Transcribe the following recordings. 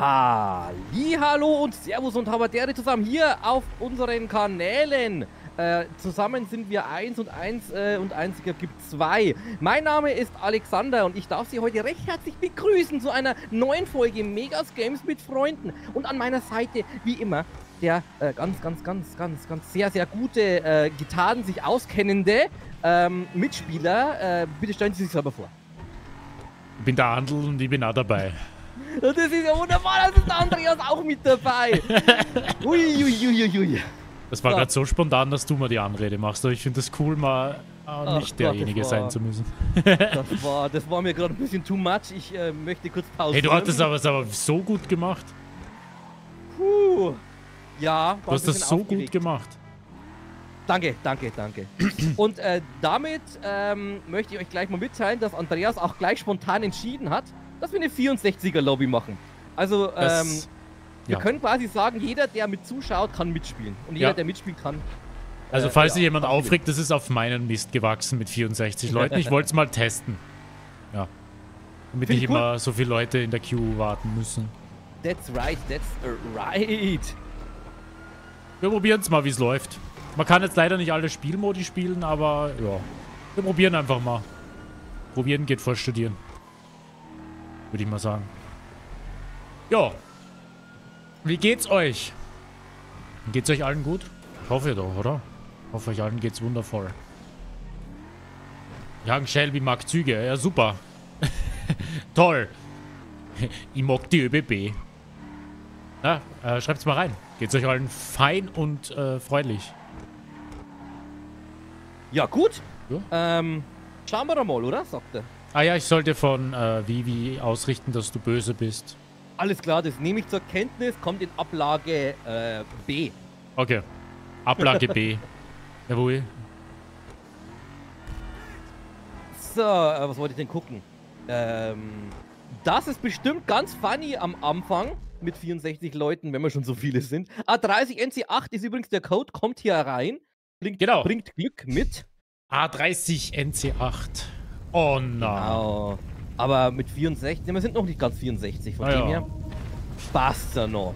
Hallo und Servus und Haberdere zusammen hier auf unseren Kanälen. Äh, zusammen sind wir eins und eins äh, und einziger gibt zwei. Mein Name ist Alexander und ich darf Sie heute recht herzlich begrüßen zu einer neuen Folge Megas Games mit Freunden. Und an meiner Seite, wie immer, der äh, ganz, ganz, ganz, ganz, ganz sehr, sehr gute äh, Gitarren sich auskennende ähm, Mitspieler. Äh, bitte stellen Sie sich selber vor. Ich bin der Handel und ich bin auch dabei. Das ist ja wunderbar, das ist der Andreas auch mit dabei. Uiuiuiui. Ui, ui. Das war so. gerade so spontan, dass du mal die Anrede machst. Aber ich finde es cool, mal äh, nicht Ach derjenige Gott, war, sein zu müssen. das, war, das war mir gerade ein bisschen too much. Ich äh, möchte kurz pausieren. Hey, du hattest aber, aber so gut gemacht. Puh. Ja, Du hast das so aufgeregt. gut gemacht. Danke, danke, danke. Und äh, damit ähm, möchte ich euch gleich mal mitteilen, dass Andreas auch gleich spontan entschieden hat, dass wir eine 64er-Lobby machen. Also, ähm, wir ja. können quasi sagen, jeder, der mit zuschaut, kann mitspielen. Und jeder, ja. der mitspielen kann. Also, äh, falls sich jemand aufregt, das ist auf meinen Mist gewachsen mit 64 Leuten. Ich wollte es mal testen. Ja. Damit nicht cool. immer so viele Leute in der Queue warten müssen. That's right, that's right. Wir probieren es mal, wie es läuft. Man kann jetzt leider nicht alle Spielmodi spielen, aber ja. Wir probieren einfach mal. Probieren geht vor Studieren. Würde ich mal sagen. Ja. Wie geht's euch? Geht's euch allen gut? Ich hoffe doch, oder? Ich hoffe, euch allen geht's wundervoll. Young Shelby mag Züge. Ja, super. Toll. ich mag die ÖBB. Na, äh, schreibt's mal rein. Geht's euch allen fein und äh, freundlich? Ja, gut. Ja. Ähm, schauen wir mal, oder? Sagt er. Ah ja, ich sollte von äh, Vivi ausrichten, dass du böse bist. Alles klar, das nehme ich zur Kenntnis, kommt in Ablage äh, B. Okay. Ablage B. Jawohl. So, äh, was wollte ich denn gucken? Ähm, das ist bestimmt ganz funny am Anfang mit 64 Leuten, wenn wir schon so viele sind. A30 NC8 ist übrigens der Code, kommt hier rein. Bringt, genau. bringt Glück mit. A30 NC8. Oh nein. Genau. Aber mit 64, wir sind noch nicht ganz 64, von ah, dem ja. her passt ja noch.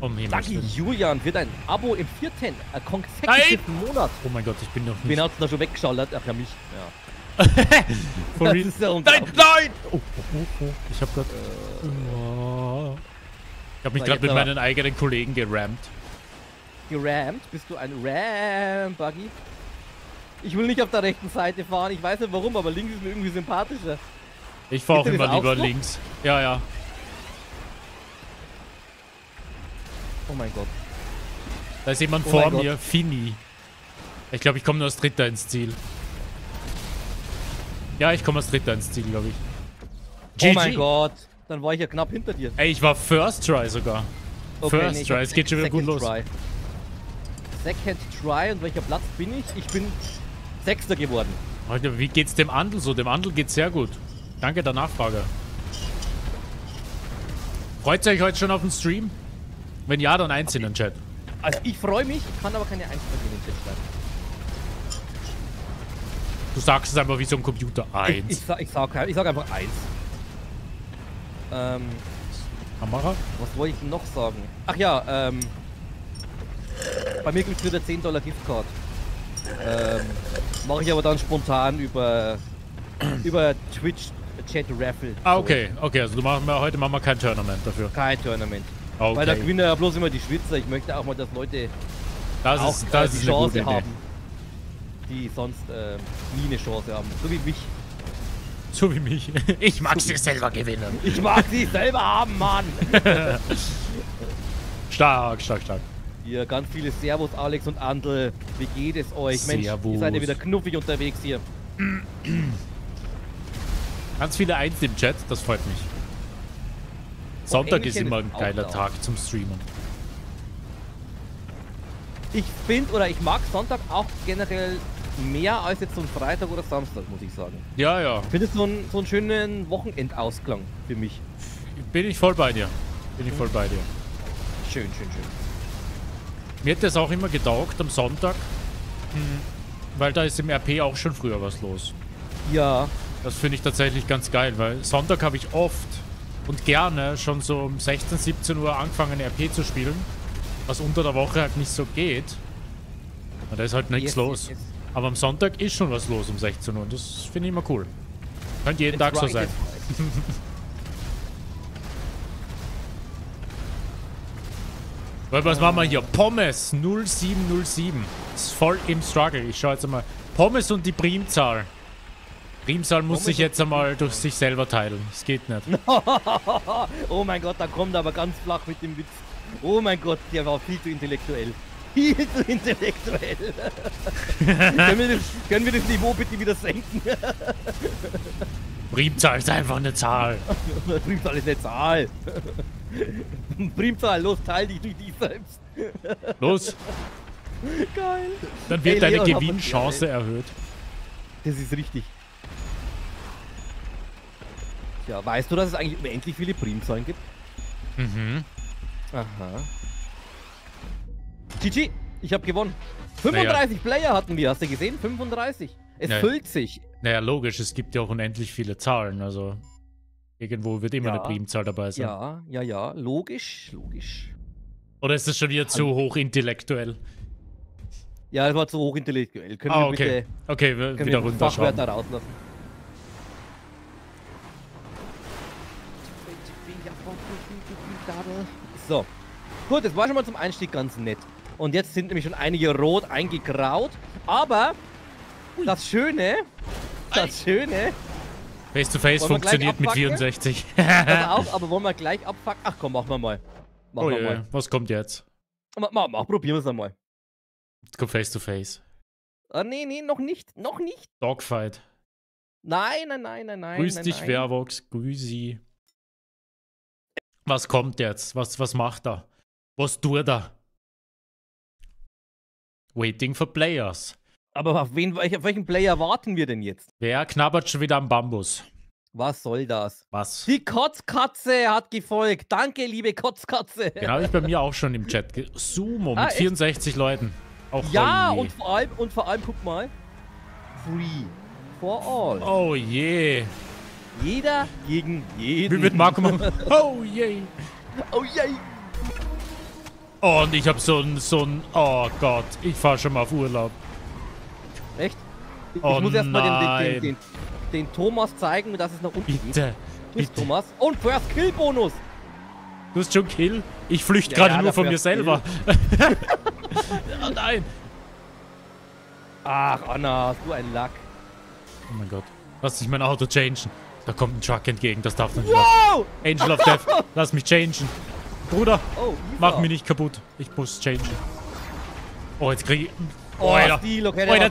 Um Lucky Julian wird ein Abo im vierten äh, consecutive Monat. Oh mein Gott, ich bin noch nicht. Wen hat's da schon weggeschaltet? Ach ja, mich. Ja. das ist ja nein, nein! Oh, oh, oh, oh. Ich hab grad... Äh, oh. Ich hab mich gerade mit meinen eigenen Kollegen gerammt. Gerammt? Bist du ein Ram-Buggy? Ich will nicht auf der rechten Seite fahren. Ich weiß nicht warum, aber links ist mir irgendwie sympathischer. Ich fahre auch immer lieber so? links. Ja, ja. Oh mein Gott. Da ist jemand oh vor mir. Gott. Fini. Ich glaube, ich komme nur als Dritter ins Ziel. Ja, ich komme als Dritter ins Ziel, glaube ich. GG. Oh mein Gott. Dann war ich ja knapp hinter dir. Ey, ich war First Try sogar. Okay, First nee, Try. Es geht schon wieder gut los. Try. Second Try. Und welcher Platz bin ich? Ich bin Sechster geworden. Alter, wie geht's dem Andel so? Dem Andel geht's sehr gut. Danke der Nachfrage. Freut ihr euch heute schon auf den Stream? Wenn ja, dann eins in den Chat. Also ich freue mich, kann aber keine Eins in den Chat schreiben. Du sagst es einfach wie so ein Computer. Eins. Ich, ich, sag, ich, sag, ich sag einfach eins. Ähm. Kamera? Was wollte ich noch sagen? Ach ja, ähm. Bei mir gibt es wieder 10 Dollar Giftcard. Ähm, Mache ich aber dann spontan über, über Twitch Chat Raffle. Ah, okay, okay, also du machst, heute machen wir kein Tournament dafür. Kein Tournament. Okay. Weil da gewinnen ja bloß immer die Schwitzer. Ich möchte auch mal, dass Leute das auch ist, das die Chance haben, die sonst äh, nie eine Chance haben. So wie mich. So wie mich. Ich mag so sie selber gewinnen. Ich mag sie selber haben, Mann. stark, stark, stark. Hier ganz viele Servus, Alex und Andel. Wie geht es euch? Mensch, Servus. ihr seid ja wieder knuffig unterwegs hier. Ganz viele Eins im Chat, das freut mich. Sonntag ist immer ein geiler Tag zum Streamen. Ich finde oder ich mag Sonntag auch generell mehr als jetzt so ein Freitag oder Samstag, muss ich sagen. Ja, ja. Ich finde es so, ein, so einen schönen Wochenendausklang für mich. Bin ich voll bei dir. Bin ich voll bei dir. Schön, schön, schön. Mir hat das auch immer getaugt am Sonntag. Mhm. Weil da ist im RP auch schon früher was los. Ja. Das finde ich tatsächlich ganz geil, weil Sonntag habe ich oft und gerne schon so um 16, 17 Uhr angefangen RP zu spielen, was unter der Woche halt nicht so geht. Und da ist halt nichts Yes, los. yes. Aber am Sonntag ist schon was los um 16 Uhr und das finde ich immer cool. Könnte jeden Tag It's so right, sein. was machen wir hier? Pommes 0707. Ist voll im Struggle. Ich schaue jetzt einmal. Pommes und die Primzahl. Primzahl muss Pommes sich jetzt einmal durch sich selber teilen. Das geht nicht. oh mein Gott, da kommt er aber ganz flach mit dem Witz. Oh mein Gott, der war viel zu intellektuell. Viel zu intellektuell. können, wir das, können wir das Niveau bitte wieder senken? Primzahl ist einfach eine Zahl. Primzahl ist eine Zahl. Primzahl, los, teil dich durch dich selbst. Los, Geil. dann wird Ey, deine Gewinnchance erhöht. Das ist richtig. Ja, weißt du, dass es eigentlich unendlich viele Primzahlen gibt? Mhm. Aha. GG, ich habe gewonnen. 35 Player hatten wir, hast du gesehen? 35. Es Ja. füllt sich. Naja, logisch, es gibt ja auch unendlich viele Zahlen. Also irgendwo wird immer Ja. eine Primzahl dabei sein. Ja, ja, ja, logisch, logisch. Oder ist das schon wieder zu hochintellektuell? Ja, das war zu hochintellektuell. Können Ah, wir okay. bitte Okay, wir können wieder wir runterschrauben. Fachwörter rauslassen? So. Gut, das war schon mal zum Einstieg ganz nett. Und jetzt sind nämlich schon einige rot eingegraut. Aber das Schöne, das Schöne, Face to Face funktioniert mit abpacken? 64. pass auf, aber wollen wir gleich abfucken? Ach komm, machen wir mal. Machen oh wir je, mal. was kommt jetzt? Mach, mach, mach, probieren wir es einmal. Jetzt kommt Face to Face. Ah, nee, nee, noch nicht, noch nicht. Dogfight. Nein, nein, nein, nein, nein. Grüß nein, dich, nein. Wervox. Grüßi. Was kommt jetzt? Was, was macht er? Was tut er? Waiting for Players. Aber auf, wen, auf welchen Player warten wir denn jetzt? Wer knabbert schon wieder am Bambus? Was soll das? Was? Die Kotzkatze hat gefolgt. Danke, liebe Kotzkatze. Genau, ich bei mir auch schon im Chat. Sumo Ah, mit echt? 64 Leuten. Auch Ja, je. und vor allem, und vor allem, guck mal. Free for all. Oh je. Jeder gegen jeden. Wie wird Marco machen? Oh je. Oh yay. Oh, und ich hab so ein, so ein, oh Gott, ich fahr schon mal auf Urlaub. Ich Oh muss erstmal den, den, den, den, Thomas zeigen, dass es nach unten geht. Bitte, Tschüss, bitte. Thomas. Und First Kill Bonus. Du hast schon Kill? Ich flüchte Ja, gerade ja, nur von mir selber. oh nein. Ach, Anna, du einen Lack. Oh mein Gott. Lass dich mein Auto changen. Da kommt ein Truck entgegen, das darf nicht wow. Angel of Death, lass mich changen. Bruder, Oh, mach mich nicht kaputt. Ich muss changen. Oh, jetzt krieg ich... Oh, Alter. Stil, okay, Oh, der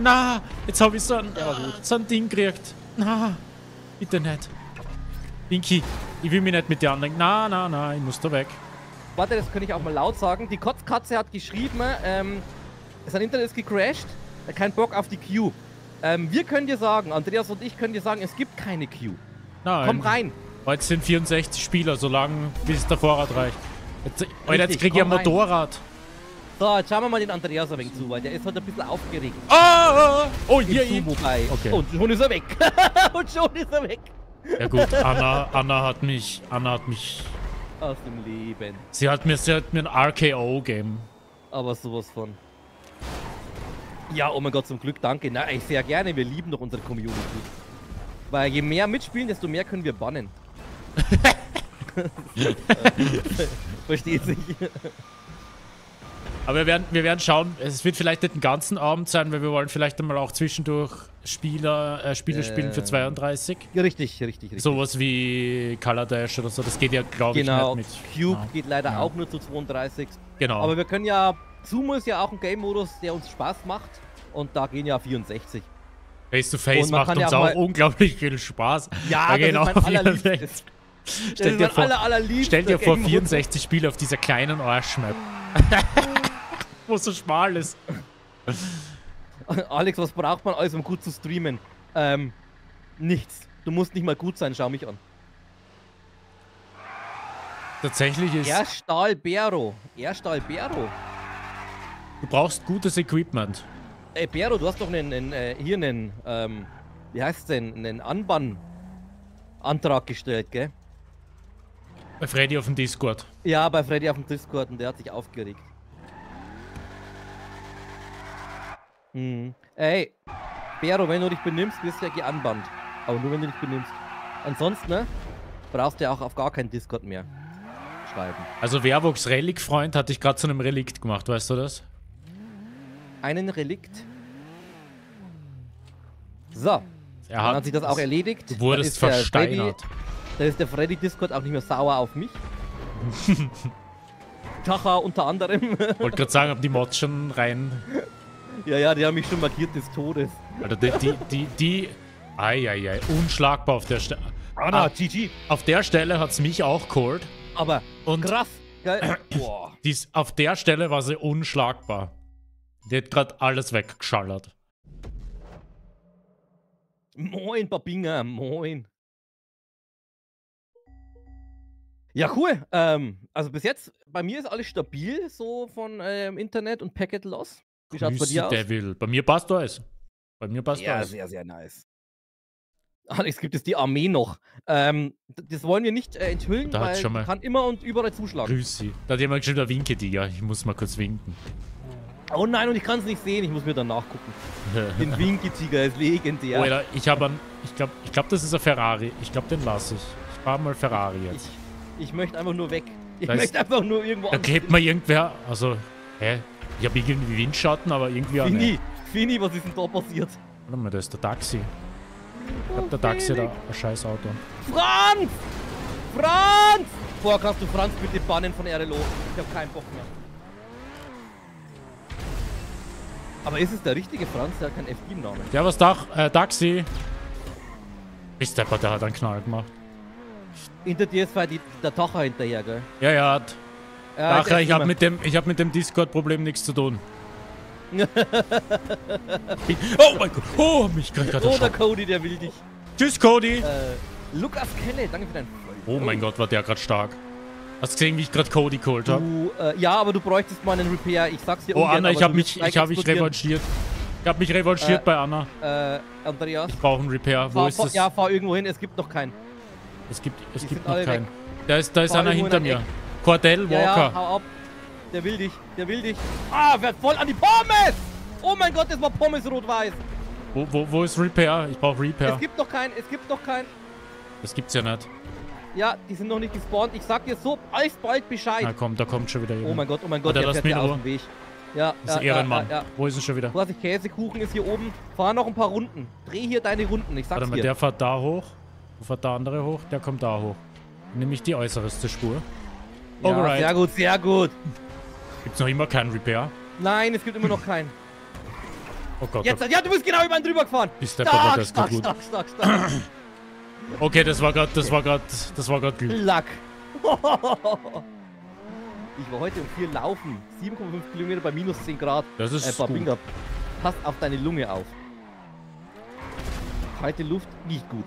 Na, jetzt hab ich so ein, gut. so ein Ding gekriegt. Na, bitte nicht. Pinky, ich will mich nicht mit dir anlegen. Na, na, na, ich muss da weg. Warte, das kann ich auch mal laut sagen. Die Kotzkatze hat geschrieben, ähm, sein Internet ist gecrashed, keinen Bock auf die Queue. Ähm, wir können dir sagen, Andreas und ich können dir sagen, es gibt keine Queue. Nein. Komm rein. Heute sind 64 Spieler, solange bis der Vorrat reicht. Jetzt, Alter, jetzt Richtig, krieg ich ein komm rein. So, jetzt schauen wir mal den Andreas ein wenig zu, weil der ist heute ein bisschen aufgeregt. Ah, oh, Im hier, hier. Sumo bei. Okay. Und schon ist er weg. und schon ist er weg. Ja gut, Anna, Anna hat mich, Anna hat mich, Aus dem Leben. sie hat mir, sie hat mir ein RKO gegeben. Aber sowas von. Ja, oh mein Gott, zum Glück, danke. Na, ich sehr gerne, wir lieben doch unsere Community. Weil je mehr mitspielen, desto mehr können wir bannen. Versteht sich. Aber wir werden, wir werden schauen, es wird vielleicht nicht den ganzen Abend sein, weil wir wollen vielleicht einmal auch zwischendurch Spieler, äh, Spiele spielen für Ähm. 32. Ja, richtig, richtig, richtig. Sowas wie Color Dash oder so, das geht ja, glaube genau. ich, nicht mit. Cube Ja. geht leider Ja. auch nur zu 32. Genau. Aber wir können ja. Sumo ist ja auch ein Game-Modus, der uns Spaß macht. Und da gehen ja 64. Face to Face macht kann ja uns auch auch unglaublich viel Spaß. Ja, da gehen auch mein allerliebstes. 64. Das Stell dir vor, aller, allerliebster Stell dir vor, Game-Modus. 64 Spiele auf dieser kleinen Arschmap. Wo es so schmal ist. Alex, was braucht man alles, um gut zu streamen? Ähm, nichts. Du musst nicht mal gut sein, schau mich an. Tatsächlich ist, Erstahl Bero. Erstahl Bero. du brauchst gutes Equipment. Ey, Bero, du hast doch einen, einen äh, hier einen, ähm, wie heißt's denn, einen Anbannantrag gestellt, gell? Bei Freddy auf dem Discord. Ja, bei Freddy auf dem Discord und der hat sich aufgeregt. Hm. Ey, Bero, wenn du dich benimmst, wirst du ja geanbannt. Aber nur wenn du dich benimmst. Ansonsten, ne, brauchst du ja auch auf gar keinen Discord mehr schreiben. Also Wervox Relic-Freund hat dich gerade zu einem Relikt gemacht, weißt du das? Einen Relikt. So, Er dann hat, hat sich das auch erledigt. Dann der Freddy- versteinert. Dann ist der Freddy Discord auch nicht mehr sauer auf mich. Tacha unter anderem. Wollte gerade sagen, ob die Mods schon rein. Ja, ja, die haben mich schon markiert des Todes. Alter, die, die, die, die. Eieiei, unschlagbar auf der Stelle. Anna, Ah. GG. Auf der Stelle hat's mich auch geholt. Aber Und krass, geil. Boah. dies, auf der Stelle war sie unschlagbar. Die hat gerade alles weggeschallert. Moin, Babinga, moin. Ja, cool. Ähm, also bis jetzt, bei mir ist alles stabil, so von ähm, Internet und Packet Loss. Wie schaut's bei dir aus? Devil. Bei mir passt alles. Bei mir passt Ja, alles. sehr, sehr nice. Alex, gibt es die Armee noch? Ähm, das wollen wir nicht äh, enthüllen, Da weil schon mal- kann immer und überall zuschlagen. Grüße. Da hat jemand geschrieben, der Winke, Digga. Ich muss mal kurz winken. Oh nein, und ich kann es nicht sehen, ich muss mir dann nachgucken. Den Winky-Tiger ist legendär. Oh, Alter, ich habe einen. Ich glaube, ich glaub, das ist ein Ferrari. Ich glaube, den lasse ich. Ich fahre mal Ferrari ich, jetzt. ich möchte einfach nur weg. Ich Da ist- möchte einfach nur irgendwo Da klebt mal irgendwer. Also, hä? Ich habe irgendwie Windschatten, aber irgendwie. Fini, Fini, was ist denn da passiert? Warte mal, da ist der Taxi. Ich hab der Taxi da ein scheiß Auto. Franz! Franz! Boah, kannst du Franz bitte bannen von RLO? Ich hab keinen Bock mehr. Aber ist es der richtige Franz? Der hat keinen FD-Namen. Ja, was Dach, äh, Taxi. Ist der, der hat einen Knall gemacht. Hinter dir ist der Tacher hinterher, gell? Ja, ja, hat. Ja, Dacher, ich habe mit dem, ich hab mit dem Discord-Problem nichts zu tun. oh mein Gott. Oh, mich kriegt gerade Oh, der. Cody, der will dich. Tschüss, Cody. Äh, Lukas Kelle, danke für dein Oh mein Gott, war der gerade stark. Hast du gesehen, wie ich gerade Cody geholt habe? Äh, ja, aber du bräuchtest mal einen Repair. Ich sag's dir Oh, ungern, Anna, ich habe mich, ich habe mich revanchiert. Ich habe mich revanchiert Äh, bei Anna. Äh, Andreas, Ich brauche einen Repair. Wo fahr, ist es? ja, fahr irgendwo hin, es gibt noch keinen. Es gibt, es die gibt noch keinen. Da ist, da ist Fahr einer hinter in ein Cordell Ja, ja, Walker. hau ab. Der will dich, der will dich. Ah, wird voll an die Pommes! Oh mein Gott, das war Pommes rot-weiß. Wo, wo, wo ist Repair? Ich brauche Repair. Es gibt noch keinen, es gibt noch keinen. Das gibt's ja nicht. Ja, die sind noch nicht gespawnt. Ich sag dir so alsbald Bescheid. Na komm, da kommt schon wieder oh jemand. mein Gott, oh mein Gott, der fährt mich ja Ruhe. dem Weg. Ja, Das ist ja, Ehrenmann. Ja, ja, ja. Wo ist er schon wieder? Vorsicht, Käsekuchen ist hier oben. Fahr noch ein paar Runden. Dreh hier deine Runden, ich sag's Warte mal, dir. der fährt da hoch. Wo fährt der andere hoch? Der kommt da hoch. Nämlich die äußerste Spur. Ja, Alright. sehr gut, sehr gut. Gibt's noch immer keinen Repair? Nein, es gibt immer noch keinen. Oh Gott. Jetzt, oh, ja, du bist genau über ihn drüber gefahren. ist der Stark, das stark, gut. stark, stark, stark. Okay, das war grad, das war grad, das war Glück. Lack. Ich war heute um 4 laufen. 7,5 Kilometer bei minus 10 Grad. Das ist Äh, gut. Pass auf deine Lunge auf. Kalte Luft, nicht gut.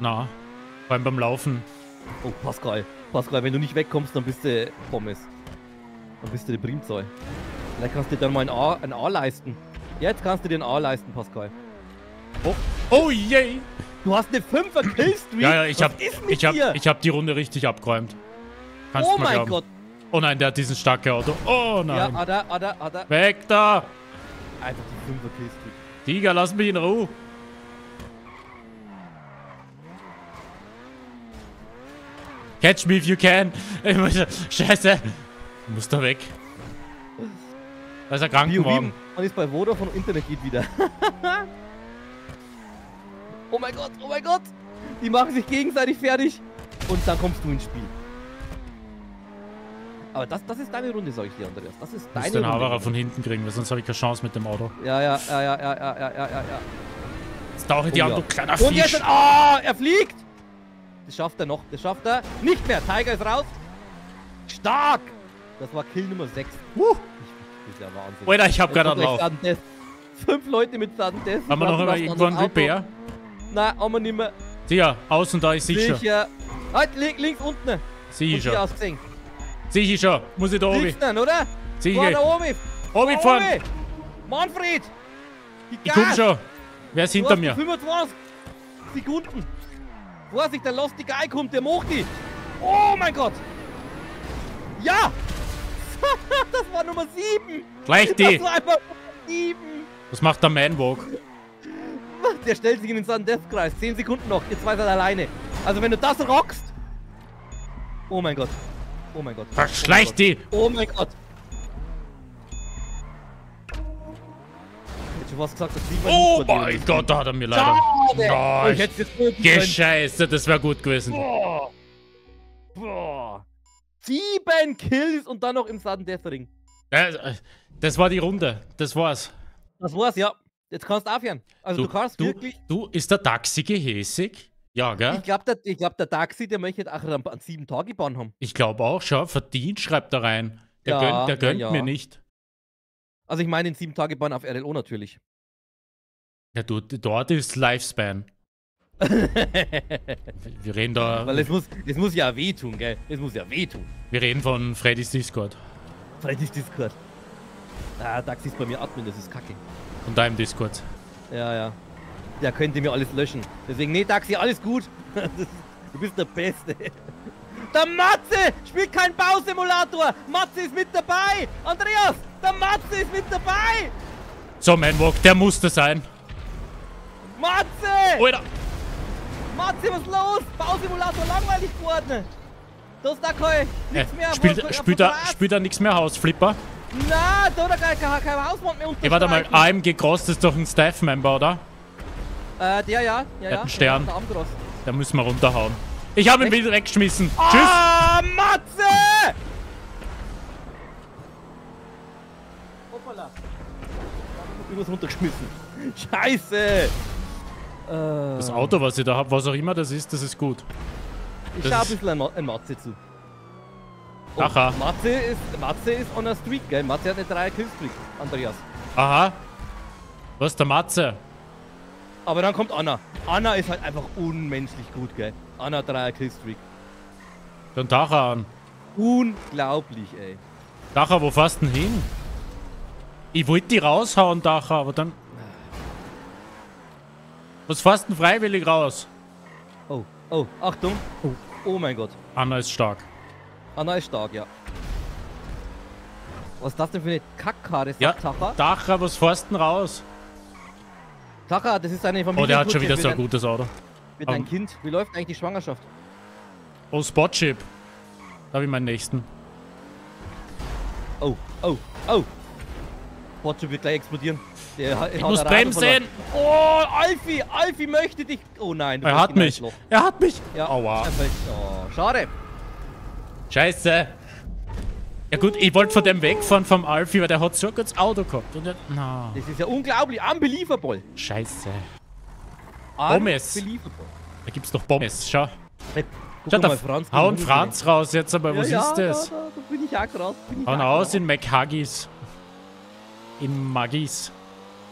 Na, vor allem beim Laufen. Oh, Pascal. Pascal, wenn du nicht wegkommst, dann bist du Pommes. Dann bist du der Primzoll. Vielleicht kannst du dir dann mal ein A, ein A leisten. Jetzt kannst du dir ein A leisten, Pascal. Oh, oh yay! Du hast eine 5er Killstreak. Ja, ja, ich Was hab, ist mit ich hab, dir? ich hab die Runde richtig abgeräumt. Kannst oh mein glauben. Gott. Oh nein, der hat diesen starke Auto. Oh Ja, nein. Ada, Ada, Ada. Weg da! Einfach die 5er Killstreak. Tiger, lass mich in Ruhe. Catch me if you can. Scheiße. Ich muss da weg. Da ist ein Krankenwagen. Bio man ist bei Vodafone und Internet geht wieder. oh mein Gott, oh mein Gott. Die machen sich gegenseitig fertig. Und dann kommst du ins Spiel. Aber das, das ist deine Runde, sag ich dir, Andreas. Das ist Ich muss deine den Runde. Haberer von hinten kriegen, weil sonst habe ich keine Chance mit dem Auto. Ja, ja, ja, ja, ja, ja, ja, ja, ja. Jetzt tauche ich die Oh an, ja. du kleiner Und jetzt, Fisch. ah, er fliegt. Das schafft er noch, das schafft er. Nicht mehr, Tiger ist raus. Stark. Das war Kill Nummer 6. Uh, Das ist ja Wahnsinn. Alter, ich hab gerade einen Lauf. Death. Fünf Leute mit Sudden Death. Haben wir noch immer irgendwo einen. Repair? Nein, haben wir nicht mehr. Sicher, außen da ist sicher. Sicher. Halt, link, links unten. Sicher. Sicher schon. Muss ich da oben. Links dann, oder? Fahr da Sicher. oben. Oben fahren. Manfred. Ich komm schon. Wer ist hinter mir? 25 Sekunden. Vorsicht, der die Guy kommt, der macht die. Oh mein Gott! Ja! das war Nummer 7! Gleich die! Das war einfach Nummer 7! Was macht der Manwalk? Der stellt sich in den Sudden Death Kreis. 10 Sekunden noch. Ihr zwei seid alleine. Also wenn du das rockst. Oh mein Gott. Oh mein Gott. Verschleich oh die! Oh mein Gott. Schon was gesagt, das lieber Oh nicht von dir. mein Gott, da hat er mir leider... Schade. Oh, Nein. ich hätte jetzt. Gescheiße, das wäre gut gewesen. Boah. Boah. Sieben Kills und dann noch im Sudden Death Ring. Äh, Das war die Runde. Das war's. Das war's, ja. Jetzt kannst du aufhören. Also du, kannst du, wirklich. du, ist der Taxi gehässig? Ja, gell? Ich glaube, der, ich glaub, der Taxi, der möchte auch einen, einen sieben Tage Bahn haben. Ich glaube auch, schau, verdient, schreibt er rein. Der Ja, gönnt, der ja, gönnt ja. mir nicht. Also ich meine den sieben Tage Bahn auf RLO natürlich. Ja, du, dort ist Lifespan. Wir reden da, Weil es muss, es muss ja wehtun, gell? Es muss ja wehtun. wir reden von Freddy's Discord. Ist Discord. Ah, Taxi ist bei mir Admin, das ist kacke. Von deinem Discord. Ja, ja. Der könnte mir alles löschen. Deswegen, nee, Taxi, alles gut. Du bist der Beste. Der Matze spielt kein Bausimulator. Matze ist mit dabei. Andreas, der Matze ist mit dabei. So, Manwalk, der musste sein. Matze! Alter, Matze, was ist los? Bausimulator langweilig geworden. Da ist da kein, äh, nichts mehr. spielt, spielt, er, spielt er nichts mehr Hausflipper? Na, da hat er kein, kein, kein Hauswand mehr Hey, warte mal. AMG Cross ist doch ein Staff-Member, oder? Äh, der ja, ja, ja. einen Stern. Da müssen wir runterhauen. Ich habe ihn wieder weggeschmissen. Tschüss. Ah, Matze! Hoppala. Irgendwas runtergeschmissen. Scheiße! Äh, Das Auto, was ich da habe, was auch immer das ist, das ist gut. Ich schau ein bisschen an Matze zu. Und Aha. Matze ist, Matze ist on a streak, gell? Matze hat eine 3 Killstreak, Andreas. Aha. Was, der Matze? Aber dann kommt Anna. Anna ist halt einfach unmenschlich gut, gell? Anna 3 Killstreak. Dann Dacha an. Unglaublich, ey. Dacha, wo fährst du denn hin? Ich wollte die raushauen, Dacha, aber dann... Was fährst du denn freiwillig raus? Oh, oh, Achtung. Oh, oh mein Gott. Anna ist stark. Anna ist stark, ja. Was ist das denn für eine Kackkarre? Ja, Tacha? Dacha, was fährst du denn raus? Tacha, das ist eine Familie. Oh, der hat schon wieder so ein gutes Auto. Mit einem Ähm. Kind. Wie läuft eigentlich die Schwangerschaft? Oh, Spotchip. Da habe ich meinen nächsten. Oh, oh, oh. Botschub wird gleich explodieren. Der, Ich muss bremsen. Oh, Alfie, Alfie möchte dich. Oh nein, du Er hat mich. Er hat mich. Ja, Aua. Oh, schade. Scheiße. Ja gut, ich wollte von dem wegfahren vom Alfie, weil der hat so ein gutes Auto gehabt. Und der, na, Das ist ja unglaublich. Unbelievable. scheiße. Pommes. Unbelievable. Da gibt's doch Pommes. Schau. Hey, Schau, mal, da Franz. hauen Franz raus jetzt, aber was ja, ist ja, das? Da, da, da bin ich auch ich Hauen auch aus grad. in McHuggies. In Magis.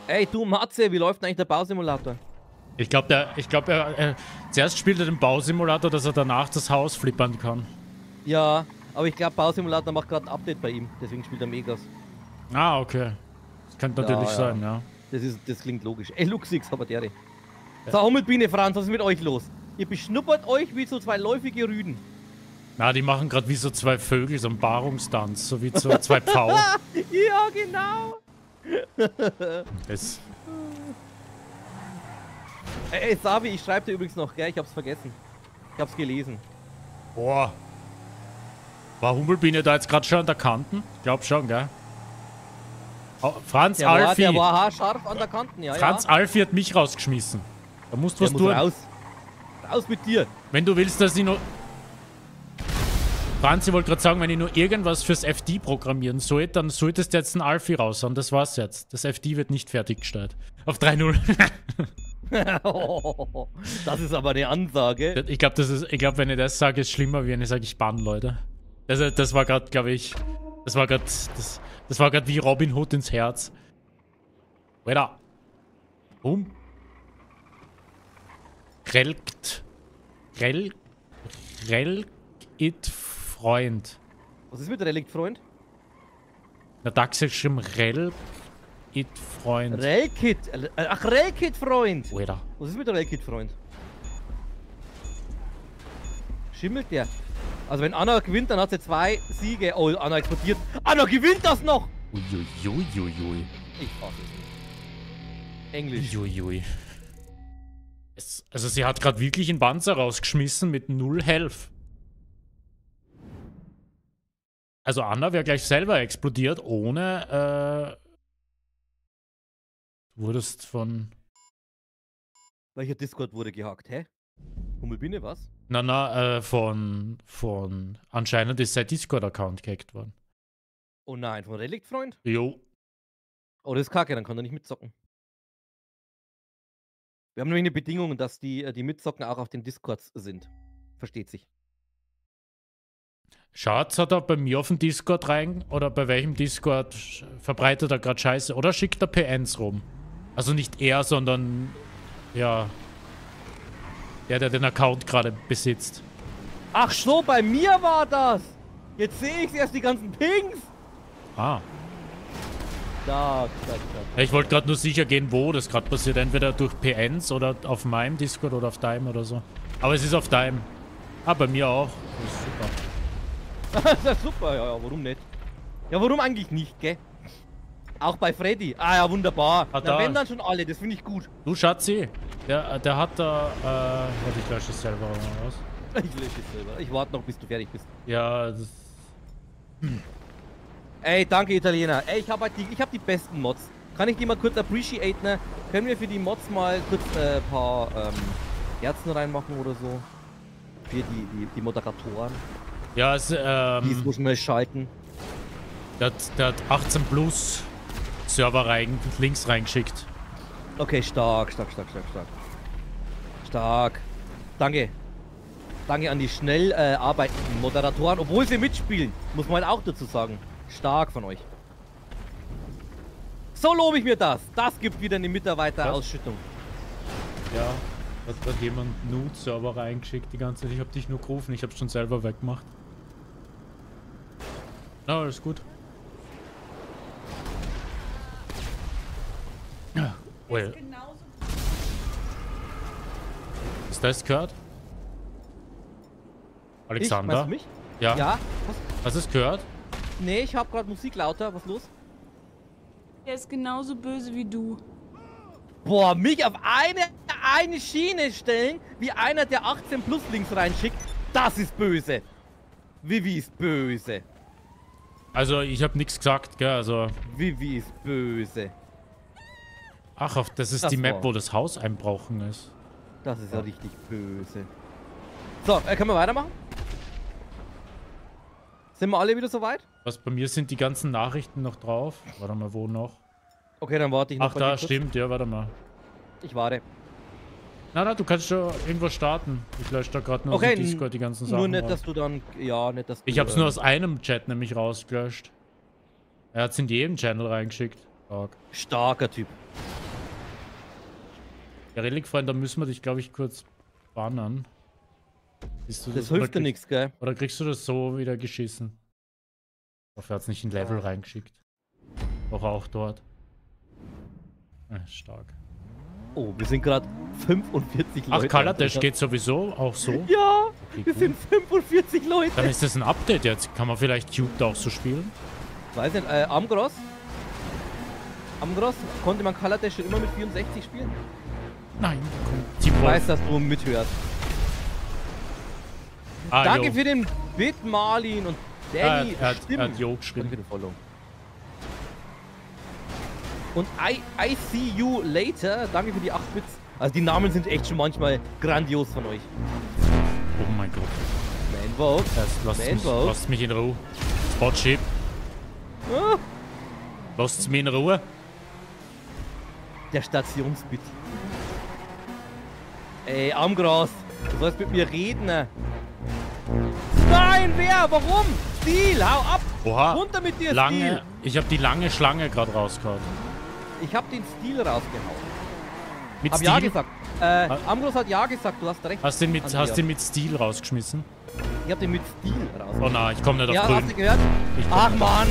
Ey, du Matze, wie läuft denn eigentlich der Bausimulator? Ich glaube, der, ich glaube, er, er, zuerst spielt er den Bausimulator, dass er danach das Haus flippern kann. Ja, aber ich glaube, Bausimulator macht gerade ein Update bei ihm. Deswegen spielt er Megas. Ah, okay. Das könnte Ja, natürlich ja. sein, ja. Das, ist, das klingt logisch. Ey, Luxix, aber der. So, Hummelbiene, Franz, was ist mit euch los? Ihr beschnuppert euch wie so zwei läufige Rüden. Na, die machen gerade wie so zwei Vögel, so einen Paarungstanz, so wie so zwei Pfau. Ja, genau. Das, Ey, Savi, ich schreibe dir übrigens noch, gell? Ich hab's vergessen. Ich hab's gelesen. boah. War Hummelbiene da jetzt gerade schon an der Kanten? Glaub schon, gell? Oh, Franz Der war, Alfi. der war haarscharf an der Kanten, ja, Franz ja. Alfi hat mich rausgeschmissen. Da musst du was muss tun. raus. Raus mit dir. Wenn du willst, dass ich nur. Franz, ich wollte gerade sagen, wenn ich nur irgendwas fürs FD programmieren sollte, dann solltest du jetzt ein Alfie raushauen. Das war's jetzt. Das FD wird nicht fertiggestellt. Auf 3-0. das ist aber eine Ansage. ich glaube, glaube, wenn ich das sage, ist schlimmer, wie wenn ich sage, ich bann Leute. Das, das war gerade, glaube ich, das war gerade, das, das war gerade wie Robin Hood ins Herz. Weiter. Um. Relkt. Rel. Rel. It Freund. Was ist mit Relikt, Freund? Der DAX hat geschrieben Rel. It Freund. Relkit. Äh, Ach, Relkit, Freund. Weiter. Was ist mit der Relkit, Freund? Schimmelt der? Also wenn Anna gewinnt, dann hat sie zwei Siege. Oh, Anna explodiert. Anna gewinnt das noch! Uiuiuiui. Ich fass es nicht. Englisch. Uiuiui. Also sie hat gerade wirklich einen Panzer rausgeschmissen mit null Health. Also Anna wäre gleich selber explodiert, ohne äh, wurdest von... Welcher Discord wurde gehackt, hä? Hummelbinne, was? Na, na, äh, von, von... Anscheinend ist sein Discord-Account gehackt worden. Oh nein, von Relikt, Freund? Jo. Oh, das ist kacke, dann kann er nicht mitzocken. Wir haben nämlich eine Bedingung, dass die, äh, die mitzocken auch auf den Discords sind. Versteht sich. Schatz hat er bei mir auf dem Discord rein, oder bei welchem Discord verbreitet er gerade Scheiße, oder schickt er PNs rum? Also nicht er, sondern, ja, der, der den Account gerade besitzt. Ach so, bei mir war das! Jetzt sehe ich erst die ganzen Pings! Ah. Stark, stark. Ja, Ich wollte gerade nur sicher gehen, wo das gerade passiert. Entweder durch PNs oder auf meinem Discord oder auf deinem oder so. Aber es ist auf deinem. Ah, bei mir auch. Super. das ist super, ja, ja, warum nicht? Ja, warum eigentlich nicht, gell? Auch bei Freddy. Ah ja, wunderbar. Na, da. wenn dann schon alle, das finde ich gut. Du Schatzi, der, der hat da, äh, warte, ich lösche es selber mal aus. Ich lösche es selber. Ich warte noch, bis du fertig bist. Ja, das, Ey, danke Italiener. Ey, ich habe halt die, ich hab die besten Mods. Kann ich die mal kurz appreciaten? Ne? Können wir für die Mods mal kurz äh, ein paar ähm, Herzen reinmachen oder so? Für die, die, die Moderatoren, ja, es, ähm, so schnell schalten. der, hat, der hat 18 plus Server rein, links reingeschickt. Okay, stark, stark, stark, stark, stark. Stark. Danke. Danke an die schnell äh, arbeitenden Moderatoren, obwohl sie mitspielen. Muss man halt auch dazu sagen. Stark von euch. So lobe ich mir das. Das gibt wieder eine Mitarbeiterausschüttung. Ja, hat hat jemand Nude-Server reingeschickt die ganze Zeit. Ich hab dich nur gerufen, ich hab's schon selber weggemacht. Na, alles gut. Ja, well. Ist das gehört? Ich, Alexander? du mich? Ja. Ja? Was? Hast du es gehört? Nee, ich hab gerade Musik lauter. Was los? Der ist genauso böse wie du. Boah, mich auf eine, eine Schiene stellen, wie einer, der 18 plus links reinschickt. Das ist böse. Vivi ist böse. Also, ich habe nichts gesagt, gell? Also, Vivi ist böse. ach, das ist Das die Map, war- wo das Haus einbrochen ist. Das ist ja richtig böse. So, äh, können wir weitermachen? Sind wir alle wieder soweit? Was bei mir sind die ganzen Nachrichten noch drauf. Warte mal, wo noch? Okay, dann warte ich noch. Ach, da, stimmt, ja, warte mal. Ich warte. Na, na, du kannst schon irgendwas starten. Ich lösche da gerade nur Okay, aus Discord die ganzen Sachen. Nur nicht, raus. dass du dann. Ja, nicht, dass du. Ich hab's äh, nur aus einem Chat nämlich rausgelöscht. Er hat's in jedem Channel reingeschickt. Stark. Starker Typ. Ja, Relic-Freund, da müssen wir dich, glaube ich, kurz bannen. Das oder hilft dir nichts, gell? Oder kriegst du das so wieder geschissen? Er hat's nicht in Level reingeschickt. Doch auch dort. Ah, stark. Oh, wir sind gerade 45 Ach, Leute. Kaladesh geht sowieso auch so. Ja, Okay, wir cool. sind 45 Leute. Dann ist das ein Update jetzt. Kann man vielleicht Cubed auch so spielen? Weiß nicht, äh, Amgros? Amgros, konnte man Kaladesh schon immer mit 64 spielen? Nein. Ich Team weiß, dass du mithörst. Ah, Danke jo. für den Bit, Marlin und Ah, er, Danny. hat- er, hat- er hat Danke geschrieben. für den Follow. Und I, I see you later. Danke für die 8 Bits. Also die Namen sind echt schon manchmal grandios von euch. Oh mein Gott. Man Vogue. Erst lasst, mich, lasst mich in Ruhe. Spotship. Ah, Lasst mich in Ruhe. der Stationsbit. Ey, Amgras, du sollst mit mir reden. Nein, wer? Warum? Stil, hau ab! Oha. Runter mit dir, Lange. Stil! Ich habe die lange Schlange gerade rausgehauen. Ich hab den Stil rausgehauen. Mit Hab Stil? ja gesagt. Äh, Amgros hat ja gesagt, du hast recht. Hast du den mit, hast den mit Stil rausgeschmissen? Ich hab den mit Stil rausgehauen. Oh nein, ich komme nicht auf Ja, hast grün. du gehört? Ach Mann!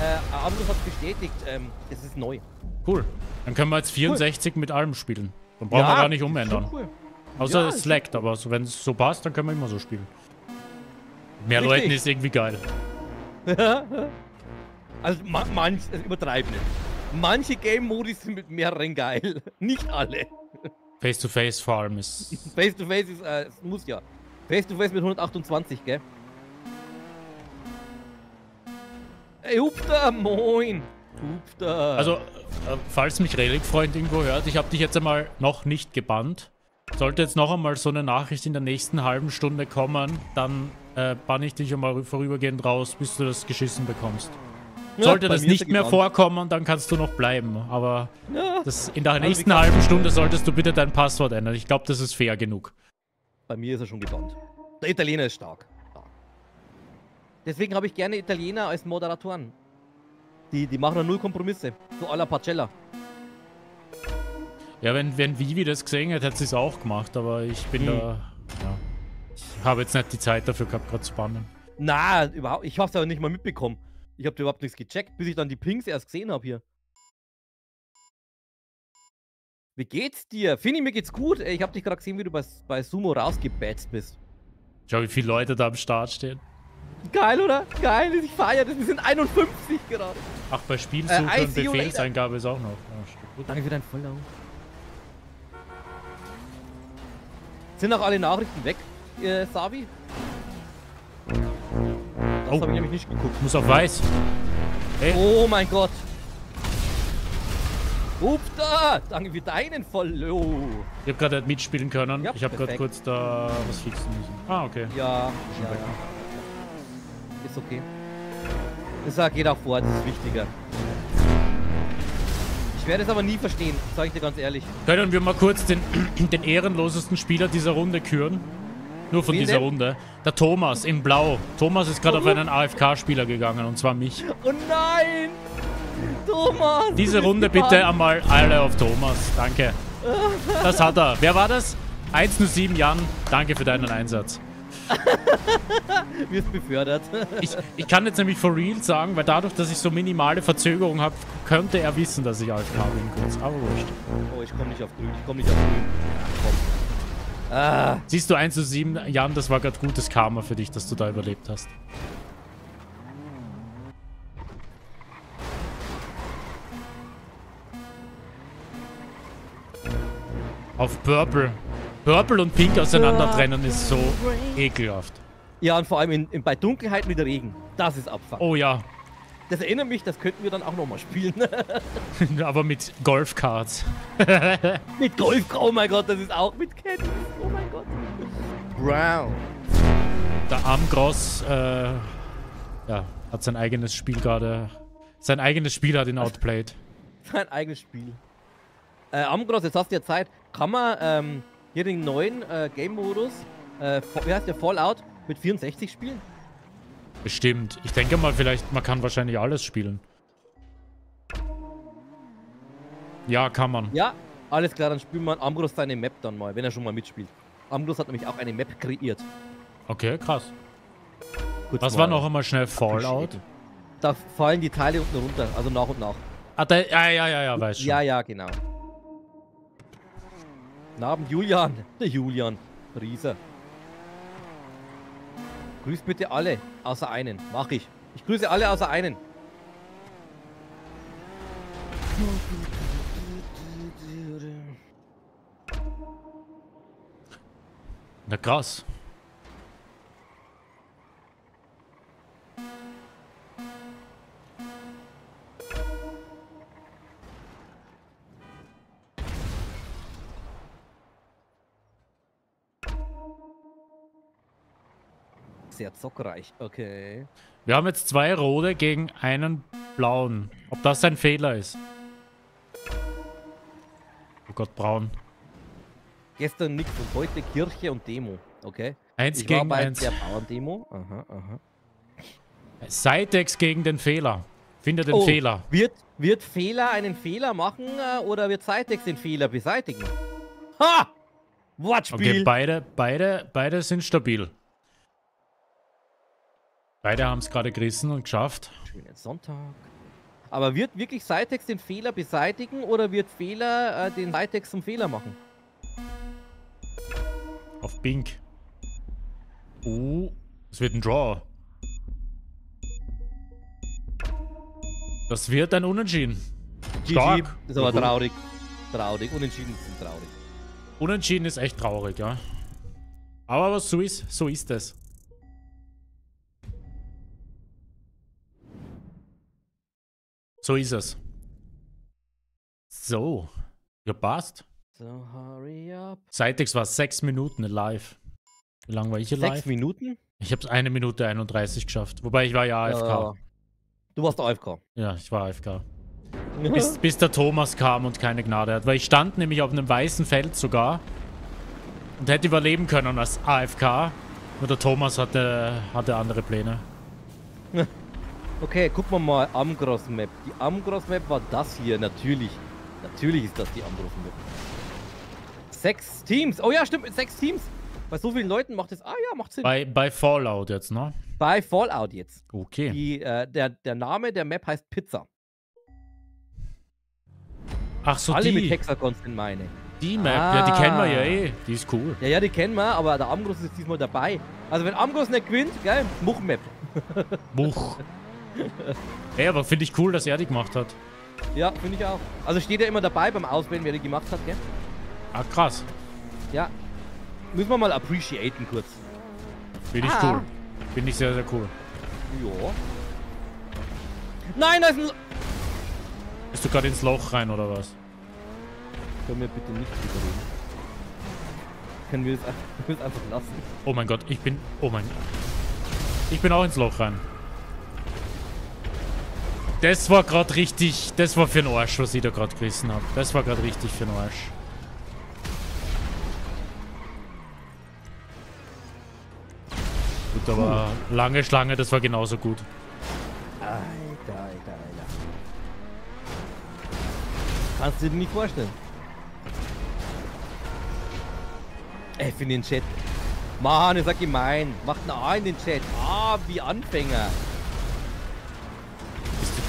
Äh, Amgros hat bestätigt, ähm, es ist neu. Cool. Dann können wir jetzt 64 mit allem spielen. Dann brauchen wir gar nicht umändern. Cool. Außer Ja, es laggt, aber so, wenn es so passt, dann können wir immer so spielen. Mehr Richtig. Leuten ist irgendwie geil. also ma manch, also übertreib nicht. Manche Game-Modi sind mit mehreren geil. Nicht alle. Face-to-face vor allem ist. Face to Face ist, äh, es muss ja. Face to Face mit 128, gell? Ey, Hupter, moin! Hupter! Also, äh, falls mich Relic-Freund irgendwo hört, ich habe dich jetzt einmal noch nicht gebannt. Sollte jetzt noch einmal so eine Nachricht in der nächsten halben Stunde kommen, dann äh, banne ich dich einmal vorübergehend raus, bis du das geschissen bekommst. Ja, Sollte das nicht mehr gebannt. vorkommen, dann kannst du noch bleiben. Aber Ja, das, in der Also, nächsten halben Stunde solltest du bitte dein Passwort ändern. Ich glaube, das ist fair genug. bei mir ist er schon gebannt. Der Italiener ist stark. Deswegen habe ich gerne Italiener als Moderatoren. Die, die machen da null Kompromisse. So à la Pacella. Ja, wenn, wenn Vivi das gesehen hätte, hätte sie es auch gemacht. Aber ich bin Hm. da... Ja, ich habe jetzt nicht die Zeit dafür gehabt, gerade zu bannen. Na, überhaupt. Ich hab's aber nicht mal mitbekommen. Ich habe überhaupt nichts gecheckt, bis ich dann die Pings erst gesehen habe hier. Wie geht's dir? Fini, mir geht's gut. Ich habe dich gerade gesehen, wie du bei, bei Sumo rausgebetzt bist. Schau, wie viele Leute da am Start stehen. Geil, oder? Geil, ich feiere das. Wir sind 51 gerade. Ach, bei Spielsuche Äh, und Befehlseingabe ist auch noch. Ja. Gut. Danke für dein Follow. Sind auch alle Nachrichten weg, äh, Sabi? Das Oh. habe ich nämlich nicht geguckt. Muss auf weiß. Hey, Oh mein Gott. Upda! Danke für deinen Follow. ich habe gerade mitspielen können. Ja, ich habe gerade kurz da was fixen müssen. Ah, okay. Ja, ja, ja. Ist okay. Das geht auch vor, das ist wichtiger. Ich werde es aber nie verstehen, sage ich dir ganz ehrlich. Können wir mal kurz den, den ehrenlosesten Spieler dieser Runde küren? Nur von Wen dieser denn? Runde. Der Thomas in Blau. Thomas ist gerade auf einen AFK-Spieler gegangen und zwar mich. Oh nein! Thomas! Diese Runde bitte einmal alle auf Thomas. Danke. Das hat er. Wer war das? 107 Jan. Danke für deinen Einsatz. Wirst befördert. Ich, ich kann jetzt nämlich for real sagen, weil dadurch, dass ich so minimale Verzögerung habe, könnte er wissen, dass ich AFK bin kurz. Aber wurscht. Oh, ich komme nicht auf grün, ich komme nicht auf grün. Komm. Ah, Siehst du 1 zu 7, Jan, das war gerade gutes Karma für dich, dass du da überlebt hast. Auf Purple. Purple und Pink auseinander trennen ist so ekelhaft. ja, und vor allem in, in, bei Dunkelheit mit Regen. Das ist Abfuck. Oh ja, Das erinnert mich, das könnten wir dann auch nochmal spielen. aber mit Golfkarts. mit Golf, oh mein Gott, das ist auch mit Kenntnis. Oh mein Gott. Brown. Der Armgross äh, ja, hat sein eigenes Spiel gerade. Sein eigenes Spiel hat ihn outplayed. Sein eigenes Spiel. Äh, Amgros, jetzt hast du ja Zeit. Kann man ähm, hier den neuen äh, Game-Modus, äh, wie heißt der, Fallout, mit 64 spielen? Bestimmt. Ich denke mal, vielleicht, man kann wahrscheinlich alles spielen. Ja, kann man. Ja, alles klar, dann spielt man Amgros seine Map dann mal, wenn er schon mal mitspielt. Amgros hat nämlich auch eine Map kreiert. Okay, krass. Kurz Was war noch einmal schnell Fallout? Da fallen die Teile unten runter, also nach und nach. Ah, da, ja, ja, ja, ja, weiß schon. Ja, ja, genau. Guten Abend, Julian. Der Julian. Rieser. Grüß bitte alle, außer einen. Mach ich. Ich grüße alle außer einen. Na krass. Sehr zockreich. Okay. Wir haben jetzt zwei rote gegen einen blauen. Ob das ein Fehler ist? Oh Gott, braun. Gestern nix und heute Kirche und Demo. Okay. Eins Ich war gegen bei eins. der Bauerndemo. Aha, aha. Cytex gegen den Fehler. Finde den Oh, Fehler. Wird, wird Fehler einen Fehler machen äh, oder wird Cytex den Fehler beseitigen? Ha! Wortspiel! Okay, beide, beide, beide sind stabil. Beide haben es gerade gerissen und geschafft. Schönen Sonntag. Aber wird wirklich Cytex den Fehler beseitigen oder wird Fehler äh, den Cytex zum Fehler machen? Auf Bink. Uh, Es wird ein Draw. Das wird ein Unentschieden. GG. Stark. Das ist aber traurig. Traurig. Unentschieden sind traurig. Unentschieden ist echt traurig, ja. Aber was so ist, so ist es. So ist es. So. Ja, passt. So, hurry up. Seitex war sechs Minuten live. Wie lange war ich hier Sechs live? Minuten? Ich habe es eine Minute 31 geschafft. Wobei ich war ja AFK. Äh, du warst AFK. Ja, ich war AFK. Bis, bis der Thomas kam und keine Gnade hat. Weil ich stand nämlich auf einem weißen Feld sogar. Und hätte überleben können als AFK. Nur der Thomas hatte, hatte andere Pläne. Okay, gucken wir mal Amgros Map. Die Amgros Map war das hier, natürlich. Natürlich ist das die Amgros Map. Sechs Teams. Oh ja, stimmt, mit sechs Teams. Bei so vielen Leuten macht es. Ah ja, macht Sinn. Bei, bei Fallout jetzt, ne? Bei Fallout jetzt. Okay. Die, äh, der, der Name der Map heißt Pizza. Ach so, Alle mit die, Hexagons sind meine. die Map. Ja, die kennen wir ja Ah. eh. Die ist cool. Ja, ja, die kennen wir, aber der Amgros ist diesmal dabei. Also wenn Amgros nicht gewinnt, gell, Much-Map. Buch. Ey, aber finde ich cool, dass er die gemacht hat. Ja, finde ich auch. Also steht er immer dabei beim Auswählen, wer die gemacht hat, gell? Ah, krass. Ja. Müssen wir mal appreciaten kurz. Finde ich Ah. cool. Finde ich sehr, sehr cool. Ja. Nein, da ist ein... Bist du gerade ins Loch rein oder was? Können wir bitte nicht drüber reden? Können wir es einfach, können wir es einfach lassen? Oh mein Gott, ich bin. Oh mein Gott. Ich bin auch ins Loch rein. Das war gerade richtig. Das war für den Arsch, was ich da gerade gerissen habe. Das war gerade richtig für den Arsch. Gut, aber lange Schlange, das war genauso gut. Alter, Alter, Alter. Kannst du dir nicht vorstellen. Ey, für den Chat. Mann, ist ja gemein. Macht ein A in den Chat. Ah, wie Anfänger.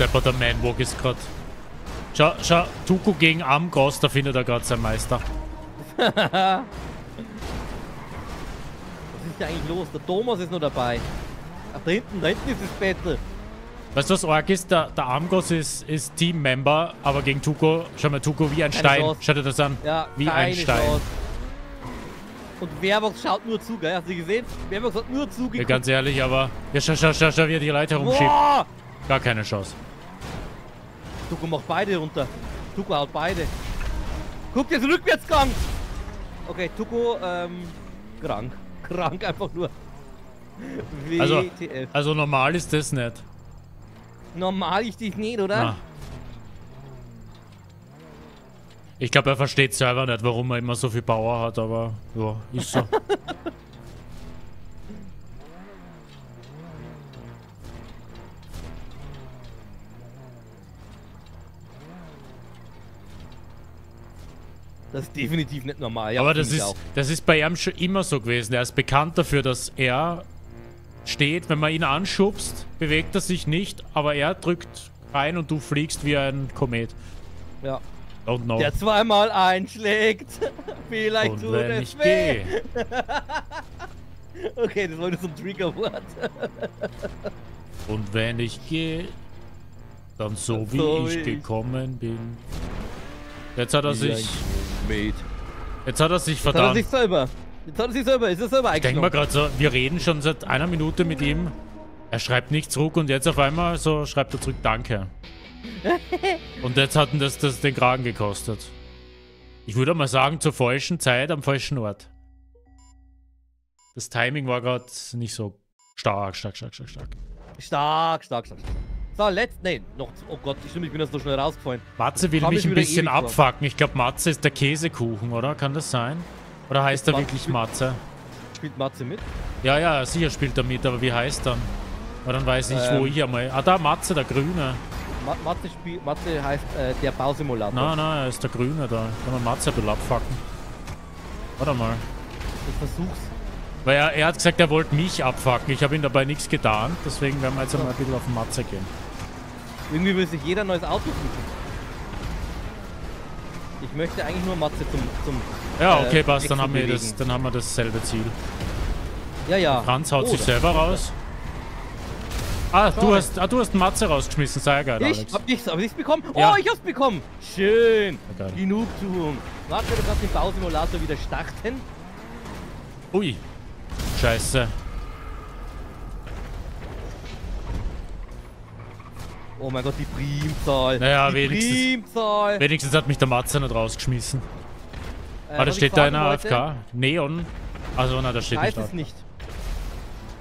Ist die Depper der Manwalk ist gerade. Schau, schau, Tuku gegen Amgos, da findet er gerade seinen Meister. Was ist hier eigentlich los? Der Thomas ist noch dabei. Ach, da hinten, da hinten ist das Battle. Weißt du, was arg ist? Der, der Amgos ist, ist Teammember, aber gegen Tuko, schau mal, Tuko wie ein Keine Stein. Chance. Schau dir das an. Ja, Wie ein Stein. Chance. Und Werbox schaut nur zu, gell? Hast du gesehen? Werbox hat nur Ja, zugeguckt. ganz ehrlich, aber. Ja, schau, schau, schau, schau, wie er die Leute herumschiebt. Boah! Gar keine Chance. Tuko macht beide runter. Tuko haut beide. Guck dir den Rückwärtsgang! Okay, Tuko, ähm, krank. Krank einfach nur. Also- WTF. Also normal ist das nicht. Normal ich dich nicht, oder? Na. Ich glaube, er versteht selber nicht, warum er immer so viel Power hat, aber ja, ist so. Das ist definitiv nicht normal. Ja, aber das ist, auch. das ist bei ihm schon immer so gewesen. Er ist bekannt dafür, dass er steht, wenn man ihn anschubst, bewegt er sich nicht, aber er drückt rein und du fliegst wie ein Komet. Ja. Don't know. Der zweimal einschlägt. Vielleicht und tut wenn es ich weh. Okay, das war nur so ein Triggerwort. Und wenn ich gehe, dann so wie So ich wie ich. gekommen bin. Jetzt hat er sich, Mate. jetzt hat er sich Jetzt hat er sich selber. Jetzt hat er sich selber. Ist er selber Ich denke mal gerade so, wir reden schon seit einer Minute mit ihm. Er schreibt nicht zurück und jetzt auf einmal so schreibt er zurück Danke. und jetzt hat ihn das, das den Kragen gekostet. Ich würde mal sagen, zur falschen Zeit am falschen Ort. Das Timing war gerade nicht so stark, stark, stark, stark, stark. Stark, stark, stark. So, letzt. Nee, noch. Oh Gott, stimmt, ich bin jetzt so schnell rausgefallen. Matze will mich ich ein bisschen abfacken. Ich glaube, Matze ist der Käsekuchen, oder? Kann das sein? Oder heißt er wirklich spielt- Matze? Spielt Matze mit? Ja, ja, sicher spielt er mit, aber wie heißt dann? Aber dann weiß ich, wo Ähm. ich einmal. Ah, da, Matze, der Grüne. Ma Matze, spiel Matze heißt äh, der Bausimulator. Nein, nein, er ist der Grüne da. Kann man Matze ein bisschen abfacken. Warte mal. Ich versuch's. Weil er, er hat gesagt, er wollte mich abfacken. Ich habe ihm dabei nichts getan. Deswegen werden wir jetzt einmal ein bisschen auf den Matze gehen. Irgendwie will sich jeder ein neues Auto suchen. Ich möchte eigentlich nur Matze zum. zum Ja, äh, okay, passt. Dann haben, wir das, dann haben wir dasselbe Ziel. Ja, ja. Franz haut Oh, sich selber raus. Ah, du hast, ah, du hast Matze rausgeschmissen. Sehr geil, Ich Alex. hab nichts, hab nichts bekommen. Ja. Oh, ich hab's bekommen. Schön. Ja, geil. Genugtuung. Warte, wir gerade den Bausimulator wieder starten. Ui. Scheiße. Oh mein Gott, die Primzahl. Naja, die wenigstens- Primzahl. Wenigstens hat mich der Matze nicht rausgeschmissen. Äh, ah, da ich steht da einer AFK. Neon. Also, na, da Ich steht weiß nicht es AFK. nicht.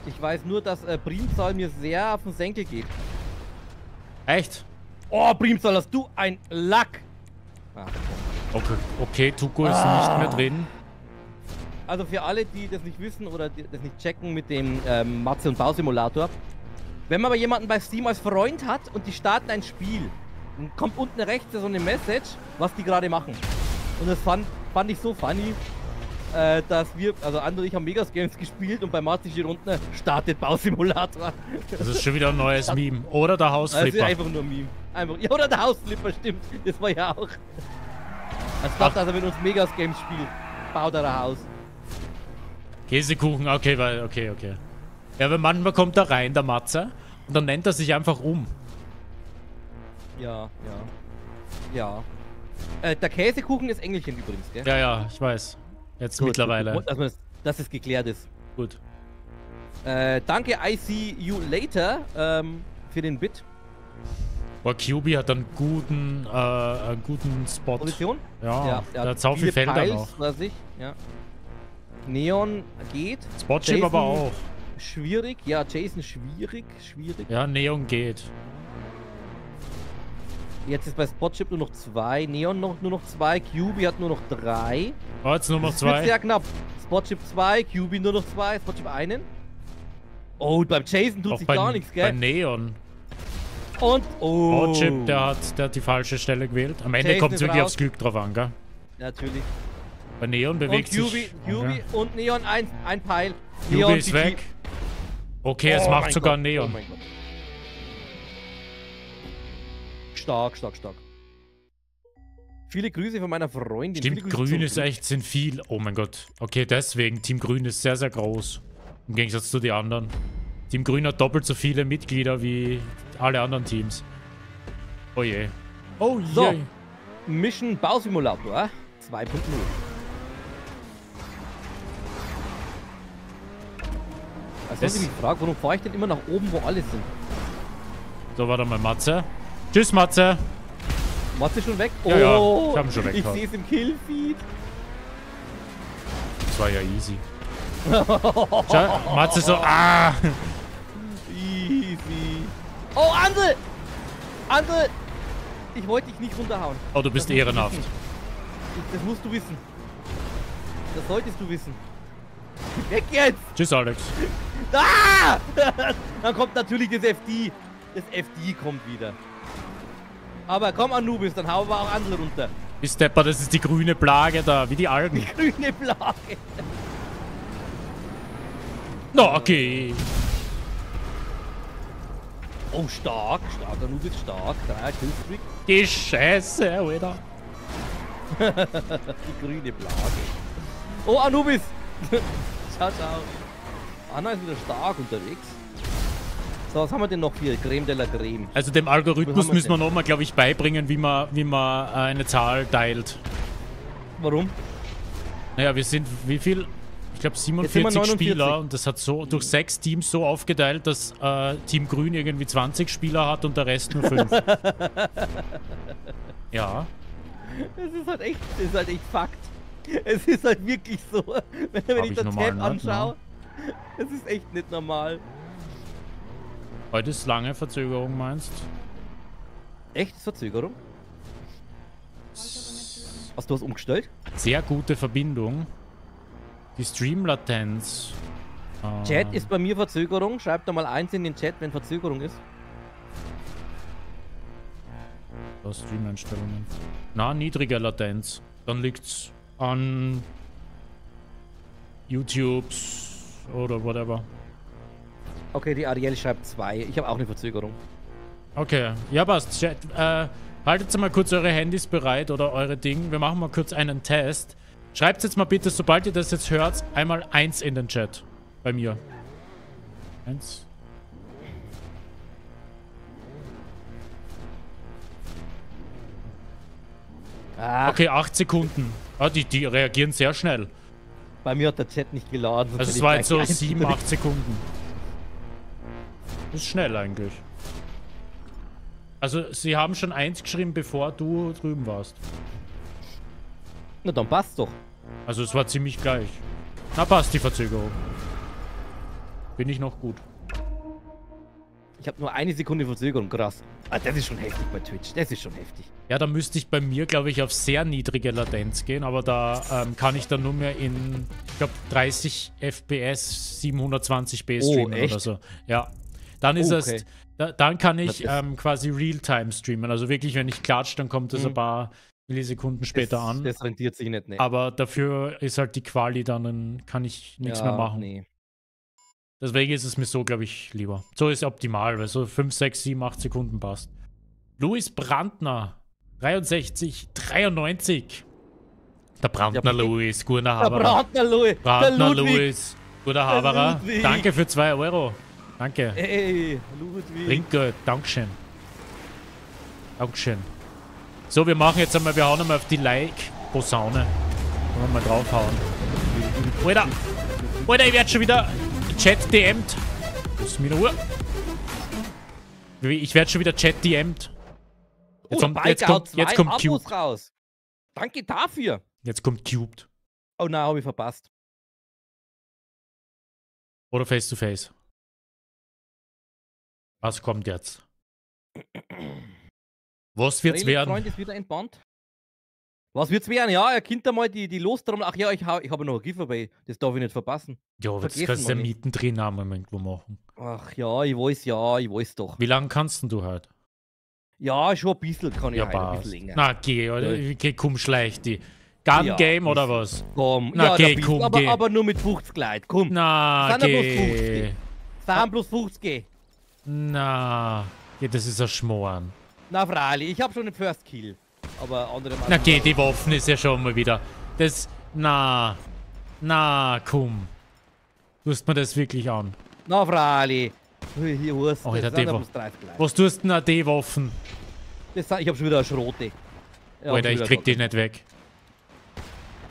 Ich weiß nur, dass äh, Primzahl mir sehr auf den Senkel geht. Echt? Oh, Primzahl, hast du ein Lack. Ah. Okay, okay Tuko ist Ah. nicht mehr drin. Also für alle, die das nicht wissen oder das nicht checken mit dem ähm, Matze- und Bausimulator. Wenn man aber jemanden bei Steam als Freund hat und die starten ein Spiel, dann kommt unten rechts so eine Message, was die gerade machen. Und das fand, fand ich so funny, äh, dass wir, also andere und ich haben Megas Games gespielt und bei Matze steht unten, startet Bausimulator. Das ist schon wieder ein neues Meme. Oder der Das ist Hausflipper. einfach nur ein Meme. Einfach, ja, oder der Hausflipper, stimmt. Das war ja auch. Als Ach. dass er mit uns Megas Games spielt, baut er ein Haus. Käsekuchen, okay, weil, okay, okay. Ja, aber manchmal kommt da rein, der Matze, und dann nennt er sich einfach um. Ja, ja. Ja. Äh, der Käsekuchen ist Engelchen übrigens, gell? Ja, ja, ich weiß. Jetzt Gut, mittlerweile. Dass, das, dass es geklärt ist. Gut. Äh, danke, I see you later, ähm, für den Bit. Boah, QB hat einen guten, äh, einen guten Spot. Position? Ja, der hat viel viele Felder Piles, noch. Was ich, ja. Neon geht. Spotchip aber auch. Schwierig. Ja, Jason schwierig. Schwierig. Ja, Neon geht. Jetzt ist bei Spotchip nur noch zwei. Neon noch, nur noch zwei. QB hat nur noch drei. Oh, jetzt nur noch Das zwei. sehr knapp. Spotchip zwei. QB nur noch zwei. Spotchip einen. Oh, beim Jason tut Auch sich bei, gar nichts, bei gell? Neon. Und. Oh. Spotchip, der hat, der hat die falsche Stelle gewählt. Am Ende kommt es wirklich raus. aufs Glück drauf an, gell? Natürlich. Bei Neon Und bewegt QB, sich. QB Okay. und Neon ein, ein. QB Neon ist weg. Okay, es Oh macht sogar Gott, Neon. Oh. Stark, stark, stark. Viele Grüße von meiner Freundin. Stimmt, grün ist echt, sind viel. Oh mein Gott. Okay, deswegen. Team Grün ist sehr, sehr groß. Im Gegensatz zu den anderen. Team Grün hat doppelt so viele Mitglieder wie alle anderen Teams. Oh je. Oh je. So. Mission Bausimulator 2.0. Also Das- wenn ich mich frage, warum fahre ich denn immer nach oben, wo alle sind? So, warte mal, Matze. Tschüss, Matze. Matze schon weg? Ja, ja, oh, ich hab ihn schon Ich weggehauen. sehe es im Killfeed. Das war ja easy. Matze so, ah. Easy. Oh, Andel! Andel! Ich wollte dich nicht runterhauen. Oh, du bist Das ehrenhaft. Das musst du wissen. Das solltest du wissen. Weg jetzt! Tschüss, Alex. Ah! Dann kommt natürlich das FD. Das FD kommt wieder. Aber komm, Anubis, dann hauen wir auch andere runter. Die Stepper, das ist die grüne Plage da, wie die Algen. Grüne Plage. No, okay. Oh, stark, stark. Anubis stark. Drei Killstreak. Die Scheiße, Alter. Die grüne Plage. Oh, Anubis. ciao, ciao. Anna ist wieder stark unterwegs. So, was haben wir denn noch hier? Creme de la Creme. Also dem Algorithmus wir müssen wir nochmal, glaube ich, beibringen, wie man, wie man äh, eine Zahl teilt. Warum? Naja, wir sind wie viel? Ich glaube Jetzt sind wir 47 49. Spieler und das hat so durch sechs Teams so aufgeteilt, dass äh, Team Grün irgendwie 20 Spieler hat und der Rest nur 5. ja. Es ist halt echt, es ist halt echt Fakt. Es ist halt wirklich so. Wenn, wenn ich ich das Tab nicht, anschaue, es ist echt nicht normal. Heute ist lange Verzögerung, meinst Echt? Ist Verzögerung? Hast du was umgestellt? Sehr gute Verbindung. Die Stream-Latenz. Äh, Chat ist bei mir Verzögerung. Schreibt da mal eins in den Chat, wenn Verzögerung ist. da Stream-Einstellungen. Na, niedrige Latenz. Dann liegt's an YouTubes oder whatever. Okay, die Ariel schreibt zwei. Ich habe auch eine Verzögerung. Okay, ja passt. Äh, haltet mal kurz eure Handys bereit oder eure Ding. Wir machen mal kurz einen Test. Schreibt jetzt mal bitte, sobald ihr das jetzt hört, einmal eins in den Chat. Bei mir. Eins. Ach, Okay, acht Sekunden. Ah, die, die reagieren sehr schnell. Bei mir hat der Chat nicht geladen. Also es war jetzt so die Eins sieben, gedrückt. acht Sekunden. Das ist schnell eigentlich. Also sie haben schon eins geschrieben, bevor du drüben warst. Na, dann passt doch. Also es war ziemlich gleich. Na passt die Verzögerung. Bin ich noch gut. Ich habe nur eine Sekunde Verzögerung, krass. Ah, das ist schon heftig bei Twitch. Das ist schon heftig. Ja, da müsste ich bei mir, glaube ich, auf sehr niedrige Latenz gehen, aber da ähm, kann ich dann nur mehr in, ich glaube, 30 FPS 720p Oh, streamen echt? oder so. Ja. Dann ist Oh, es, okay. da, dann kann ich ähm, quasi Realtime streamen. Also wirklich, wenn ich klatsche, dann kommt das Mhm. ein paar Millisekunden später das, an. Das rentiert sich nicht, ne. Aber dafür ist halt die Quali dann, dann kann ich nichts mehr machen. Nee. Deswegen ist es mir so, glaube ich, lieber. So ist optimal, weil so 5, 6, 7, 8 Sekunden passt. Luis Brandner, 63, 93. Der Brandner Ja. Luis, guter Der Haberer. Brandner Louis. Brandner der Ludwig. Luis, guter Haberer. Danke für 2 Euro. Danke. Ey, Ludwig. Trinkgeld, Dankeschön. Dankeschön. So, wir machen jetzt einmal, wir hauen einmal auf die Like-Posaune. Wollen wir mal draufhauen. Alter, Alter, ich werde schon wieder Chat DM'd. Lass mich in Ruhe. Ich werde schon wieder Chat. Oh, Jetzt der kommt, jetzt kommt, jetzt kommt Abos Cube. raus. Danke dafür. Jetzt kommt Cubed. Oh nein, habe ich verpasst. Oder Face to Face. Was kommt jetzt? Was wird's Rayleigh werden? Freund ist wieder entbannt. Was wird's werden? Ja, er kennt einmal die, die Lostrommel. Ach ja, ich, hau, ich habe noch ein Giveaway. Das darf ich nicht verpassen. Ja, aber das kannst du ja mittendrin einmal irgendwo machen. Ach ja, ich weiß ja, ich weiß doch. Wie lange kannst denn du halt? Ja, schon ein bisschen kann ich Ja, heute, ein bisschen länger. Na, geh, oder? Ja. Geh, komm, schleich die. Gun Ja, Game oder was? Komm, Na, ja, geh, da komm, aber, geh. aber nur mit 50 Leute. Komm, Na, Sind ja bloß geh. 50. sind bloß 50. Na, geh, das ist ein Schmoren. Na, freilich, ich habe schon den First Kill. Aber andere Na, geh, die Waffen ist ja schon mal wieder. Das, na, na, komm. Tust mir das wirklich an. Na. Ui, Hier, Horst, Oh, das der sind ja Devo. bloß 30 Leute. Was tust denn die Waffen? Ich habe schon wieder eine Schrote. Ja, Alter, hab ich krieg die nicht weg.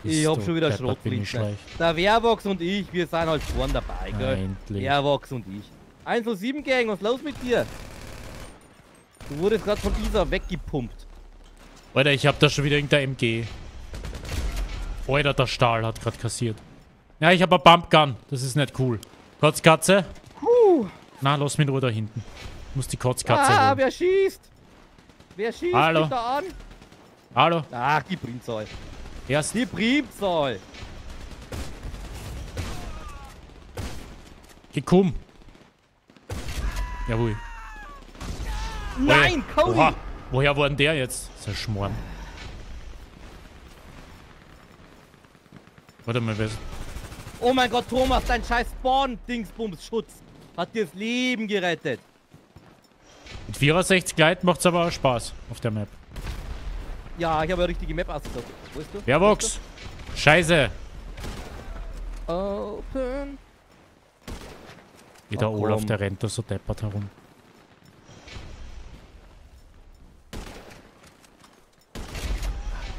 Ich Bist hab du schon wieder deppert, bin ich Schrotflinte. schlecht. Der Werwachs und ich, wir sind halt vorn dabei, gell? Endlich. Werwachs und ich. 107 Gang, was ist los mit dir? Du wurdest gerade von Isa weggepumpt. Alter, ich hab da schon wieder irgendein MG. Alter, der Stahl hat gerade kassiert. Ja, ich hab ein Bumpgun. Das ist nicht cool. Kotzkatze? Puh. Na, lass mich nur da hinten. Ich muss die Kotzkatze Ah, holen. wer schießt? Wer schießt Hallo. da an? Hallo? Ach, die Primzahl. Erst. Die Primzahl. Geh, komm. Jawohl. Nein, Cody! Oha. Woher war denn der jetzt? Das ist ein Schmorn. Warte mal, wer ist... Oh mein Gott, Thomas, dein scheiß Spawn-Dingsbums-Schutz hat dir das Leben gerettet. Mit 64 Gleit macht's aber auch Spaß auf der Map. Ja, ich habe eine richtige Map ausgesucht. Wo ist du? Wer wuchs? Scheiße. Open. Wie der Ach, Olaf, der rennt da so deppert herum.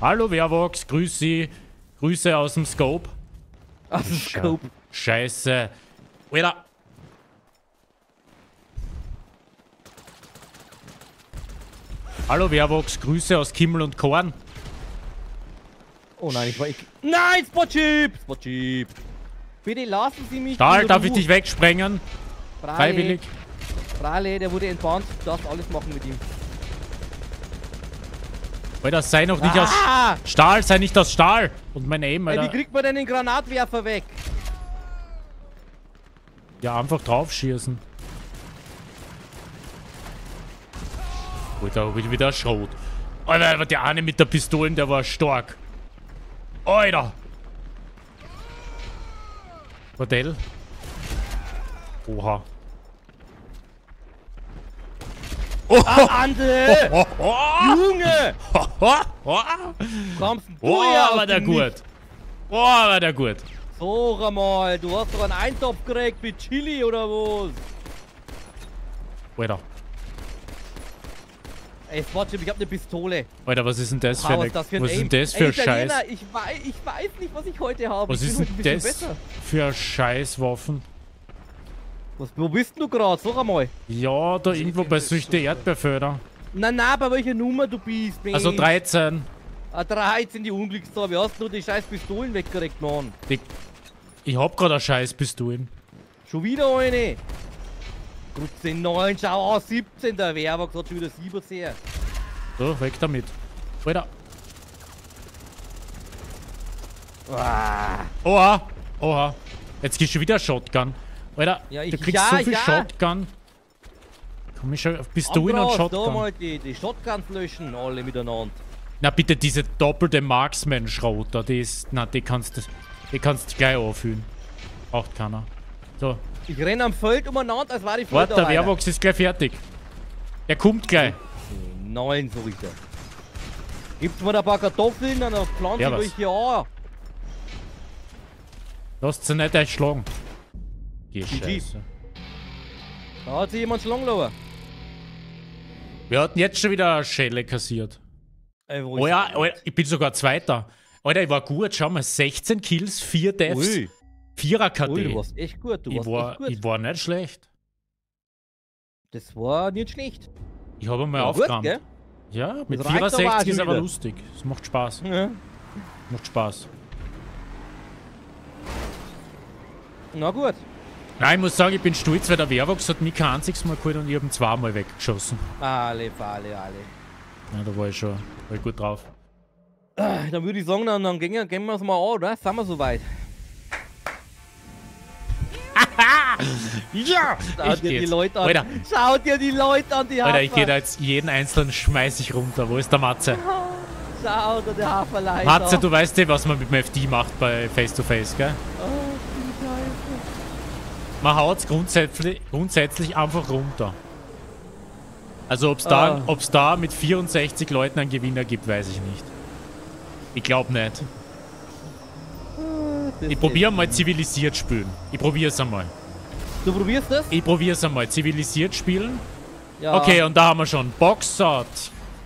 Hallo Wervox, grüß Sie. Grüße aus dem Scope. Aus dem Scope. Scheiße. Alter. Hallo Wervox, Grüße aus Kimmel und Korn. Oh nein, ich war ich. Nein, Spotchip! Spotchip! Bitte lassen Sie mich. Stahl, darf ich dich wegsprengen? Freiwillig? Frale, der wurde entbannt. Du darfst alles machen mit ihm. Alter, sei noch nicht aus Ah! Stahl, sei nicht aus Stahl. Und mein Aim, Ey, wie Alter. kriegt man denn den Granatwerfer weg? Ja, einfach drauf schießen. Alter, wieder, wieder Schrot. Alter, aber der eine mit der Pistole, der war stark. Alter. Modell. Oha. Ah, Ande! Oh, oh, Junge! oh, oh, Kommst du oh, her aus war der gut. Oh, war der gut. So einmal, du hast doch einen Eintopf gekriegt mit Chili oder was? Alter. Ey, warte, ich hab eine Pistole. Alter, was ist denn das für eine, das für ein was ist denn das für Ey, ein Scheiß? Ich weiß, ich weiß nicht, was ich heute habe. Was ich ist bin denn heute ein bisschen das besser. für Scheißwaffen? Was, wo bist du gerade? Sag einmal. Ja, da irgendwo bei solchen Erdbeerfelder. Na, na, bei welcher Nummer du bist, Mensch. Also 13. Ah, 13 die Unglückszahl. Wie hast du nur die scheiß Pistolen weggeregt, Mann? Die, ich hab grad eine Scheißpistolen. Schon wieder eine. Gut, 9, schau aus, 17, der Werwachs hat schon wieder 17. So, weg damit. Alter. Ah, Oha. Oha. Jetzt gehst du wieder Shotgun. Alter, Ja, ich- du kriegst ja, so viel ja. Shotgun. Komm ich schon auf Pistolen und Andras, Da Shotgun. mal die, die Shotguns löschen, alle miteinander. Na bitte, diese doppelte Marksman-Schroter, die ist. Na, die kannst du. Die kannst du gleich anfühlen. Braucht keiner. So. Ich renne am Feld umeinander, als war die Warte, der. Wehrbox ist gleich fertig. Der kommt gleich. Neun, so ich da. Gibt's mir da ein paar Kartoffeln, dann pflanze Ja, ich euch hier an. Lasst sie nicht euch GG. Scheiße. Da hat sich jemand lassen. Wir hatten jetzt schon wieder eine Schelle kassiert. Ey, Oh ja, der? Alter, ich bin sogar Zweiter. Alter, ich war gut. Schau mal, 16 Kills, 4 Deaths, Ui, 4er KD. ui, du warst echt gut, du ich, warst war, echt gut. ich war nicht schlecht. Das war nicht schlecht. Ich habe einmal gut, gell? Ja, mit Das reicht aber auch 64 ist aber wieder. lustig. Es macht Spaß. Ja. Macht Spaß. Na gut. Nein, ich muss sagen, ich bin stolz, weil der Wehrwachs hat mich kein einziges Mal geholt und ich habe ihn zweimal weggeschossen. Alle, alle, alle. Ja, da war ich schon war ich gut drauf. Ah, Dann würde ich sagen, dann, dann gehen, gehen wir es mal an, oder? Sind wir soweit? Ja! Schau Ich dir die. Leute an. Alter, Schau dir die Leute an, die Alter, ich gehe Hafer. da jetzt jeden einzelnen schmeiß ich runter. Wo ist der Matze? Schau dir der Haferleiter. Matze, du weißt eh, was man mit dem FD macht bei Face to Face, gell? Oh. Man haut's grundsätzlich, grundsätzlich einfach runter. Also ob's da, Ah. da mit 64 Leuten einen Gewinner gibt, weiß ich nicht. Ich glaube nicht. Das Ich probiere mal zivilisiert spielen. Ich probier's einmal. Du probierst das? Ich probier's einmal. Zivilisiert spielen. Ja. Okay, und da haben wir schon. Boxshot.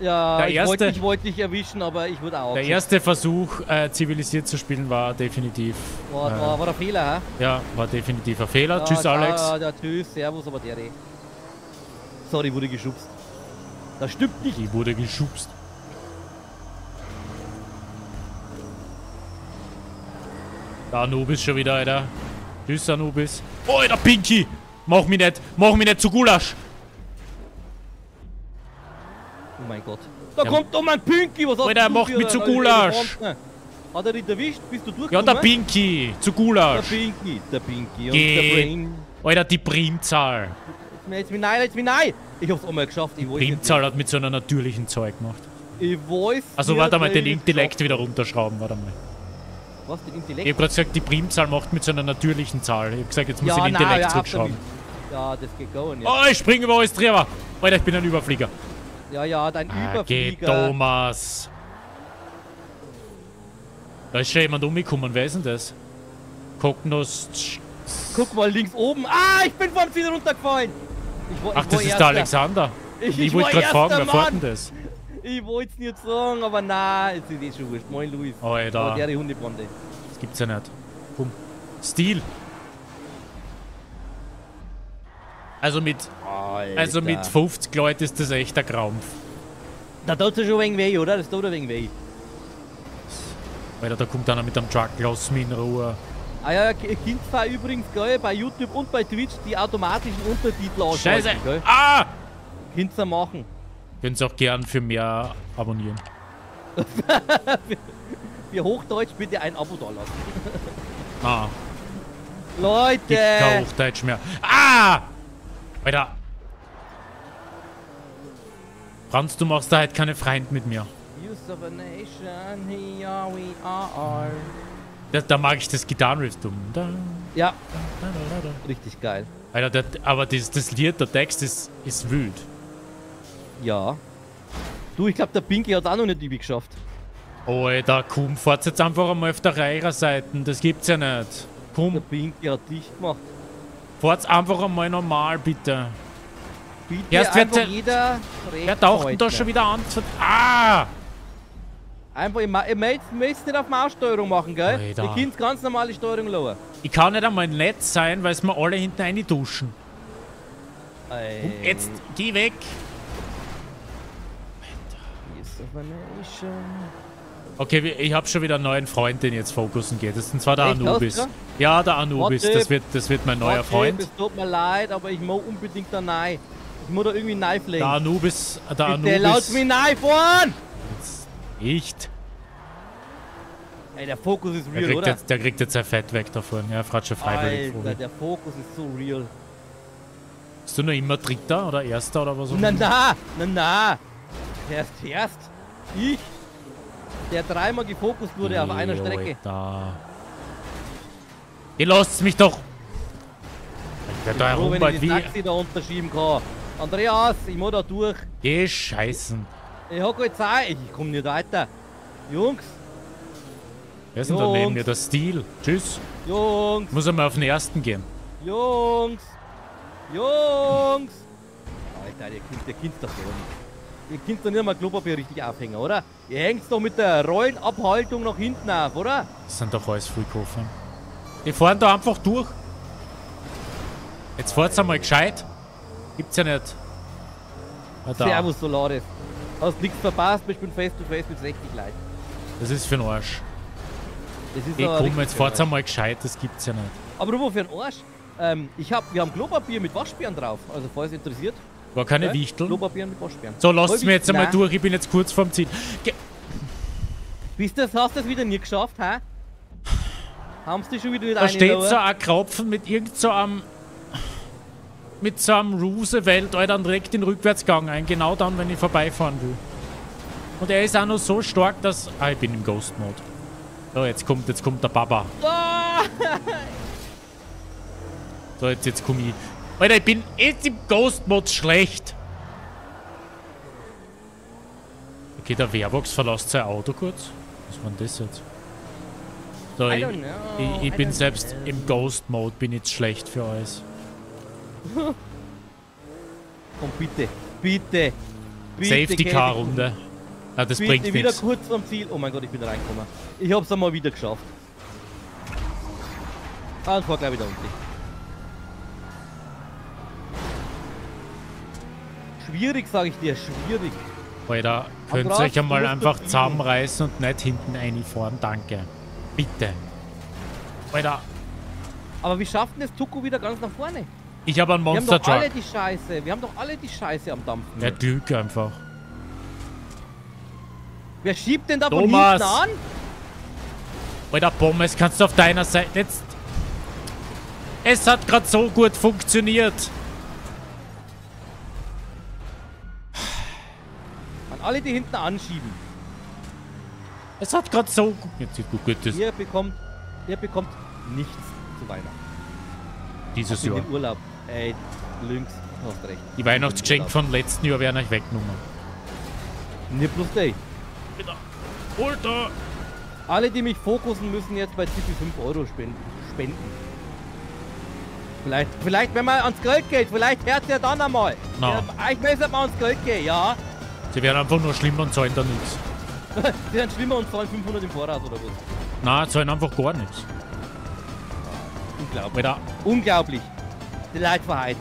Ja, der ich erste- wollte ich wollte dich erwischen, aber ich wurde auch. Der erste Versuch, äh, zivilisiert zu spielen, war definitiv. War, äh, war, war der Fehler, hä? Ja, war definitiv ein Fehler. Ja, Tschüss, da- Alex. Ja, tschüss, servus, aber der. Sorry, wurde geschubst. Das stimmt nicht. Die wurde geschubst. Da Anubis schon wieder, Alter. Tschüss, Anubis. Oh, Alter, Pinky! Mach mich nicht, mach mich nicht zu Gulasch! Oh mein Gott. Da Ja. kommt doch mein Pinky, was hast Alter, du mach für mich zu Gulasch. Hat er dich erwischt? Bist du Ja, durchgekommen? der Pinky! Zu Der Gulasch! Pinky, der Pinky und Geh. der Brain. Alter, die Primzahl. Jetzt mir nein, jetzt mir nein. Ich hab's einmal geschafft. Ich Primzahl hat mit so einer natürlichen Zeug gemacht. Ich weiß. Also warte mal, den ich Intellekt wieder runterschrauben, warte mal. Was, den Ich Intellekt? hab gerade gesagt, die Primzahl macht mit so einer natürlichen Zahl. Ich hab gesagt, jetzt muss ja, ich den Intellekt ja, zurückschrauben. Ja, das geht gar nicht. Oh, ich springe über alles drüber. Alter, ich bin ein Überflieger. Ja, ja, dein Ah, geht, Überflieger. Thomas. Da ist schon jemand umgekommen. Wer ist denn das? Koknos. Guck mal links oben. Ah, ich bin vom Ziel runtergefallen. Ich war, Ach, ich das ist Erster. der Alexander. Ich, Ich, wollte gerade fragen, wer fährt denn das? Ich wollte es nicht sagen, aber nein, es ist eh schon wurscht. Moin, Luis. Aber Alter, der die Hundebande. das gibt's ja nicht. Komm. Stil. Also mit, also mit 50 Leuten ist das echt ein Krampf. Da tut es schon wenig weh, oder? Das tut ein wenig weh. Alter, da kommt einer mit einem Truck, lass mich in Ruhe. Ah ja, Kind war übrigens geil bei YouTube und bei Twitch die automatischen Untertitel ausschalten. Scheiße. Gell? Ah! Könnt's machen. Könnt ihr auch gern für mehr abonnieren. Für Hochdeutsch bitte ein Abo da lassen. Ah, gibt kein Leute! Hochdeutsch mehr. Ah! Alter. Franz, du machst da halt keine Freund mit mir. Use of a nation, here we are. Da, da mag ich das Gitarrenriff. Ja, richtig geil. Alter, der, aber das, das Lied, der Text ist, ist wild. Ja. Du, ich glaube, der Pinky hat auch noch nicht übel geschafft. Alter, komm, fahrt jetzt einfach einmal auf der Reirerseite. Das gibt's ja nicht. Der Komm, Pinky hat dicht gemacht. Fahrt's einfach einmal normal, bitte. Bitte Erst wird der- jeder Wer taucht denn da schon wieder an? Ah! Einfach, ihr möchtet möcht's nicht auf Maussteuerung machen, gell? Alter. Ihr könnt ganz normale Steuerung lassen. Ich kann nicht einmal nett sein, weil es mir alle hinten rein duschen. Komm, jetzt, geh weg. Yes of a Nation. Okay, ich habe schon wieder einen neuen Freund, den jetzt fokussen geht. Das ist zwar der Echt, Anubis. Ja, der Anubis. Das wird, das wird mein neuer Freund. Es tut mir leid, aber ich muss unbedingt da rein. Ich muss da irgendwie Der reinfliegen. Anubis, der Bitte laut Anubis. mich reinfahren! Nicht. Ey, der Fokus ist Der real, kriegt, oder? jetzt, der kriegt jetzt sein Fett weg davon. Ja, fragt schon freiwillig. Alter, Vogel. der Fokus ist so real. Bist du noch immer Dritter oder Erster oder was? auch Na immer? na, na na. Erst, erst. Ich, der dreimal gefokust wurde auf einer Strecke. Da. Ihr lasst mich doch. Ich werde da Froh, wenn ich wie. Taxi da unterschieben kann. Andreas, ich muss da durch. Geh scheißen. Ich hab keine Zeit. Ich komm nicht weiter. Jungs, Wer ist denn da neben mir? Der Stil. Tschüss. Jungs, Muss einmal auf den ersten gehen. Jungs, Jungs. Alter, ihr könnt, ihr das doch nicht. Ihr könnt doch nicht mal Klopapier richtig aufhängen, oder? Ihr hängt doch mit der Rollenabhaltung nach hinten auf, oder? Das sind doch alles Vollkoffer. Die fahren da einfach durch. Jetzt fahrt's einmal gescheit. Gibt's ja nicht. Da. Servus, Solaris. Hast nichts verpasst, ich bin face to face mit 60 Leuten. Das ist für den Arsch. Das ist Ey, komm, jetzt fahrt's einmal gescheit. Das gibt's ja nicht. Aber wo für ein Arsch? Ähm, ich hab, wir haben Klopapier mit Waschbären drauf. Also, falls interessiert. War keine gell? Wichtel. Klopapier mit Waschbären. So, lasst Voll mir jetzt einmal durch. Ich bin jetzt kurz vorm Ziel. Ge Bist das, hast du das wieder nie geschafft, hä? Haben sie schon wieder nicht Da steht so ein Kropfen mit irgend so einem. Mit so einem Roosevelt, Alter, und direkt den Rückwärtsgang ein. Genau dann, wenn ich vorbeifahren will. Und er ist auch noch so stark, dass. Ah, ich bin im Ghost-Mode. So, jetzt kommt, jetzt kommt der Baba. Ah! So, jetzt, jetzt komm ich. Alter, ich bin jetzt im Ghost-Mode schlecht. Okay, der Wehrbox verlässt sein Auto kurz. Was war denn das jetzt? So, ich, ich, ich bin selbst know. im Ghost-Mode, bin jetzt schlecht für alles. Komm, bitte. Bitte. bitte Safety-Car-Runde. Ah, das Bitte bringt wieder nichts. kurz vom Ziel. Oh mein Gott, ich bin reingekommen. Ich hab's einmal wieder geschafft. Ah, und fahr gleich wieder unten. Schwierig, sag ich dir, schwierig. Alter, könnt ihr euch einmal einfach zusammenreißen und nicht hinten reinfahren? Danke. Bitte. Alter, Aber wie schafft denn das Tuku wieder ganz nach vorne? ich habe einen Wir haben Monster doch alle Truck. die Scheiße. Wir haben doch alle die Scheiße am Dampfen. Der Glück einfach. Wer schiebt denn da von Thomas. hinten an? Alter, Pommes, kannst du auf deiner Seite jetzt... Es hat gerade so gut funktioniert. Alle, die hinten anschieben. Es hat gerade so gut... Jetzt ist gut, gut Ihr bekommt, ihr bekommt nichts zu Weihnachten. dieses In Jahr. den Urlaub. Ey, Lynx, du hast recht. Die Weihnachtsgeschenke von letzten Jahr werden euch weggenommen. Nicht bloß die. Alter! Alle, die mich fokussen, müssen jetzt bei Tipi 5 Euro spenden. spenden. Vielleicht, vielleicht, wenn man ans Geld geht, vielleicht hört ja dann einmal. Na. Ja, ich möchte mal ans Geld gehen, ja. Sie werden einfach nur schlimmer und zahlen da nichts. Die sind schlimmer und zahlen 500 im Voraus oder was. Nein, zahlen einfach gar nichts. Unglaublich. Alter, Unglaublich. Die Leitverheit.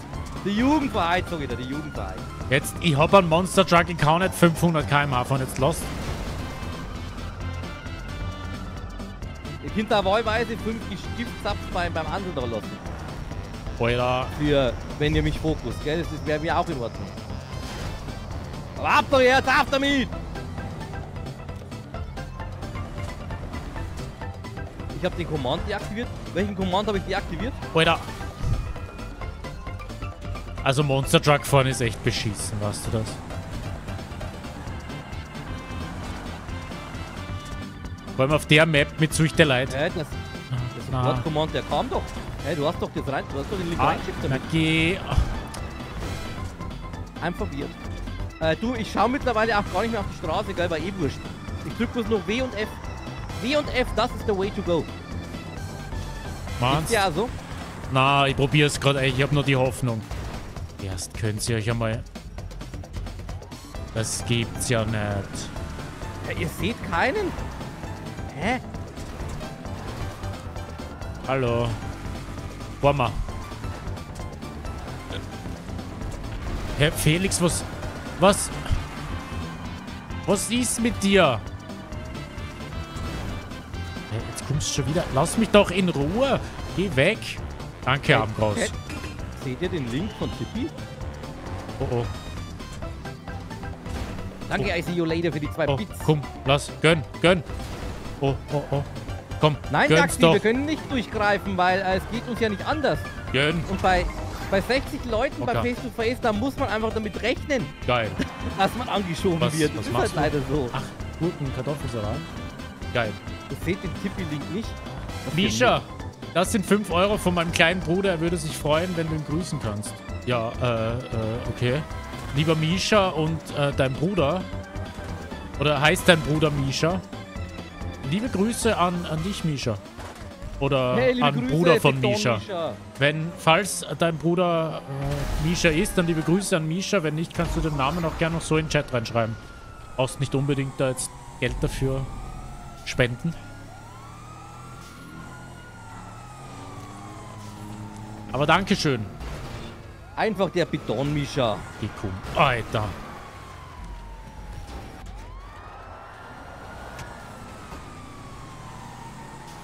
Die Jugendverheit, sag ich dir, die Jugendverheit. jetzt, ich hab einen Monster Truck, ich kann nicht 500 km/h fahren, jetzt lasst. Ihr könnt da wahlweise 5 Stiftsaps beim, beim Handel da lassen. Alter, Für, wenn ihr mich fokus, gell? Das wäre mir auch in Ordnung. Ab doch jetzt, ab damit! Ich habe den Command deaktiviert. Welchen Command habe ich deaktiviert? Alter. Also Monster Truck fahren ist echt beschissen, weißt du das? Vor allem auf der Map mit Leuten. Hey, das, das Na. Support Command, der kam doch. Hey, du hast doch das rein, du hast doch den Link Ah, reingeschickt na damit. geh. Einfach verwirrt. Äh, du, ich schaue mittlerweile auch gar nicht mehr auf die Straße, gell, weil eh wurscht. Ich drück bloß noch W und F. W und F, das ist the way to go. Mans? Ja, so. Na, ich probier's gerade. Ich habe nur die Hoffnung. Erst könnt ihr euch einmal... Das gibt's ja nicht. Ja, ihr seht keinen? Hä? Hallo. Mal. Herr Felix, was... Was... Was ist mit dir? Hä, jetzt kommst du schon wieder. Lass mich doch in Ruhe. Geh weg. Danke, Armgraus. Hä? Seht ihr den Link von Tippi? Oh, oh. Danke, I see you later für die zwei Oh, Bits. komm, lass. Gönn, gönn. Oh, oh, oh. Komm, Nein, Daxi, doch. wir können nicht durchgreifen, weil äh, es geht uns ja nicht anders. Gönn. Und bei, bei 60 Leuten bei Okay. Face to Face, da muss man einfach damit rechnen, Geil. dass man angeschoben Was- wird. was das ist halt leider so. Ach, guten Kartoffelsalat. Geil. Ihr seht den Tippi-Link nicht. Für Misha, das sind 5 Euro von meinem kleinen Bruder. Er würde sich freuen, wenn du ihn grüßen kannst. Ja, äh, äh, okay. Lieber Misha und äh, dein Bruder. Oder heißt dein Bruder Misha? Liebe Grüße an, an dich, Misha. Oder Hey, an Grüße, Bruder von Beton Misha. Misha. Wenn, falls dein Bruder äh, Misha ist, dann liebe Grüße an Misha. Wenn nicht, kannst du den Namen auch gerne noch so in den Chat reinschreiben. Brauchst nicht unbedingt da jetzt Geld dafür spenden. Aber Dankeschön. Einfach der Beton-Mischa. Die Kuh. Alter.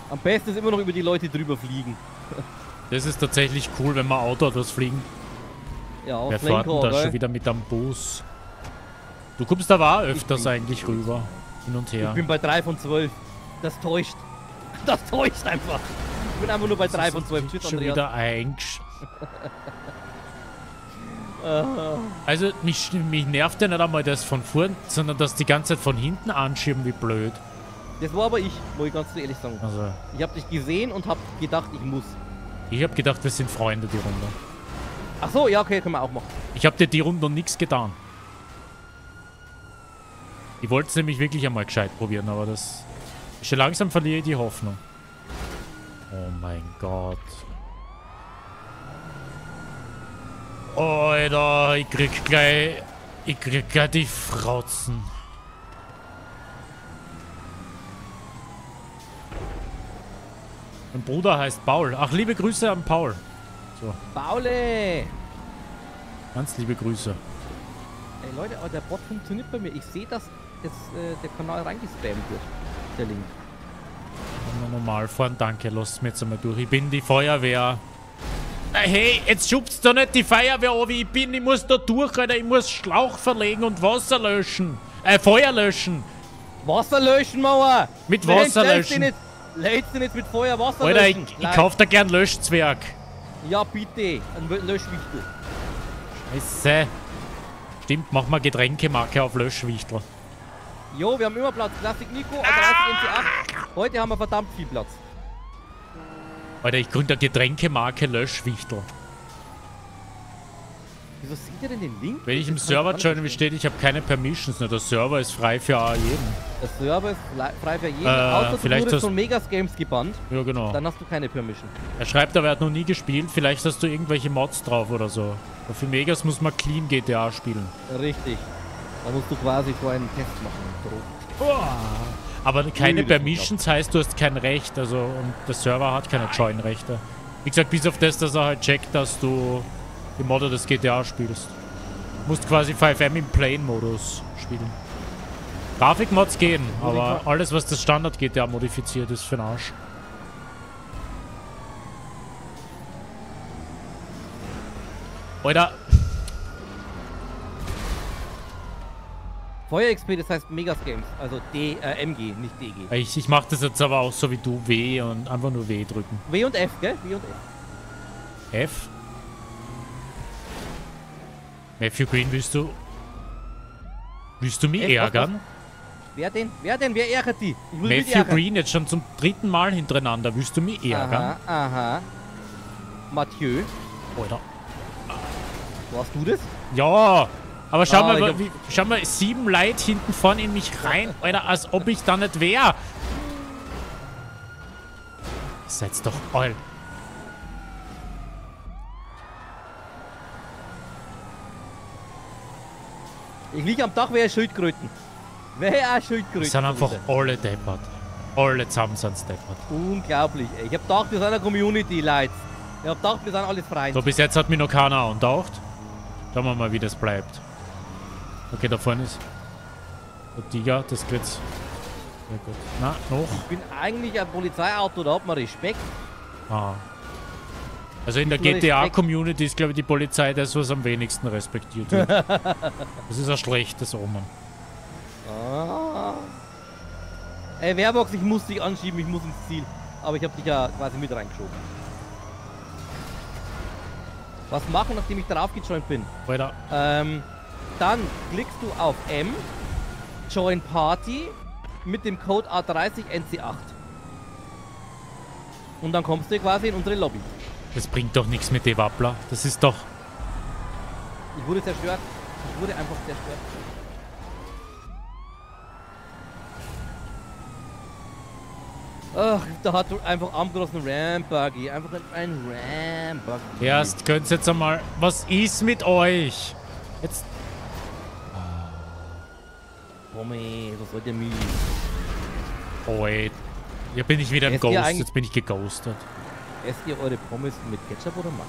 Am besten ist immer noch über die Leute drüber fliegen. Das ist tatsächlich cool, wenn man Auto das fliegen. Ja, auf Wer fährt denn da schon wieder mit am Bus? Du kommst aber auch öfters eigentlich rüber. Hin und her. Ich bin bei 3 von 12. Das täuscht. Das täuscht einfach. Ich bin einfach nur bei 3 von 12. Tschüss, schon wieder eingesch... Ah. Also mich, mich nervt ja nicht einmal das von vorn, sondern das die ganze Zeit von hinten anschieben, wie blöd. Das war aber ich, muss ich ganz ehrlich sagen. Also Ich habe dich gesehen und habe gedacht, ich muss. ich habe gedacht, wir sind Freunde, die Runde. Ach so, ja, okay, können wir auch machen. Ich habe dir die Runde noch nichts getan. Ich wollte es nämlich wirklich einmal gescheit probieren, aber das... Schon langsam verliere ich die Hoffnung. Oh mein Gott. Alter, ich krieg gleich... Ich krieg gleich die Frotzen. Mein Bruder heißt Paul. Ach, liebe Grüße an Paul. Paule! Ganz liebe Grüße. Ey Leute, aber der Bot funktioniert bei mir. Ich sehe, dass jetzt, äh, der Kanal reingespammt wird. Der Link. Mal normal fahren, danke, lasst mir jetzt einmal durch. Ich bin die Feuerwehr. Na, hey, jetzt schubst du nicht die Feuerwehr an, wie ich bin. Ich muss da durch, Alter. Ich muss Schlauch verlegen und Wasser löschen. Äh, Feuer löschen. Wasser löschen, Mauer! Mit Wasser löschen. Lädst den jetzt mit Feuer Wasser Alter, ich, löschen? ich Nein. kauf da gern Löschzwerg. Ja, bitte. Ein Löschwichtel. Scheiße. Stimmt, mach mal Getränkemarke auf Löschwichtel. Jo, wir haben immer Platz. Klassik Nico, A30 NC8. Heute haben wir verdammt viel Platz. Alter, ich gründe eine Getränkemarke Löschwichtel. Wieso seht ihr denn den Link? Wenn ich im Server joine, verstehen. steht, ich habe keine Permissions. Ne? Der Server ist frei für jeden. Der Server ist frei für jeden. Äh, Außer du vielleicht wurdest hast- von Megas Games gebannt. Ja, genau. Dann hast du keine Permission. Er schreibt aber, er hat noch nie gespielt. Vielleicht hast du irgendwelche Mods drauf oder so. Aber für Megas muss man clean GTA spielen. Richtig. Da musst du quasi vorher einen Test machen. Dro- Aber keine Permissions heißt, du hast kein Recht. Also, und der Server hat keine Join-Rechte. Wie gesagt, bis auf das, dass er halt checkt, dass du die Modder des GTA spielst. Du musst quasi 5M im Plain-Modus spielen. Grafikmods gehen, aber alles, was das Standard GTA modifiziert, ist für den Arsch. Alter, Feuer XP, das heißt Megas Games. Also D, äh, MG, nicht DG. ich, ich mach das jetzt aber auch so wie du, W und einfach nur W drücken. W und F, gell? W und F. F. Matthew Green, willst du... Willst du mich was, ärgern? Wer denn? Wer denn? Wer ärgert die? Matthew. Green jetzt schon zum dritten Mal hintereinander. Willst du mich ärgern? Aha, aha. Mathieu, Alter. warst du das? Ja! Aber schau, Ah, mal, hab- wie, schau mal, sieben Leute hinten vorne in mich rein, Alter, als ob ich da nicht wäre. Seid's doch all. Ich liege am Dach, wer Schildkröten. Wer Schildkröten. Die sind einfach alle deppert. Alle zusammen sind deppert. Unglaublich, ey. Ich hab gedacht, wir sind eine Community, Leute. Ich hab gedacht, wir sind alles Freunde. So, bis jetzt hat mich noch keiner antaucht. Schauen wir mal, wie das bleibt. Okay, da vorne ist der Tiger, das geht. Sehr gut. Na, noch? Ich bin eigentlich ein Polizeiauto, da hat man Respekt. Ah. Also in der GTA-Community ist, glaube ich, die Polizei das, was am wenigsten respektiert wird. das ist ein schlechtes Omen. Ah. Ey, Wehrbox, ich muss dich anschieben, ich muss ins Ziel. Aber ich hab dich ja quasi mit reingeschoben. Was machen, nachdem ich darauf gejoint bin? Weiter. Ähm, dann klickst du auf M, Join Party mit dem Code A30NC8. Und dann kommst du quasi in unsere Lobby. Das bringt doch nichts mit dem Wappler. Das ist doch... Ich wurde zerstört. Ich wurde einfach zerstört. Ach, da hat einfach Amgros einen Rambuggy. Einfach ein, ein Rambuggy. Erst könnt's jetzt einmal... Was ist mit euch? Jetzt... Tommy, was der Mühe? Oh, ey. Hier bin ich wieder im Esst ihr Ghost. Jetzt bin ich geghostet. Esst ihr eure Pommes mit Ketchup oder Mayo?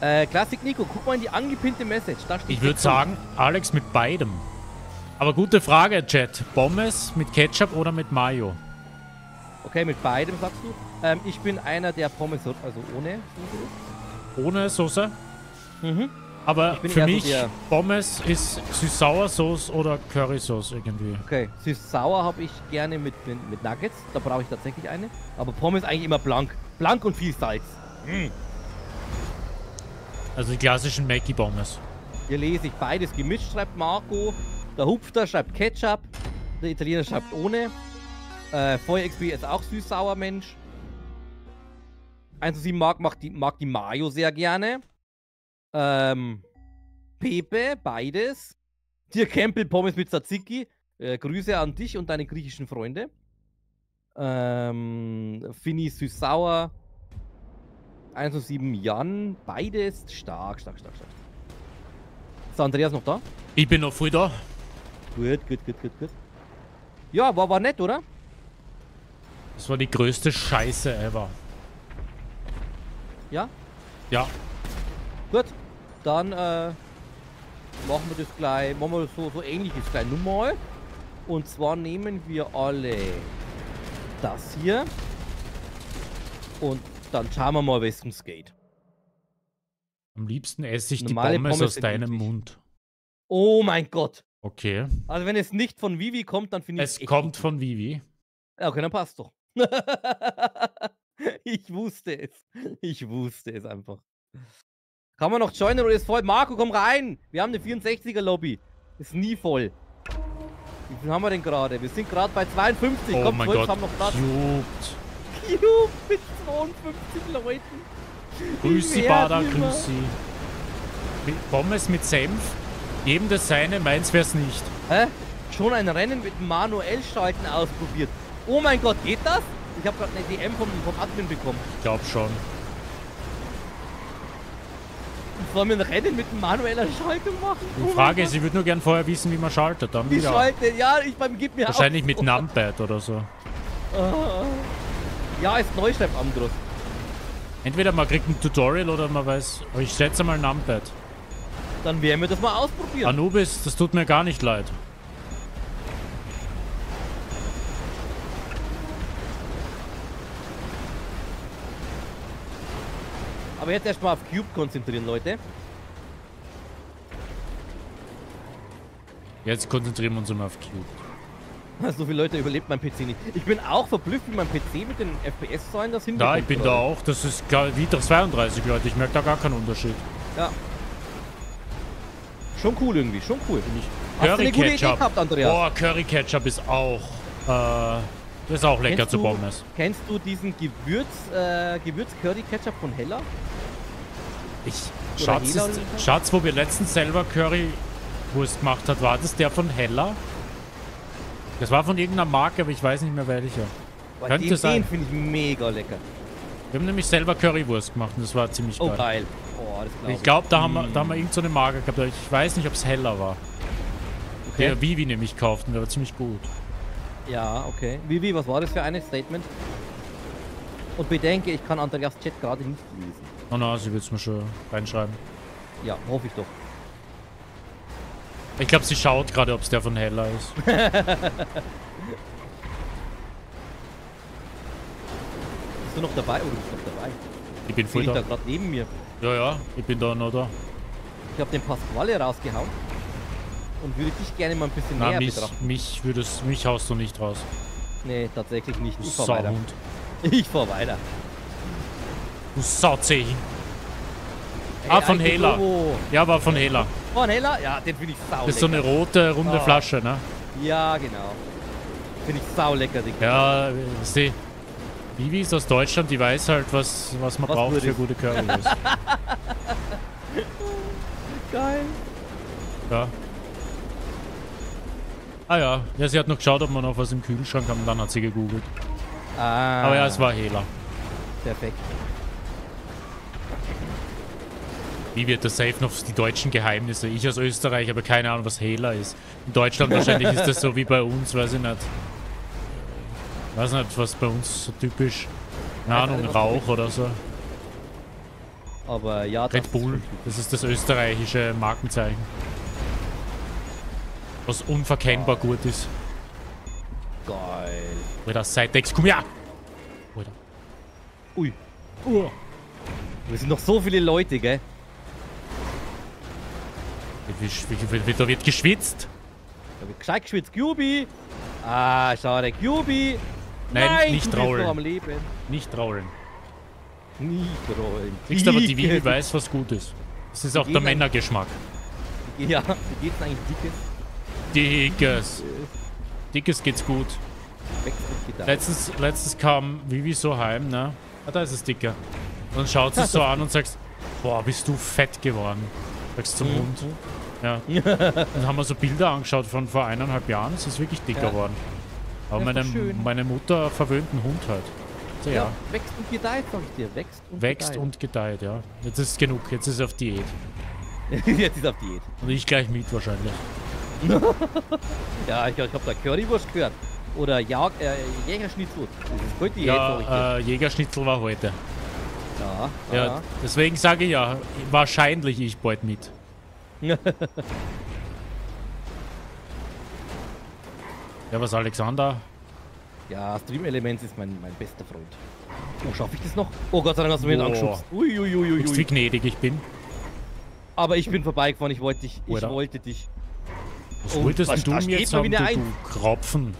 Äh, Klassik Nico, guck mal in die angepinnte Message. Ich würde sagen, Alex mit beidem. Aber gute Frage, Chat. Pommes mit Ketchup oder mit Mayo? Okay, mit beidem sagst du. Ähm, ich bin einer, der Pommes, also ohne Soße. Ohne Soße? Mhm. Aber für so mich, Pommes ist Süß-Sauer-Sauce oder Curry-Sauce irgendwie. Okay, süß-sauer habe ich gerne mit, mit, mit Nuggets. Da brauche ich tatsächlich eine. Aber Pommes eigentlich immer blank. Blank und viel Salz. Also die klassischen Mackie-Pommes. Hier lese ich beides gemischt, schreibt Marco. Der Hupfter schreibt Ketchup. Der Italiener schreibt ohne. Äh, Feuer XP ist auch süß-sauer Mensch. 107 mag, mag, die, mag die Mayo sehr gerne. Ähm, Pepe, beides. Dir Campbell Pommes mit Tzatziki. Äh, Grüße an dich und deine griechischen Freunde. Ähm, Finny süß-sauer. 107 Jan, beides stark, stark, stark, stark. Ist Andreas noch da? Ich bin noch früh da. Gut, gut, gut, gut, gut. Ja, war, war nett, oder? Das war die größte Scheiße ever. Ja? Ja, Gut. Dann äh, machen wir das gleich, machen wir so, so ähnliches gleich nun mal. Und zwar nehmen wir alle das hier. Und dann schauen wir mal, was uns geht. am liebsten esse ich die Normale Pommes, Pommes aus deinem. Mund. Oh mein Gott. Okay. Also wenn es nicht von Vivi kommt, dann finde ich Es kommt von Vivi. Okay, dann passt doch. ich wusste es. Ich wusste es einfach. Kann man noch joinen oder ist voll? Marco, komm rein! Wir haben eine 64er Lobby. Ist nie voll. Wie viel haben wir denn gerade? Wir sind gerade bei 52. Oh komm, mein 12 Gott. haben noch Platz. Juckt. Juhu, mit 52 Leuten. Grüß Sie, Bader, grüß Sie. Mit Pommes mit Senf. Jedem das seine, meins wär's nicht. Hä? Schon ein Rennen mit manuell Schalten ausprobiert. Oh mein Gott, geht das? Ich habe gerade eine DM vom, vom Admin bekommen. Ich glaub schon. Sollen wir ein Rennen mit manueller Schaltung machen? Die Frage ist, ich würde nur gern vorher wissen, wie man schaltet. Dann Die wieder. Schalte, ja, ich beim gib mir Wahrscheinlich auch. mit Numpad oder so. Ah. Ja, ist neu, schreibt Amgros. Entweder man kriegt ein Tutorial oder man weiß. Aber ich schätze mal Numpad. Dann werden wir das mal ausprobieren. Anubis, das tut mir gar nicht leid. Aber jetzt erstmal auf Cube konzentrieren, Leute. Jetzt konzentrieren wir uns mal auf Cube. So viele Leute überlebt mein PC nicht. Ich bin auch verblüfft, wie mein PC mit den FPS-Zahlen das Ja, hinbekommt. ich bin da auch. Das ist wieder 32 Leute. Ich merke da gar keinen Unterschied. Ja. Schon cool irgendwie, schon cool. Hast du Curry eine gute Idee Ketchup. gehabt, Andreas? Boah, Curry Ketchup ist auch. Äh, das ist auch lecker Kennst zu du- Pommes. Kennst du diesen Gewürz, äh, Gewürz-Curry-Ketchup von Heller? Ich Schatz, Hela ist? Schatz, wo wir letztens selber Currywurst gemacht hat, war das der von Hella? Das war von irgendeiner Marke, aber ich weiß nicht mehr welcher. Boah, könnte den, sein. Den finde ich mega lecker. Wir haben nämlich selber Currywurst gemacht und das war ziemlich Oh, geil. geil. Oh, das glaube Ich glaube, da haben wir, da haben wir irgend so eine Marke gehabt, aber ich weiß nicht, ob es Hella war. Okay. Der Vivi nämlich kauft und der war ziemlich gut. Ja, okay. Vivi, was war das für ein Statement? Und bedenke, ich kann Andreas Chat gerade nicht lesen. Oh na, sie wird es mir schon reinschreiben. Ja, hoffe ich doch. Ich glaube, sie schaut gerade, ob es der von Hella ist. Bist du noch dabei? Oh, du bist noch dabei. Ich bin voll ich da da. gerade neben mir. Ja, ja, ich bin da noch da. Ich habe den Pasquale rausgehauen. Und würde dich gerne mal ein bisschen Na, näher mich, betrachten. mich, würdest, mich haust du nicht raus. Nee, tatsächlich nicht. Ich fahr weiter. Sauhund. Ich fahr weiter. Du Sauzeh. Ey, Ah, von Hela. Ja, war von Hela. Von Hela? Ja, den finde ich sau Das ist so eine rote, runde Ah. Flasche, ne? Ja, genau. Finde ich sau lecker, Digga. Ja, sie. Vivi ist aus Deutschland, die weiß halt, was, was man Was braucht für ist. gute Currywurst. Geil. ja. Ah ja. ja, sie hat noch geschaut, ob man noch was im Kühlschrank haben, dann hat sie gegoogelt. Ah, Aber ja, es war Hela. Perfekt. Wie wird das safe noch die deutschen Geheimnisse? Ich als Österreich habe keine Ahnung, was Hela ist. In Deutschland wahrscheinlich ist das so wie bei uns, weiß ich nicht. Weiß nicht, was bei uns so typisch. Keine Ahnung, Rauch oder so. Aber ja, Red Bull, das ist das österreichische Markenzeichen. Was unverkennbar gut ist. Geil. Alter, Sidex, komm her! Alter. Ui. Uh. Wir sind noch so viele Leute, gell? Da wird geschwitzt. Da wird gescheit geschwitzt. Cubi! Ah, schade. Cubi! Nein, nicht du bist traulen. Nicht trauern. Nicht rollen. Siehst aber, die Vivi weiß, was gut ist. Das ist auch Die der Männergeschmack. Ja, wie geht's eigentlich dickes? Dickes. Dickes geht's gut. Wächst und gedeiht. Letztens, letztens kam Vivi so heim, ne? Ah, da ist es dicker. Und dann schaut sie so an und sagt, boah, bist du fett geworden. Sagst zum Mhm. Hund. Ja. Dann haben wir so Bilder angeschaut von vor eineinhalb Jahren. Es ist wirklich dicker geworden. Aber Ja, meine, meine Mutter verwöhnt einen Hund halt. So, ja. Ja, wächst und gedeiht, sag ich dir. Wächst und Wächst gedeiht. und gedeiht, ja. Jetzt ist genug. Jetzt ist er auf Diät. Jetzt ist er auf Diät. Und ich gleich mit wahrscheinlich. Ja, ich, ich hab da Currywurst gehört. Oder Jag, äh, Jägerschnitzel. Das ist heute. Ja, äh, Jägerschnitzel war heute. Ja, Ja, deswegen sage ich ja, wahrscheinlich ich bald mit. Ja, was Alexander? Ja, Stream Elements ist mein, mein bester Freund. Oh, schaffe ich das noch? Oh Gott sei Dank hast du mich Boah. angeschubst. Uiuiuiui. Guckst, wie gnädig ich bin. Aber ich bin vorbeigefahren, ich wollte dich. Ich Oder? wollte dich. Was Und wolltest was- du mir jetzt haben, wieder du, ein. du Kropfen?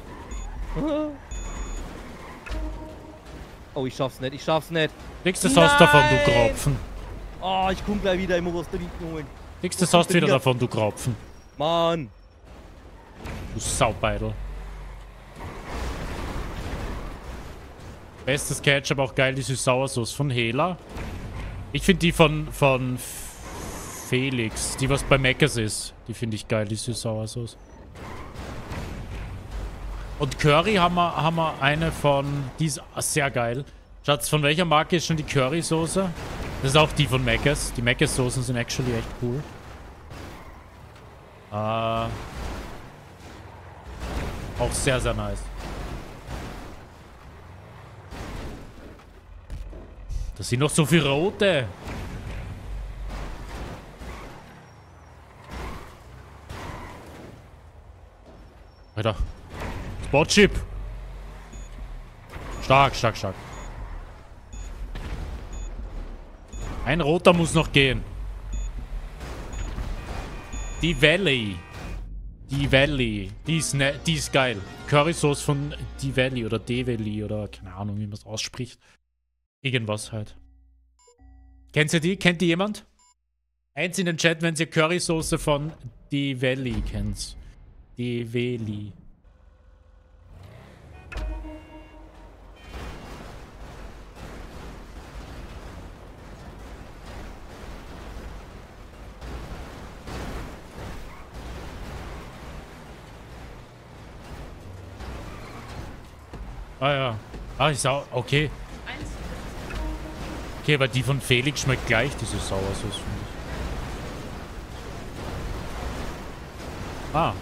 Oh, ich schaff's nicht, ich schaff's nicht. Kriegst das Haus davon, du! Kropfen. Oh, ich komm gleich wieder, immer was trinken holen. Kriegst das Haus wieder davon, du Kropfen. Mann. Du Saubeidel. Bestes Ketchup, auch geil, die Süß-Sauersoße von Hela. Ich finde die von, von Felix, die was bei Meckers ist. Die finde ich geil, die Süß-Sauersoße. Und Curry haben wir, haben wir eine von, die ist sehr geil. Schatz, von welcher Marke ist schon die Currysoße? Das ist auch die von Meckers. Die Meckers-Soßen sind actually echt cool. Äh, auch sehr, sehr nice. Das sind noch so viele rote. Alter. Spotchip. Stark, stark, stark. Ein roter muss noch gehen. Die Valley. Die Valley. Die ist, ne die ist geil. Currysauce von Die Valley oder De Valley oder keine Ahnung, wie man es ausspricht. Irgendwas halt. Kennt ihr die? Kennt die jemand? Eins in den Chat, wenn ihr Currysoße von Die Valley kennt. Develi. Ah ja. Ah, ich sau. Okay. Okay, aber die von Felix schmeckt gleich, diese Sauersauce, finde ich. Ah.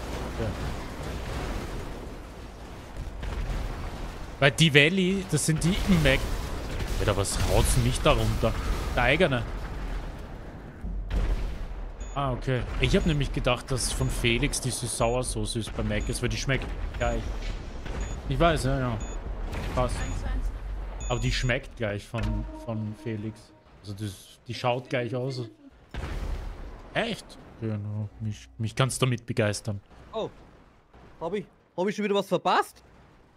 Weil die Valley, das sind die im Mac. Alter, was haut's mich da runter? Der eigene. Ah, okay. Ich habe nämlich gedacht, dass von Felix diese Sauersauce ist bei Mac ist, weil die schmeckt gleich. Ich weiß, ja, ja. Krass. Aber die schmeckt gleich von, von Felix. Also das, die schaut gleich aus. Echt? No, mich, mich kannst du damit begeistern. Oh. Hab ich, hab ich schon wieder was verpasst?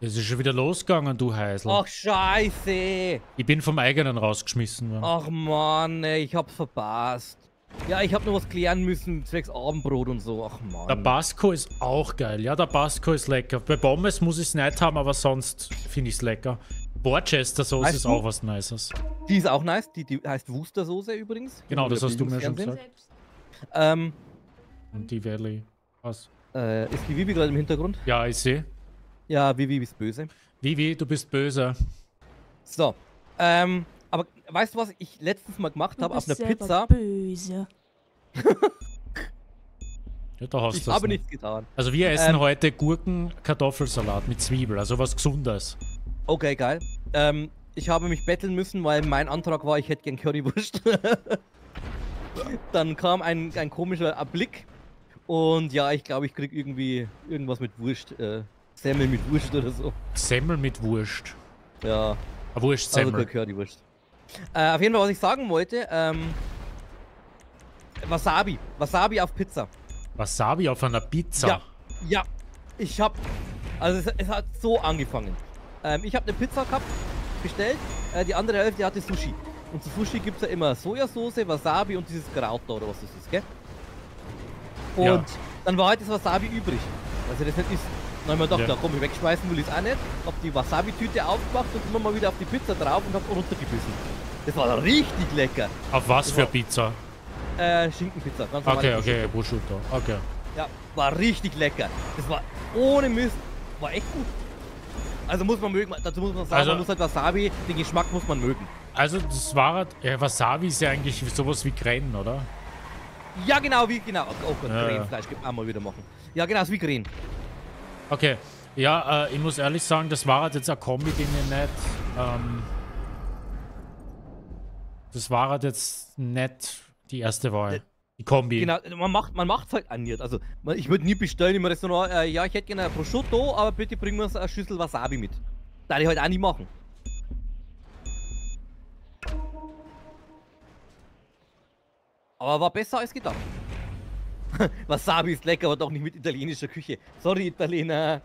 Es ist schon wieder losgegangen, du Heisel. Ach, scheiße. Ich bin vom eigenen rausgeschmissen worden. Ach, Mann, ey, ich hab's verpasst. Ja, ich hab noch was klären müssen, zwecks Abendbrot und so. Ach, Mann. Der Basco ist auch geil. Ja, der Basco ist lecker. Bei Pommes muss ich es nicht haben, aber sonst finde ich es lecker. Worcester Sauce Weißt ist du? auch was Nices. Die ist auch nice. Die, die heißt Wustersoße übrigens. Genau, das hast du mir schon gesagt. Ähm, Und die Valley. Was? äh, ist die Vivi gerade im Hintergrund? Ja, ich sehe. Ja, Vivi ist böse. Vivi, du bist böse. So. Ähm, aber weißt du, was ich letztens mal gemacht habe? Auf einer Pizza. Böse. Ja, da hast Ich du habe nicht. nichts getan. Also wir essen Ähm, heute Gurken-Kartoffelsalat mit Zwiebel, also was Gesundes. Okay, geil. Ähm, ich habe mich betteln müssen, weil mein Antrag war, ich hätte gern Currywurst. Dann kam ein, ein komischer Blick. Und ja, ich glaube, ich krieg irgendwie irgendwas mit Wurst. Äh, Semmel mit Wurst oder so. Semmel mit Wurst. Ja, Ah, also Wurstsemmel. keine Currywurst. Äh, auf jeden Fall, was ich sagen wollte, ähm, Wasabi. Wasabi auf Pizza. Wasabi auf einer Pizza. Ja, ja. Ich hab. Also es, es hat so angefangen. Ähm, ich habe eine Pizza gehabt, bestellt. Äh, die andere Hälfte hatte Sushi. Und zu Sushi gibt es ja immer Sojasauce, Wasabi und dieses Kraut da oder was das ist, gell? Und Ja. dann war halt das Wasabi übrig. Also das nicht ist. Dann haben wir gedacht, Ja. komm, ich wegschmeißen will ich es auch nicht. Hab die Wasabi-Tüte aufgemacht und immer mal wieder auf die Pizza drauf und hab runtergebissen. Das war richtig lecker. Auf was Das für war- Pizza? Äh, Schinkenpizza. Ganz Okay, okay, Prosciutto. Okay. ja, war richtig lecker. Das war ohne Mist. War echt gut. Also muss man mögen. Dazu muss man sagen, Also- man muss halt Wasabi, den Geschmack muss man mögen. Also das war halt, ja, Wasabi ist ja eigentlich sowas wie Kren, oder? Ja, genau, wie genau. Oh Gott, Ja. Krähenfleisch auch mal wieder machen. Ja, genau, ist wie Krähen. Okay. Ja, äh, ich muss ehrlich sagen, das war halt jetzt ein Kombi, den ich nicht. Ähm, das war halt jetzt nicht die erste Wahl. Die Kombi. Genau, man macht man macht's halt auch nicht. Also, man- ich würde nie bestellen im Restaurant, äh, ja, ich hätte gerne ein Prosciutto, aber bitte bring mir eine Schüssel Wasabi mit. Darf ich halt auch nicht machen. Aber war besser als gedacht. Wasabi ist lecker, aber doch nicht mit italienischer Küche. Sorry, Italiener.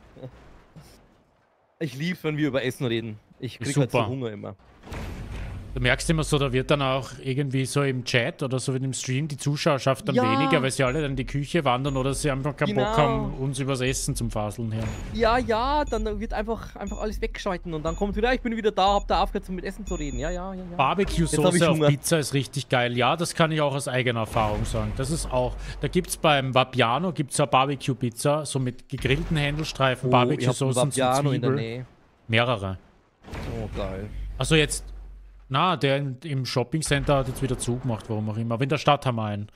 Ich lieb's, wenn wir über Essen reden. Ich krieg halt so. Hunger immer. Du merkst immer so, da wird dann auch irgendwie so im Chat oder so im Stream die Zuschauerschaft dann Ja. weniger, weil sie alle dann in die Küche wandern oder sie einfach keinen Bock Genau. haben, uns übers Essen zum Faseln her. Ja, ja, dann wird einfach, einfach alles weggeschalten und dann kommt wieder, ich bin wieder da, hab da aufgehört, um mit Essen zu reden. Ja, ja, ja, ja. Barbecue-Soße auf. Pizza ist richtig geil. Ja, das kann ich auch aus eigener Erfahrung sagen. Das ist auch, da gibt es beim Vapiano gibt's ja Barbecue-Pizza, so mit gegrillten Händelstreifen, Oh, Barbecue-Soßen und Vapiano in der Zwiebel. Nähe. Mehrere. Oh, geil. Also jetzt, na, der im Shoppingcenter hat jetzt wieder zugemacht, warum auch immer. Aber in der Stadt haben wir einen.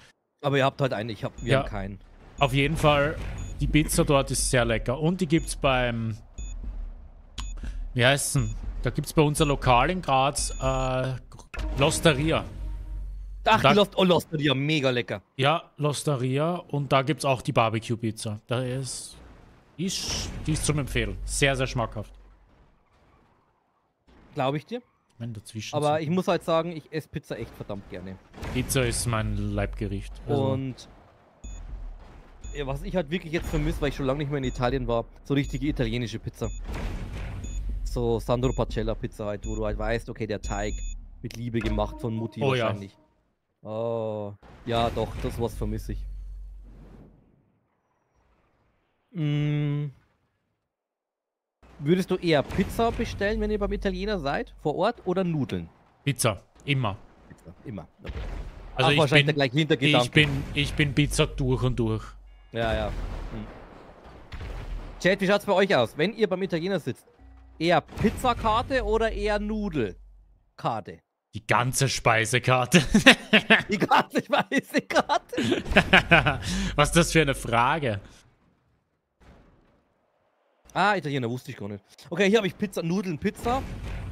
Aber ihr habt halt einen, ich hab, wir Ja. haben keinen. Auf jeden Fall, die Pizza dort ist sehr lecker. Und die gibt's beim, wie heißt denn? Da gibt's bei unser Lokal in Graz, äh, Losteria. Ach, Da- die Lost, oh, Losteria, mega lecker. Ja, Losteria und da gibt es auch die Barbecue-Pizza. Da ist, ist, die ist zum Empfehlen. Sehr, sehr schmackhaft. Glaube ich dir. Meine, dazwischen. Aber sind- ich muss halt sagen, ich esse Pizza echt verdammt gerne. Pizza ist mein Leibgericht. Also, Und ja, was ich halt wirklich jetzt vermisse, weil ich schon lange nicht mehr in Italien war, so richtige italienische Pizza. So Sandro Pacella Pizza halt, wo du halt weißt, okay, der Teig mit Liebe gemacht von Mutti Oh ja. wahrscheinlich. Oh, ja doch, das was vermisse ich. Mm. Würdest du eher Pizza bestellen, wenn ihr beim Italiener seid, vor Ort, oder Nudeln? Pizza, immer. Pizza, immer. Okay. Also Ach, ich wahrscheinlich der bin, gleiche Hintergedanke. ich, bin, ich bin Pizza durch und durch. Ja, ja. Hm. Chat, wie schaut's bei euch aus? Wenn ihr beim Italiener sitzt, Eher Pizzakarte oder eher Nudelkarte? Die ganze Speisekarte. Die ganze Speisekarte. Was ist das für eine Frage? Ah, Italiener wusste ich gar nicht. Okay, hier habe ich Pizza, Nudeln, Pizza.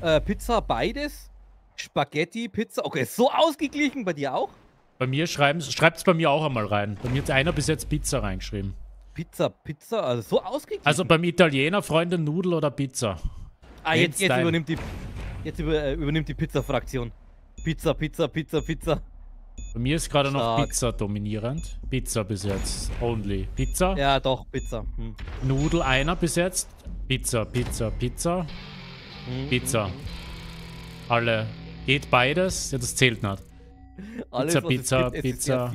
Äh, Pizza, beides. Spaghetti, Pizza. Okay, so ausgeglichen. Bei dir auch? Bei mir schreibt es bei mir auch einmal rein. Bei mir hat einer bis jetzt Pizza reingeschrieben. Pizza, Pizza, also so ausgeglichen. Also beim Italiener, Freunde, Nudel oder Pizza? ah, jetzt, jetzt übernimmt die, jetzt über, äh, übernimmt die Pizza-Fraktion. Pizza, Pizza, Pizza, Pizza. Bei mir ist gerade noch. Pizza dominierend. Pizza bis jetzt. Only. Pizza. Ja, doch, Pizza. Hm. Nudel einer bis jetzt. Pizza, Pizza, Pizza. Hm. Pizza. Alle. Geht beides? Ja, das zählt nicht. Alles, Pizza, Pizza, gibt, Pizza.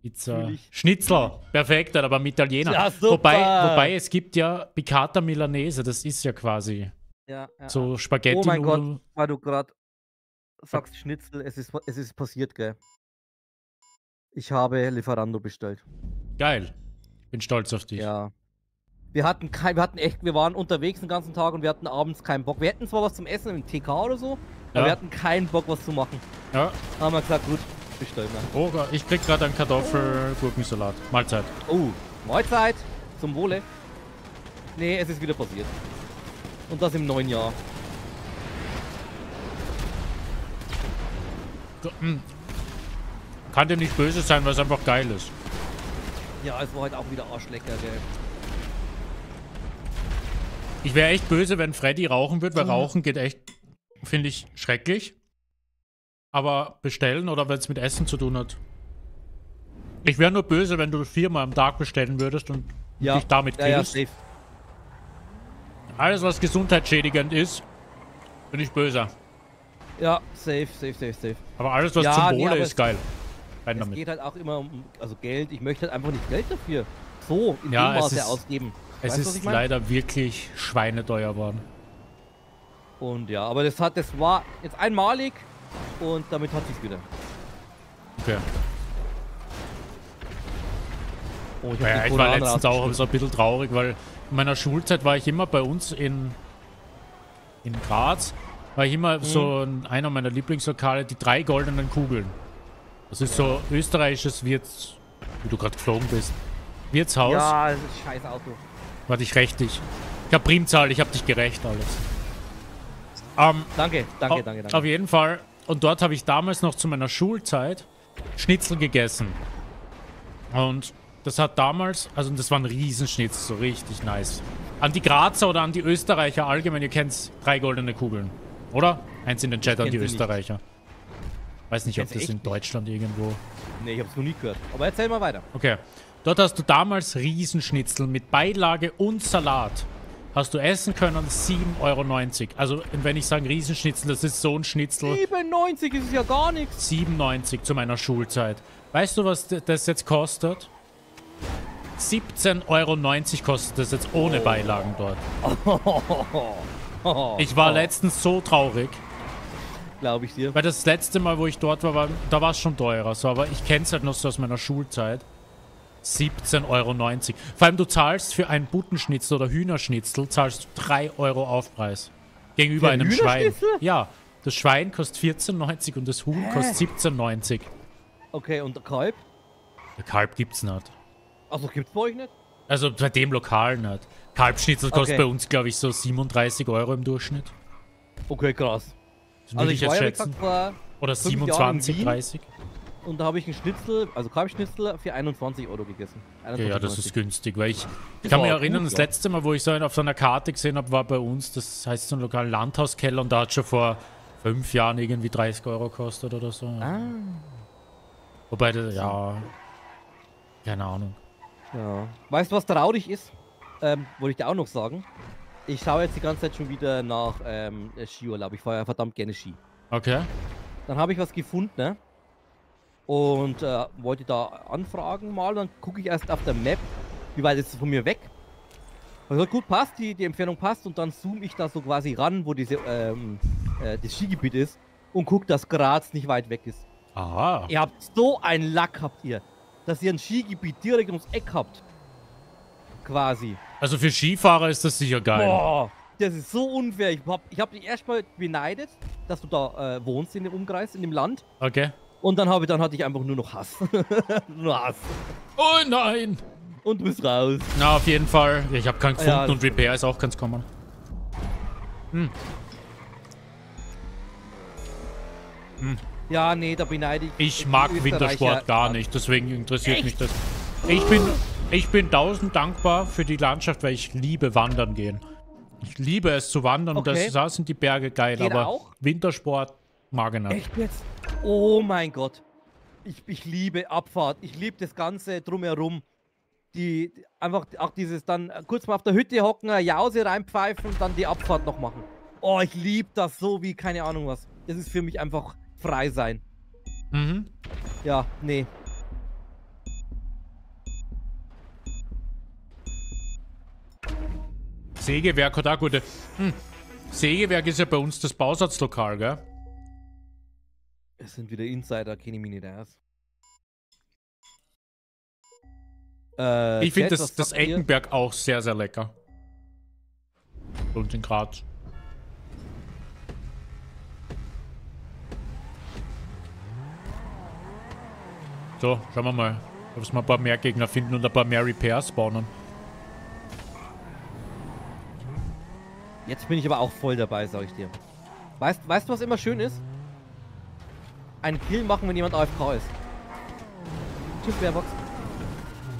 Pizza. Schnitzel. Perfekt, aber beim Italiener. Ja. Wobei, wobei es gibt ja Piccata Milanese. Das ist ja quasi Ja, ja. so Spaghetti. oh mein Gott, weil du gerade sagst Schnitzel, es ist, es ist passiert, gell? Ich habe Lieferando bestellt. Geil. Bin stolz auf dich. Ja. Wir hatten kein, wir hatten echt, wir waren unterwegs den ganzen Tag und wir hatten abends keinen Bock. Wir hätten zwar was zum Essen im TK oder so, aber Ja. wir hatten keinen Bock, was zu machen. ja. Haben wir gesagt, gut, bestellen wir. Oh, ich krieg gerade einen Kartoffel-Gurkensalat. Mahlzeit. Oh, Mahlzeit, zum Wohle. Nee, es ist wieder passiert. Und das im neuen Jahr. Kann dir nicht böse sein, weil es einfach geil ist. Ja, es war halt auch wieder Arschlecker, gell? Ich wäre echt böse, wenn Freddy rauchen würde, weil Mhm. Rauchen geht echt, finde ich, schrecklich. Aber bestellen oder wenn es mit Essen zu tun hat. Ich wäre nur böse, wenn du viermal am Tag bestellen würdest und Ja, dich damit ja, ja, safe. Alles, was gesundheitsschädigend ist, bin ich böse. Ja, safe, safe, safe, safe. Aber alles, was Ja, zum nee, ist, geil. Rein Es damit. geht halt auch immer um also Geld. Ich möchte halt einfach nicht Geld dafür so in Ja, dem Maße ist- ausgeben. Es du, ist leider wirklich schweineteuer geworden. Und ja, aber das hat, das war jetzt einmalig und damit hat sich's wieder. Okay. Oh, ich Ja, ich war letztens auch so ein bisschen traurig, weil in meiner Schulzeit war ich immer bei uns in, in Graz, war ich Mhm. immer so in einer meiner Lieblingslokale, die drei goldenen Kugeln. Das ist so österreichisches Wirts... Wie du gerade geflogen bist. Wirtshaus. Ja, das ist scheiß Auto. War dich richtig. Ich hab Primzahl, ich hab dich gerecht, alles. Ähm, Danke, danke, Au- danke, Auf danke. jeden Fall. Und dort habe ich damals noch zu meiner Schulzeit Schnitzel gegessen. Und das hat damals, also das war ein Riesenschnitzel, so richtig nice. An die Grazer oder an die Österreicher allgemein, ihr kennt drei goldene Kugeln, oder? Eins in den Chat an die sie nicht. Weiß nicht, ob das in nicht. Deutschland irgendwo... Nee, ich hab's noch nie gehört. Aber erzähl mal weiter. Okay. Dort hast du damals Riesenschnitzel mit Beilage und Salat. Hast du essen können, 7,90 Euro. Also, wenn ich sage Riesenschnitzel, das ist so ein Schnitzel. 97 ist ja gar nichts. 97 zu meiner Schulzeit. Weißt du, was das jetzt kostet? 17,90 Euro kostet das jetzt ohne Beilagen dort. Ich war letztens so traurig, Glaube ich dir. weil das letzte Mal, wo ich dort war, war da war es schon teurer. So, aber ich kenne es halt noch so aus meiner Schulzeit. 17,90 Euro. Vor allem, du zahlst für einen Buttenschnitzel oder Hühnerschnitzel, zahlst du 3 Euro Aufpreis. Gegenüber Für einem Schwein. Ja, das Schwein kostet 14,90 und das Huhn kostet 17,90. Okay, und der Kalb? Der Kalb gibt's nicht. Achso, gibt's bei euch nicht? Also bei dem Lokal nicht. Kalbschnitzel kostet Okay. bei uns, glaube ich, so 37 Euro im Durchschnitt. Okay, krass. Das Also ich war jetzt ja, schätzen. vor, Oder fünf Jahren in 27, Wien. 30. und da habe ich einen Schnitzel, also Kalbschnitzel für 21 Euro gegessen. Okay, ja, das 21,90. ist günstig, weil ich, ich kann mich war erinnern, gut, das ja. letzte Mal, wo ich so einen auf so einer Karte gesehen habe, war bei uns, das heißt so ein Lokal Landhauskeller und da hat schon vor fünf Jahren irgendwie 30 Euro gekostet oder so. Ah, Wobei, das, ja, keine Ahnung. ja. Weißt du, was traurig ist? Ähm, wollte ich dir auch noch sagen. Ich schaue jetzt die ganze Zeit schon wieder nach ähm, Skiurlaub. Ich fahre ja verdammt gerne Ski. Okay, Dann habe ich was gefunden, ne? Und äh, wollte da anfragen mal. Dann gucke ich erst auf der Map, wie weit ist es von mir weg. Also gut, passt, die, die Entfernung passt. Und dann zoome ich da so quasi ran, wo diese, ähm, äh, das Skigebiet ist. Und guck, dass Graz nicht weit weg ist. aha. Ihr habt so einen Lack, habt ihr. Dass ihr ein Skigebiet direkt ums Eck habt. Quasi. Also für Skifahrer ist das sicher geil. Boah, Das ist so unfair. Ich hab, ich hab dich erstmal beneidet, dass du da äh, wohnst in dem Umkreis, in dem Land. Okay. Und dann, hab ich, dann hatte ich einfach nur noch Hass. nur Hass. Oh nein! Und du bist raus. Na, auf jeden Fall. Ich habe keinen gefunden Ja, und Repair ist auch ganz common. Ja, nee, da beneide ich. Ich mag Wintersport gar nicht, deswegen interessiert Echt? mich das. Ich bin, ich bin tausend dankbar für die Landschaft, weil ich liebe Wandern gehen. Ich liebe es zu wandern und Okay. das, da sind die Berge geil, Geht aber auch? Wintersport mag ich nicht. Echt jetzt? Oh mein Gott. Ich, ich liebe Abfahrt. Ich liebe das Ganze drumherum. Die, einfach auch dieses dann kurz mal auf der Hütte hocken, eine Jause reinpfeifen und dann die Abfahrt noch machen. Oh, ich liebe das so wie keine Ahnung was. Das ist für mich einfach frei sein. Mhm. Ja, nee. Sägewerk hat auch gute. Hm. Sägewerk ist ja bei uns das Bausatzlokal, gell? Es sind wieder Insider, kenne ich mich nicht aus. Äh, Ich finde das, das ihr? Eckenberg auch sehr, sehr lecker. Und in Graz. So, schauen wir mal, ob wir ein paar mehr Gegner finden und ein paar mehr Repairs spawnen. Jetzt bin ich aber auch voll dabei, sag ich dir. Weißt, weißt du, was immer schön ist? Einen Kill machen, wenn jemand AFK ist. Tschüss, Bärbox.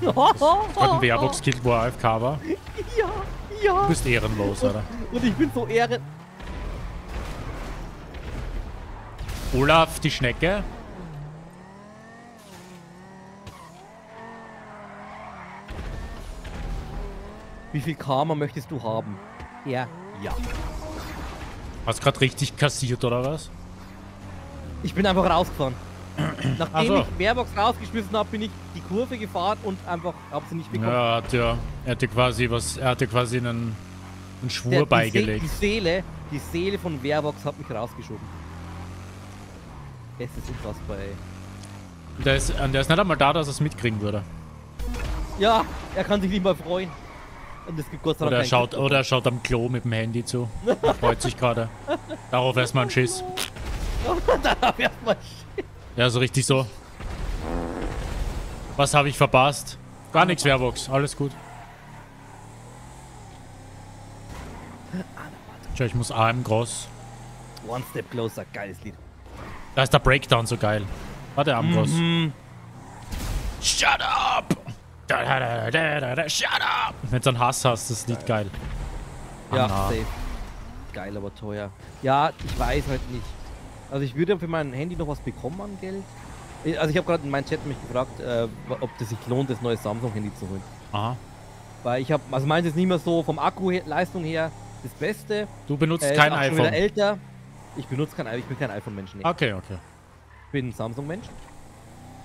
Hat ein Wehrbox-Kill, wo er AFK war. Ja, ja. Du bist ehrenlos, oder? Und ich bin so ehren... Olaf, die Schnecke. Wie viel Karma möchtest du haben? Ja. Ja. Hast gerade richtig kassiert, oder was? Ich bin einfach rausgefahren. Nachdem Ach so. ich Wehrbox rausgeschmissen habe, bin ich die Kurve gefahren und einfach habe sie nicht bekommen. Ja, er hat ja, er hatte quasi was, er hatte quasi einen, einen Schwur Der- die, See beigelegt. die Seele, die Seele von Wehrbox hat mich rausgeschoben. Es ist unfassbar, ey. Der ist, der ist nicht einmal da, dass er es mitkriegen würde. Ja, er kann sich nicht mal freuen. Und es gibt Gott sei Dank Oder er, schaut, Grund oder er schaut am Klo mit dem Handy zu. Er freut sich gerade. Darauf erstmal ein Schiss. dafür. Erstmal Ja, so richtig so. Was habe ich verpasst? Gar nichts, Wehrbox. Alles gut. Tja, ich muss AM groß. One Step Closer, geiles Lied. Da ist der Breakdown so geil. Warte, AM groß. Mhm. Shut up! Da, da, da, da, da, da, shut up! Wenn du einen Hass hast, ist das Lied geil. Ja, Ah, safe. Geil, aber teuer. Ja, ich weiß halt nicht. Also ich würde für mein Handy noch was bekommen an Geld. Ich- Also ich habe gerade in meinem Chat mich gefragt, äh, ob das sich lohnt, das neue Samsung-Handy zu holen. Aha. Weil ich habe, also meins ist nicht mehr so vom Akku-Leistung her das Beste. Du benutzt Äh, kein auch schon wieder iPhone. älter. Ich benutze kein, ich bin kein iPhone-Mensch. Nee. Okay, okay. Ich bin ein Samsung-Mensch.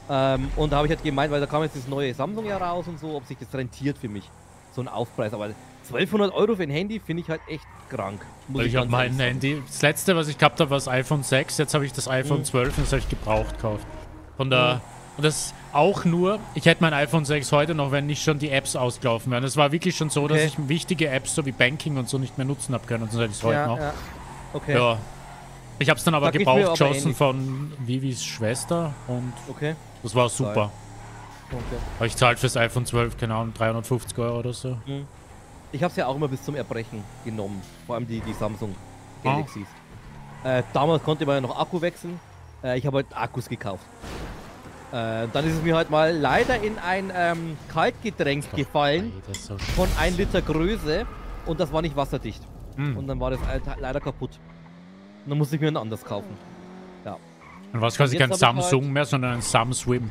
Ähm, und da habe ich halt gemeint, weil da kam jetzt das neue Samsung ja raus und so, ob sich das rentiert für mich. So ein Aufpreis. Aber 1200 Euro für ein Handy finde ich halt echt krank. Muss Ich habe ganz mein. Handy. Das letzte, was ich gehabt habe, war das iPhone 6. Jetzt habe ich das iPhone Mhm. 12 und das habe ich gebraucht gekauft. Von der. Und das auch nur, ich hätte mein iPhone 6 heute noch, wenn nicht schon die Apps ausgelaufen wären. Es war wirklich schon so, dass Okay. ich wichtige Apps so wie Banking und so nicht mehr nutzen habe können. Sonst hätte ich es heute ja, noch. Ja. Okay. Ja. Ich habe es dann aber mir gebraucht geschossen von Vivis Schwester und Okay. Das war super. Aber ich zahle fürs iPhone 12, keine Ahnung, 350 Euro oder so. Ich habe es ja auch immer bis zum Erbrechen genommen. Vor allem die, die Samsung Ah. Galaxies. Äh, damals konnte man ja noch Akku wechseln. Äh, ich habe halt Akkus gekauft. Äh, dann ist es mir halt mal leider in ein ähm, Kaltgetränk gefallen Ey, so von 1 Liter Größe und das war nicht wasserdicht. Hm. Und dann war das halt leider kaputt. Und dann musste ich mir ein anderes kaufen. Und was quasi jetzt kein ich Samsung halt- mehr, sondern ein Samswim.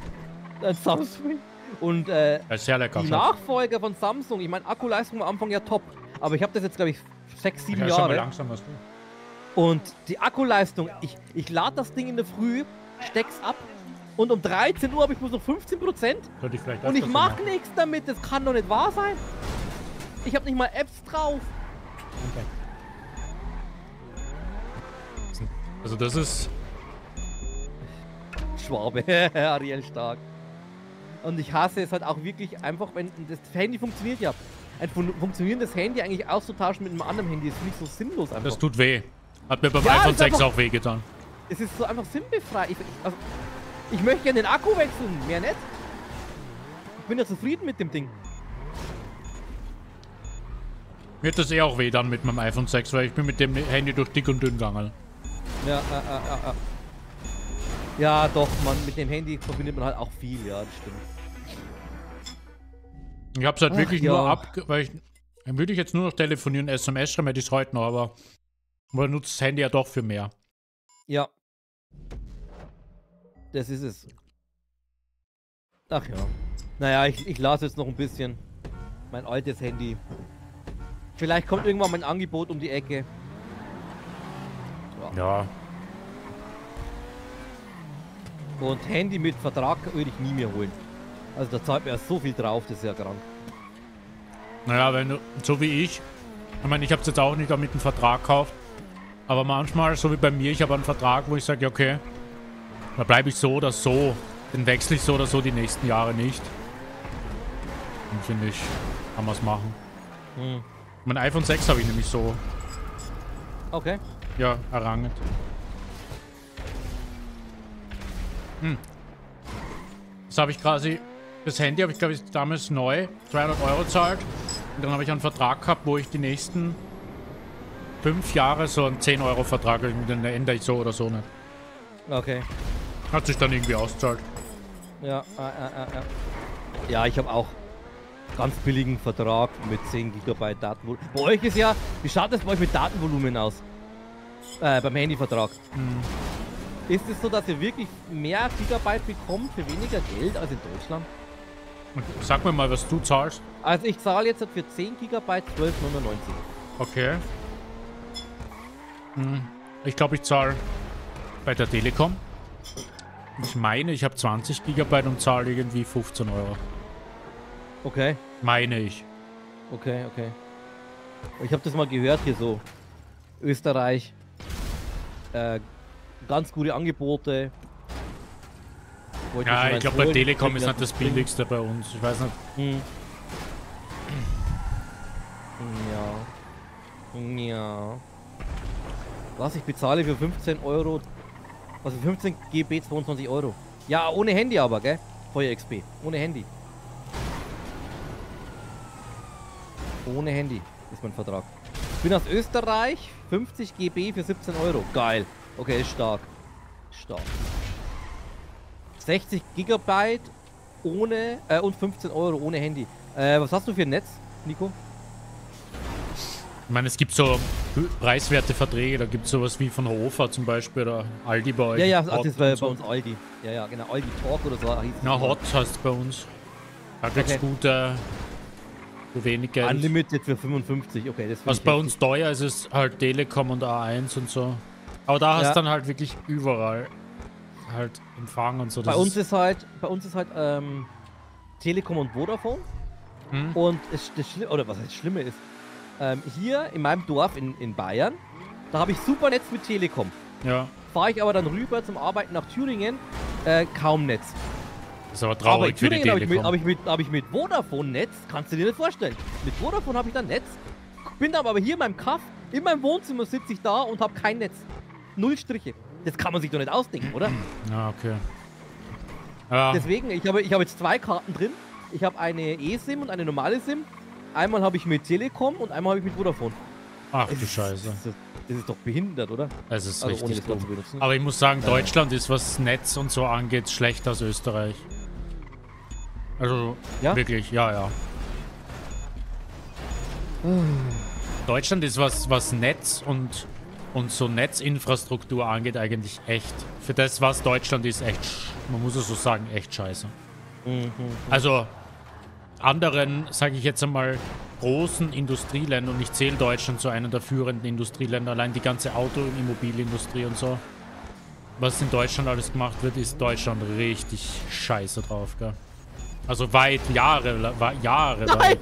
Ein Samsung. Und äh, Das ist sehr lecker. die. Nachfolger von Samsung, ich meine, Akkuleistung am Anfang ja top. Aber ich habe das jetzt, glaube ich, sechs, sieben Ja, schon mal Jahre. langsam was du. Und die Akkuleistung, ich, ich lade das Ding in der Früh, steck's ab und um 13 Uhr habe ich bloß noch 15% Sollte ich vielleicht und ich öfters mach machen. nichts damit. Das kann doch nicht wahr sein. Ich habe nicht mal Apps drauf. Also das ist... Schwabe, Ariel stark. Und ich hasse es halt auch wirklich einfach, wenn das Handy funktioniert ja. ein fun funktionierendes Handy eigentlich auszutauschen mit einem anderen Handy. ist nicht so sinnlos einfach. Das tut weh. Hat mir beim Ja, iPhone ist 6 einfach- auch weh getan. Es ist so einfach sinnbefreit. Ich, ich, also, ich möchte gerne den Akku wechseln, mehr nicht. Ich bin ja zufrieden mit dem Ding. Mir hat das eh auch weh dann mit meinem iPhone 6, weil ich bin mit dem Handy durch dick und dünn gegangen. Ja, äh, äh, äh, äh. Ja, doch, man, mit dem Handy verbindet man halt auch viel, ja, das stimmt. Ich hab's halt Ach, wirklich ja. nur ab, weil ich, dann würde ich jetzt nur noch telefonieren, SMS schreiben, hätte ich heute noch, aber man nutzt das Handy ja doch für mehr. Ja. Das ist es. Ach ja. Naja, ich, ich lasse jetzt noch ein bisschen. Mein altes Handy. Vielleicht kommt irgendwann mein Angebot um die Ecke. Ja, Und Handy mit Vertrag würde ich nie mehr holen. Also da zahlt mir so viel drauf, das ist ja krank. naja, wenn du, so wie ich, ich meine, ich hab's jetzt auch nicht damit einen Vertrag gekauft, aber manchmal, so wie bei mir, ich habe einen Vertrag, wo ich sage, okay, da bleibe ich so oder so, den wechsle ich so oder so die nächsten Jahre nicht. Und finde ich, kann man es machen. Hm. Mein iPhone 6 habe ich nämlich so, Okay. ja, errangen. Hm. Das habe ich quasi, das Handy habe ich, glaube ich, damals neu 200 Euro zahlt. Und dann habe ich einen Vertrag gehabt, wo ich die nächsten fünf Jahre so einen 10 Euro Vertrag, den ändere ich so oder so nicht. Okay. Hat sich dann irgendwie ausgezahlt. Ja, äh, äh, äh. Ja, ich habe auch ganz billigen Vertrag mit 10 GB Datenvolumen. Bei euch ist ja, wie schaut das bei euch mit Datenvolumen aus? Äh, beim Handyvertrag. Hm. Ist es so, dass ihr wirklich mehr Gigabyte bekommt für weniger Geld als in Deutschland? Sag mir mal, was du zahlst. Also ich zahle jetzt für 10 GB 12,99. Okay. Hm. Ich glaube, ich zahle bei der Telekom. Ich meine, ich habe 20 Gigabyte und zahle irgendwie 15 Euro. Okay, Meine ich. okay, okay. Ich habe das mal gehört hier so. Österreich. Äh, ganz gute Angebote. Wollte Ja, ich glaube, bei Telekom ist das nicht das Ding. billigste bei uns. Ich weiß nicht. Hm. Ja. Ja. Was? Ich bezahle für 15 Euro. Also 15 GB 22 Euro. Ja, ohne Handy aber, gell? Feuer XP. Ohne Handy. Ohne Handy ist mein Vertrag. Ich bin aus Österreich. 50 GB für 17 Euro. Geil. Okay, ist stark. Stark. 60 Gigabyte ohne äh, und 15 Euro ohne Handy. Äh, was hast du für ein Netz, Nico? Ich meine, es gibt so preiswerte Verträge. Da gibt es sowas wie von Hofer zum Beispiel oder Aldi bei euch. Ja, ja, Hot das war und bei uns Aldi. Ja, ja, genau. Aldi Talk oder so Na. Hot heißt es bei uns. Da kriegst Okay. gute für wenig Geld. Unlimited für 55. Okay, das Was bei uns teuer ist, ist halt Telekom und A1 und so. Aber da hast du dann halt wirklich überall halt Empfang und so. Bei Das uns ist halt, bei uns ist halt ähm, Telekom und Vodafone. Hm? Und es, das Schlimme, oder was das Schlimme ist, ähm, hier in meinem Dorf in, in Bayern, da habe ich super Netz mit Telekom. Ja, Fahre ich aber dann rüber zum Arbeiten nach Thüringen, äh, kaum Netz. ist aber Aber in traurig für Thüringen habe ich, mit- hab ich, mit- hab ich mit Vodafone Netz, kannst du dir nicht vorstellen. Mit Vodafone habe ich dann Netz, bin dann aber hier in meinem Kaff, in meinem Wohnzimmer sitze ich da und habe kein Netz. Null Striche. Das kann man sich doch nicht ausdenken, oder? Ja, okay. Ja, Deswegen, ich habe, ich habe jetzt zwei Karten drin. Ich habe eine E-SIM und eine normale SIM. Einmal habe ich mit Telekom und einmal habe ich mit Vodafone. ach Es du ist- Scheiße. Das ist, das ist doch behindert, oder? Es ist Also richtig dumm. Aber ich muss sagen, Deutschland ist, was Netz und so angeht, schlechter als Österreich. Also, Ja? wirklich, ja, ja. Deutschland ist, was, was Netz und, und so Netzinfrastruktur angeht, eigentlich echt. Für das, was Deutschland ist, echt, man muss es so sagen, echt scheiße. Mhm. Also, anderen, sage ich jetzt einmal, großen Industrieländern, und ich zähle Deutschland zu einem der führenden Industrieländer, allein die ganze Auto- und Immobilienindustrie und so. Was in Deutschland alles gemacht wird, ist Deutschland richtig scheiße drauf, gell? Also weit, Jahre, Jahre. Nein!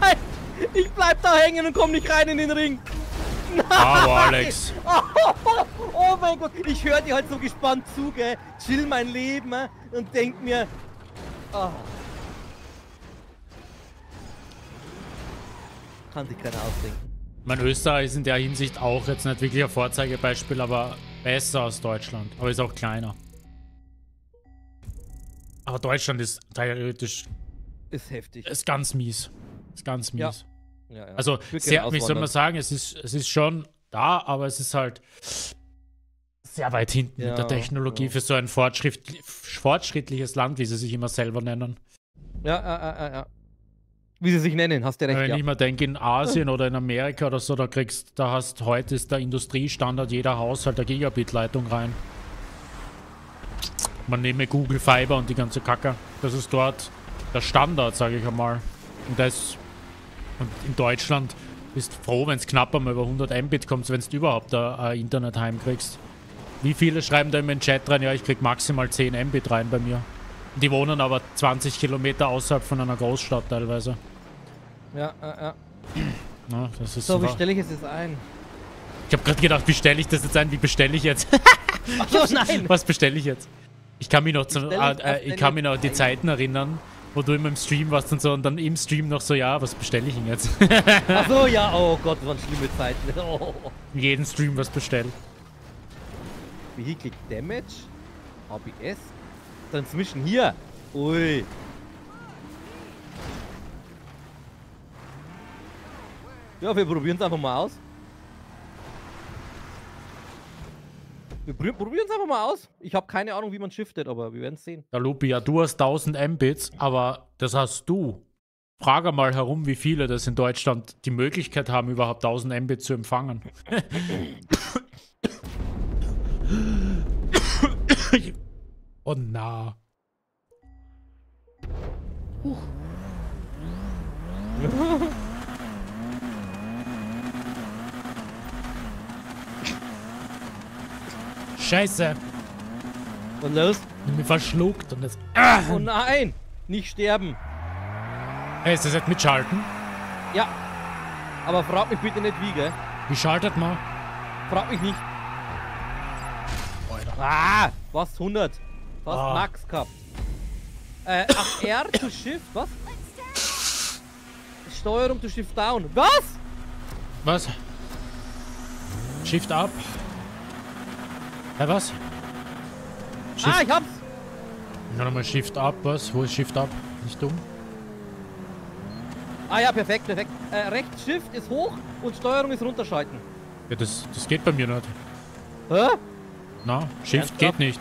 Nein! Ich bleib da hängen und komm nicht rein in den Ring! Aber Alex, Oh mein Gott, ich höre dir halt so gespannt zu, gell? Chill mein Leben äh, und denk mir. Ah. Kann sich keiner ausdenken. Mein Österreich ist in der Hinsicht auch jetzt nicht wirklich ein Vorzeigebeispiel, aber besser als Deutschland. Aber ist auch kleiner. Aber Deutschland ist theoretisch Ist heftig. ist ganz mies. Ist ganz mies. Ja. Ja, ja. Also, sehr, wie soll man sagen, es ist, es ist schon da, aber es ist halt sehr weit hinten mit der Ja, Technologie ja. für so ein fortschritt, fortschrittliches Land, wie sie sich immer selber nennen. Ja, ja, ja, ja, ja. Wie sie sich nennen, hast du recht, Wenn ja. ich mir denke, in Asien oder in Amerika oder so, da kriegst, da hast heute ist der Industriestandard jeder Haushalt eine Gigabit-Leitung rein. Man nehme Google Fiber und die ganze Kacke. Das ist dort der Standard, sage ich einmal. Und das und in Deutschland bist froh, wenn es knapp einmal über 100 Mbit kommt, wenn du überhaupt ein, ein Internet heimkriegst. Wie viele schreiben da immer in den Chat rein, ja, ich krieg maximal 10 Mbit rein bei mir. Die wohnen aber 20 Kilometer außerhalb von einer Großstadt teilweise. Ja, ja, ja. Das ist So, wie super. stelle ich es jetzt ein? Ich habe gerade gedacht, wie stelle ich das jetzt ein? Wie bestelle ich jetzt? Achso, nein! Was bestelle ich jetzt? Ich kann mich noch, zu, äh, äh, ich kann mich noch an die Zeit. Zeiten erinnern, wo du immer im Stream warst und so und dann im Stream noch so, ja, was bestelle ich denn jetzt? Achso, ja, oh Gott, waren schlimme Zeiten. Oh. In jedem Stream was bestellt. Vehicle Damage, ABS, Transmission hier. Ui. Ja, wir probieren es einfach mal aus. Wir probieren es einfach mal aus. Ich habe keine Ahnung, wie man shiftet, aber wir werden es sehen. Der Lupi, ja, du hast 1000 Mbits, aber das hast du. Frage mal herum, wie viele das in Deutschland die Möglichkeit haben, überhaupt 1000 Mbit zu empfangen. oh na. Scheiße, Und los. ich bin verschluckt und jetzt. Oh nein! Nicht sterben. Hey, ist das jetzt mit Schalten? Ja. Aber frag mich bitte nicht wie, gell? Wie schaltet man? Frag mich nicht. Ah, was 100? Was Ah. Max gehabt? Äh, ach, R to Shift, was? Steuerung to Shift down. Was? Was? Shift up. Hä, was? Shift, Ah, ich hab's. Noch nochmal Shift up, was? Wo ist Shift up? Nicht dumm? Ah ja, perfekt, perfekt. Äh, rechts Shift ist hoch und Steuerung ist runterschalten. Ja, das, das geht bei mir nicht. Hä? Na, Shift Ernsthaft? geht nicht.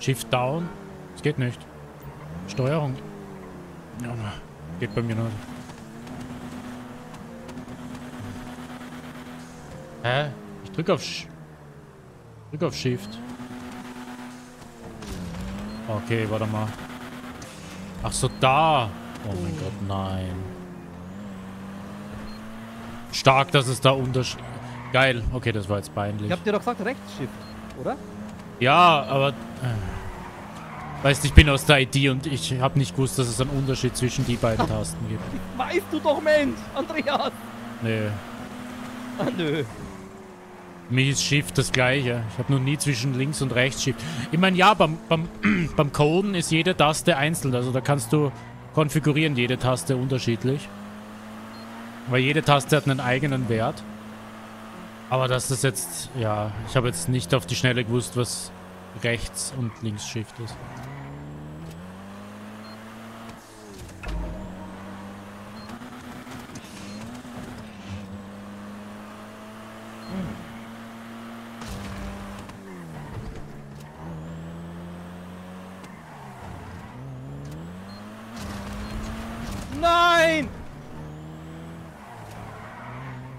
Shift down. Das geht nicht. Steuerung. Ja, na, geht bei mir nicht. Hä? Ich drück auf Sch drück auf Shift. Okay, warte mal. Ach so, da. Oh mein Gott, nein. Stark, dass es da Unterschied... Geil. Okay, das war jetzt peinlich. Ich hab dir doch gesagt, rechts Shift, oder? Ja, aber. Äh, weißt, ich bin aus der IT und ich habe nicht gewusst, dass es einen Unterschied zwischen die beiden Tasten gibt. Weißt du doch, Mensch, Andreas. Nee. Ah, nö. Mich ist Shift das gleiche. Ich habe noch nie zwischen links und rechts Shift. Ich meine, ja, beim, beim, beim Coden ist jede Taste einzeln. Also da kannst du konfigurieren, jede Taste unterschiedlich. Weil jede Taste hat einen eigenen Wert. Aber das jetzt, ja, ich habe jetzt nicht auf die Schnelle gewusst, was rechts und links Shift ist. Nein!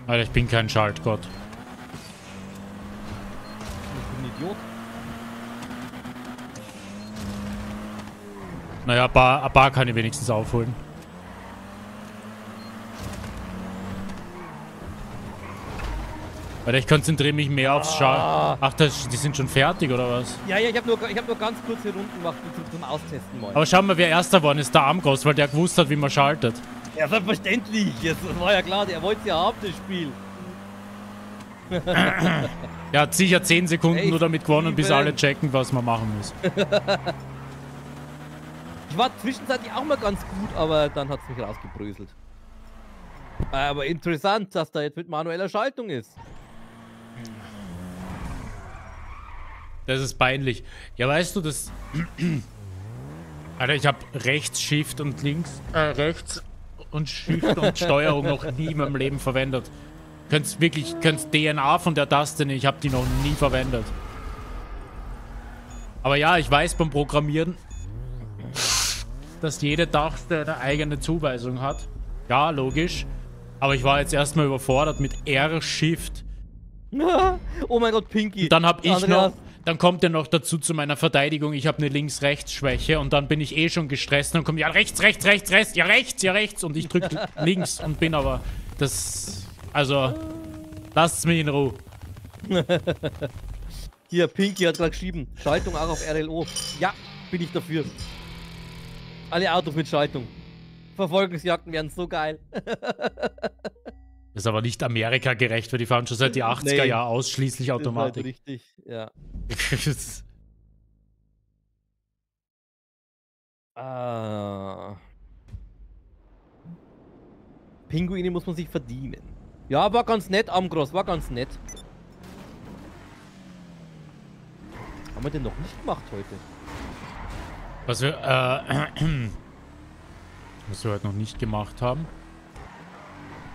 Alter, ich bin kein Schaltgott. Ich bin ein Idiot. Naja, ein paar, kann ich wenigstens aufholen. Alter, ich konzentriere mich mehr aufs Schal. Ach, das, die sind schon fertig, oder was? Ja, ja, ich habe nur, ich hab nur ganz kurze Runden gemacht zum, zum Austesten mal. Aber schau mal, wer erster geworden ist, der Armgroß, weil der gewusst hat, wie man schaltet. Ja, selbstverständlich. Jetzt war ja klar, der wollte ja haben, das Spiel. Der hat sicher 10 Sekunden Ey, nur damit gewonnen, bis alle checken, was man machen muss. Ich war zwischenzeitlich auch mal ganz gut, aber dann hat es mich rausgebröselt. Aber interessant, dass da jetzt mit manueller Schaltung ist. Das ist peinlich. Ja, weißt du, das... Alter, ich habe rechts Shift und links... Äh, rechts und Shift und Steuerung noch nie in meinem Leben verwendet. Könnt's wirklich... Könnt's DNA von der Taste nicht. Ich habe die noch nie verwendet. Aber ja, ich weiß beim Programmieren, dass jede Taste eine eigene Zuweisung hat. Ja, logisch. Aber ich war jetzt erstmal überfordert mit R-Shift. oh mein Gott, Pinky. Und dann habe ich noch... Dann kommt er noch dazu zu meiner Verteidigung, ich habe eine Links-Rechts-Schwäche und dann bin ich eh schon gestresst und dann kommt, ja rechts, rechts, rechts, rechts, ja rechts, ja rechts und ich drücke links und bin aber, das, also, lasst's mich in Ruhe. Hier, Pinky hat gerade geschrieben, Schaltung auch auf RLO. Ja, bin ich dafür. Alle Autos mit Schaltung. Verfolgungsjagden wären so geil. ist aber nicht Amerika gerecht, weil die fahren schon seit die 80er nee, Jahren ausschließlich Automatik. Das ist halt richtig, ja. ah. Pinguine muss man sich verdienen. Ja, war ganz nett, Amgros, war ganz nett. Haben wir denn noch nicht gemacht heute? Was wir, äh, was wir heute noch nicht gemacht haben?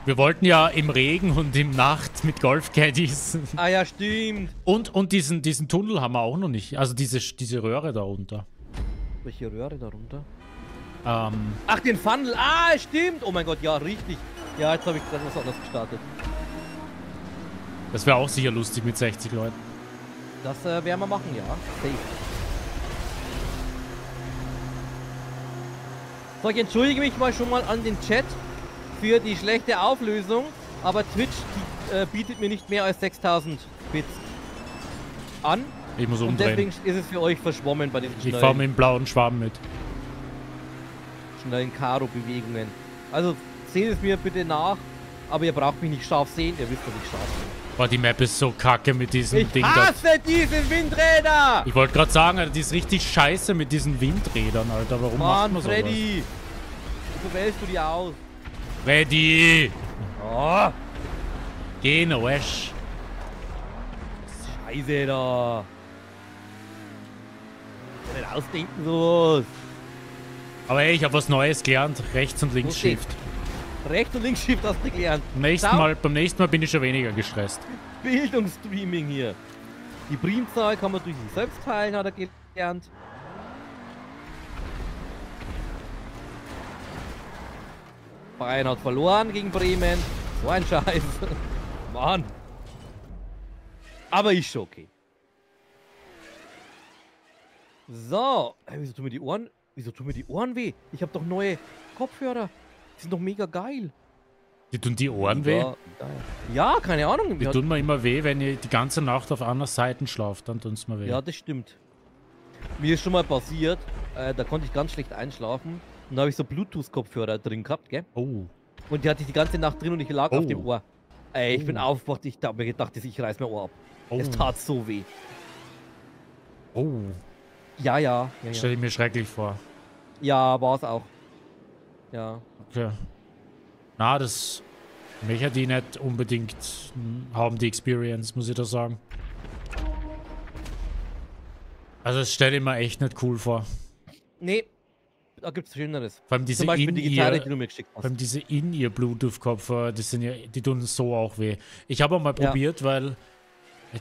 Wir wollten ja im Regen und im Nacht mit Golfcaddies. Ah ja, stimmt. Und, und diesen, diesen Tunnel haben wir auch noch nicht. Also diese, diese Röhre darunter. Welche Röhre darunter? Ähm. Ach, den Funnel. Ah, stimmt. Oh mein Gott, ja, richtig. Ja, jetzt habe ich gerade was anderes gestartet. Das wäre auch sicher lustig mit 60 Leuten. Das äh, werden wir machen, ja. Safe. So, ich entschuldige mich mal schon mal an den Chat für die schlechte Auflösung, aber Twitch die, äh, bietet mir nicht mehr als 6000 Bits an. Ich muss umdrehen. Und deswegen ist es für euch verschwommen bei den Ich fahre mit dem blauen Schwamm mit. Schnellen Karo-Bewegungen. Also seht es mir bitte nach, aber ihr braucht mich nicht scharf sehen, ihr wisst, dass ich scharf bin. Boah, die Map ist so kacke mit diesem ich Ding. Ich hasse diese Windräder! Ich wollte gerade sagen, Alter, die ist richtig scheiße mit diesen Windrädern, Alter. Warum Mann, macht man sowas? Freddy! Wieso wählst du die aus? Ready! Oh. Geh wesh. Scheiße da. Nicht ausdenken sowas. Aber ey, ich habe was Neues gelernt. Rechts und links. Shift. Rechts und links Shift hast du gelernt. Beim nächsten, Mal, beim nächsten Mal bin ich schon weniger gestresst. Bildungsstreaming hier. Die Primzahl kann man durch sich selbst teilen, hat er gelernt. Bayern hat verloren gegen Bremen. So ein Scheiß. Mann. Aber ist schon okay. So. Hey, wieso tun mir die Ohren... Wieso tun mir die Ohren weh? Ich habe doch neue Kopfhörer. Die sind doch mega geil. Die tun die Ohren weh? Ja, keine Ahnung. Die tun mir immer weh, wenn ihr die ganze Nacht auf einer Seite schlaft, dann tun es mir weh. Ja, das stimmt. Mir ist schon mal passiert, äh, da konnte ich ganz schlecht einschlafen. Und da habe ich so Bluetooth-Kopfhörer drin gehabt, gell? Oh. Und die hatte ich die ganze Nacht drin und ich lag oh. auf dem Ohr. Ey, ich oh. bin aufgewacht, ich habe mir gedacht, ich reiß mir Ohr ab. Oh. Es tat so weh. Oh. Ja, ja. ja, ja. Stell ich mir schrecklich vor. Ja, war es auch. Ja. Okay. Na, das möchte die nicht unbedingt haben, die Experience, muss ich da sagen. Also, das stelle ich mir echt nicht cool vor. Nee, da gibt es Schöneres. Vor allem diese Zum Beispiel in die Gitarre, die du mir geschickt hast. Vor allem diese in ihr Bluetooth-Kopfhörer, die sind ja, die tun so auch weh. Ich habe auch mal ja. probiert, weil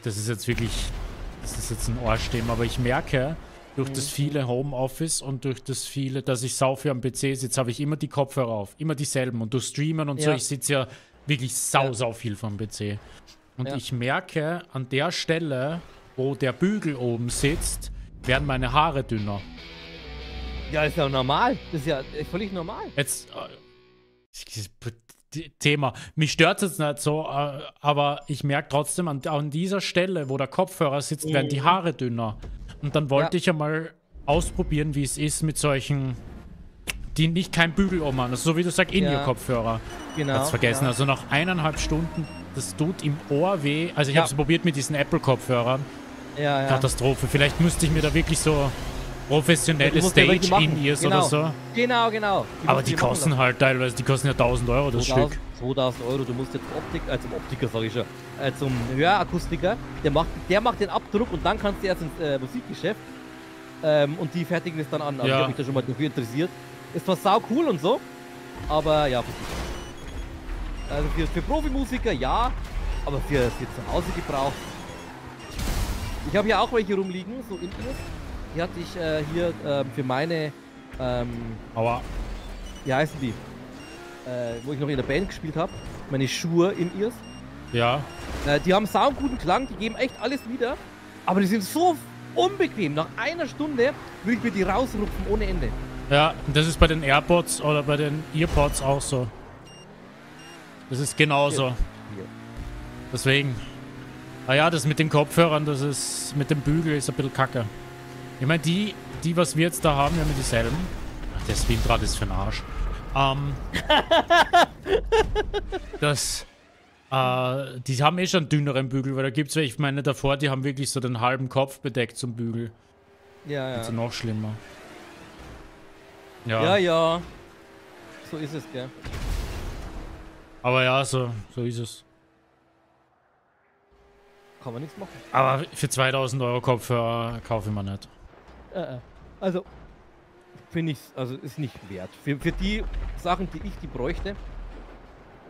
das ist jetzt wirklich, das ist jetzt ein Arschthema, aber ich merke, durch mhm. das viele Homeoffice und durch das viele, dass ich sau viel am PC sitze, habe ich immer die Kopfhörer auf, immer dieselben und durch Streamen und ja. so, ich sitze ja wirklich sau, ja. sau viel vom PC. Und ich merke, an der Stelle, wo der Bügel oben sitzt, werden meine Haare dünner. Ja, ist ja normal. Das ist ja völlig normal. Jetzt. Äh, Thema. Mich stört es jetzt nicht so, äh, aber ich merke trotzdem, an, an, dieser Stelle, wo der Kopfhörer sitzt, werden die mhm. Haare dünner. Und dann wollte ja. ich ja mal ausprobieren, wie es ist mit solchen, die nicht kein Bügel um haben. Also so wie du sagst, In-Ear-Kopfhörer. Ja. Genau. Hat's vergessen. Ja. Also nach eineinhalb Stunden, das tut im Ohr weh. Also ich ja. habe es probiert mit diesen Apple-Kopfhörern. Ja, ja. Katastrophe. Vielleicht müsste ich mir da wirklich so professionelle welche machen. Stage-In-Ears Genau. oder so. Genau, genau. Aber die du machen kosten halt teilweise, die kosten ja 1000 Euro das lassen. Stück. 2000 Euro, du musst jetzt zum Optik, äh, zum Optiker, sag ich schon, äh, zum Hörakustiker, der macht, der macht den Abdruck und dann kannst du erst ins äh, Musikgeschäft ähm, und die fertigen das dann an. Also Ja. ich habe mich da schon mal dafür interessiert. Ist zwar sau cool und so, aber ja. Also für, für Profimusiker ja, aber für, für zu Hause gebraucht. Ich habe hier auch welche rumliegen, so in Die hatte ich äh, hier ähm, für meine, ähm, Aber wie heißen die? Äh, wo ich noch in der Band gespielt habe. Meine Schuhe in Ears. ja, Äh, die haben sau guten Klang, die geben echt alles wieder. Aber die sind so unbequem. Nach einer Stunde will ich mir die rausrupfen ohne Ende. ja, und das ist bei den AirPods oder bei den Earpods auch so. Das ist genauso. Hier. Deswegen. Ah ja, das mit den Kopfhörern, das ist mit dem Bügel ist ein bisschen kacke. Ich meine, die, die, was wir jetzt da haben, wir haben ja dieselben. Ach, das Windrad ist für den Arsch. Ähm, das, äh, die haben eh schon einen dünneren Bügel, weil da gibt's ich meine davor, die haben wirklich so den halben Kopf bedeckt zum Bügel. Ja, ja. Also noch schlimmer. Ja, Ja, ja. So ist es, gell. aber ja, so, so ist es. Kann man nichts machen. Aber für 2000 Euro Kopfhörer kaufe ich mir nicht. Äh, äh. Also, finde ich, also ist nicht wert. Für, für die Sachen, die ich die bräuchte,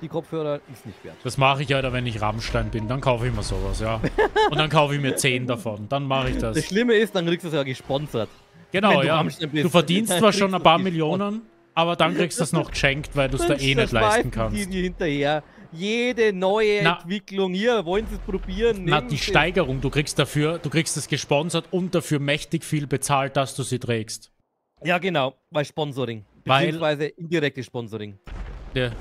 die Kopfhörer ist nicht wert. Das mache ich ja, wenn ich Rammstein bin. Dann kaufe ich mir sowas, ja. Und dann kaufe ich mir 10 davon. Dann mache ich das. Das Schlimme ist, dann kriegst du es ja gesponsert. Genau, du ja. Du verdienst zwar schon ein paar die Millionen, aber dann kriegst du es noch geschenkt, weil du es da eh nicht leisten kannst. Die dir hinterher. Jede neue Na. Entwicklung hier, wollen sie es probieren? Na, die Steigerung, du kriegst dafür, du kriegst es gesponsert und dafür mächtig viel bezahlt, dass du sie trägst. Ja, genau, bei Sponsoring. Weil- Beziehungsweise indirektes Sponsoring. Ja.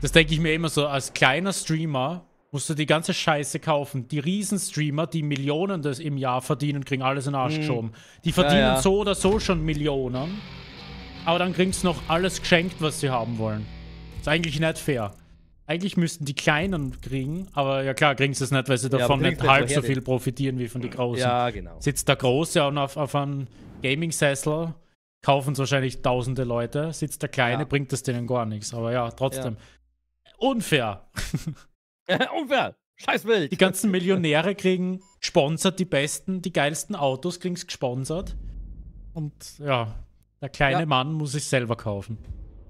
Das denke ich mir immer so, als kleiner Streamer musst du die ganze Scheiße kaufen. Die Riesenstreamer, die Millionen das im Jahr verdienen, kriegen alles in den Arsch Mhm. geschoben. Die verdienen ja. so oder so schon Millionen, aber dann kriegst du noch alles geschenkt, was sie haben wollen. Ist eigentlich nicht fair. Eigentlich müssten die Kleinen kriegen, aber ja klar, kriegen sie es nicht, weil sie davon kriegst nicht halb so viel profitieren wie von den Großen. Ja, genau. Sitzt der Große und auf, auf einem Gaming-Sessel, kaufen es wahrscheinlich tausende Leute. Sitzt der Kleine, Ja. bringt das denen gar nichts. Aber ja, trotzdem. Unfair. Unfair. Scheiß Welt. Die ganzen Millionäre kriegen gesponsert die besten, die geilsten Autos, kriegen es gesponsert. Und ja, der kleine Ja. Mann muss sich selber kaufen.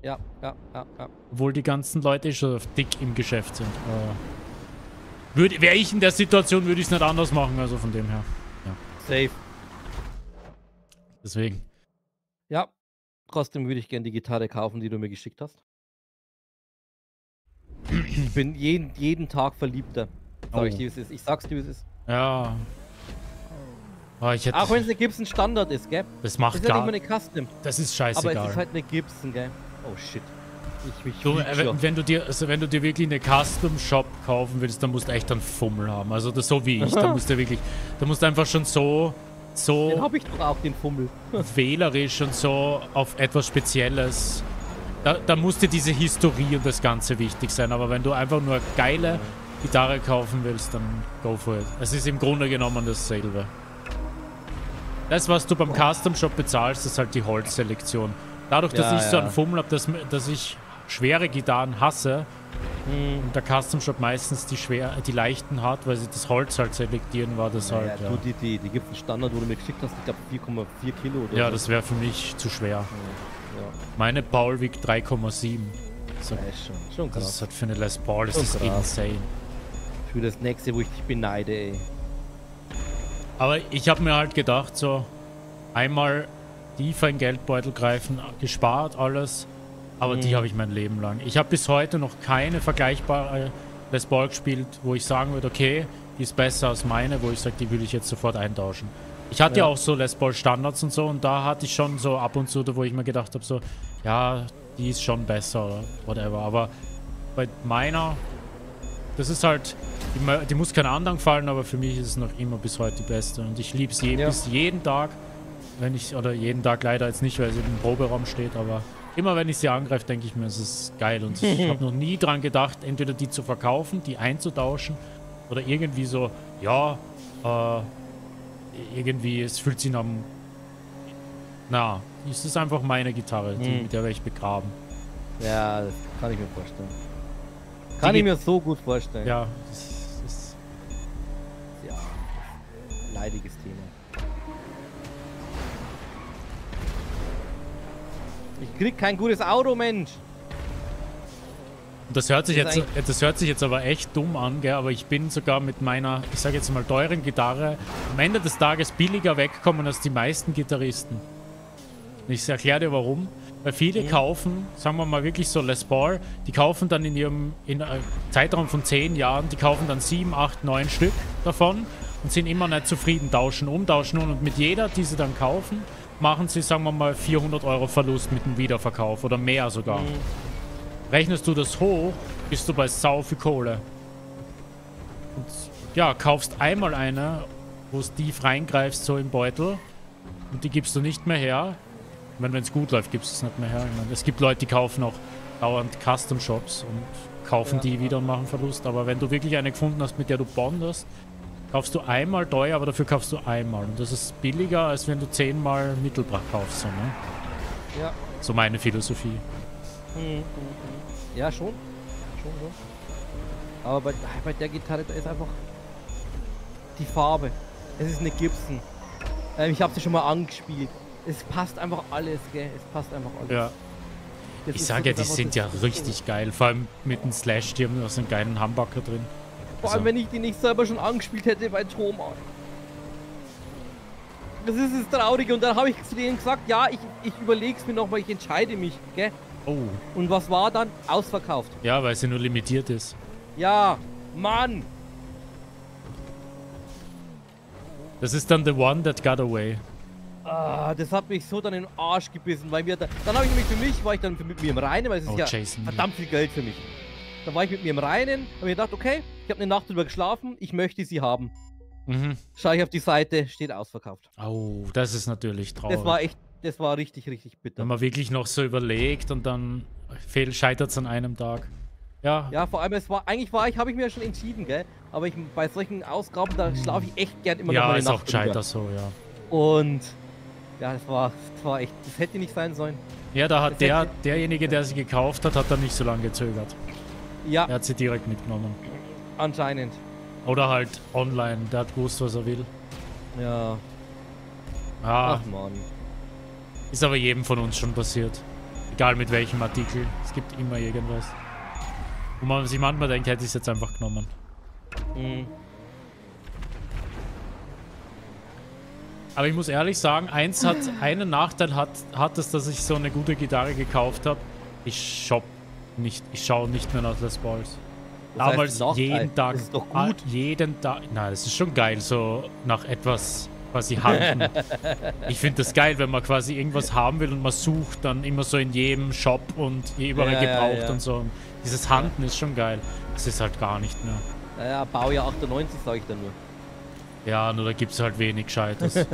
Ja, ja, ja, ja. Obwohl die ganzen Leute schon dick im Geschäft sind. Äh, Wäre ich in der Situation, würde ich es nicht anders machen, also von dem her. Safe. Deswegen. Ja. Trotzdem würde ich gerne die Gitarre kaufen, die du mir geschickt hast. Ich bin jeden, jeden Tag verliebter. Sag ich Oh. dir, wie es ist. Ich sag's dir, wie es ist. Ja. Oh, ich hätte, Auch wenn es eine Gibson Standard ist, gell? das Das macht ist ja gar... nicht mal eine Custom. Das ist Aber es scheißegal. ist halt eine Gibson, gell? Oh shit. Ich, ich Du, äh, wenn, du dir, also wenn du dir wirklich eine Custom Shop kaufen willst, dann musst du echt einen Fummel haben. Also das so wie ich. Da musst du wirklich, da musst du einfach schon so, Den so hab ich doch auch, den Fummel. wählerisch und so auf etwas Spezielles. Da, da muss dir diese Historie und das Ganze wichtig sein. Aber wenn du einfach nur geile Gitarre kaufen willst, dann go for it. Es ist im Grunde genommen dasselbe. Das, was du beim Custom Shop bezahlst, ist halt die Holzselektion. Dadurch, dass Ja, ich so ja. einen Fummel habe, dass, dass ich schwere Gitarren hasse Hm. und der Custom Shop meistens die, schwer, die leichten hat, weil sie das Holz halt selektieren, war das Ja, halt. du, Ja, die, die, die Gibson Standard, wo du mir geschickt hast, ich glaube 4,4 Kilo oder ja so. das wäre für mich zu schwer. Ja, Meine Paul wiegt 3,7. So, schon, schon das krass. ist halt für eine Les Paul, das Schon ist krass. insane. Für das nächste, wo ich dich beneide, ey. Aber ich habe mir halt gedacht, so einmal tiefer in den Geldbeutel greifen, gespart alles, aber die Mhm. habe ich mein Leben lang. Ich habe bis heute noch keine vergleichbare Les Paul gespielt, wo ich sagen würde, okay, die ist besser als meine, wo ich sage, die würde ich jetzt sofort eintauschen. Ich hatte ja, Ja. auch so Les Paul Standards und so und da hatte ich schon so ab und zu, wo ich mir gedacht habe, so, ja, die ist schon besser oder whatever. Aber bei meiner, das ist halt, die, die muss keinen anderen gefallen, aber für mich ist es noch immer bis heute die beste. Und ich liebe sie Ja. bis jeden Tag, wenn ich, oder jeden Tag leider jetzt nicht, weil sie im Proberaum steht, aber immer wenn ich sie angreife, denke ich mir, es ist geil. Und ich habe noch nie dran gedacht, entweder die zu verkaufen, die einzutauschen oder irgendwie so, ja, äh, irgendwie, es fühlt sich nach einem Na, es ist einfach meine Gitarre, die, Hm. mit der werde ich begraben. Ja, das kann ich mir vorstellen. Kann Die ich mir so gut vorstellen. Ja, das ist... ja. Leidiges Thema. Ich krieg kein gutes Auto, Mensch. Das hört sich Das jetzt, das hört sich jetzt aber echt dumm an, gell? aber ich bin sogar mit meiner, ich sage jetzt mal teuren Gitarre am Ende des Tages billiger weggekommen als die meisten Gitarristen. Ich erkläre dir warum. Weil viele Mhm. kaufen, sagen wir mal wirklich so Les Paul, die kaufen dann in ihrem in einem Zeitraum von 10 Jahren, die kaufen dann 7, 8, 9 Stück davon und sind immer nicht zufrieden, tauschen um, tauschen um und mit jeder, die sie dann kaufen, machen sie, sagen wir mal, 400 Euro Verlust mit dem Wiederverkauf oder mehr sogar. Mhm. Rechnest du das hoch, bist du bei sau viel Kohle. Und ja, kaufst einmal eine, wo es tief reingreifst, so im Beutel, und die gibst du nicht mehr her. Ich meine, wenn es gut läuft, gibst du es nicht mehr her. Ich meine, es gibt Leute, die kaufen auch dauernd Custom-Shops und kaufen Ja. die wieder und machen Verlust. Aber wenn du wirklich eine gefunden hast, mit der du bondest, kaufst du einmal teuer, aber dafür kaufst du einmal. Und das ist billiger, als wenn du zehnmal Mittelbrach kaufst. So, ne? Ja. so meine Philosophie. Mhm, mhm, mhm. Ja, schon. Schon, schon. Aber bei, bei der Gitarre, ist einfach die Farbe. Es ist eine Gibson. Ähm, ich habe sie schon mal angespielt. Es passt einfach alles, gell? Es passt einfach alles. Ja. Das Ich sage ja, die sind ja richtig geil. Vor allem mit dem Slash, die haben so einen geilen Humbucker drin. Vor allem, Also- wenn ich die nicht selber schon angespielt hätte bei Thomas. Das ist das Traurige. Und dann habe ich zu denen gesagt, ja, ich, ich überlege es mir nochmal, ich entscheide mich, gell? Oh, Und was war dann? Ausverkauft. ja, weil sie nur limitiert ist. Ja, Mann. Das ist dann the one that got away. Ah, das hat mich so dann in den Arsch gebissen, weil wir da, dann habe ich nämlich für mich, war ich dann mit mir im Reinen, weil es ist Oh, ja Jason. verdammt viel Geld für mich. Dann war ich mit mir im Reinen, habe mir gedacht, okay, ich habe eine Nacht drüber geschlafen, ich möchte sie haben. Mhm. Schau ich auf die Seite, steht ausverkauft. Oh, das ist natürlich traurig. Das war echt, das war richtig, richtig bitter. Wenn man wirklich noch so überlegt und dann scheitert es an einem Tag. Ja, Ja, vor allem, es war, eigentlich war ich, habe ich mir ja schon entschieden, gell? Aber ich, bei solchen Ausgaben, da schlafe ich echt gern immer noch ja mal eine ist auch Nacht drüber. gescheiter so, ja. Und ja, das war, das war echt, das hätte nicht sein sollen. Ja, da hat Das der, hätte- derjenige, der sie gekauft hat, hat dann nicht so lange gezögert. Ja, Er hat sie direkt mitgenommen. anscheinend. Oder halt online, der hat gewusst, was er will. Ja, Ah, ach man. ist aber jedem von uns schon passiert. Egal mit welchem Artikel. Es gibt immer irgendwas. Wo man sich manchmal denkt, hätte ich es jetzt einfach genommen. Mhm. Aber ich muss ehrlich sagen, eins hat, einen Nachteil hat, hat es, dass ich so eine gute Gitarre gekauft habe. Ich shop nicht, ich schaue nicht mehr nach Les Balls. Das heißt, Damals Nachteil. jeden Tag. Das ist doch gut. jeden Tag. Nein, das ist schon geil, so nach etwas quasi handen. ich finde das geil, wenn man quasi irgendwas haben will und man sucht dann immer so in jedem Shop und überall Ja, ja, gebraucht ja. und so. Und dieses Handen ist schon geil. Das ist halt gar nicht mehr. Naja, Baujahr 98, sage ich dann nur. Ja, nur da gibt es halt wenig Gescheites.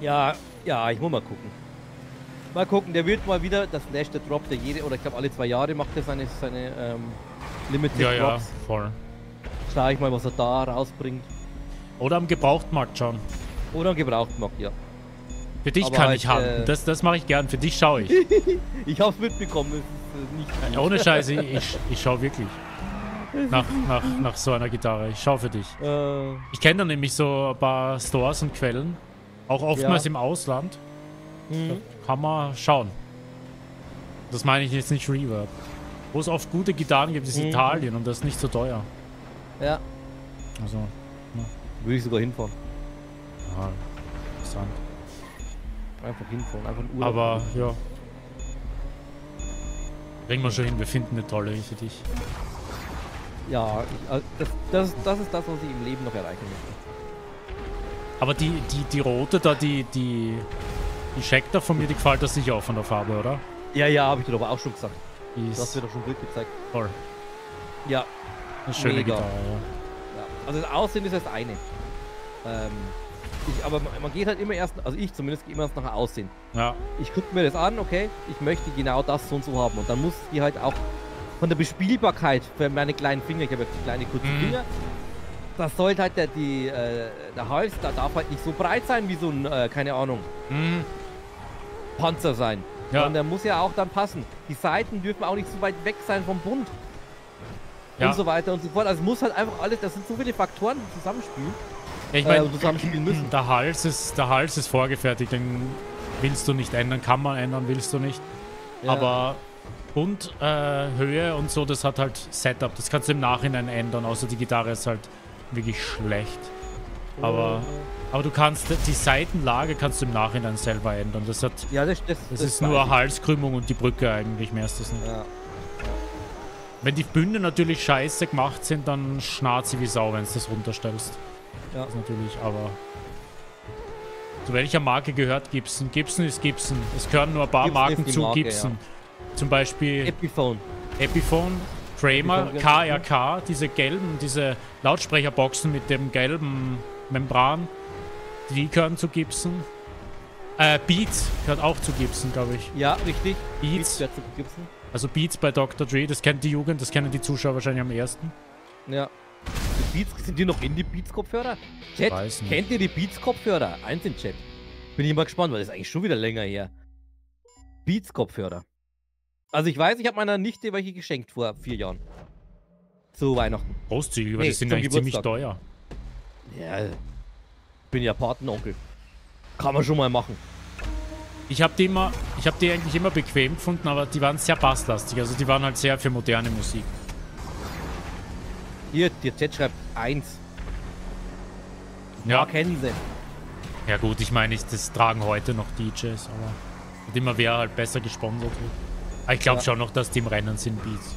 Ja, ja, ich muss mal gucken. Mal gucken, der wird mal wieder, das Slash, der droppt ja jede, oder ich glaube alle zwei Jahre macht er seine, seine ähm, Limited ja, ja, Drops. voll. Schau ich mal, was er da rausbringt. Oder am Gebrauchtmarkt schauen. Oder am Gebrauchtmarkt, ja. Für dich Aber kann halt, ich handeln. äh, Das, das mache ich gern. Für dich schaue ich. Ich hab's mitbekommen, es ist äh. Ohne Scheiße, ich, ich schaue wirklich. Nach, nach, nach so einer Gitarre. Ich schaue für dich. Äh, Ich kenne da nämlich so ein paar Stores und Quellen. Auch oftmals Ja. im Ausland. mhm. Kann man schauen. Das meine ich jetzt nicht Reverb. Wo es oft gute Gitarren gibt, ist Mhm. Italien und das ist nicht so teuer. Ja, Also, würde ich sogar hinfahren. ja, interessant. Einfach hinfahren, einfach einen Urlaub Aber machen. ja. Kriegen wir schon hin, wir finden eine tolle für dich. Ja, ich, äh, das, das, das ist das, was ich im Leben noch erreichen möchte. Aber die, die, die rote da, die, die, die Schecter von mir, die gefällt das sicher auch von der Farbe, oder? Ja, ja, habe ich dir aber auch schon gesagt. Die Du hast ist mir doch schon Bild gezeigt. toll. Ja, Eine schöne Mega. Gitarre, ja. Also das Aussehen ist das eine. Ähm, ich, aber man geht halt immer erst, also ich zumindest gehe immer erst nach Aussehen. ja. Ja, Ich gucke mir das an, okay, ich möchte genau das so und so haben. Und dann muss die halt auch von der Bespielbarkeit für meine kleinen Finger, ich habe ja kleine kurze Mhm. Das sollte halt der, die, äh, der Hals, da darf halt nicht so breit sein wie so ein, äh, keine Ahnung, Hm, Panzer sein. Ja. Sondern der muss ja auch dann passen. Die Seiten dürfen auch nicht so weit weg sein vom Bund. Ja. Und so weiter und so fort. Also es muss halt einfach alles, das sind so viele Faktoren, die zusammenspielen. ich äh, meine, und zusammenspielen müssen. der Hals ist, der Hals ist vorgefertigt, den willst du nicht ändern, kann man ändern, willst du nicht. Ja. Aber und äh, Höhe und so, das hat halt Setup. Das kannst du im Nachhinein ändern, außer die Gitarre ist halt wirklich schlecht. Aber, aber du kannst die Seitenlage kannst du im Nachhinein selber ändern. Das hat Ja, das, das, das, das ist nur. Halskrümmung und die Brücke eigentlich, mehr ist das nicht. Ja. Wenn die Bünde natürlich scheiße gemacht sind, dann schnarrt sie wie Sau, wenn du das runterstellst. Ja. Das ist natürlich, aber. Zu welcher Marke gehört Gibson? Gibson ist Gibson. Es gehören nur ein paar Gibson Marken zu Marke, Gibson. Zum Beispiel Epiphone. Epiphone, Kramer, KRK, diese gelben, diese Lautsprecherboxen mit dem gelben Membran, die gehören zu Gibson. Äh, Beats gehört auch zu Gibson, glaube ich. Ja, richtig. Beats, gehört zu Gibson. also Beats bei Dr. Dre, das kennt die Jugend, das kennen die Zuschauer wahrscheinlich am ersten. Ja. Die Beats, sind die noch in die Beats-Kopfhörer? Chat, kennt ihr die Beats-Kopfhörer? Eins in Chat. Bin ich mal gespannt, weil das ist eigentlich schon wieder länger her. Beats-Kopfhörer. Also ich weiß, ich habe meiner Nichte welche geschenkt vor vier Jahren. Zu Weihnachten. Großzügig, weil Nee, die sind eigentlich ziemlich Geburtstag. teuer. Ja, bin ja Patenonkel. Kann man schon mal machen. Ich habe die immer, ich habe die eigentlich immer bequem gefunden, aber die waren sehr basslastig. Also die waren halt sehr für moderne Musik. Hier, der Chat schreibt eins. Ja, kennen sie. ja gut, ich meine, das tragen heute noch DJs, aber und immer wer halt besser gesponsert wird. Aber ich glaube Ja. schon noch, dass die im Rennen sind, Beats.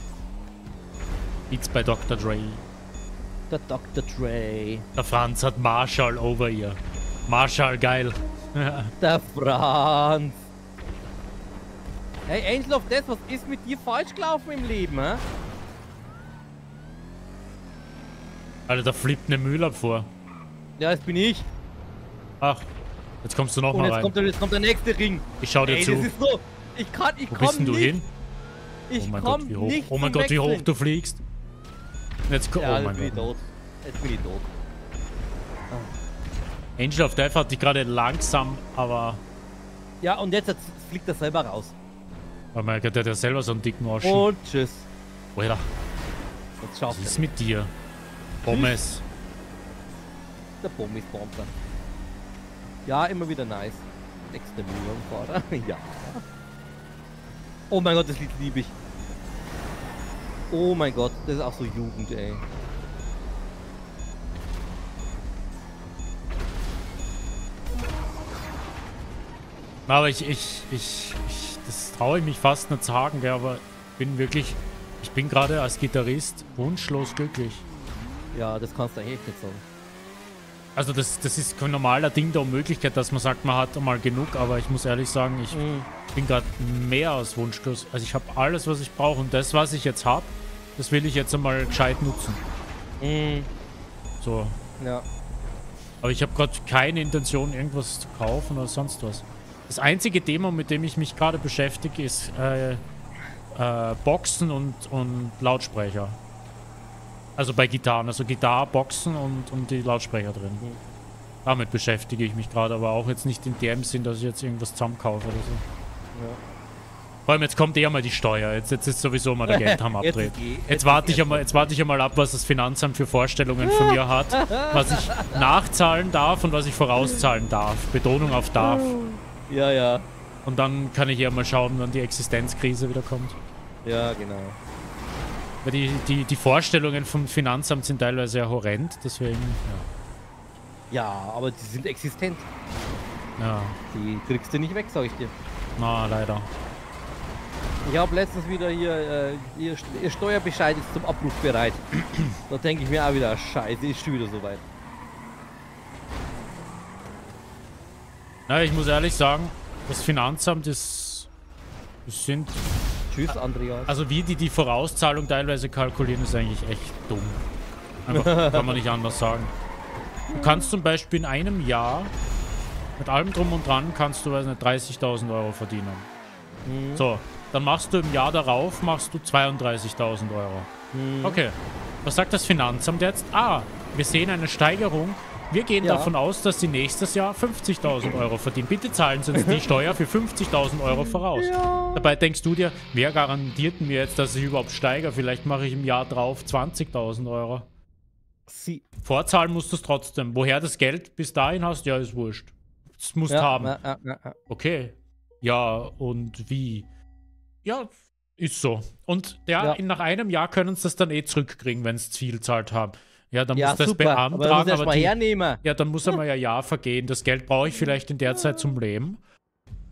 Beats bei Dr. Dre. Der Dr. Dre. Der Franz hat Marshall over ihr. Marshall, geil. Der Franz. Hey, Angel of Death, was ist mit dir falsch gelaufen im Leben, hä? Alter, da flippt eine Müllabfuhr. Ja, das bin ich. Ach, jetzt kommst du noch Und mal jetzt rein. kommt, der, jetzt kommt der nächste Ring. Ich schau dir Ey, zu. das ist so. Ich kann, ich Wo komm bist denn du nicht. hin? Ich oh mein komm Gott, wie hoch. Oh mein Gott, wie hoch du fliegst. Jetzt ko- Ja, oh jetzt mein bin ich Gott. tot. Jetzt bin ich tot. Angel of Death hat die gerade langsam, aber. Ja, und jetzt, jetzt fliegt er selber raus. Oh mein Gott, der hat ja selber so einen dicken Arsch. Und tschüss. Alter, Jetzt was schafft ist er. mit dir? Pommes. Der Bomb ist Bomber. Ja, immer wieder nice. Nächste Mühlenfahrer. ja. Oh mein Gott, das Lied liebe ich. Oh mein Gott, das ist auch so Jugend, ey. Aber ich, ich, ich, ich das traue ich mich fast nicht sagen, gell, aber ich bin wirklich, ich bin gerade als Gitarrist wunschlos glücklich. Ja, das kannst du eigentlich echt nicht sagen. Also das, das ist kein normaler Ding der Unmöglichkeit, dass man sagt, man hat einmal genug, aber ich muss ehrlich sagen, ich Mhm. Bin gerade mehr als wunschlos. Also ich habe alles, was ich brauche und das, was ich jetzt habe, das will ich jetzt einmal gescheit nutzen. Mhm. So. Ja. Aber ich habe gerade keine Intention, irgendwas zu kaufen oder sonst was. Das einzige Thema, mit dem ich mich gerade beschäftige, ist äh, äh, Boxen und, und Lautsprecher. Also bei Gitarren, also Gitarre, Boxen und, und die Lautsprecher drin. Damit beschäftige ich mich gerade, aber auch jetzt nicht in dem Sinn, dass ich jetzt irgendwas zusammenkaufe oder so. Vor allem jetzt kommt eher mal die Steuer. Jetzt, jetzt ist sowieso mal der Geldhammer abdreht. eh- Jetzt, warte ich einmal, jetzt warte ich einmal ab, was das Finanzamt für Vorstellungen von mir hat, was ich nachzahlen darf und was ich vorauszahlen darf. Betonung auf darf. Ja, ja. Und dann kann ich ja mal schauen, wann die Existenzkrise wieder kommt. Ja, genau. Weil die, die, die Vorstellungen vom Finanzamt sind teilweise ja horrend, deswegen, Ja, aber die sind existent. ja. ja. Die kriegst du nicht weg, sag ich dir. Na, leider. Ich habe letztens wieder hier, äh, ihr, ihr Steuerbescheid ist zum Abruf bereit. da denke ich mir auch wieder, scheiße, ist schon wieder soweit. Na, ich muss ehrlich sagen, das Finanzamt ist. Das sind. Tschüss, Andreas. Also, wie die die Vorauszahlung teilweise kalkulieren, ist eigentlich echt dumm. Einfach, kann man nicht anders sagen. Du kannst zum Beispiel in einem Jahr mit allem drum und dran kannst du, weiß nicht, 30.000 Euro verdienen. Mhm. So, dann machst du im Jahr darauf machst du 32.000 Euro. Mhm. Okay. Was sagt das Finanzamt jetzt? Ah, wir sehen eine Steigerung. Wir gehen Ja. davon aus, dass sie nächstes Jahr 50.000 Euro verdienen. Bitte zahlen Sie uns die Steuer für 50.000 Euro voraus. Dabei denkst du dir, wer garantiert mir jetzt, dass ich überhaupt steigere? Vielleicht mache ich im Jahr drauf 20.000 Euro. Sie. Vorzahlen musst du es trotzdem. Woher das Geld bis dahin hast, ja, ist wurscht. Das musst Ja, haben. ja, ja. Okay. Ja, und wie? Ja, ist so. Und ja, in- nach einem Jahr können sie das dann eh zurückkriegen, wenn sie zu viel zahlt haben. Ja, dann muss das super. Aber beantragen, aber mal die, hernehmen. ja, dann muss einmal ein Jahr vergehen. Das Geld brauche ich vielleicht in der Zeit zum Leben.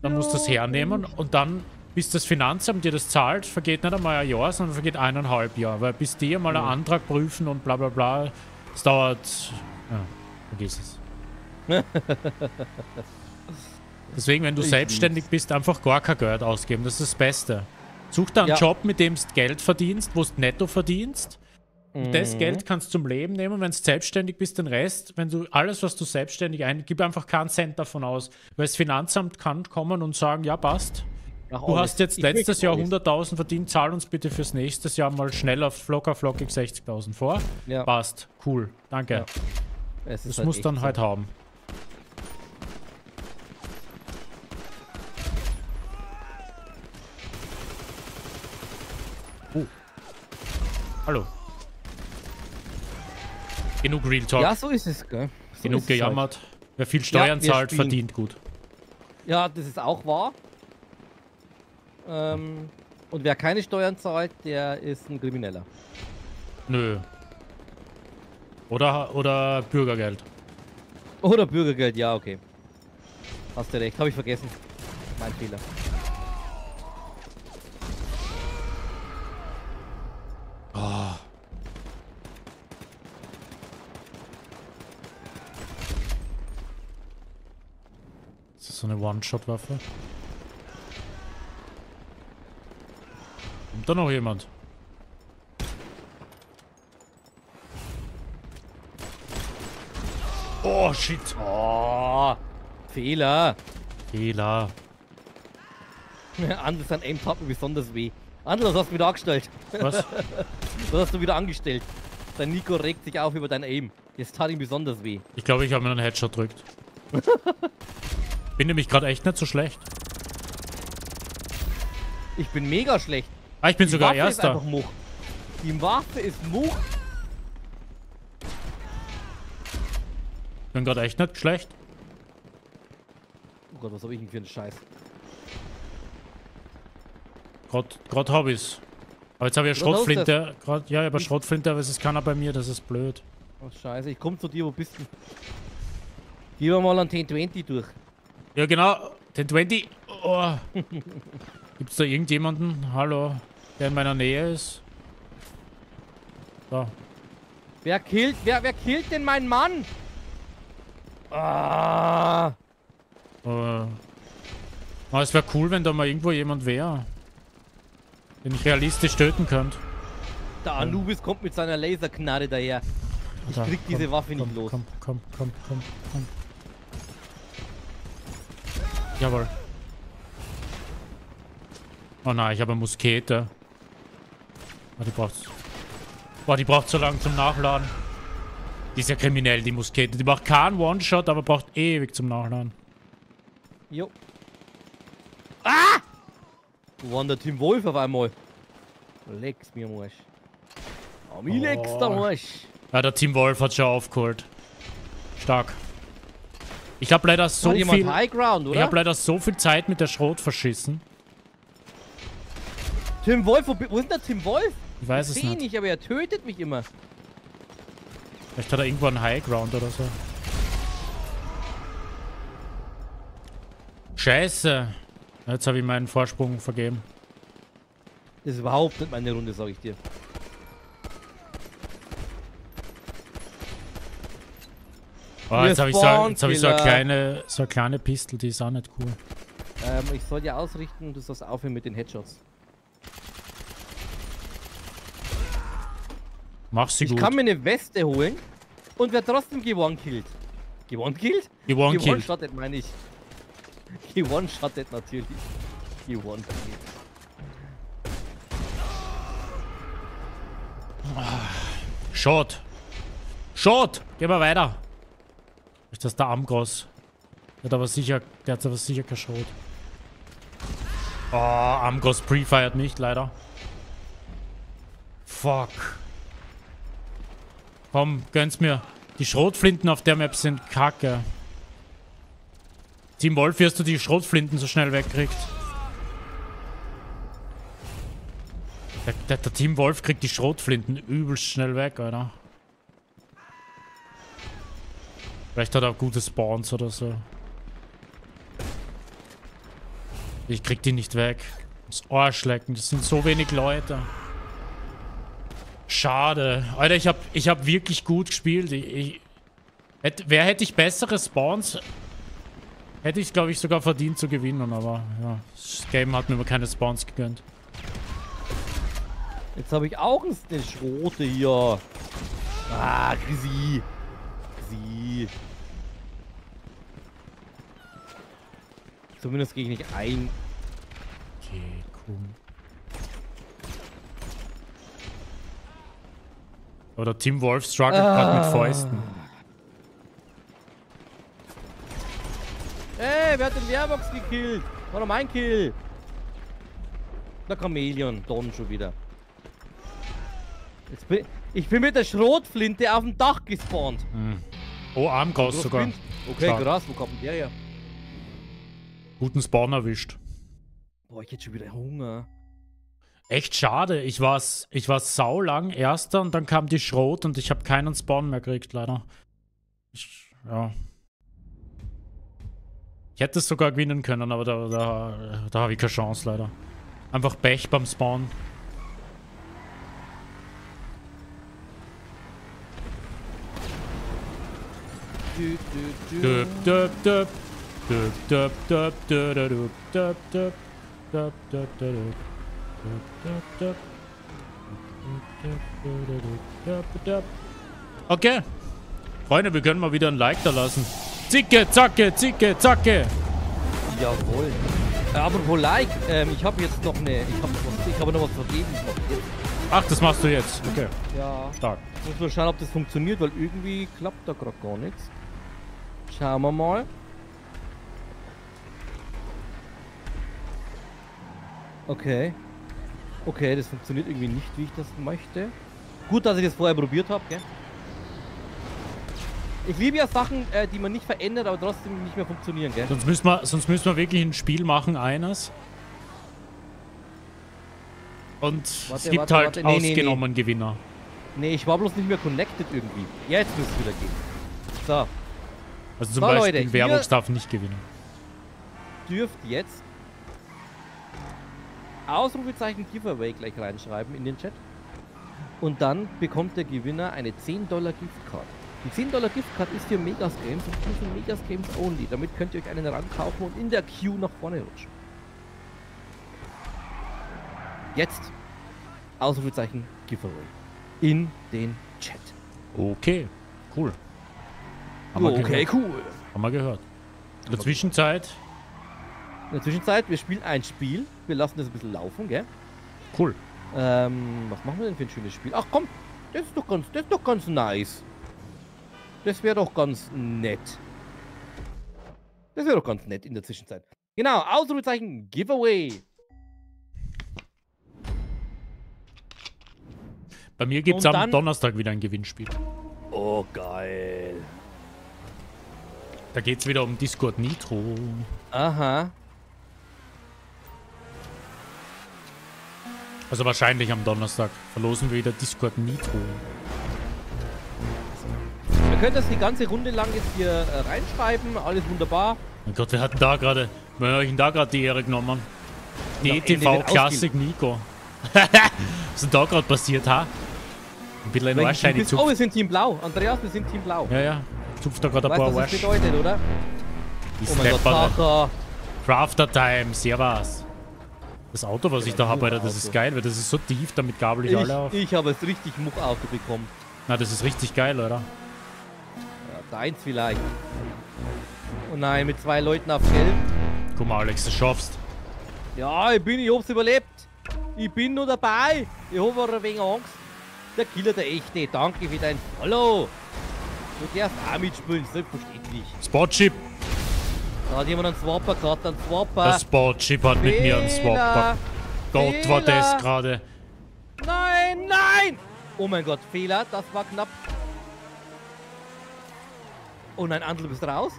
Dann muss das hernehmen und dann, bis das Finanzamt dir das zahlt, vergeht nicht einmal ein Jahr, sondern vergeht eineinhalb Jahre. Weil bis die einmal einen Antrag prüfen und bla bla bla, es dauert. Ja, vergiss es. Deswegen, wenn du Ich selbstständig bist, einfach gar kein Geld ausgeben. Das ist das Beste. Such dir einen Ja. Job, mit dem du Geld verdienst, wo du netto verdienst. Und das Mhm. Geld kannst du zum Leben nehmen, wenn du selbstständig bist, den Rest, wenn du alles, was du selbstständig ein, gib einfach keinen Cent davon aus. Weil das Finanzamt kann kommen und sagen, ja, passt. Du hast jetzt letztes Jahr alles. 100.000 verdient, zahl uns bitte fürs nächste Jahr mal schnell auf locker flockig 60.000 vor. Ja. Passt. Cool. Danke. Ja. Das halt muss dann halt haben. Hallo. Genug Real Talk. Ja, so ist es, gell? So Genug halt. gejammert. Wer viel Steuern wir zahlt, spielen. verdient gut. Ja, das ist auch wahr. Ähm, und wer keine Steuern zahlt, der ist ein Krimineller. Nö. Oder, oder Bürgergeld. Oder Bürgergeld, ja, okay. Hast du recht, habe ich vergessen. Mein Fehler. Ah. Ist das so eine One-Shot-Waffe? Kommt da noch jemand? Oh, shit. Oh, Fehler. Fehler. Anders an Aim tat mir besonders weh. Anders hast du wieder angestellt. Was? Was hast du wieder angestellt? Dein Nico regt sich auf über dein Aim. Jetzt tat ihm besonders weh. Ich glaube, ich habe mir einen Headshot drückt. Bin nämlich gerade echt nicht so schlecht. Ich bin mega schlecht. Ah, ich bin Die sogar Waffe Ist Erster. einfach Much. Die Waffe ist Much. Bin gerade echt nicht schlecht. Oh Gott, was habe ich denn für einen Scheiß? Gerade hab ich's. Aber jetzt habe ich hast Schrotflinte. Grad, ja, aber Schrotflinte, aber es ist keiner bei mir, das ist blöd. Oh, Scheiße, ich komm zu dir, wo bist du? Wir mal an 1020 durch. Ja, genau. Den 20. Oh. Gibt's da irgendjemanden? Hallo? Der in meiner Nähe ist? Da. Wer killt, wer, wer killt denn meinen Mann? Ah, Äh. Aber es wäre cool, wenn da mal irgendwo jemand wäre. Den ich realistisch töten könnte. der Anubis kommt mit seiner Laserknarre daher. Ich krieg diese komm, Waffe komm, nicht los. Komm, komm, komm, komm, komm. Jawohl. Oh nein, ich habe eine Muskete. Oh, die braucht. Boah, die braucht so lange zum Nachladen. Die ist ja kriminell, die Muskete. Die macht keinen One-Shot, aber braucht ewig zum Nachladen. Jo. Ah! Wo war der Tim Wolf auf einmal? Lex mir am Arsch. Oh, mir lex Oh. der Arsch. Ja, der Team Wolf hat schon aufgeholt. Stark. Ich habe leider so Hat viel. High Ground, Ich habe leider so viel Zeit mit der Schrot verschissen. Tim Wolf, wo, wo ist denn der Tim Wolf? Ich weiß es Seh ihn nicht. nicht, aber er tötet mich immer. Vielleicht hat er irgendwo einen High Ground oder so. Scheiße. Jetzt habe ich meinen Vorsprung vergeben. Das ist überhaupt nicht meine Runde, sag ich dir. Oh, jetzt habe ich, so, jetzt hab ich so, eine kleine, so eine kleine Pistel, die ist auch nicht cool. Ähm, ich soll dir ausrichten, du sollst aufhören mit den Headshots. Mach sie Ich gut. kann mir eine Weste holen und wer trotzdem gewonnen-killt. Gewonnen-killt? Gewonnen killt. Gewonnen-shottet meine ich. Gewonnen-shottet natürlich. Gewonnen-killt. Shot. Schrot! Gehen wir weiter. Ist das der Amgros? Der hat aber sicher, der hat aber sicher kein Schrot. Oh, Amgros pre-fired nicht, leider. Fuck. Komm, gönn's mir. Die Schrotflinten auf der Map sind kacke. Team Wolf, wie hast du die Schrotflinten so schnell wegkriegt? Der, der, der Team Wolf kriegt die Schrotflinten übelst schnell weg, Alter. Vielleicht hat er auch gute Spawns oder so. Ich krieg die nicht weg. Das Arschlecken, das sind so wenig Leute. Schade. Alter, ich hab, ich hab wirklich gut gespielt. Ich, ich, hätte, wer hätte ich bessere Spawns? Hätte ich, glaube ich, sogar verdient zu gewinnen, aber ja, das Game hat mir keine Spawns gegönnt. Jetzt habe ich auch eine Schrote hier. Ah, Grisi. Grisi. Zumindest gehe ich nicht ein. Okay, cool. Oder Team Wolf struggelt ah. gerade mit Fäusten. Ey, wer hat den Wehrbox gekillt? War doch mein Kill. Der Chameleon, Don schon wieder. Bin, ich bin mit der Schrotflinte auf dem Dach gespawnt. Hm. Oh, Armgas sogar. Okay, Stark. krass, wo kommt der her? Guten Spawn erwischt. Boah, ich hätte schon wieder Hunger. Echt schade. Ich war, ich war saulang Erster und dann kam die Schrot und ich habe keinen Spawn mehr gekriegt, leider. Ich, ja. Ich hätte es sogar gewinnen können, aber da, da, da habe ich keine Chance leider. Einfach Pech beim Spawn. Okay. Freunde, wir können mal wieder ein Like da lassen. Zicke, zacke, zicke, zacke. Jawohl. Äh, apropos Like, ähm, ich habe jetzt noch eine, ich habe ich hab noch was vergeben. Ach, das machst du jetzt. Okay. Ja. Stark. Ich muss mal schauen, ob das funktioniert, weil irgendwie klappt da gerade gar nichts. Schauen wir mal. Okay. Okay, das funktioniert irgendwie nicht, wie ich das möchte. Gut, dass ich das vorher probiert habe, gell? Ich liebe ja Sachen, äh, die man nicht verändert, aber trotzdem nicht mehr funktionieren, gell? Sonst müssen wir, sonst müssen wir wirklich ein Spiel machen, eines. Und warte, es gibt warte, halt warte. Nee, ausgenommen nee, nee. Gewinner. Nee, ich war bloß nicht mehr connected irgendwie. Ja, jetzt müsste es wieder gehen. So. Also zum so, Beispiel Leute, Werbung darf nicht gewinnen. Dürft jetzt Ausrufezeichen Giveaway gleich reinschreiben in den Chat. Und dann bekommt der Gewinner eine 10 Dollar Giftcard. Die 10 Dollar Giftcard ist für Megas Games und für Megas Games only. Damit könnt ihr euch einen Rang kaufen und in der Queue nach vorne rutschen. Jetzt Ausrufezeichen Giveaway in den Chat. Okay, cool. Haben okay, cool. Haben wir gehört. In der Zwischenzeit in der Zwischenzeit, wir spielen ein Spiel. Wir lassen das ein bisschen laufen, gell? Cool. Ähm, was machen wir denn für ein schönes Spiel? Ach komm, das ist doch ganz, das ist doch ganz nice. Das wäre doch ganz nett. Das wäre doch ganz nett in der Zwischenzeit. Genau, Ausrufezeichen Giveaway. Bei mir gibt es am Donnerstag wieder ein Gewinnspiel. Oh, geil. Da geht es wieder um Discord Nitro. Aha. Also wahrscheinlich am Donnerstag verlosen wir wieder Discord Nitro. Wir können das die ganze Runde lang jetzt hier äh, reinschreiben. Alles wunderbar. Mein Gott, wir hatten da gerade, wir haben euch da gerade die Ehre genommen. DTV Classic Nico. Was ist denn da gerade passiert, ha? Ein bisschen ein Arschschein Oh, wir sind Team Blau. Andreas, wir sind Team Blau. Ja, ja. Zupft da gerade ein paar Arsch. Was das bedeutet, oder? Die oh mein Gott, Crafter Time, servus. Das Auto, was ich da habe, Alter, das ist geil, weil das ist so tief, damit gabel ich, ich alle auf. Ich habe es richtig Muckauto bekommen. Na, das ist richtig geil, oder? Ja, deins vielleicht. Oh nein, mit zwei Leuten auf Gelb. Guck mal, Alex, du schaffst. Ja, ich bin, ich hab's überlebt. Ich bin nur dabei. Ich habe aber ein wenig Angst. der Killer, der echte. Danke für dein Follow. Du darfst auch mitspielen, selbstverständlich. Spotchip. Da hat jemand einen Swapper gehabt, einen Swapper. Der Spotchip hat mit mir einen Swapper. Gott, war das Fehler. gerade. Nein, nein! Oh mein Gott, Fehler, das war knapp. Oh nein, Andel, bist raus?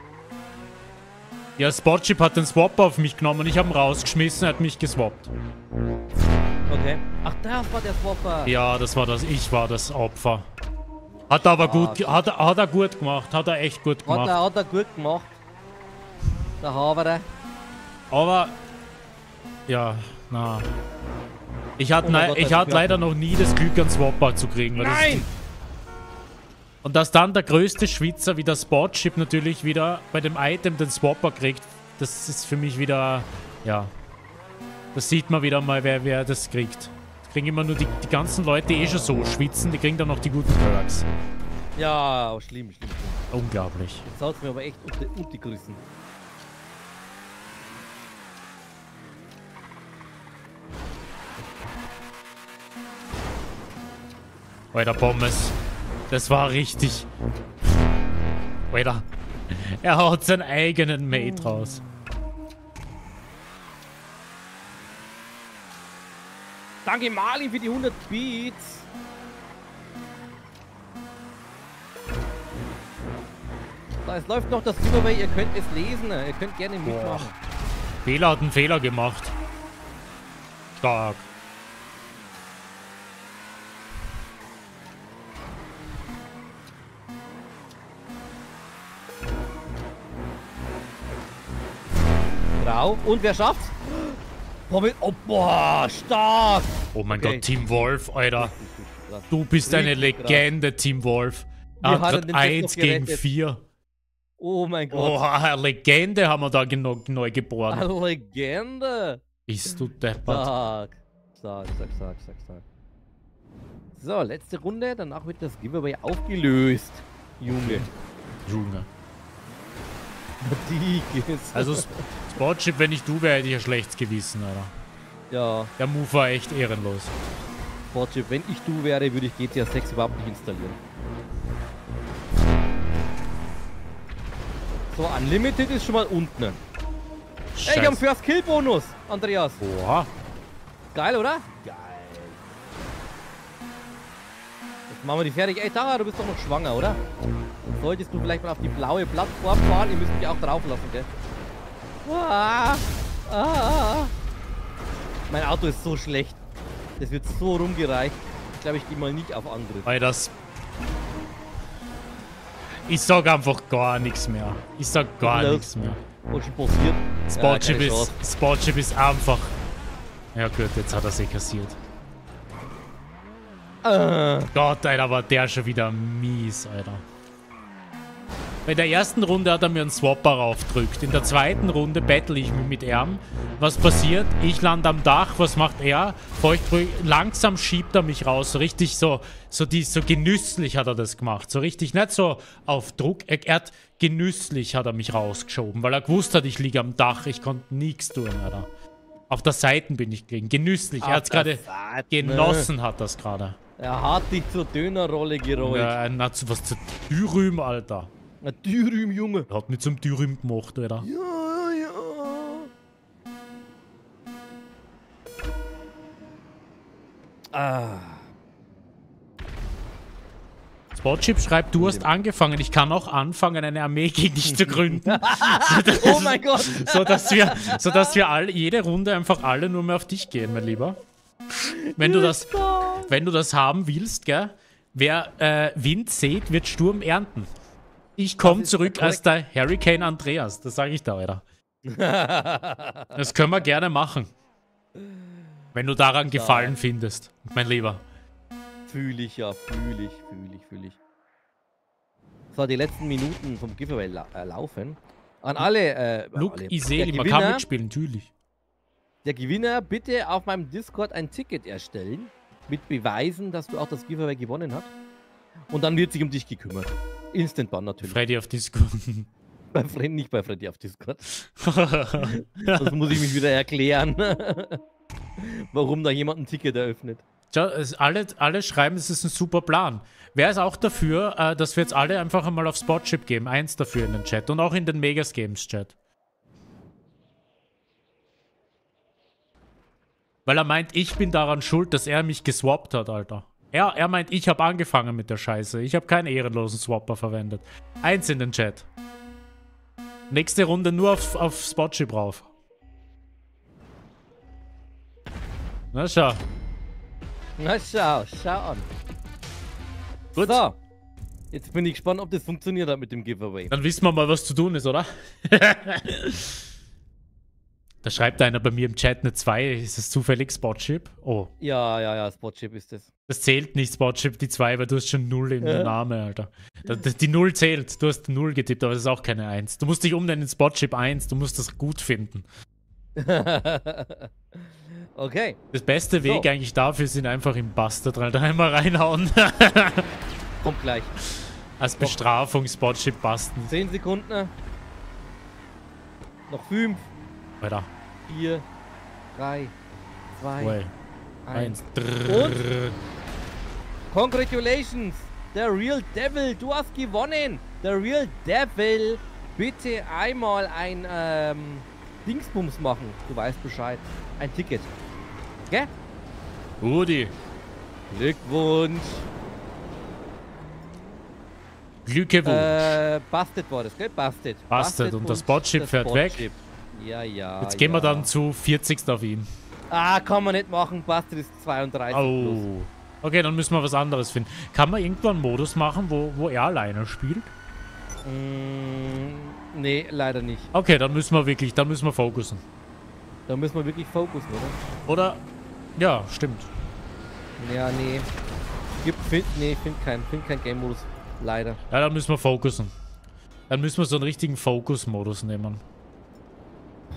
Ja, Spotchip hat den Swapper auf mich genommen. Ich habe ihn rausgeschmissen, er hat mich geswappt. Okay. Ach, das war der Swapper. Ja, das war das. Ich war das Opfer. Hat er aber gut, ge- hat, er- hat er gut gemacht. Hat er echt gut Hat gemacht. er, hat er gut gemacht. Der Haberer. Aber ja, na. Ich hatte Oh Gott, ich hatte leider noch nie das Glück, einen Swapper zu kriegen. weil das ist- Nein! Und dass dann der größte Schwitzer wie der Spotchip natürlich wieder bei dem Item den Swapper kriegt, das ist für mich wieder, ja. Das sieht man wieder mal, wer, wer das kriegt. Das kriegen immer nur die, die ganzen Leute, die eh schon so schwitzen, die kriegen dann noch die guten Perks. Ja, schlimm, schlimm, schlimm. Unglaublich. Jetzt haut's mir aber echt unter, unter die Grüßen. Alter, Pommes. Das war richtig. Alter. Er haut seinen eigenen Mate raus. Danke Marlin für die 100 Beats. So, es läuft noch das Giveaway, ihr könnt es lesen, ihr könnt gerne mitmachen. Fehler hat einen Fehler gemacht. Stark. Grau. Und wer schafft's? Mit, oh, boah stark. Oh mein Okay. Gott, Team Wolf, Alter. Du bist eine. Legende, Team Wolf. Er hat gerade den Chat 1 noch gegen gerettet. 4. Oh mein Gott. Oh, eine Legende haben wir da geno- neu geboren. Eine Legende. Bist du deppert. Stark. Stark, stark, stark, stark, stark. So, letzte Runde. Danach wird das Giveaway aufgelöst. Junge. Junge. Dickes. Also Sp- Spotchip, wenn ich du wäre, hätte ich ein schlechtes Gewissen, Alter. ja, Der Move war echt ehrenlos. Sportchip, wenn ich du wäre, würde ich GTA 6 überhaupt nicht installieren. So, Unlimited ist schon mal unten. Ey, ich hab einen Scheiße. First Kill Bonus, Andreas. Oha. Geil, oder? Geil. Machen wir die fertig. Ey, Tara, du bist doch noch schwanger, oder? Solltest du vielleicht mal auf die blaue Plattform fahren? Ihr müsst mich auch drauf lassen, gell? Ah, ah. Mein Auto ist so schlecht. Das wird so rumgereicht. Ich glaube, ich gehe mal nicht auf Angriff. Weil das... Ich sag einfach gar nichts mehr. Ich sag gar nichts mehr. Was passiert? Keine ist, Chance. Spotchip ist einfach... Ja gut, jetzt hat er sie kassiert. Ah, Gott, Alter, war der schon wieder mies, Alter. Bei der ersten Runde hat er mir einen Swapper raufgedrückt. In der zweiten Runde battle ich mich mit ihm. Was passiert? Ich lande am Dach. Was macht er? Langsam schiebt er mich raus. So richtig so, so, die, so genüsslich hat er das gemacht. So richtig, nicht so auf Druck. Er, er hat genüsslich hat er mich rausgeschoben, weil er gewusst hat, ich liege am Dach. Ich konnte nichts tun, Alter. Auf der Seite bin ich gelegen. Genüsslich. Auf er hat der gerade genossen, hat das gerade. Er hat dich zur Dönerrolle gerollt. Ja, na, zu, was zu Dürüm, Alter. Ein Dürüm, Junge. Er hat mich zum Dürüm gemacht, Alter. Ja, ja. Ah. Spotchip schreibt, du hast angefangen. Ich kann auch anfangen, eine Armee gegen dich zu gründen. Oh mein Gott. so dass wir, so dass wir alle, jede Runde einfach alle nur mehr auf dich gehen, mein Lieber. Wenn du das, wenn du das haben willst, gell? Wer äh, Wind sät, wird Sturm ernten. Ich komme zurück als der Hurricane Andreas. Das sage ich da, Alter. Das können wir gerne machen. Wenn du daran Gefallen findest, mein Lieber. Fühl ich ja, fühl ich, fühl ich, fühl ich. So, die letzten Minuten vom Giveaway la äh, laufen. An alle, äh, Luke alle. Iseli, der man kann mitspielen, natürlich. Der Gewinner, bitte auf meinem Discord ein Ticket erstellen. Mit Beweisen, dass du auch das Giveaway gewonnen hast. Und dann wird sich um dich gekümmert. Instant Ban natürlich. Freddy auf Discord. Bei Fred, nicht bei Freddy auf Discord. Das muss ich mich wieder erklären. Warum da jemand ein Ticket eröffnet. Alle, alle schreiben, es ist ein super Plan. Wer ist auch dafür, äh, dass wir jetzt alle einfach einmal auf Spotchip geben? Eins dafür in den Chat und auch in den Megas Games Chat. Weil er meint, ich bin daran schuld, dass er mich geswappt hat, Alter. Er, er meint, ich habe angefangen mit der Scheiße. Ich habe keinen ehrenlosen Swapper verwendet. Eins in den Chat. Nächste Runde nur auf, auf Spotchip rauf. Na schau. Na schau, schau an. Gut. So. Jetzt bin ich gespannt, ob das funktioniert hat mit dem Giveaway. Dann wissen wir mal, was zu tun ist, oder? da schreibt einer bei mir im Chat eine 2. Ist das zufällig Spotchip? Oh, Ja, ja, ja, Spotchip ist das. das zählt nicht Spotchip, die 2, weil du hast schon 0 in der Name, Alter. Die 0 zählt. Du hast 0 getippt, aber das ist auch keine 1. Du musst dich umnennen in Spotchip 1. Du musst das gut finden. okay, Das beste Weg So. eigentlich dafür sind einfach im Bastard rein, einmal reinhauen. kommt gleich. Als Bestrafung Spotchip basten. 10 Sekunden. Noch 5, Alter. 4, 3, 2, Well. 1. Eins. Congratulations! Der Real Devil, du hast gewonnen! Der Real Devil, bitte einmal ein ähm, Dingsbums machen. Du weißt Bescheid. Ein Ticket. Gell? Rudi. Glückwunsch! Glückwunsch. Äh, Busted war das, gell? Busted. Busted und das Spotchip fährt weg. Ja, ja. Jetzt gehen ja. wir dann zu 40. auf ihn. Ah, kann man nicht machen. Busted ist 32 plus. Oh. Okay, dann müssen wir was anderes finden. Kann man irgendwann einen Modus machen, wo, wo er alleine spielt? Mm, nee, leider nicht. Okay, dann müssen wir wirklich, dann müssen wir fokussen. Da müssen wir wirklich fokussen, oder? Oder? Ja, stimmt. Ja, nee. Gibt, find, nee, find kein, find kein Game-Modus. Leider. Ja, dann müssen wir fokussen. Dann müssen wir so einen richtigen Fokus-Modus nehmen.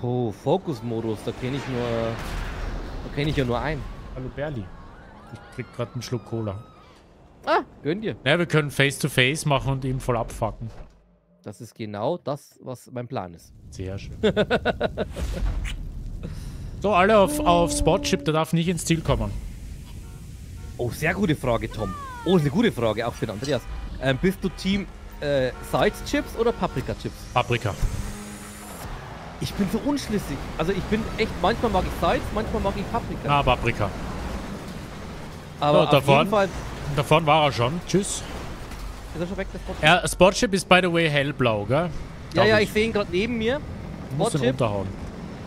Puh, Fokus-Modus, da kenne ich nur. Da kenne ich ja nur einen. Hallo Berli. Ich krieg gerade einen Schluck Cola. Ah, gönn dir. Ja, wir können Face-to-Face machen und ihn voll abfacken. Das ist genau das, was mein Plan ist. Sehr schön. so, alle auf, auf Spotchip, der darf nicht ins Ziel kommen. Oh, sehr gute Frage, Tom. Oh, ist eine gute Frage, auch für den Andreas. Ähm, bist du Team äh, Salz-Chips oder Paprika-Chips? Paprika. Ich bin so unschlüssig. Also ich bin echt, manchmal mag ich Salz, manchmal mag ich Paprika. Ah, Paprika. Aber so, auf davon- jeden Fall Davon war er schon. Tschüss. ist er schon weg, das Spotchip. Ja, Spotchip ist by the way hellblau, gell? Ja, Glaub ja, ich sehe ihn gerade neben mir. Ihn Spotchip. runterhauen.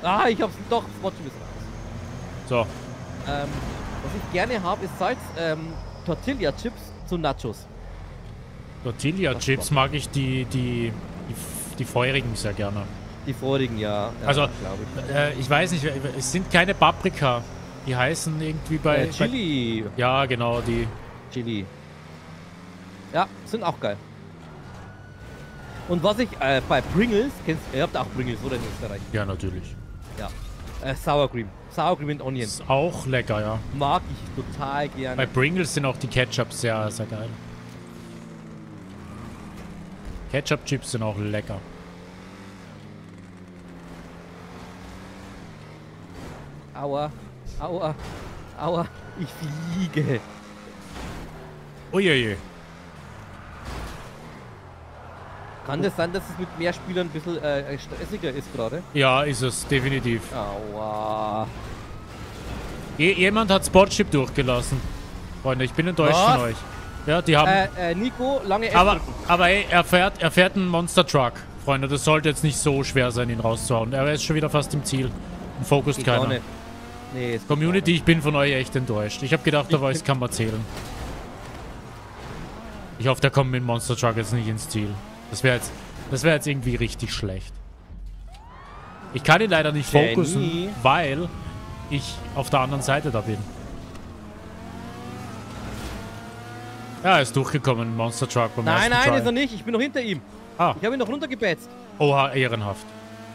Ah, ich hab's doch, Spotchip ist raus. So. Ähm, was ich gerne habe, ist Salz, ähm, Tortilla-Chips zu Nachos. Tortilla-Chips mag ich die, die, die, die feurigen sehr gerne. Die freudigen, ja. ja Also, ich. Äh, ich weiß nicht, es sind keine Paprika. Die heißen irgendwie bei... Äh, Chili. Bei, ja, genau, die... Chili. Ja, sind auch geil. Und was ich äh, bei Pringles, kennst ihr habt auch Pringles, oder in Österreich? Ja, natürlich. Ja. Äh, Sour Cream. Sour Cream and Onion. Ist auch lecker, ja. Mag ich total gerne. Bei Pringles sind auch die Ketchups sehr, sehr geil. Ketchup-Chips sind auch lecker. Aua. Aua. Aua. Ich fliege. Uiuiui. Kann das sein, dass es mit mehr Spielern ein bisschen äh, stressiger ist gerade? Ja, ist es, definitiv. Aua. Je jemand hat Spotchip durchgelassen. Freunde, ich bin enttäuscht Was? von euch. Ja, die haben... Äh, äh, Nico, lange F aber, aber ey, er fährt, er fährt einen Monster Truck. Freunde, das sollte jetzt nicht so schwer sein, ihn rauszuhauen. Er ist schon wieder fast im Ziel. Und fokust keiner. nicht. Nee, Community, ich bin von euch echt enttäuscht. Ich habe gedacht, Ich Voice bin- kann man zählen. Ich hoffe, der kommt mit dem Monster Truck jetzt nicht ins Ziel. Das wäre jetzt, das wäre jetzt irgendwie richtig schlecht. Ich kann ihn leider nicht Jenny. fokussen, weil ich auf der anderen Seite da bin. Ja, er ist durchgekommen, Monster Truck beim Nein, nein, Try. ist er nicht. Ich bin noch hinter ihm. Ah, Ich habe ihn noch runtergebetzt. oha, ehrenhaft.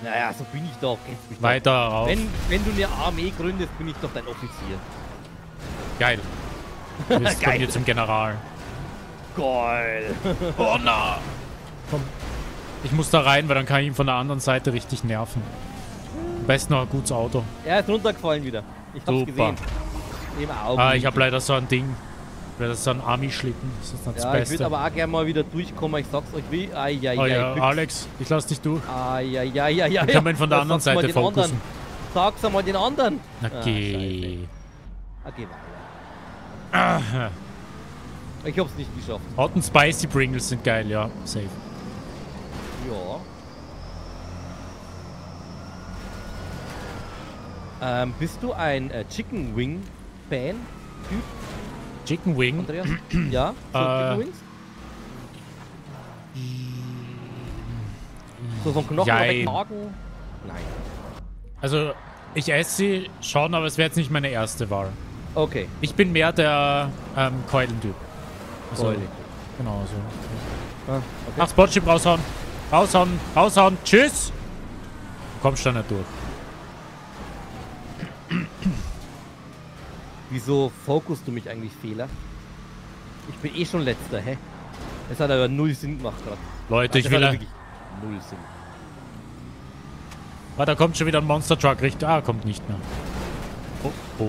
Naja, so bin ich doch. Mich doch. Weiter rauf. Wenn, wenn du eine Armee gründest, bin ich doch dein Offizier. Geil. Du bist von Geil. mir zum General. Geil. Oh na! Komm. Ich muss da rein, weil dann kann ich ihn von der anderen Seite richtig nerven. Am besten noch ein gutes Auto. Er ist runtergefallen wieder. Ich hab's Super. gesehen. Ah, ich habe leider so ein Ding. Leider so ein Army-Schlitten. Das ist das Ja, ich Beste. will aber auch gerne mal wieder durchkommen. Ich sag's euch wie. Ai, ai, oh ai, ja, Glücks- Alex, ich lass dich durch. Ai, ai, ai, ai, ai. Dann kann man von der Ja, anderen Seite anderen. fokussen. Sag's einmal den anderen. Na Ah, geh. Ah, geh weiter. Ah, Ich hab's nicht geschafft. Hot and Spicy Pringles sind geil, ja. Safe. Ja. Ähm, bist du ein äh, Chicken Wing Fan? Chicken Wing. Andreas? ja? So Äh. Chicken Wings? So vom Knochen Jein. oder Magen? Nein. Also, ich esse sie schon, aber es wäre jetzt nicht meine erste Wahl. Okay. Ich bin mehr der ähm, Keulentyp. Also. Genau, so. Ah, okay. Ach, Spotchip raushauen. Raushauen, raushauen. Tschüss. Du kommst da nicht durch. Wieso fokussst du mich eigentlich Fehler? Ich bin eh schon letzter, hä? Es hat aber null Sinn gemacht gerade. Leute, ich Also, will... ein- wirklich null Sinn. Ah, da kommt schon wieder ein Monster Truck. Richtig. Ah, kommt nicht mehr. Oh, oh.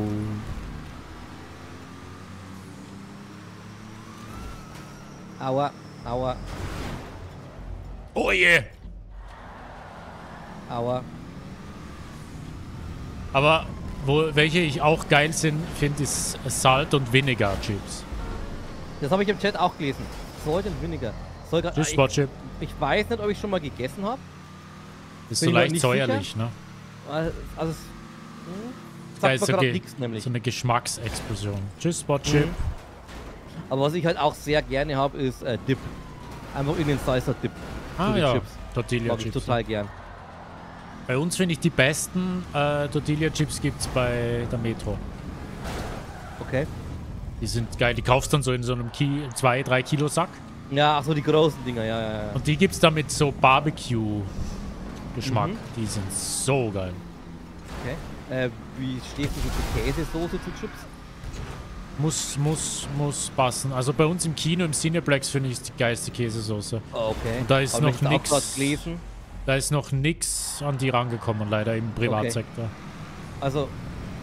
Aua, aua, Oh je. aua. Aber wo, welche ich auch geil sind, finde, ist Salt und Vinegar Chips. Das habe ich im Chat auch gelesen. Salt und Vinegar. Soll grad, Tschüss, ich, ich weiß nicht, ob ich schon mal gegessen habe. Ist bin so leicht säuerlich, ne? Also, es hm, sagt so, ge nichts nämlich. so eine Geschmacksexplosion. Tschüss, Spotchip. Mhm. Aber was ich halt auch sehr gerne habe, ist äh, Dip. Einfach in den Salsa Dip. Ah ja, Chips. Tortilla Mag ich Chips. total gern. Bei uns finde ich die besten äh, Tortilla Chips gibt's bei der Metro. Okay. Die sind geil. Die kaufst dann so in so einem 2, 3 Kilo Sack. Ja, ach so die großen Dinger, ja, ja, ja. Und die gibt's dann mit so Barbecue Geschmack. Mhm. Die sind so geil. Okay. Äh, wie stehst du zu Käsesoße zu Chips? Muss, muss, muss passen. Also bei uns im Kino, im Cineplex, finde ich ist die geilste Käsesoße. Okay. Und da ist Hab noch ich da ist noch nix an die rangekommen, leider im Privatsektor. Also,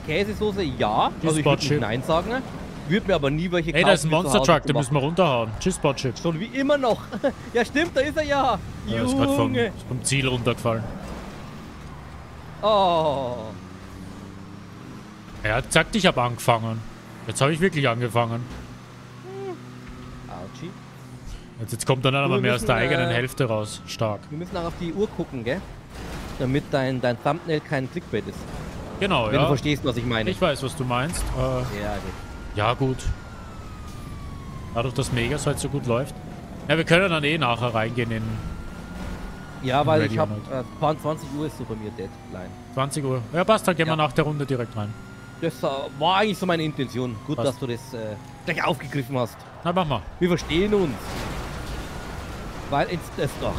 Käsesoße ja. Tschüss, also ich würde nicht Nein sagen. Würde mir aber nie welche Ey, da ist ein Monster Truck, den müssen wir runterhauen. Tschüss, Botchip. Schon wie immer noch. ja, stimmt, da ist er ja. Ja, ist gerade vom, Junge. ist vom Ziel runtergefallen. Oh. Er hat gesagt, ich habe angefangen. Jetzt habe ich wirklich angefangen. Jetzt, jetzt kommt dann aber mehr aus der eigenen äh, Hälfte raus. Stark. Wir müssen auch auf die Uhr gucken, gell? Damit dein, dein Thumbnail kein Clickbait ist. Genau, Wenn du ja. verstehst, was ich meine. Ich weiß, was du meinst. Äh, ja, gut. ja, gut. Dadurch, dass Megas halt so gut läuft. Ja, wir können dann eh nachher reingehen in Ja, weil ich hab äh, 20 Uhr ist so bei mir Deadline. 20 Uhr. Ja, passt, dann gehen Ja. wir nach der Runde direkt rein. Das äh, war eigentlich so meine Intention. Gut, Was? dass du das äh, gleich aufgegriffen hast. Na, mach mal. Wir verstehen uns. Weil ins das doch.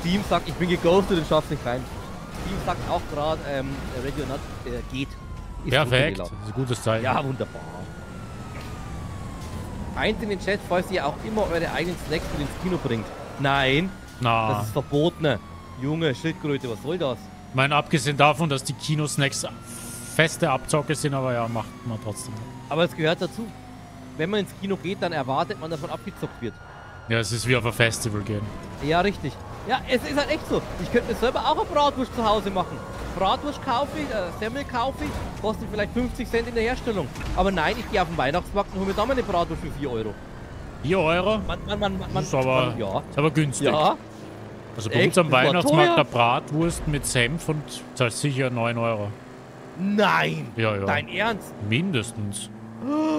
Steam sagt, ich bin geghostet und schaff's nicht rein. Steam sagt auch gerade, ähm, Radio Not äh, geht. Ist Perfekt. Das ist ein gutes Zeichen. Ja, wunderbar. Eins in den Chat, falls ihr auch immer eure eigenen Snacks mit ins Kino bringt. Nein, Na, das ist verboten. Junge, Schildkröte, was soll das? ich meine, abgesehen davon, dass die Kinosnacks feste Abzocke sind, aber ja, macht man trotzdem. Aber es gehört dazu. Wenn man ins Kino geht, dann erwartet man, dass man abgezockt wird. Ja, es ist wie auf ein Festival gehen. Ja, richtig. Ja, es ist halt echt so. Ich könnte mir selber auch eine Bratwurst zu Hause machen. Bratwurst kaufe ich, äh, Semmel kaufe ich, kostet vielleicht 50 Cent in der Herstellung. Aber nein, ich gehe auf den Weihnachtsmarkt und hole mir da mal eine Bratwurst für 4 Euro. 4 Euro? Man, man, man, man, Das ist aber, man, ja. ist aber günstig. Ja, Also bei Echt? uns am Weihnachtsmarkt der Bratwurst mit Senf und zahlst sicher 9 Euro. nein. Ja, ja. Dein Ernst? Mindestens.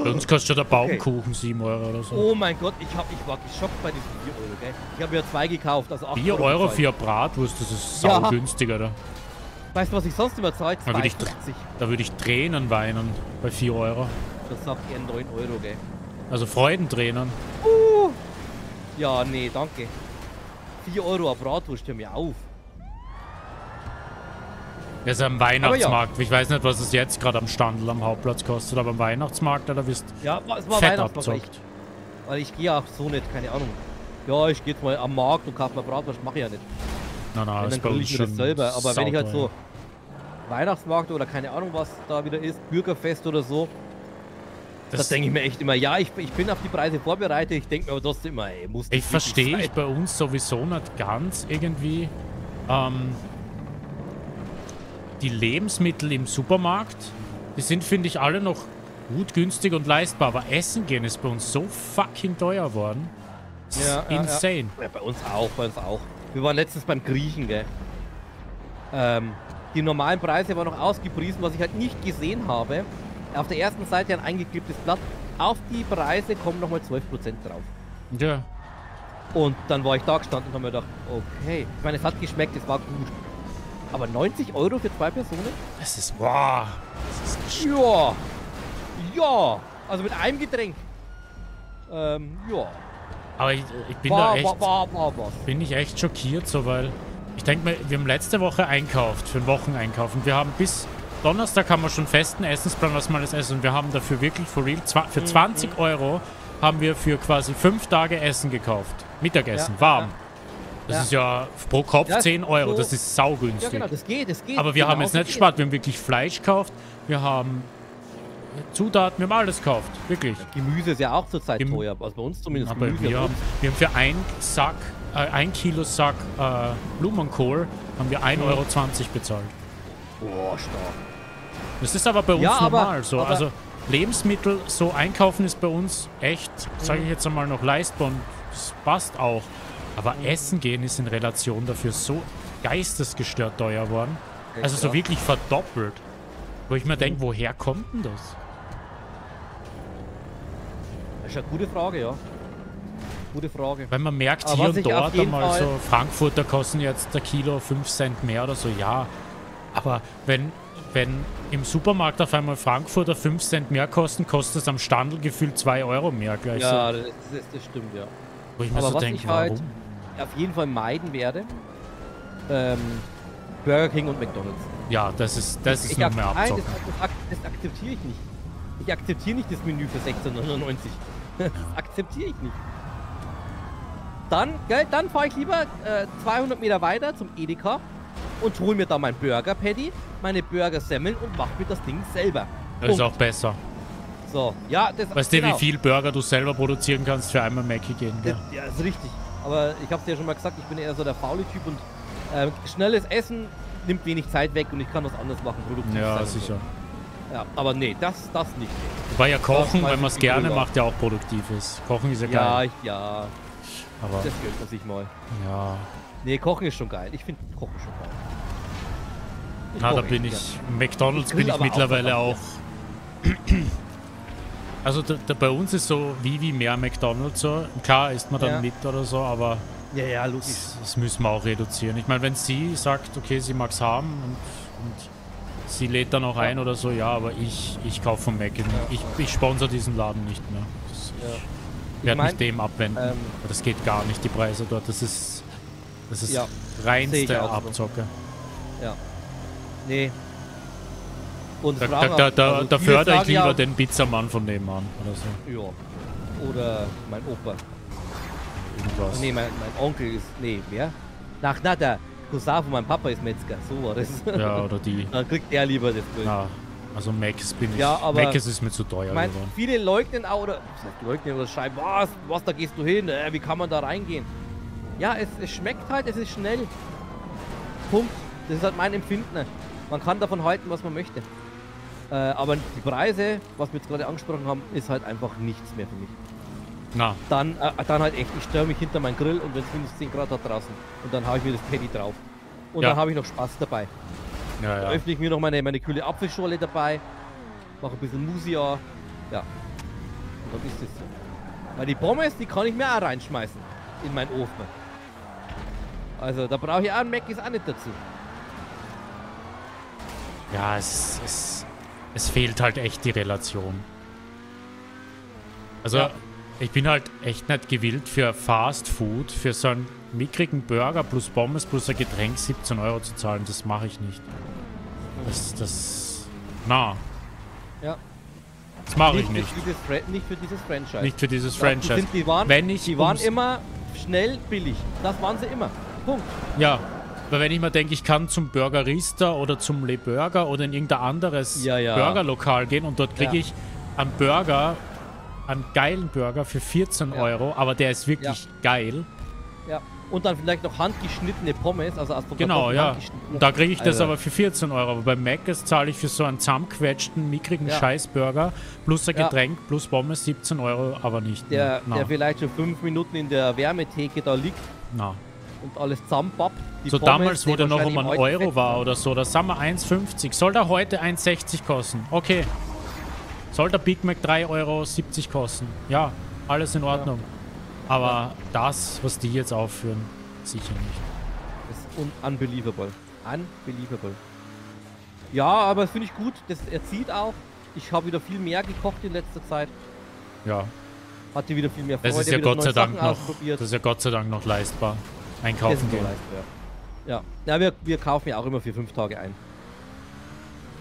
Bei uns kostet der Baumkuchen 7 Euro oder so. Oh mein Gott, ich, hab, ich war geschockt bei diesen 4 Euro, gell? Ich habe ja zwei gekauft, also 8 4 Euro gezahlt. für eine Bratwurst, das ist Ja. sau günstig, oder? Weißt du, was ich sonst immer zahle? Da würde ich 2,50. Da würde ich Tränen weinen bei 4 Euro. Das sagt er 9 Euro, gell? Also Freudentränen. Ja, nee, danke. 4 Euro eine Bratwurst, hör mir auf. Das ist am Weihnachtsmarkt. Ich weiß nicht, was es jetzt gerade am Standel am Hauptplatz kostet, aber am Weihnachtsmarkt, da wirst Ja, es war Weihnachtsmarkt. weil ich gehe auch so nicht, keine Ahnung. Ja, ich gehe jetzt mal am Markt und kaufe mal Bratwurst, mache ich ja nicht. Na, na, ist dann uns ich mir schon das selber. Aber wenn ich halt so. Weihnachtsmarkt oder keine Ahnung, was da wieder ist, Bürgerfest oder so, Da Das, denke ich mir echt immer, ja, ich, ich bin auf die Preise vorbereitet. Ich denke mir aber trotzdem immer, ey, muss das ich verstehe ich bei uns sowieso nicht ganz irgendwie. Ähm, die Lebensmittel im Supermarkt, die sind, finde ich, alle noch gut, günstig und leistbar. Aber Essen gehen ist bei uns so fucking teuer worden. Das Ja, ist ja, ja. insane. Ja, bei uns auch, bei uns auch. Wir waren letztens beim Griechen, gell. Ähm, die normalen Preise waren noch ausgepriesen, was ich halt nicht gesehen habe. Auf der ersten Seite ein eingeklebtes Blatt. Auf die Preise kommen nochmal 12% drauf. Ja. Und dann war ich da gestanden und habe mir gedacht, okay. Ich meine, es hat geschmeckt, es war gut. Aber 90 Euro für zwei Personen? Das ist. Boah. Das ist Ja. Ja. Also mit einem Getränk. Ähm, ja. aber ich, ich bin War, da echt. war, war, bin ich echt schockiert, so weil ich denke mir, wir haben letzte Woche einkauft, für einen Wocheneinkauf und wir haben bis Donnerstag haben wir schon festen Essensplan, was wir alles essen und wir haben dafür wirklich for real, Mhm, für 20 Euro haben wir für quasi fünf Tage Essen gekauft. Mittagessen, Ja, warm. ja. Das Ja. ist ja pro Kopf Ja, 10 Euro, so- das ist saugünstig. Ja, genau, das geht, das geht. Aber wir genau, haben jetzt nicht gespart, wir haben wirklich Fleisch gekauft, wir haben Zutaten, wir haben alles gekauft, wirklich. Gemüse ist ja auch zurzeit Gem- teuer. Also bei uns zumindest Aber Gemüse. wir aber haben, wir haben für ein Sack, äh, ein Kilo Sack äh, Blumenkohl haben wir 1,20 Euro bezahlt. Boah, stark. Das ist aber bei uns Ja, aber- normal so. aber- also Lebensmittel so einkaufen ist bei uns echt, sage ich jetzt einmal, noch leistbar und das passt auch. Aber. Essen gehen ist in Relation dafür so geistesgestört teuer worden. Also so wirklich verdoppelt. Wo ich mir denke, woher kommt denn das? Das ist eine gute Frage, ja. Gute Frage. Weil man merkt Aber hier und dort einmal Fall- so, Frankfurter kosten jetzt der Kilo 5 Cent mehr oder so, ja. Aber wenn, wenn im Supermarkt auf einmal Frankfurter 5 Cent mehr kosten, kostet es am Standel gefühlt 2 Euro mehr gleich. Ja, So, das, das, das stimmt, ja. wo ich mir aber so denke, halt- warum? Auf jeden Fall meiden werde. Ähm, Burger King und McDonalds. Ja, das ist, das ist ich noch ak- mehr nein, das, abzocken. das, das akzeptiere ich nicht. Ich akzeptiere nicht das Menü für 16,99. Das akzeptiere ich nicht. Dann, gell, dann fahre ich lieber äh, 200 Meter weiter zum Edeka und hole mir da mein Burger Patty, meine Burger Semmeln und mache mir das Ding selber. Das ist auch besser. So, ja, das Weißt du, genau. wie viel Burger du selber produzieren kannst für einmal Mackie gehen, Das, gell? ja, ist richtig. Aber ich habe dir ja schon mal gesagt, ich bin eher so der faule Typ und äh, schnelles Essen nimmt wenig Zeit weg und ich kann was anderes machen, produktiv Ja, und so. sicher. Ja, aber nee, das, das nicht. Wobei ja Kochen, wenn man es gerne macht, ja auch produktiv ist. Kochen ist ja Ja, geil. ich, ja, Aber das gönnt man sich mal. ja, Nee, Kochen ist schon geil. Ich finde Kochen schon geil. Ich Na, da bin ich. McDonalds Ich bin ich auch mittlerweile davon, auch. Also da, da bei uns ist so wie wie mehr McDonalds so. Klar isst man dann Ja. mit oder so, aber. Ja, ja, logisch. das, das müssen wir auch reduzieren. Ich meine, wenn sie sagt, okay, sie mag es haben und, und sie lädt dann auch ein oder so, ja, aber ich, ich kaufe von Mac. Ich, ich sponsor diesen Laden nicht mehr. Das, Ja. Ich werde mich dem abwenden. ähm, das geht gar nicht, die Preise dort. Das ist, das ist Ja, reinste auch so. Abzocke. Nee. Und Da, Fragen da, da, also da fördere ich lieber ja, den Pizzamann von nebenan oder so. Ja. Oder mein Opa. Irgendwas. Nee, mein, mein Onkel ist. Nee, wer? Nach, na, der Cousin von meinem Papa ist Metzger. So war das. Ja, oder die. Dann kriegt er lieber das Bild. Na, also Macs bin ich. Ja, aber- Macs ist mir zu teuer Ich geworden. viele leugnen auch, oder leugnen oder schreiben, was, was, da gehst du hin, äh, wie kann man da reingehen? Ja, es, es schmeckt halt, es ist schnell. Punkt. Das ist halt mein Empfinden. Man kann davon halten, was man möchte. Äh, aber die Preise, was wir jetzt gerade angesprochen haben, ist halt einfach nichts mehr für mich. Na, Dann, äh, dann halt echt, ich stelle mich hinter meinen Grill und wenn es minus 10 Grad hat draußen und dann habe ich mir das Patty drauf. Und Ja. dann habe ich noch Spaß dabei. ja, Da ja. öffne ich mir noch meine, meine kühle Apfelschorle dabei, mache ein bisschen Musi an. Ja. Und dann ist es so. Weil die Pommes, die kann ich mir auch reinschmeißen in meinen Ofen. Also da brauche ich auch einen Mac ist auch nicht dazu. Ja, es, es, es fehlt halt echt die Relation. Also, Ja. ich bin halt echt nicht gewillt für Fast Food, für so einen mickrigen Burger plus Pommes plus ein Getränk 17 Euro zu zahlen. Das mache ich nicht. Das, das, na, Ja. das mache ich für nicht. Fra- nicht für dieses Franchise. Nicht für dieses Franchise. Sind, die waren, Wenn ich die waren immer schnell, billig. Das waren sie immer. Punkt. Ja, weil wenn ich mir denke, ich kann zum Burgerista oder zum Le Burger oder in irgendein anderes Ja, ja. Burgerlokal gehen und dort kriege Ja. ich einen Burger, einen geilen Burger für 14 Ja. Euro, aber der ist wirklich geil. Ja. Und dann vielleicht noch handgeschnittene Pommes, also von Genau, ja. Da kriege ich das Also, aber für 14 Euro. Aber bei Mc's zahle ich für so einen zusammenquetschten, mickrigen. Scheißburger plus ein. Getränk plus Pommes 17 Euro, aber nicht. Der, der vielleicht schon fünf Minuten in der Wärmetheke da liegt na. Und alles zusammenpappt. So Pommes, damals, wo der noch um einen Euro war oder so, da sind wir 1,50. Soll der heute 1,60 kosten? Okay. Soll der Big Mac 3,70 Euro kosten? Ja, alles in Ordnung. Aber das, was die jetzt aufführen, sicher nicht. Das ist un unbelievable. Unbelievable. Ja, aber das finde ich gut. Das erzieht auch. Ich habe wieder viel mehr gekocht in letzter Zeit. Ja, Hatte wieder viel mehr das Freude. ist ja Gott sei Dank noch, das ist ja Gott sei Dank noch leistbar. Einkaufen gehen. leicht, ja. Ja, wir, wir kaufen ja auch immer für fünf Tage ein.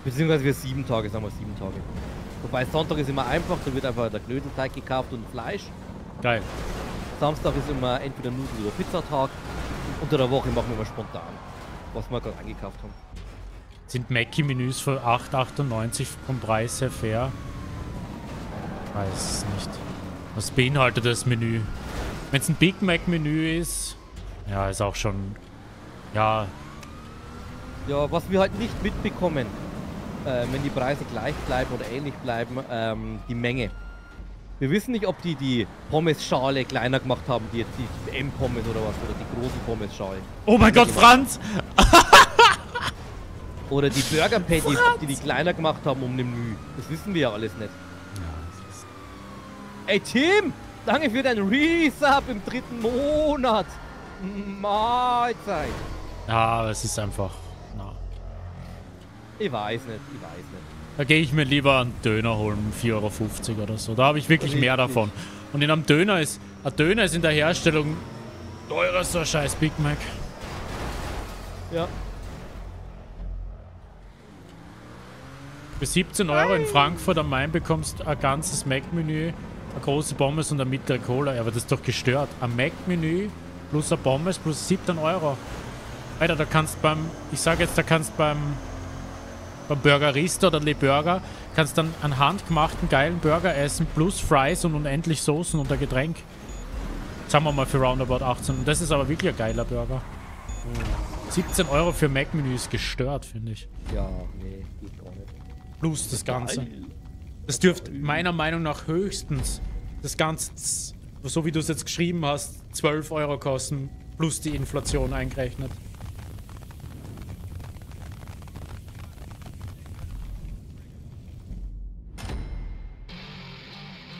Beziehungsweise für sieben Tage, sagen wir sieben Tage. Wobei Sonntag ist immer einfach, da wird einfach der Knödelteig gekauft und Fleisch. Geil. Samstag ist immer entweder Nudel- oder Pizzatag. Unter der Woche machen wir immer spontan, was wir gerade eingekauft haben. Sind Mackie-Menüs für 8,98 vom Preis her fair? Weiß es nicht. Was beinhaltet das Menü? Wenn es ein Big Mac-Menü ist, ja, ist auch schon. Ja, Ja, was wir halt nicht mitbekommen, äh, wenn die Preise gleich bleiben oder ähnlich bleiben, ähm, die Menge. Wir wissen nicht, ob die die Pommes-Schale kleiner gemacht haben, die jetzt die M-Pommes oder was, oder die großen Pommes-Schalen. Oh mein Gott, Franz! Oder die Burger Patties, ob die die kleiner gemacht haben um den Mühe. Das wissen wir ja alles nicht. Ey, Tim! Danke für deinen Resub im dritten Monat! Mahlzeit! Ja, es ist einfach. Na. Ich weiß nicht, ich weiß nicht. Da gehe ich mir lieber einen Döner holen, um 4,50 Euro oder so. Da habe ich wirklich mehr Richtig. davon. Und in einem Döner ist. Ein Döner ist in der Herstellung teurer so ein scheiß Big Mac. Ja. Für 17 Euro in Frankfurt am Main bekommst du ein ganzes Mac-Menü, eine große Pommes und eine mittlere Cola. Ja, aber das ist doch gestört. Ein Mac-Menü plus ein Pommes plus 17 Euro. Alter, da kannst beim, ich sage jetzt, da kannst beim, beim Burgerista oder Le Burger, kannst dann einen handgemachten geilen Burger essen plus Fries und unendlich Soßen und ein Getränk. Sagen wir mal für roundabout 18. Und das ist aber wirklich ein geiler Burger. 17 Euro für Mac-Menü ist gestört, finde ich. Ja, nee, geht gar nicht. Plus das Ganze. Das dürfte meiner Meinung nach höchstens das Ganze, so wie du es jetzt geschrieben hast, 12 Euro kosten, plus die Inflation eingerechnet.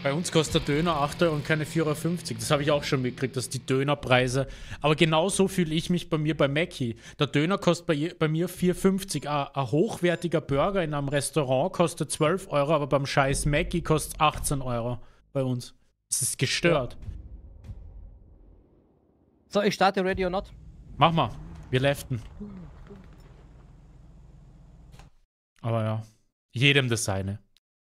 Bei uns kostet der Döner 8 Euro und keine 4,50 Euro. Das habe ich auch schon mitgekriegt, dass die Dönerpreise. Aber genau so fühle ich mich bei mir bei Mackie. Der Döner kostet bei, bei mir 4,50. Ein, ein hochwertiger Burger in einem Restaurant kostet 12 Euro, aber beim scheiß Mackie kostet 18 Euro bei uns. Das ist gestört. So, ich starte Ready or Not. Mach mal. Wir leften. Aber ja. Jedem das seine.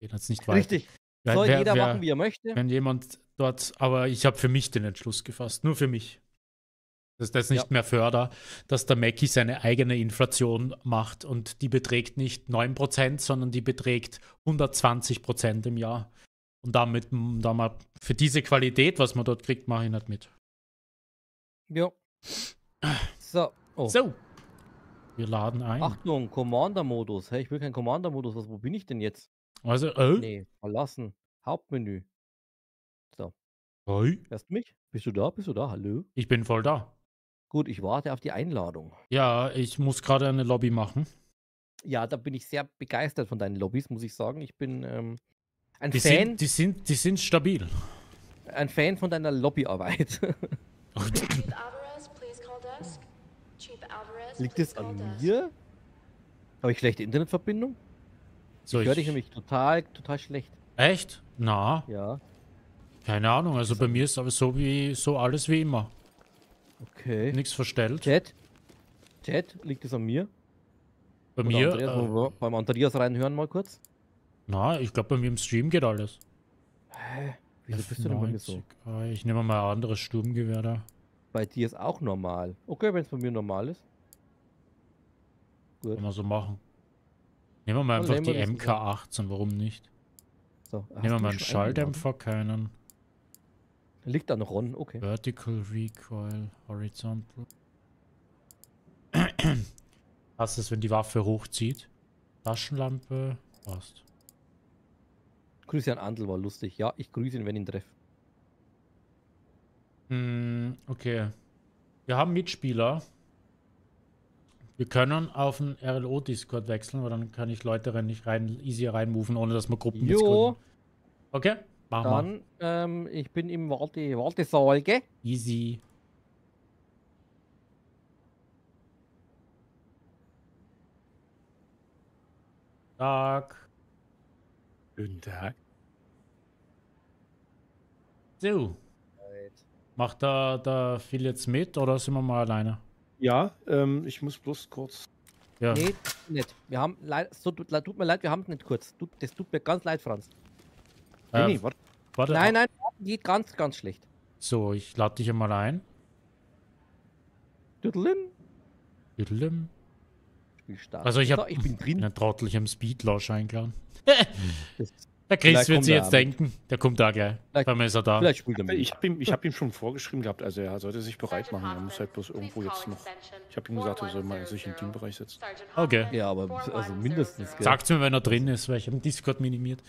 Geht jetzt nicht weiter. Richtig. Wer- Soll wer- jeder wer- machen, wie er möchte. Wenn jemand dort, aber ich habe für mich den Entschluss gefasst, nur für mich. Dass das nicht Ja. mehr förder, dass der Mackie seine eigene Inflation macht und die beträgt nicht 9%, sondern die beträgt 120% im Jahr. Und damit, da man für diese Qualität, was man dort kriegt, mache ich nicht mit. Ja. So. Oh. So. Wir laden ein. Achtung, Commander-Modus. Hey, ich will keinen Commander-Modus. Was, wo bin ich denn jetzt? Also, äh? Nee, verlassen. Hauptmenü. Hey. Hörst du mich? Bist du da? Bist du da? Hallo? Ich bin voll da. Gut, ich warte auf die Einladung. Ja, ich muss gerade eine Lobby machen. Ja, da bin ich sehr begeistert von deinen Lobbys, muss ich sagen. Ich bin ähm, ein Die Fan, sind, die, sind, die sind stabil. ein Fan von deiner Lobbyarbeit. Chief Alvarez, please call desk. Chief Alvarez, Liegt es an mir? Habe ich schlechte Internetverbindung? So, Ich höre dich ich, nämlich total, total schlecht. echt? Na, Ja, keine Ahnung. Also bei mir ist aber so wie so alles wie immer. okay. Nichts verstellt. Chat? Chat, liegt es an mir? Bei Oder mir, Andreas, äh, beim Andreas reinhören mal kurz. Na, ich glaube bei mir im Stream geht alles. Hä? Wieso bist du denn bei mir so? 90. Ah, Ich nehme mal ein anderes Sturmgewehr da. Bei dir ist auch normal. Okay, wenn es bei mir normal ist. Gut. Kann man so machen. Nehmen wir mal einfach die wir das so. MK18, warum nicht? So, Nehmen wir mal einen? Schalldämpfer, keinen. Liegt da noch Ron, okay. Vertical Recoil, Horizontal. Was ist, wenn die Waffe hochzieht? Taschenlampe, passt. Grüße an Andel, war lustig. Ja, ich grüße ihn, wenn ich ihn treffe. Hm, okay. Wir haben Mitspieler. Wir können auf den RLO-Discord wechseln, weil dann kann ich Leute rein, nicht rein, easy reinmoven, ohne dass wir Gruppen Jo. Okay, machen dann, ähm, ich bin im Warte, Wartesaal, gell? wir. Easy. Tag. Guten Tag. So. Macht da der Phil jetzt mit oder sind wir mal alleine? Ja, ähm, ich muss bloß kurz. Ja. Nee, nicht. Wir haben leid, so, tut, tut mir leid, wir haben es nicht kurz. Tut, das tut mir ganz leid, Franz. Nee, äh, nee, warte. warte. Nein, nein, geht ganz, ganz schlecht. So, ich lade dich einmal ein. Düdelin. Tüdelim. Spiel starten. Also ich hab- So, ich bin drin. Einen Trottel, ich habe Speedlaunch eingeladen. Der Chris wird sich jetzt denken. Der kommt da gleich. Vielleicht- Bei mir ist er da. vielleicht spielt er mit. Ich habe ihm, ich hab ihm schon vorgeschrieben gehabt, also er sollte sich bereit machen. Er muss halt bloß irgendwo jetzt noch. Ich habe ihm gesagt, er soll mal sich im Teambereich setzen. Okay. Ja, aber also mindestens. Gell? Sagt's mir, wenn er drin ist, weil ich habe den Discord minimiert.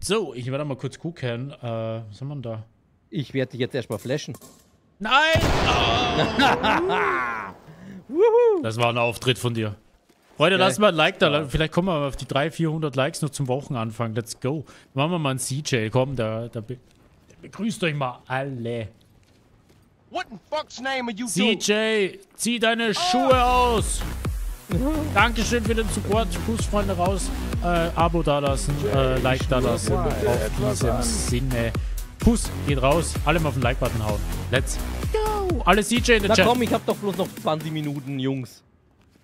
So, ich werde mal kurz gucken. Äh, was haben wir denn da? Ich werde dich jetzt erstmal flashen. Nein! das war ein Auftritt von dir. Freunde, Geil. lass mal ein Like da. Vielleicht kommen wir auf die 300, 400 Likes noch zum Wochenanfang. Let's go. Machen wir mal einen CJ. Komm, be der begrüßt euch mal alle. What in fuck's name are you doing? CJ, zieh deine Schuhe aus. Dankeschön für den Support. Kuss, Freunde, raus. Äh, Abo dalassen, äh, Like dalassen. Auf diesem Sinne. Kuss, geht raus. Alle mal auf den Like-Button hauen. Let's go. Alle CJ in der Na Chat. komm, ich hab doch bloß noch 20 Minuten, Jungs.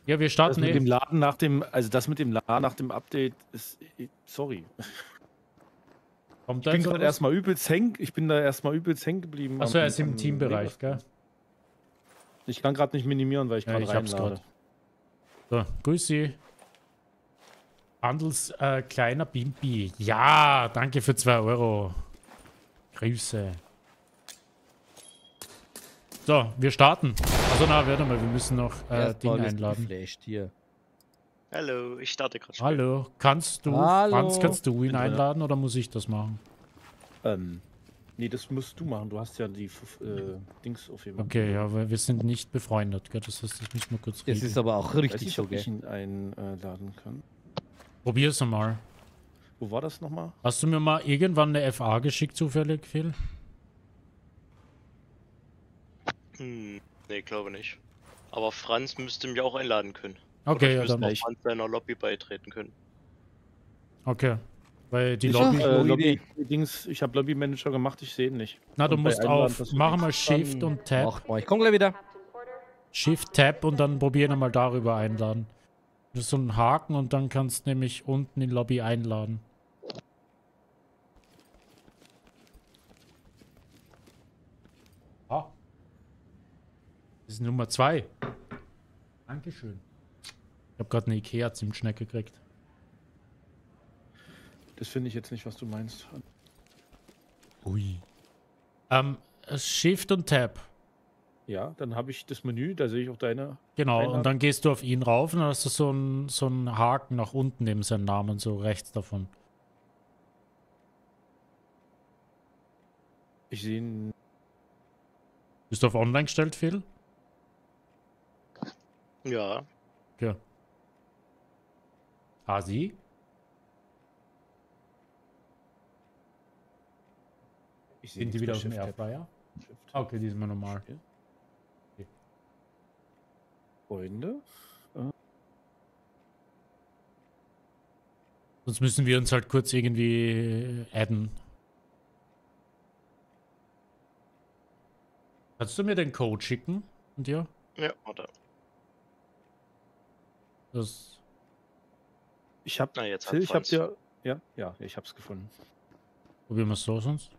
Ja, wir Das starten mit dem eh. Laden nach dem, also das mit dem Laden nach dem Update ist, sorry. Kommt Ich da bin gerade erstmal übelst hängen, ich bin da erstmal übelst hängen geblieben. Achso, er ist im am Teambereich, gell? Ich kann gerade nicht minimieren, weil ich Ja, gerade ich hab's reinlade. grad. So, grüß Sie. Handels äh, kleiner Bimpi. Ja, danke für 2 Euro. Grüße. So, wir starten. Also na, warte mal, wir müssen noch äh, Ding einladen. hier. Hallo, ich starte gerade schon. Hallo, kannst du, Hallo. Franz, kannst du ihn einladen oder muss ich das machen? Ähm, nee, das musst du machen. Du hast ja die äh, Dings auf jeden Fall. Okay, ja, weil wir sind nicht befreundet, gell? Das heißt, ich muss mal kurz Das reden. ist aber auch Ich weiß richtig nicht, ich ihn einladen kann. Probier's mal. Wo war das nochmal? Hast du mir mal irgendwann eine FA geschickt, zufällig, Phil? Hm, nee, glaube nicht. Aber Franz müsste mich auch einladen können. Okay, ich ja, müsste dann. auch Franz seiner Lobby beitreten können. Okay. Weil die Ich Lobby. hab- Äh, Lobby. Dings, ich habe Lobby Manager gemacht, ich sehe ihn nicht. Na, du Und musst auf. versuchen. Mach mal Shift und Tab. Macht mal. Ich komm gleich wieder. Shift Tab und dann probieren mal darüber einladen. Das ist so ein Haken und dann kannst du nämlich unten in Lobby einladen. Das ist Nummer zwei. Dankeschön. Ich habe gerade eine Ikea Zimtschnecke gekriegt. Das finde ich jetzt nicht, was du meinst. Ui. Ähm, Shift und Tab. Ja, dann habe ich das Menü, da sehe ich auch deine. Genau, Einladen. und dann gehst du auf ihn rauf und dann hast du so einen so einen Haken nach unten neben seinen Namen, so rechts davon. Ich sehe ihn. Bist du auf Online gestellt, Phil? Ja, Okay. Hasi? Ich sehe Sind die wieder auf dem. Airfryer? Ah, Okay, die sind wir normal. Freunde. Sonst müssen wir uns halt kurz irgendwie äh, adden. Kannst du mir den Code schicken? Und dir? ja, warte. Das ich habe. Na, jetzt Phil, ich habe dir. Ja, ja, ich habe gefunden. Probieren wir es so sonst.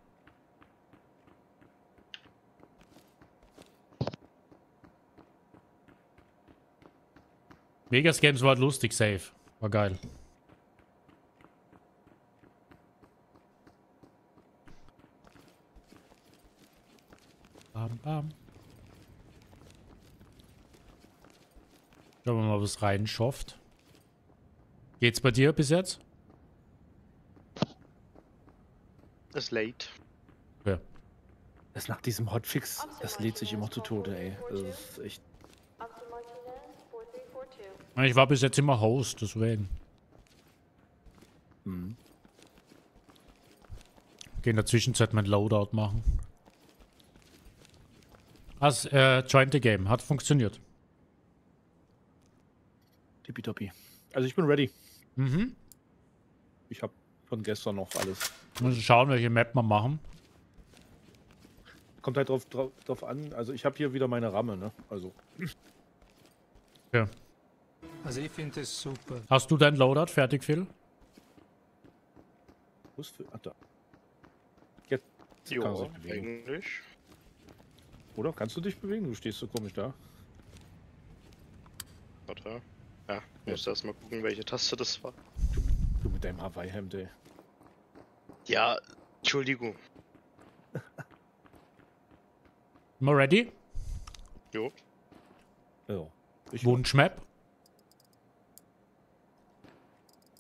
Vegas Games war lustig, safe. War geil. Bam, bam. Schauen wir mal, was reinschafft. Geht's bei dir bis jetzt? Ist late. Ja. Das nach diesem Hotfix, das lädt sich immer zu Tode, ey. Das ist echt. Officer Martinez, 4342. Ich war bis jetzt immer Host, deswegen. Mhm. Geh in der Zwischenzeit mein Loadout machen. Das äh, Join the Game hat funktioniert. Tippitoppi. Also ich bin ready. Mhm. Ich habe von gestern noch alles. Müssen schauen, welche Map wir machen. Kommt halt drauf, drauf, drauf an. Also ich habe hier wieder meine Ramme, ne? Also. Ja. Also ich finde das super. Hast du dein Loadout fertig, Phil? Wo ist für, ach, da. Jetzt kann er sich bewegen. eigentlich. Oder? Kannst du dich bewegen? Du stehst so komisch da. Warte. Ja, ich muss erst mal gucken, welche Taste das war. Du mit deinem Hawaii-Hemd, ey. Ja, Entschuldigung. Immer ready? Jo. Ja. Ich Wunschmap?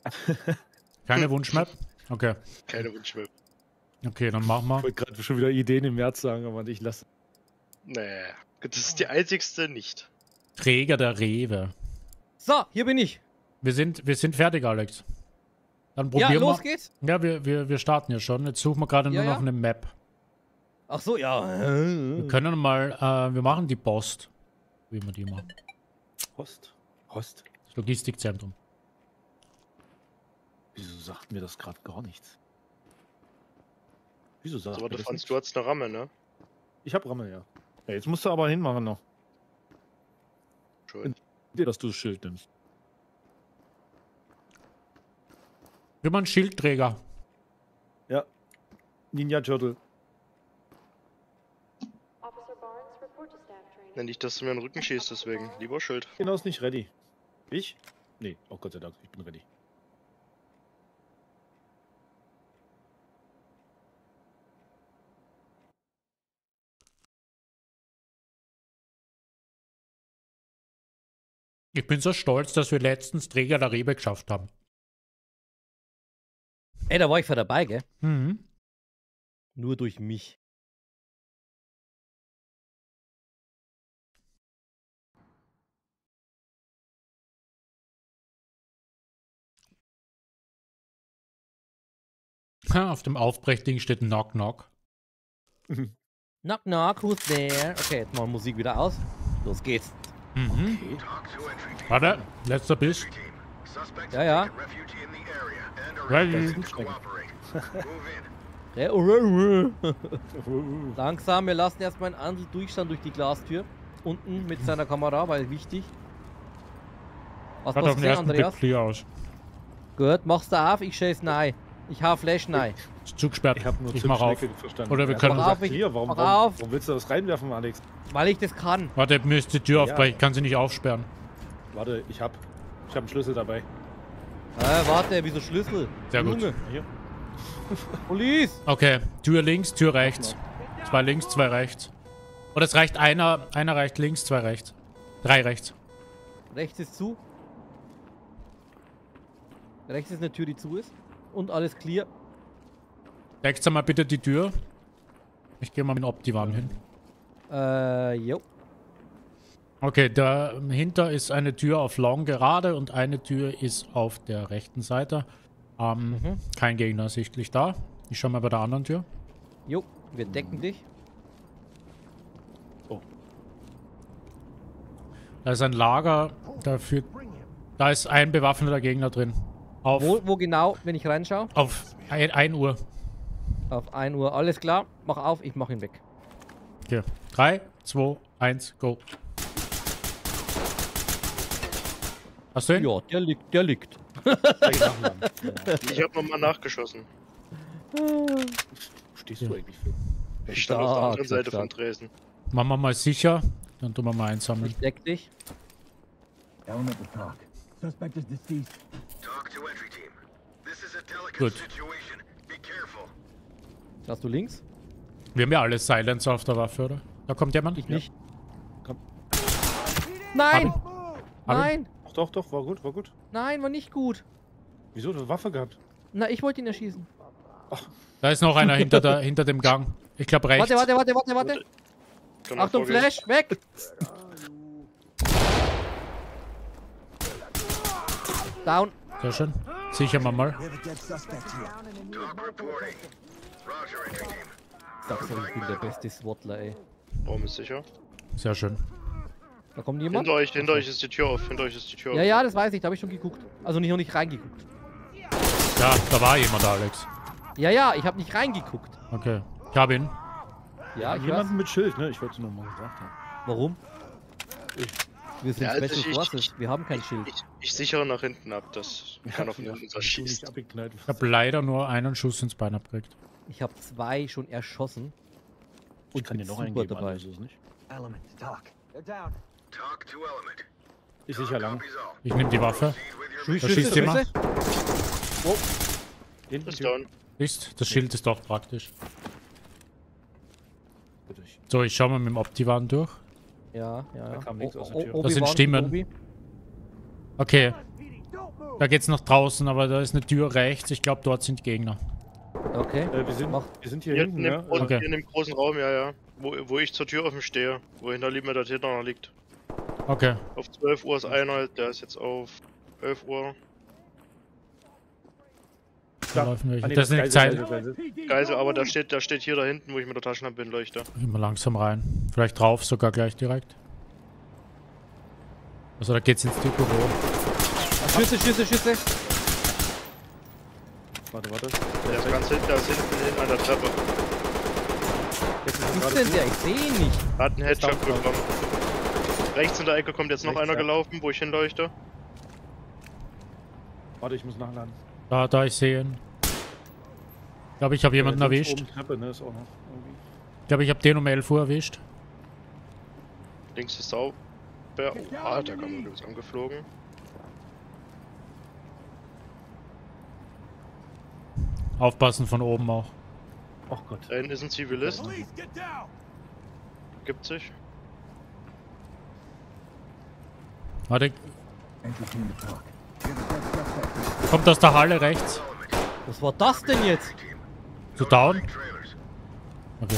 Keine Wunschmap? Okay. Keine Wunsch mehr. Okay, dann machen wir. Ich wollte gerade schon wieder Ideen im März sagen, aber ich lasse. Nee, das ist die einzigste nicht. Träger der Rewe. So, hier bin ich. Wir sind, wir sind fertig, Alex. Dann Ja, probieren los wir. geht's. Ja, wir, wir, wir starten ja schon. Jetzt suchen wir gerade Ja, nur noch ja. eine Map. Ach so, ja. Wir können mal, äh, wir machen die Post. Wie wir die machen. Post? Post? Das Logistikzentrum. Wieso sagt mir das gerade gar nichts? Wieso sagt Aber mir du das fandst, nichts? du hattest eine Ramme, ne? Ich hab Ramme, ja. ja. Jetzt musst du aber hinmachen noch. Schön. Dir, dass du das Schild nimmst. Wir machen Schildträger. Ninja Turtle. Officer Barnes, report to staff training. Nenn dich, dass du mir in den Rücken schießt, deswegen. Lieber Schild. Genau ist nicht ready. Ich? Nee, oh Gott sei Dank, ich bin ready. Ich bin so stolz, dass wir letztens Träger der Rewe geschafft haben. Ey, da war ich vor dabei, gell? Mhm. Nur durch mich. Ha, Auf dem Aufbrechding steht Knock Knock. Knock, knock, who's there? Okay, jetzt machen wir Musik wieder aus. Los geht's. Mhm. Warte, letzter Biss. Ja, ja. Langsam, wir lassen erstmal einen Andel durchschauen durch die Glastür. Unten mit seiner Kamera, weil wichtig. Was machst auf du den ersten Blick Andreas? aus. Gut, machst du auf, ich schieß nein. Ich hab Flash nein. Ist zugesperrt. Ich habe nur Ich mach auf. Verstanden. Oder wir Ja, können- warum auf, hier, warum, mach warum, auf. warum willst du das reinwerfen, Alex? Weil ich das kann. Warte, mir ist die Tür Ja. aufbrechen. Ich kann sie nicht aufsperren. Warte, ich hab, ich hab einen Schlüssel dabei. Äh, warte, wieso Schlüssel? Sehr gut. Junge, Hier. Police! Okay, Tür links, Tür rechts. Zwei links, zwei rechts. Oder es reicht einer, einer reicht links, zwei rechts. Drei rechts. Rechts ist zu. Rechts ist eine Tür, die zu ist. Und alles clear. Deckt mal bitte die Tür. Ich gehe mal mit dem Optivan hin. Äh, jo. Okay, dahinter ist eine Tür auf Long gerade und eine Tür ist auf der rechten Seite. Ähm, Mhm. Kein Gegner sichtlich da. Ich schau mal bei der anderen Tür. Jo, wir decken dich. Da ist ein Lager. Dafür, da ist ein bewaffneter Gegner drin. Auf, Wo, wo genau, wenn ich reinschaue? auf 1 Uhr. Auf 1 Uhr. Alles klar. Mach auf, ich mach ihn weg. Okay. 3, 2, 1, go. Hast du ihn? Ja, der liegt, der liegt. Ja. Ich hab nochmal nachgeschossen. Wo stehst du eigentlich für? Ich stand auf der anderen Seite von. Dresden. Machen wir mal sicher. Dann tun wir mal einsammeln. Ich deck dich. Elemental talk. Suspect is deceased. Careful. Hast du links? Wir haben ja alle Silencer auf der Waffe, oder? Da kommt jemand. Ich nicht. Komm. Nein! Hab Nein! Doch, doch, doch, war gut, war gut. Nein, war nicht gut. Wieso? Du hast Waffe gehabt. Na, ich wollte ihn erschießen. Da ist noch einer hinter, der, hinter dem Gang. Ich glaube rechts. Warte, warte, warte, warte, warte. Kann Achtung, vorgehen. Flash, weg! Down. Sehr schön. Sicher mal mal. Sag's doch, ich bin der beste SWATler, ey. Raum ist sicher. Sehr schön. Da kommt jemand? Hinter euch, hinter euch ist die Tür auf. Hinter euch ist die Tür Ja, auf. ja, das weiß ich, da habe ich schon geguckt. Also nicht noch nicht reingeguckt. Ja, da war jemand, Alex. Ja, ja, ich habe nicht reingeguckt. Okay. Ich hab ihn. Ja, ich weiß. Jemanden mit Schild, ne? Ich wollte es nur mal gesagt haben. Warum? Wir sind Ja, also Special ich- Forces, wir haben kein Schild. Ich, ich sichere nach hinten ab, das kann auf ja, jeden Fall abgeknallt Ich habe leider nur einen Schuss ins Bein abgekriegt. Ich habe zwei schon erschossen. Ich kann dir bin noch super einen geben, dabei. also ist es nicht. Element talk. They're down. Talk to element. Ich sicher lang. Ich nehme die Waffe. Da schießt jemand. Hinten Ist down. Siehst, das Schild ist doch praktisch. So, ich schau mal mit dem Optivan durch. Ja, ja, ja. kam nichts aus der Tür. Das sind Stimmen. Okay. Da geht's nach draußen, aber da ist eine Tür rechts. Ich glaube, dort sind Gegner. Okay. Äh, wir, sind, wir sind hier Hier, hinten, in dem, ja? großen, Okay. hier in dem großen Raum, ja, ja. Wo, wo ich zur Tür offen stehe. Wo hinter Lieben der Täter noch liegt. Okay. Auf 12 Uhr ist einer, der ist jetzt auf 11 Uhr. Da laufen welche. Ah, nee, das sind Geisel, Zeit. Geisel, aber der steht, der steht hier da hinten, wo ich mit der Taschenlampe hinleuchte. Immer langsam rein. Vielleicht drauf sogar gleich direkt. Also da geht's ins Büro. Ah, Schüsse, Schüsse, Schüsse. Warte, warte. Der ist ganz hinten, der ist hinten, hinten an der Treppe. Jetzt ist ist denn der? Ich sehe ihn nicht. Hat einen Headshot bekommen. Rechts in der Ecke kommt jetzt noch Rechts, einer ja. gelaufen, wo ich hinleuchte. Warte, ich muss nachladen. Da, da, ich sehe ihn. Ich glaube, ich habe jemanden links erwischt. Oben Treppe, ne? Ist auch noch irgendwie. Ich glaube, ich habe den um 11 Uhr erwischt. Links ist auch. Bär. Oh, ah, der kam übrigens angeflogen. Aufpassen von oben auch. Ach Gott. Da hinten ist ein Zivilist. Gibt sich. Warte, kommt aus der Halle rechts. Was war das denn jetzt? Zu down. Okay.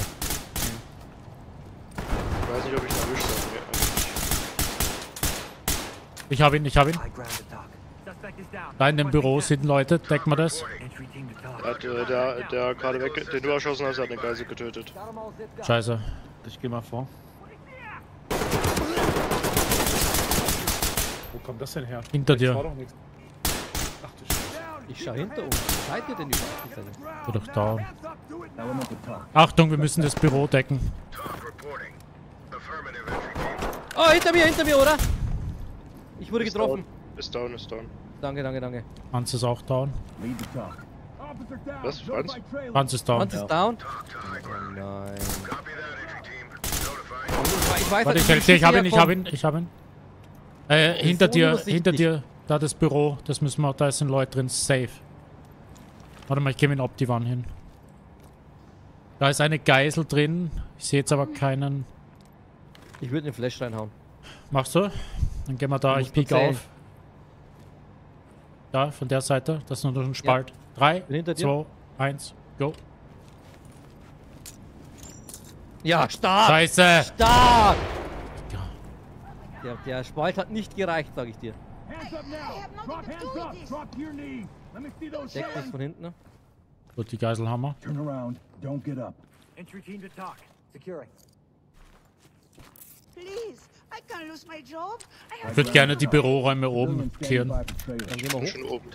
Ich weiß nicht, ob ich ihn erwischt habe. Ich habe ihn, ich habe ihn. Da in dem Büro sind Leute. Decken wir das. Hat, äh, der, der gerade weg, den du erschossen hast, hat den Geisel getötet. Scheiße. Ich geh mal vor. Wo kommt das denn her? Hinter dir. doch nichts. Ach du Scheiße. Ich schau hinter uns. Wo seid ihr denn überhaupt? Bin doch talk. Achtung, wir müssen das Büro decken. Oh, hinter mir, hinter mir, oder? Ich wurde Ist getroffen. down. Ist down, ist down. Danke, danke, danke. Hans ist auch down. Was? Franz? Hans ist down. Hans ist down. Oh nein. Ich weiß Warte, nicht, ich helfe dir. Ich habe ihn, ich habe herkommen. ihn, ich habe ihn. Äh, hinter so dir, hinter dir. Da das Büro. Das müssen wir, da sind Leute drin. Safe. Warte mal, ich gehe mit dem Optivan hin. Da ist eine Geisel drin. Ich sehe jetzt aber keinen. Ich würde eine Flash reinhauen. Machst du? Dann gehen wir da. Ich piek zählen. auf. Da, von der Seite. Das ist nur noch ein Spalt. Drei, hinter dir. zwei, eins, go. Ja, stark! Scheiße! Stark! Ja. Der, der Spalt hat nicht gereicht, sag ich dir. Deck mich von hinten. ne? Gut, die Geisel haben wir. Turn around. Don't get up. Entry team to talk. Securing. Please, I can't lose my job. I Ich würde gerne die Büroräume oben klären. Dann gehen wir hoch. Schon oben.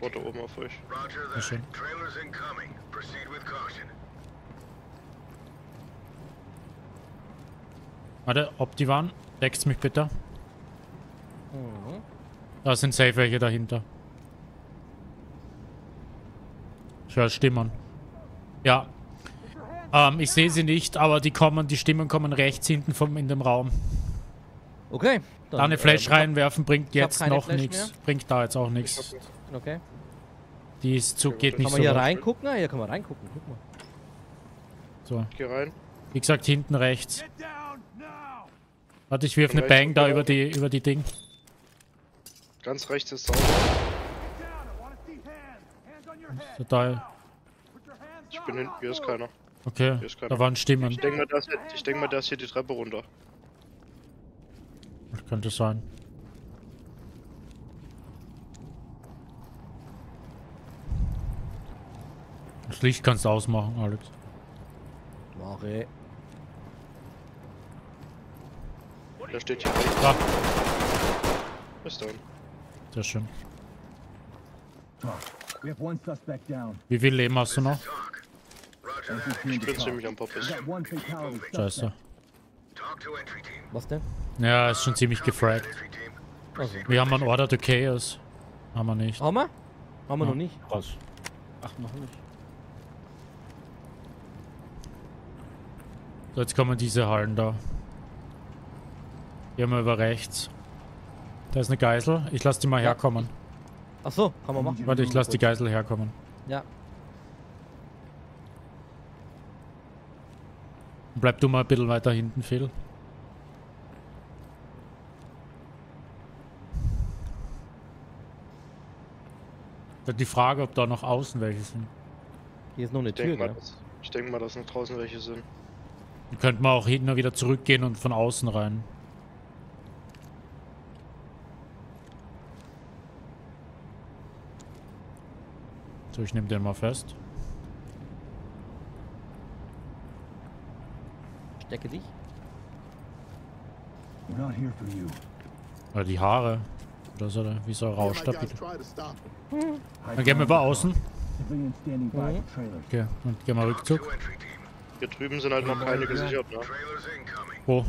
Warte oben auf euch. Roger schön. that. Trailers incoming. Proceed with caution. Warte, Optivan, deckst mich bitte. Mhm. Da sind safe welche dahinter. Ich höre Stimmen. Ja. Ähm, ich sehe sie nicht, aber die kommen, die Stimmen kommen rechts hinten vom in dem Raum. Okay. Da eine Flash ähm, reinwerfen bringt jetzt noch nichts. Bringt da jetzt auch nichts. Okay. Die ist zu, geht Kann nicht man so hier weit. reingucken? Ah, hier kann man reingucken. Guck mal. So. Geh rein. Wie gesagt, hinten rechts. Warte, ich wirf eine Bang da über die, über die Ding. Ganz rechts ist sauber. Total. Ich bin hinten, hier ist keiner. Okay, Hier ist keiner. da waren Stimmen. Ich denke mal, das, ich denk mal, der ist hier die Treppe runter. Das könnte sein. Das Licht kannst du ausmachen, Alex. Mache. Der steht hier. Da, Bis dann. Sehr schön. We have one suspect down. Wie viel Leben hast du noch? Ich bin ziemlich am We Poppes. Scheiße. Was denn? Ja, ist schon ziemlich gefragt. Also. Wir haben einen Order to Chaos. Haben wir nicht. Haben wir? Haben wir Ja. noch nicht. Raus. Ach, noch nicht. So, jetzt kommen diese Hallen da. Hier haben wir über rechts. Da ist eine Geisel. Ich lasse die mal Ja. herkommen. Ach so, kann man machen. Warte, ich lasse die Geisel herkommen. Ja. Bleib du mal ein bisschen weiter hinten, Phil. Ist Die Frage, ob da noch außen welche sind. Hier ist noch eine Ich Tür, denke mal, dass, ich denk mal, dass noch draußen welche sind. Dann könnten wir auch hinten wieder zurückgehen und von außen rein. So, ich nehme den mal fest. Stecke dich. We're not here for you. Oder die Haare. Oder so, wie so rauscht da bitte. High Dann gehen wir über außen. Okay, und gehen wir Rückzug. Hier drüben sind halt noch keine gesichert, ne? Wo?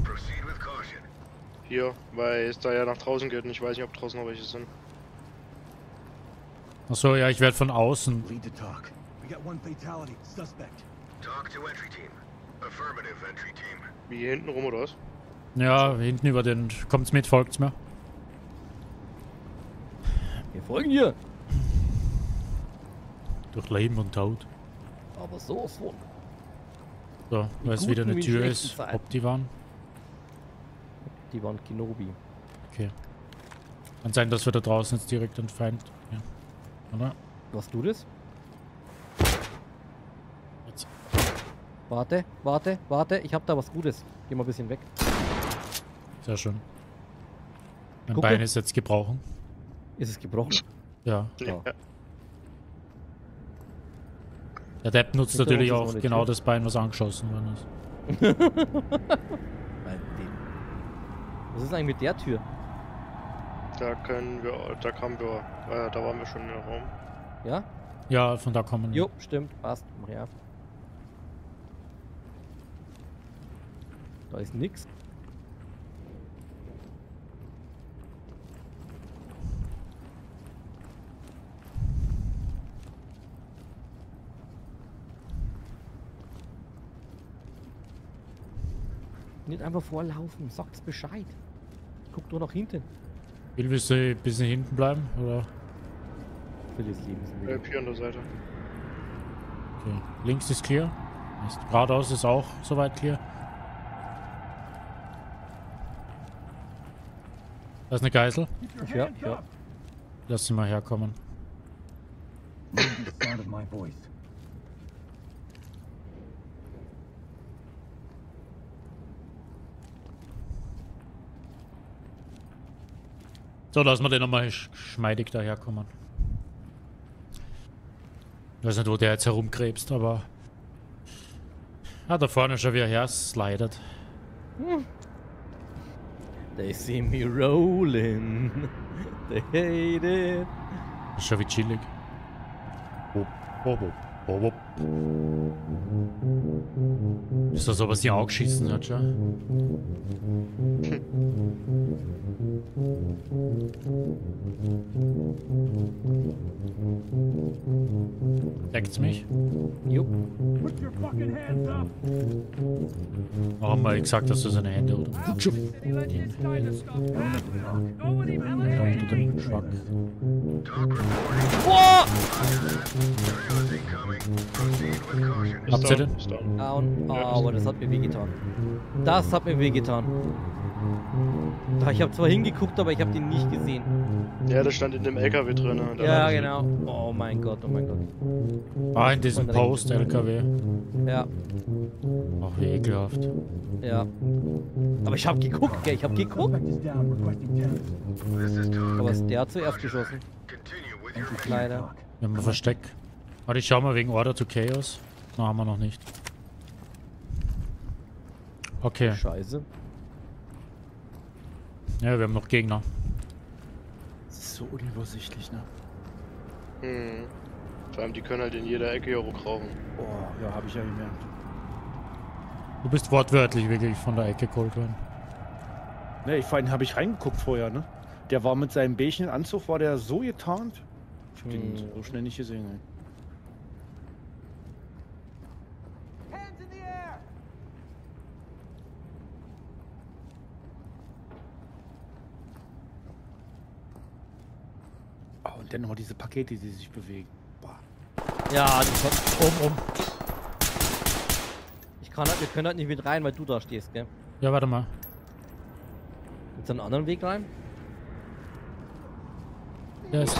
Hier, weil es da ja nach draußen geht und ich weiß nicht, ob draußen noch welche sind. Achso, ja, ich werde von außen. Wie hier hinten rum oder was? Ja, hinten über den. Kommt's mit, folgt's mir. Wir folgen hier. Durch Leben und Tod. Aber sowas von. So, weil es wieder eine Tür ist. Ob die waren. Die waren Kenobi. Okay. Kann sein, dass wir da draußen jetzt direkt einen Feind. Oder? Was du das? Jetzt. Warte, warte, warte. Ich hab da was Gutes. Geh mal ein bisschen weg. Sehr schön. Mein Gucke. Bein ist jetzt gebrochen. Ist es gebrochen? Ja. Ja. Der Depp nutzt Hinter natürlich auch genau Tür. das Bein, was angeschossen worden ist. Was ist eigentlich mit der Tür? Da können wir, da kamen wir, äh, da waren wir schon im Raum. Ja? Ja, von da kommen. Jo, stimmt. Passt. Mach ja. Da ist nix. Nicht einfach vorlaufen, sagt's Bescheid. Guck nur nach hinten. Will willst du ein bisschen hinten bleiben? Oder? Für das Leben sind wir. Bleib hier an der Seite. Okay. Links ist clear. Ist geradeaus ist auch soweit clear. Da ist eine Geisel. Ich hör. Lass sie mal herkommen. So, lassen wir den nochmal sch geschmeidig daherkommen. Ich weiß nicht, wo der jetzt herumkrebst, aber... Ah, da vorne schon wieder her slidet. They see me rolling. They hate it. Ist schon wie chillig. Oh, oh, oh, oh, oh. Ist das so, was die angeschissen hat, schon? Deckt's mich? Jupp. Warum mal gesagt, dass du seine Hände oder dem Truck. Talk reporting. Boah! Habt ihr den? Down. Oh, aber das hat mir wehgetan. Das hat mir wehgetan. Ich habe zwar hingeguckt, aber ich habe den nicht gesehen. Ja, der stand in dem LKW drin. ne? Ja, genau. Oh mein Gott, oh mein Gott. Ah, in diesem Post-LKW. Ja, Ach, wie ekelhaft. ja. Aber ich habe geguckt, gell? Ich habe geguckt. Aber der hat zuerst geschossen. Leider. Wir haben ein Versteck. Warte, ich schau mal wegen Order to Chaos. Na, haben wir noch nicht. Okay. Scheiße. Ja, wir haben noch Gegner. Das ist so unübersichtlich, ne? Hm. Vor allem, die können halt in jeder Ecke hier rauchen. Boah, ja, habe ich ja gemerkt. Du bist wortwörtlich wirklich von der Ecke, Coltrane. Ne, ich, vor allem habe ich reingeguckt vorher, ne? Der war mit seinem beigen Anzug, war der so getarnt. Ich hab den so schnell nicht gesehen, ey. Und dann noch diese Pakete, die sich bewegen. Boah. Ja, die kommt um, um. Ich kann halt, wir können halt nicht mit rein, weil du da stehst, gell? Ja, warte mal. Gibt's einen anderen Weg rein? Der ist.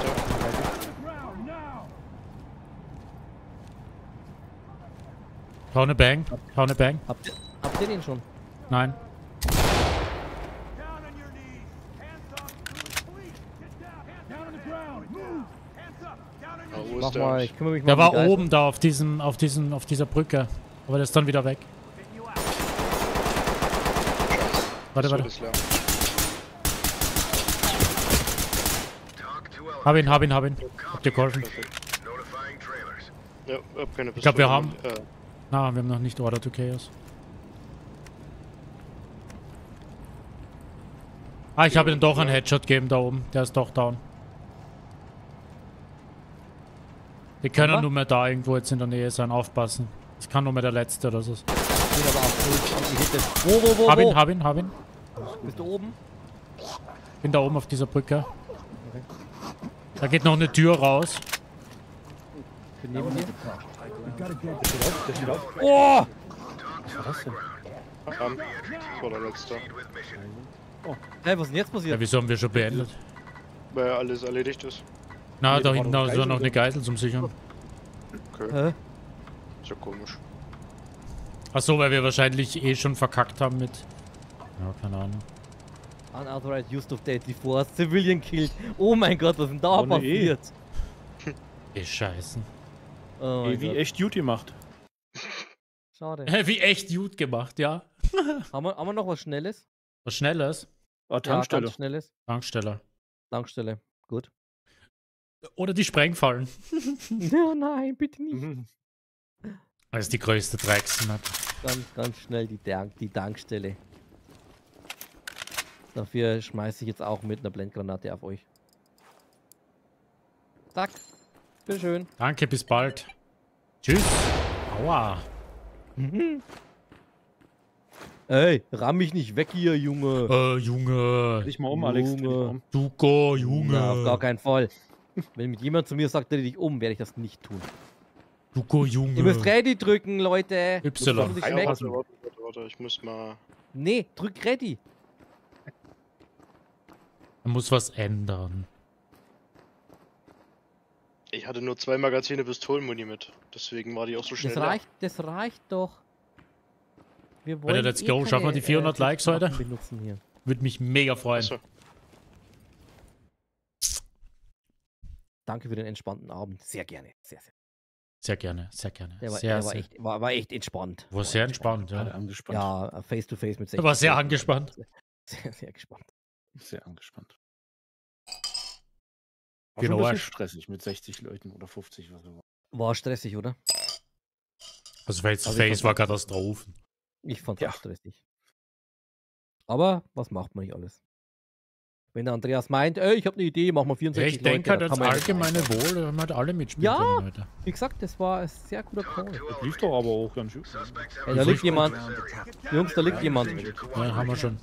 Hau ne Bang. Hau ne Bang. Habt ihr, habt ihr den schon? Nein. Mach mal, ich kümmere mich mal Der war oben da auf diesem, auf diesem, auf dieser Brücke. Aber der ist dann wieder weg. Warte, warte. Hab ihn, hab ihn, hab ihn. Habt ihr geholfen? Ja, hab keine Ich glaub, wir haben- Äh, Na, wir haben noch nicht Order to Chaos. Ah, ich habe ihm doch einen Headshot gegeben da oben. Der ist doch down. Die können Aber? nur mehr da irgendwo jetzt in der Nähe sein. Aufpassen. Das kann nur mehr der Letzte oder so. Wo, wo, wo, Hab wo? ihn, hab ihn, hab ihn. Bist du oben? Bin da oben auf dieser Brücke. Da geht noch eine Tür raus. Ich bin neben dir. Oh! Oh! Was denn? Am. Das war der letzte. Hey, was ist denn jetzt Ja, passiert? wieso haben wir schon beendet? Weil alles erledigt ist. Na, Nee, da hinten doch ist noch eine. Geisel zum Sichern. Okay. Hä? Ist ja komisch. Ach so, weil wir wahrscheinlich eh schon verkackt haben mit... Ja, keine Ahnung. Unauthorized use of deadly force, civilian killed. Oh mein Gott, was ist denn da Ohne E. passiert? Eh scheißen. Oh Ey, wie Gott. echt gut gemacht. Schade. Wie echt gut gemacht, ja. haben, wir, haben wir noch was Schnelles? Was Schnelles. Ja, Tankstelle. ganz Schnelles. Tanksteller. Tankstelle. Gut. Oder die Sprengfallen. oh nein, bitte nicht. Mhm. Das ist die größte Drecksnack. Ganz, ganz schnell die, Tank, die Tankstelle. Dafür schmeiße ich jetzt auch mit einer Blendgranate auf euch. Zack. Bitteschön. Danke, bis bald. Tschüss. Aua. Ey, ramm mich nicht weg hier, Junge. Äh, Junge. Dich mal um, Alex. dreh dich mal Junge. um. Duko, Junge. Na, auf gar keinen Fall. Wenn mit jemand zu mir sagt, dreh dich um, werde ich das nicht tun. Duko, Junge. Ihr müsst Ready drücken, Leute. Y. Warte, warte, warte, warte. Ich muss mal. Nee, drück Ready. Man muss was ändern. Ich hatte nur zwei Magazine Pistolenmuni mit. Deswegen war die auch so schnell. Das leer. reicht, das reicht doch. Wir wollen let's eh go. Schaffen wir die keine, 400 Likes heute? Waffen Benutzen hier. Würde mich mega freuen. Achso. Danke für den entspannten Abend. Sehr gerne. Sehr, sehr. Sehr gerne, sehr gerne. Der war, sehr, der war, sehr. echt, war, war echt entspannt. War sehr entspannt, Alle ja. angespannt. Ja, face to face mit Er war 60 sehr angespannt. Sehr, sehr gespannt. Sehr angespannt. War Genau, schon ein bisschen Arsch. stressig mit 60 Leuten oder 50 was so. War stressig, oder? Also Face to Also Face war Katastrophen. Ich fand's Ja. auch stressig. Aber was macht man nicht alles? Wenn der Andreas meint, ey, ich habe eine Idee, machen wir Ja, 64 ich denke halt Leute, das man ja allgemeine Wohl, da haben halt alle mitspielen Ja. können heute. Wie gesagt, das war ein sehr guter Call. Das lief doch aber auch ganz schön. Ey, da liegt jemand. Jungs, da liegt jemand. Ja, haben wir schon.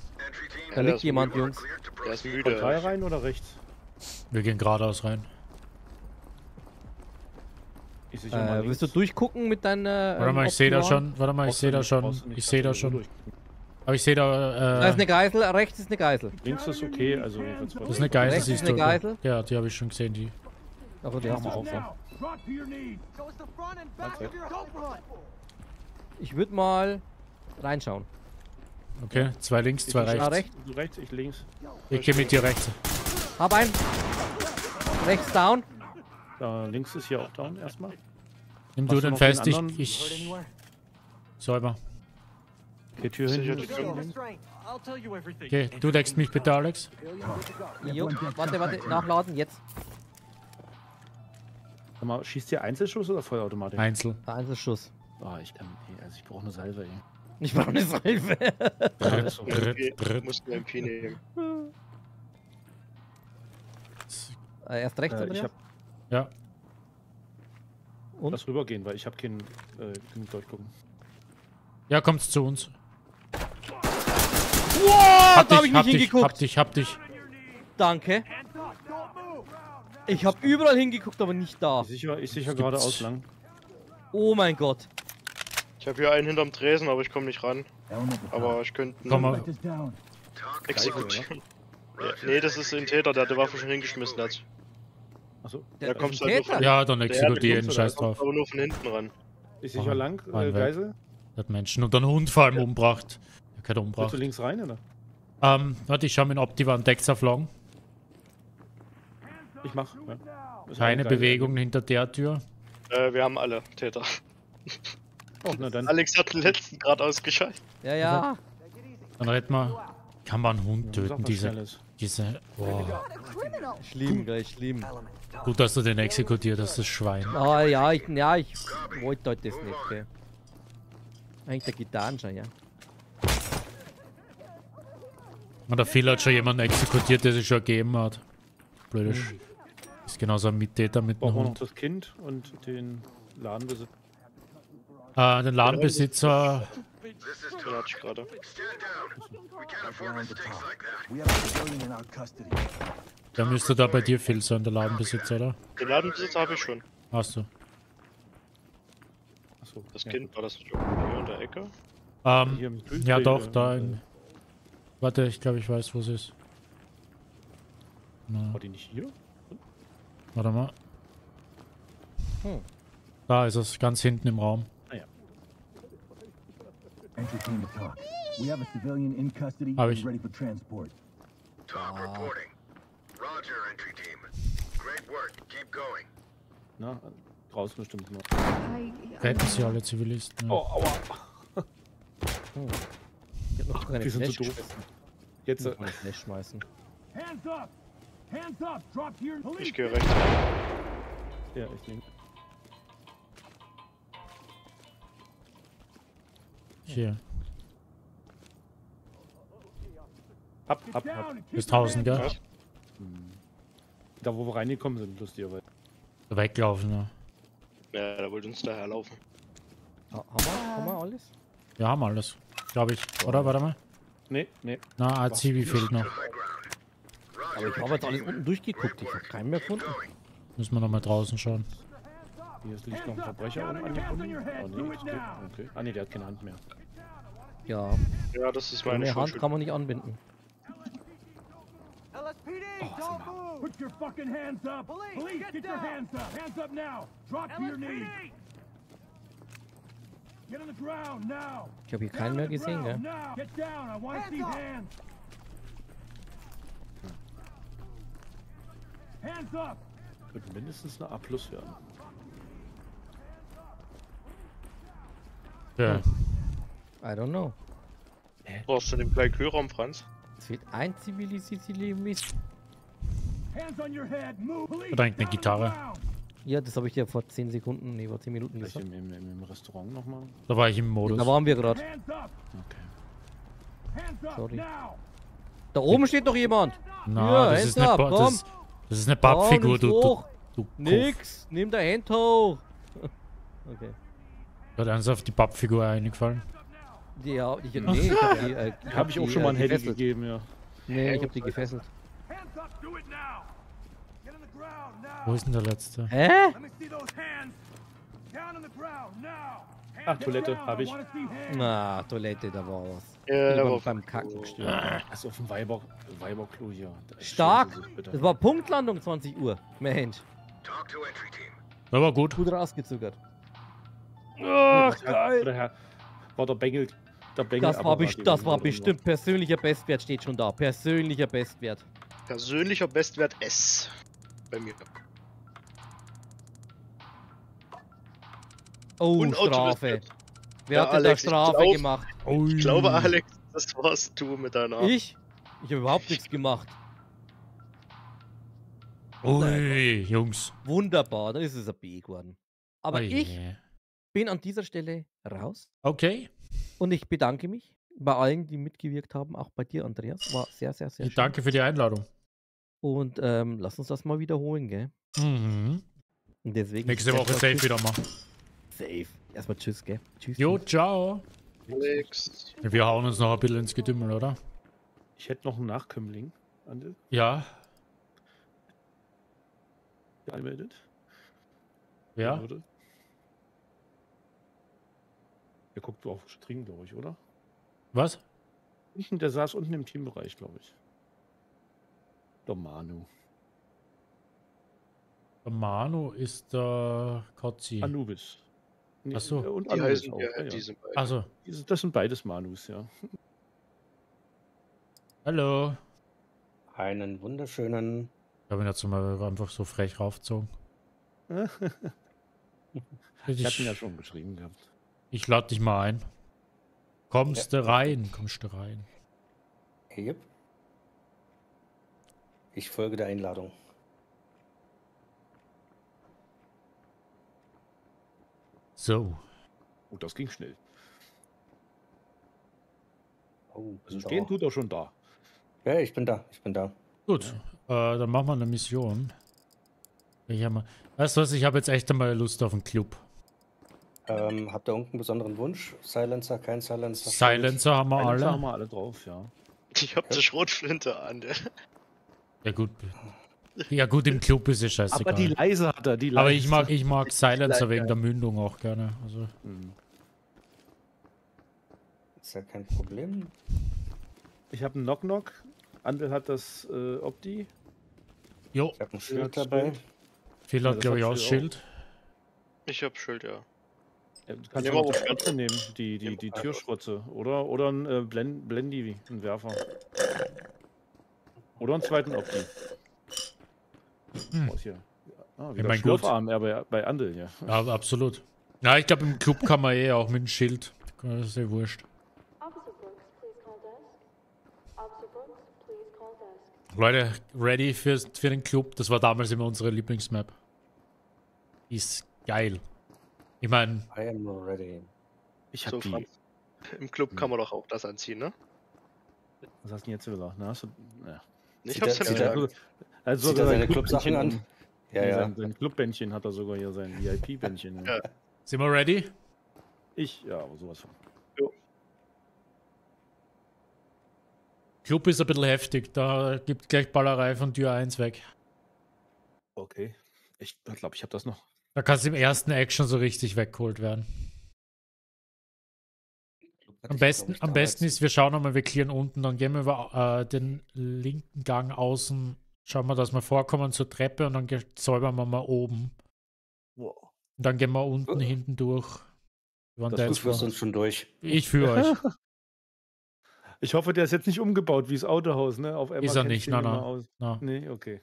Da liegt jemand. Jungs. Der ist Von müde. drei rein oder rechts? Wir gehen geradeaus rein. Äh, willst du durchgucken mit deiner. Warte ähm, mal, ich sehe da schon. Warte mal, ich sehe da schon. Ich sehe da schon. Aber ich sehe da. Da ist Äh, eine Geisel, rechts ist eine Geisel. Links ist okay, also das ist eine Geisel, Rechts siehst ist eine du. Geisel. Ja, die habe ich schon gesehen. Die. Achso, die ja. Your knees. Warte. Ich würde mal reinschauen. Okay, zwei links, zwei Ich- rechts. rechts. Du rechts, ich links. Ich gehe mit dir rechts. Hab einen. Rechts down. Da links ist hier auch down erstmal. Nimm Hast du den fest, den ich. ich säuber. Okay, Tür Sicher hinten. die Tür. Okay, du deckst mich bitte, Alex. Jo, warte, warte, nachladen, jetzt. Sag mal, schießt ihr Einzelschuss oder Feuerautomatik? Einzel. Einzelschuss. Ah, ich kann. Also ich brauche eine Salve, ey. Ich brauche eine Salve. Brr, Okay, brr. musst du MP nehmen. äh, erst rechts, Äh, ich Andreas. hab Ja, Und? Lass rübergehen, weil ich habe keinen. Äh, kann durchgucken. ja, kommst zu uns. Wow, Hab da hab dich, ich hab nicht dich, hingeguckt. hab dich, hab dich. Danke. Ich habe überall hingeguckt, aber nicht da. Ich sicher, ich sicher geradeaus lang. Oh mein Gott. Ich habe hier einen hinterm Tresen, aber ich komme nicht ran. Aber ich könnte Komm mal. Exekutieren. Ja, nee, das ist ein Täter, der hat die Waffe schon hingeschmissen hat. Achso, Da kommst du halt Täter? Ja, dann der exekutieren, scheiß drauf. aber nur von hinten ran. ich sicher lang. Äh. Geisel. Der hat Menschen und einen Hund vor allem umgebracht. Der hat Willst du links rein, oder? Ähm, warte, ich schau mir ob die waren Decksauflagen. Ich mach. Ja. Keine. Bewegung hinter der Tür. Äh, wir haben alle Täter. Oh, na dann. Alex hat den letzten gerade ausgeschaltet. Ja, ja. Dann retten wir. Kann man einen Hund töten, was diese. Schnelles. diese oh. Schlimm, gleich schlimm. Gut, dass du den exekutiert hast, das Schwein. Ah, ja, ich, ja, ich wollte heute das nicht, gell. Eigentlich der Gitarrenschein, ja. Und der Phil hat schon jemanden exekutiert, der sich schon gegeben hat. Blöde Sch Ist genauso ein Mittäter mit Brauchen noch Hund. das Kind und den Ladenbesitzer. Äh, den Ladenbesitzer. Ich gerade. Der müsste da bei dir, Phil, sein, der Ladenbesitzer, oder? Den Ladenbesitzer habe ich schon. Hast du. Achso. Das ja. Kind war das irgendwo hier in der Ecke. Ähm, ja doch, da äh, in... Warte, ich glaube, ich weiß, wo es ist. Na, War die nicht hier? warte mal. Hm. Da ist es, ganz hinten im Raum. Entry team to talk. We have a civilian in custody Hab ich. ready for transport. Talk reporting. Roger, entry team. Great work. Keep going. Na, draußen bestimmt noch. Retten sie alle Zivilisten. Oh, aua. Ich hab noch keine Die sind so Flash doof. geschmissen. Jetzt. Ich Äh, muss mal eine Flash schmeißen. Hands up! Hands up! Drop your police! Ich gehe rechts. ja, ich nehme. Hier. Hab. and keep Bis your 1000, hands gell? up. Da, wo wir reingekommen sind, lustigerweise. Weglaufen, ja. Ja, der wollte uns daher laufen. Ha, haben, wir, haben wir alles? Wir haben alles. Glaube ich. Oder? Warte mal. Nee, nee. Na, Azibi fehlt noch. Aber ich habe jetzt alles unten durchgeguckt. Ich habe keinen mehr gefunden. Müssen wir noch mal draußen schauen. Hier ist liegt noch ein Verbrecher unten angekommen. Oh nee. Okay. Ah nee, der hat keine Hand mehr. Ja, Ja, das ist meine ohne Hand Schuld. kann man nicht anbinden. Put your fucking hands up! Police, get, your hands up! Hands up now! Drop your knees! Get on the ground now! Ich habe hier keinen on mehr the gesehen, gell? ground now! Get down! I want to see hands! Hands up! Wird mindestens eine A plus werden. Ja. I don't know. Brauchst du den kleinen Kühlraum, Franz? Es fehlt ein Zivilist. Hands on your head! Move! Police, Hat eigentlich eine Gitarre. Ja, das habe ich dir vor 10 Sekunden, nee, vor 10 Minuten gesagt. im, im, im Restaurant nochmal. Da war ich im Modus. Da waren wir gerade. Hands up! Okay. Hands up Sorry. Da oben steht doch jemand. Na, Ja, das, ist up, das, das ist eine Pappfigur, du, du, du Kopf. Nix. Nimm dein Hand hoch. Okay. Hat eins auf die Pappfigur eingefallen. Ja, ich, nee, ich habe die, äh, ich Habe ich auch die, schon äh, mal ein Handy gefesselt. gegeben, ja. Nee, ich habe die gefesselt. Hands up! Do it now! Get on the ground now! Wo ist denn der letzte? Hä? Ah, Toilette, habe ich. Na, Toilette, da war was. Ja, Ich aber war beim Kacken gestört. Also auf dem Weiber, Weiberklo hier. Da Stark! Bitte. Das war Punktlandung 20 Uhr. Mensch, Talk to entry team. Das war gut. gut rausgezögert. Ach, geil. War der Bengel. Der Bengel Das war, best das war bestimmt persönlicher Bestwert, steht schon da. Persönlicher Bestwert. Persönlicher Bestwert S. Bei mir. Oh, Und Strafe. Wer Ja, hat denn da Alex, ich Strafe glaub- gemacht? Ich glaube, Alex, das warst du mit deiner. Ich? Ich habe überhaupt nichts gemacht. Ui, Jungs. Wunderbar, dann ist es ein B geworden. Aber Oh ich bin an dieser Stelle raus Okay. und ich bedanke mich bei allen, die mitgewirkt haben, auch bei dir, Andreas. War sehr, sehr, sehr schön. Danke für die Einladung. Und ähm, lass uns das mal wiederholen, gell? Mhm. Und deswegen. Nächste Woche safe wieder mal. Safe. Erstmal tschüss, gell? Tschüss. Jo, ciao. Alex. Wir hauen uns noch ein bisschen ins Gedümmel, oder? Ich hätte noch einen Nachkömmling. Ande, Ja. gemeldet. Ja. Würde. Der guckt auf String, glaube ich, oder? Was? Unten, der saß unten im Teambereich, glaube ich. Der Manu. Der Manu ist der Kotzi. Anubis. Nee, Ach so. äh, Und Die heißen auch. ja, ja, ja. die sind beide. Also, Diese- Das sind beides Manus, ja. hallo. Einen wunderschönen. Ich habe ihn jetzt mal einfach so frech raufgezogen. Ich hatte ihn ja schon geschrieben gehabt. ich lade dich mal ein. Kommst du rein, kommst du rein. Yep. Ich folge der Einladung. So. Oh, das ging schnell. Oh, Also stehen auch- tut er schon da. Ja, ich bin da. Ich bin da. Gut, äh, dann machen wir eine Mission. Ich hab mal, weißt du was, ich habe jetzt echt einmal Lust auf einen Club. Ähm, habt ihr irgendeinen besonderen Wunsch? Silencer, kein Silencer? Silencer haben wir Silencer alle. haben wir alle drauf, ja. Ich hab die Schrotflinte an. der- Ja gut. Ja gut, im Club ist es Aber die scheißegal. leise hat er, die leise. Aber ich mag, ich mag Silencer Leise. wegen der Mündung auch gerne. Also, Hm. Ist ja kein Problem. Ich habe einen Knock-Knock. Andel hat das äh, Opti. jo, Ich habe ein Schild Ja, dabei. Phil Ja, hat glaube ich auch. Schild. Ich hab Schild, ja. Ja, du kannst Nehmen auch die nehmen, die, die, die Türschrotze. Oder, oder ein äh, Blend, Blendi, ein Werfer. Oder einen zweiten Opti. Hm. Was hier? Ah, Ich wieder mein, ja, bei, bei Andel, ja. Ja, absolut. Ja, ich glaube im Club kann man eh auch mit dem Schild. Das ist eh wurscht. Leute, ready für, für den Club. Das war damals immer unsere Lieblingsmap. Ist geil. Ich meine, I am ready. Ich hab So, die. Franz. Im Club kann man doch auch das anziehen, ne? Was hast du denn jetzt wieder? Na, hast du, ja. Ich hab's ja. Also Zieht er sogar seine sein Clubsachen Clubbändchen an? Ja, ja. Sein, sein Clubbändchen hat er sogar hier, sein VIP-Bändchen. Ja. Sind wir ready? Ich, ja, aber sowas von. Club ist ein bisschen heftig. Da gibt gleich Ballerei von Tür 1 weg. Okay. Ich glaube, ich habe das noch. Da kannst du im ersten Action so richtig weggeholt werden. Am besten, am besten ist, wir schauen nochmal, wir clearen unten, dann gehen wir über äh, den linken Gang außen, schauen wir, dass wir vorkommen zur Treppe und dann säubern wir mal oben. Wow. Und dann gehen wir unten Gut. hinten durch. Den Du Dancefloor. führst uns schon durch. Ich führe euch. Ich hoffe, der ist jetzt nicht umgebaut wie das Autohaus, ne? Auf Ist er nicht, nein, nein. Nee, okay.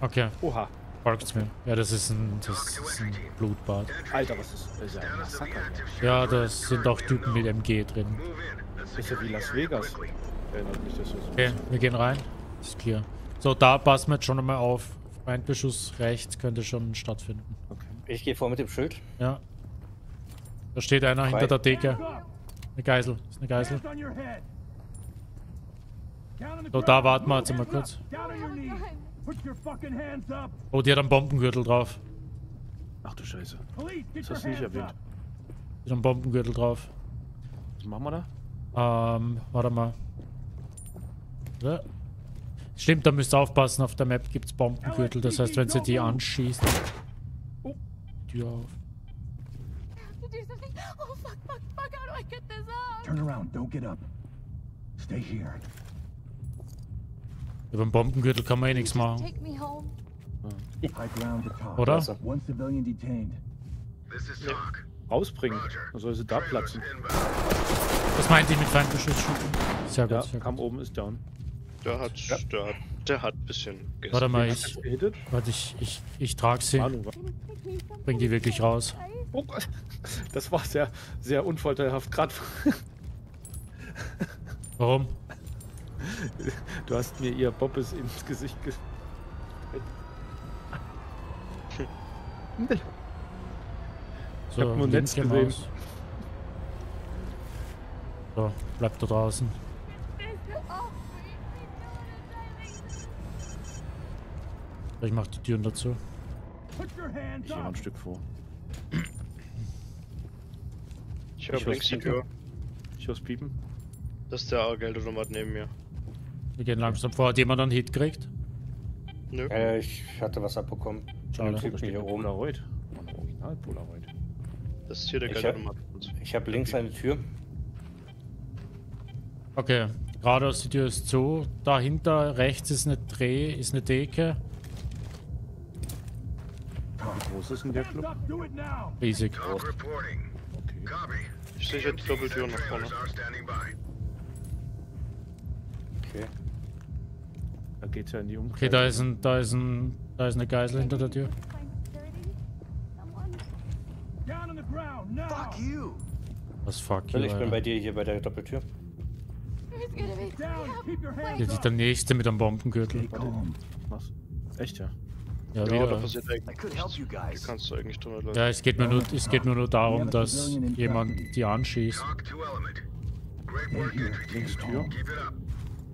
okay, Oha. folgt's mir. Ja, das ist ein, das ist ein Blutbad. Alter, was ist das? ist ja ein Massaker. Ja, da sind auch Typen mit MG drin. Das ist ja wie Las Vegas. Erinnert mich das so. Okay, wir gehen rein. Ist clear. So, da passen wir jetzt schon einmal auf. Feindbeschuss rechts könnte schon stattfinden. Okay. Ich gehe vor mit dem Schild. Ja. Da steht einer Frei. hinter der Theke. Eine Geisel. Ist eine Geisel. So, da warten wir jetzt mal kurz. up. Oh, die hat einen Bombengürtel drauf. Ach du Scheiße. Das hast du nicht erwähnt. Die hat einen Bombengürtel drauf. Was machen wir da? Ähm, warte mal. Ja. Stimmt, da müsst ihr aufpassen. Auf der Map gibt es Bombengürtel. Das heißt, wenn sie die anschießt. Oh, Tür auf. To do something. Oh fuck, fuck, fuck! How do I get this off? Turn around. Don't get up. Stay here. Über den Bombengürtel kann man eh nichts machen. Oder? Talk. Rausbringen. Dann soll sie da platzen. Das meinte ich mit Feindbeschussschützen. Sehr gut, Ja, sehr Kam gut. oben ist down. Der hat, der hat, der hat ein bisschen Warte mal, ich, warte, ich, ich, ich trag sie. Bring die wirklich raus. Oh Gott. Das war sehr, sehr unvorteilhaft. Gerade Warum? du hast mir ihr Bobbes ins Gesicht ge... So, hab nur Netz gesehen. Maus. So, bleibt da draußen. Ich mach die Türen dazu. Ich gehe mal ein Stück vor. Ich höre links die Tür. Ich hör's piepen. Das ist der Geldautomat neben mir. Wir gehen langsam vor. Hat jemand einen Hit gekriegt? Nö. Äh, ich hatte was abbekommen. Schade. Typ hier oben. Polaroid. Ein Original Polaroid. Das ist hier der Ich hab- Geldautomat. Ich habe links eine Tür. Okay, geradeaus die Tür ist zu. Dahinter rechts ist eine Dreh, ist eine Theke. Wie groß ist denn der Club? Riesig. Reporting. Okay. Ich sehe die Doppeltür nach vorne. Okay. Da geht's ja in die Umkleide. Okay, da ist ein, da ist ein, da ist eine Geisel hinter der Tür. Fuck you. Was fuck you, ich bin bei dir hier bei der Doppeltür. Hier ist der nächste mit einem Bombengürtel. Was? Echt, ja? Ja, Ja, da wieder. passiert eigentlich nichts. Hier kannst du eigentlich drüber laufen. Ja, es geht mir nur, es geht nur, nur darum, dass jemand die anschießt. Entry team. Links Tür.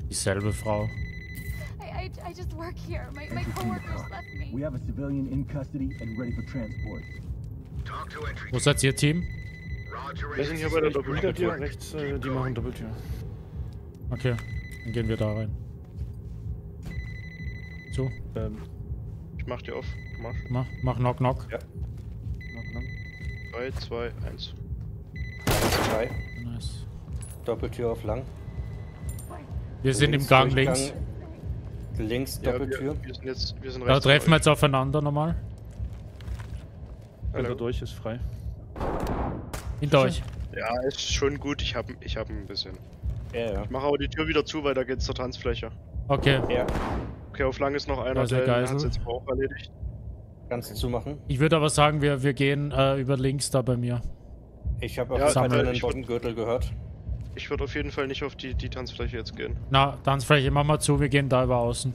Dieselbe Frau. I, I, I just work here. My, my coworkers left We me. have a civilian in custody and ready for transport. Wo team. seid ihr, Team? Wir sind hier bei der Doppeltür. rechts, äh, die machen Doppeltür. Okay, dann gehen wir da rein. So, Ähm, mach die auf. Mach. mach, mach Knock Knock. noch lang. 3, 2, 1. Zwei. Nice. Doppeltür auf lang. Wir sind im Links Gang links. Links Ja, Doppeltür. wir, wir sind jetzt, wir sind Da rechts. treffen wir jetzt aufeinander nochmal. Hallo. durch ist frei. Hinter euch. Ja, ist schon gut. Ich hab, ich hab ein bisschen. Ja, ja. Ich mache aber die Tür wieder zu, weil da geht's zur Tanzfläche. Okay, Ja, Okay, auf lang ist noch einer, der Geisel. hat's jetzt auch erledigt. kannst du zumachen. ich würde aber sagen, wir, wir gehen äh, über links da bei mir. Ich habe auf Ja, jeden Fall Bombengürtel gehört. Ich würde auf jeden Fall nicht auf die, die Tanzfläche jetzt gehen. Na, Tanzfläche, mach mal zu, wir gehen da über außen.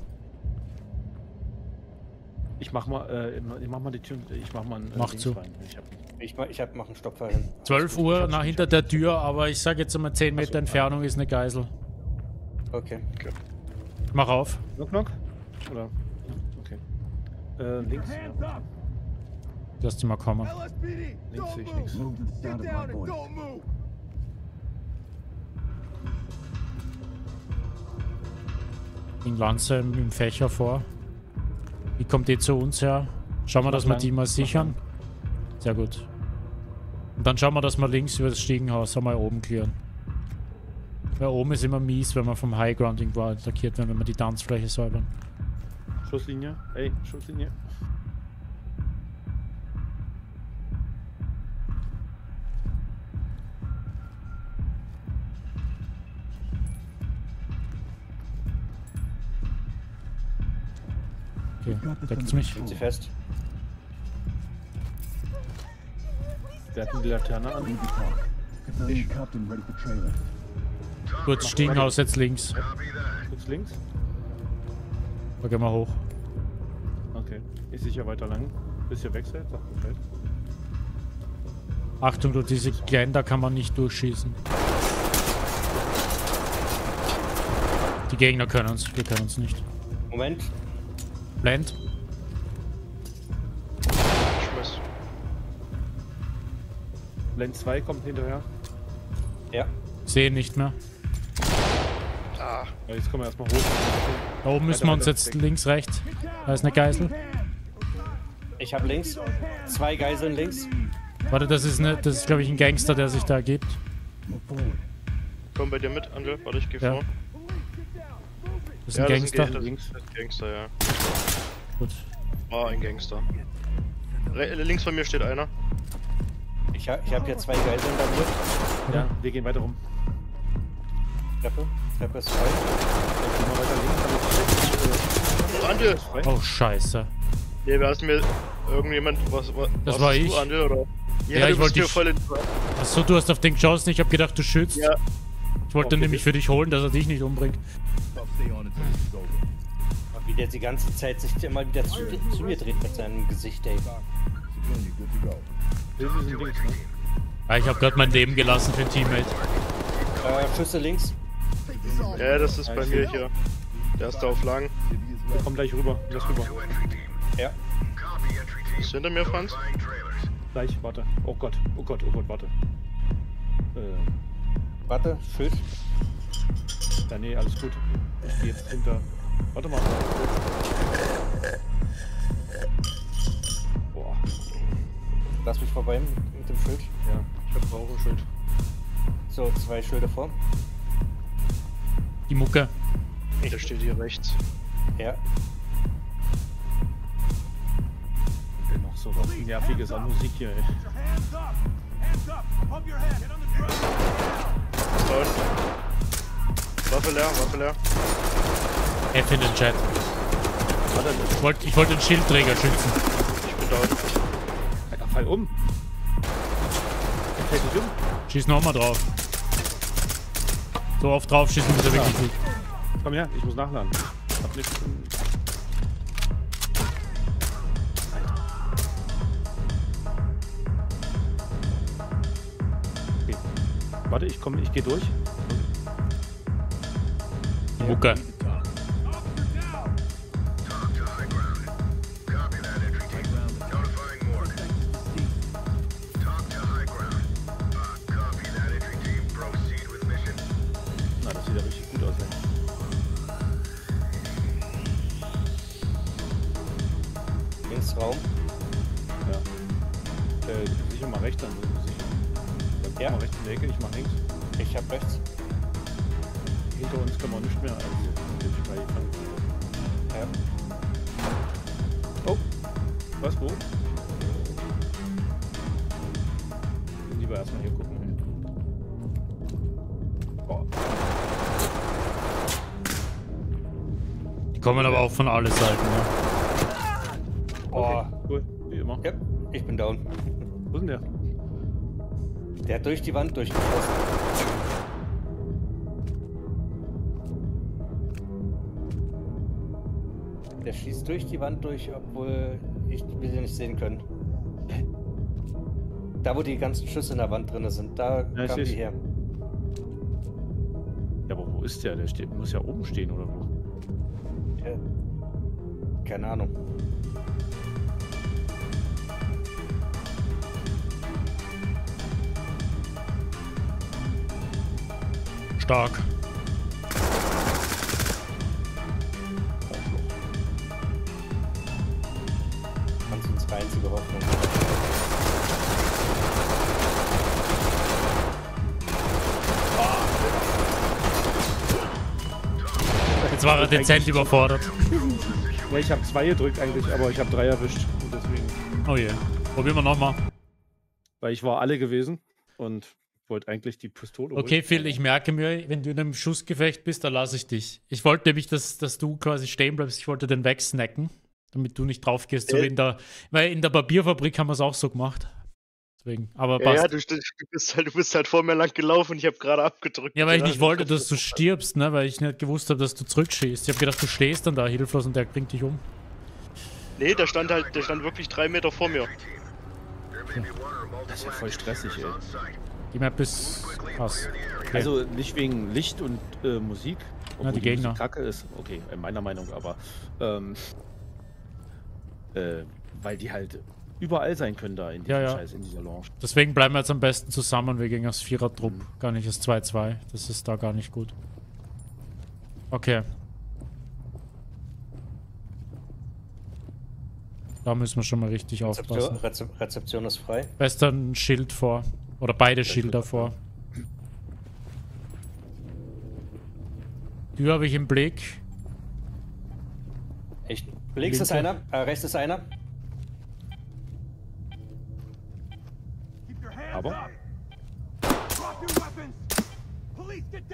Ich mach mal, äh, ich mach mal die Tür, ich mach mal einen äh, Mach links zu. rein. Ich hab, Ich, ich hab, mach einen Stopfer hin. 12 Ich Uhr, hab's na, nicht. hinter der Tür, aber ich sage jetzt mal 10 Meter Entfernung ist eine Geisel. Okay. Ich mach auf. knock, knock? Oder? Okay. Äh, links. Ja. Lass die mal kommen. Links sehe ich nichts. In Lanze im, Fächer vor. Wie kommt die zu uns her? Schauen wir, dass wir die mal sichern. Sehr gut. Und dann schauen wir, dass wir links über das Stiegenhaus einmal oben klären. Weil oben ist immer mies, wenn man vom Highground irgendwo attackiert wird, wenn wir die Tanzfläche säubern. Schusslinie. Ey, Schusslinie. Okay, deckt's mich. Sind sie fest? Wer hat denn die Laterne an? Trailer. Gut, Stiegenhaus jetzt links. Kurz links. Da gehen wir hoch. Okay. Ich sicher weiter lang. Bis ihr weg seid, sagt Bescheid. Achtung, du, diese Geländer kann man nicht durchschießen. Die Gegner können uns, wir können uns nicht. Moment. Blend. Schmiss. Lane 2 kommt hinterher. Ja. Sehen nicht mehr. Ah, Ja, jetzt kommen wir erstmal hoch. Da oben müssen wir uns jetzt links, rechts. Da ist eine Geisel. Ich habe links. Zwei Geiseln links. Warte, das ist, ne, das ist glaube ich, ein Gangster, der sich da ergibt. Komm bei dir mit, Angel. Warte, ich geh Ja. vor. Das ist ein ja, Gangster. Das ist ein, das ist ein Gangster, ja. Gut. War ein Gangster. Re links von mir steht einer. Ich, ha ich habe hier zwei Geiseln bei mir. Ja, wir gehen weiter rum. Treppe. Treppe ist frei. Dann gehen wir weiter links. Oh, Angel! Oh, scheiße. Nee, wer hast mir irgendjemand was, was Das war ich. Du, oder? Ja, du ich wollte hier dich- voll in Achso, du hast auf den geschossen. Ich habe gedacht, du schützt. Ja. Ich wollte Okay. nämlich für dich holen, dass er dich nicht umbringt. Wie der die ganze Zeit sich immer wieder zu, zu mir dreht mit seinem Gesicht, ey. Ah, ich habe gerade mein Leben gelassen für ein Teammate. Äh, Schüsse links. Ja, das ist bei mir hier. Der ist da auf lang. Wir kommen gleich rüber. Lass rüber. Ja. Ist hinter mir, Franz? Gleich, warte. Oh Gott, oh Gott, oh Gott, warte. Äh, Warte, Schild. ja, nee, alles gut. Ich geh jetzt hinter. Warte mal. Boah, Lass mich vorbei mit, dem Schild. ja. Ich hab auch ein Schild. So, zwei Schilder vor. Die Mucke. Der steht hier rechts. Ja. Denn noch so was Nerviges an Musik hier, ey. Down. Waffe leer, Waffe leer. F in den Chat. Ich wollte ich wollt den Schildträger schützen. Ich bin down. Alter, fall um! Der fällt nicht um. Schieß nochmal drauf. So oft drauf schießen, bis er wirklich liegt. Komm her, ich muss nachladen. Hab nichts. Okay. Warte, ich komme, ich gehe durch. Mucke. Von alle Seiten, ja. Oh, Cool, wie immer. ja, ich bin down. Wo ist denn der? Der hat durch die Wand durchgeschossen. Der schießt durch die Wand durch, obwohl ich wir den nicht sehen können. Da, wo die ganzen Schüsse in der Wand drin sind, da Ja, kamen die her. Ja, aber wo ist der? Der steht, muss ja oben stehen, oder. Keine Ahnung. Stark. Ganz unsere einzige Hoffnung. Jetzt war er dezent überfordert. Ja, ich habe zwei gedrückt eigentlich, aber ich habe drei erwischt. Und deswegen. Oh je. Probieren wir nochmal. Weil ich war alle gewesen und wollte eigentlich die Pistole Okay, holen. Phil, ich merke mir, wenn du in einem Schussgefecht bist, dann lasse ich dich. Ich wollte nämlich, dass, dass du quasi stehen bleibst. Ich wollte den wegsnacken, damit du nicht drauf gehst. So Äh. wie in der, weil in der Papierfabrik haben wir es auch so gemacht. Deswegen, aber Ja, ja du, du, bist halt, du bist halt vor mir lang gelaufen ich habe gerade abgedrückt. Ja, weil ich nicht wollte, dass du stirbst, ne? Weil ich nicht gewusst habe, dass du zurückschießt. Ich habe gedacht, du stehst dann da hilflos und der bringt dich um. Nee, der stand halt, der stand wirklich drei Meter vor mir. Das ist ja voll stressig, ey. Die Map ist krass. Okay. Also nicht wegen Licht und äh, Musik. obwohl die Gegner. Musik Kacke ist. Okay, in meiner Meinung, aber ähm, äh, weil die halt überall sein können da in diesem Ja, ja. Scheiß, in dieser Lounge. Deswegen bleiben wir jetzt am besten zusammen. Wir gehen als Vierer-Trupp, gar nicht als 2-2. Das ist da gar nicht gut. Okay. Da müssen wir schon mal richtig Rezeption, aufpassen. Rezep Rezeption ist frei. Besser ein Schild vor. Oder beide Schilder vor. Tür habe ich im Blick. Ich, links ist Linke. einer, äh, rechts ist einer. Aber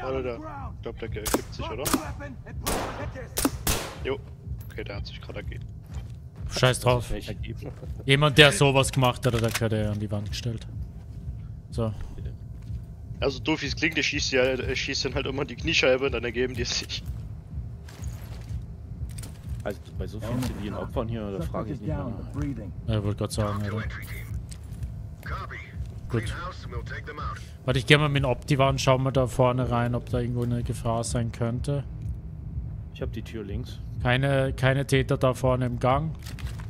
Alter, ich glaube, der ergibt sich, oder? Jo. Okay, der hat sich gerade ergeben. Scheiß drauf. Jemand, der sowas gemacht hat, der gehört er an die Wand gestellt. So. Also doof wie es klingt, der schießt, ja, schießt dann halt immer die Kniescheibe und dann ergeben die sich. also bei so vielen zivilen Opfern hier, da frage ich nicht mehr. Ja, ich wollte gerade sagen, oder? Copy. Gut. Warte, ich gehe mal mit dem Optivan, schauen wir da vorne rein, ob da irgendwo eine Gefahr sein könnte. Ich habe die Tür links. Keine, keine Täter da vorne im Gang.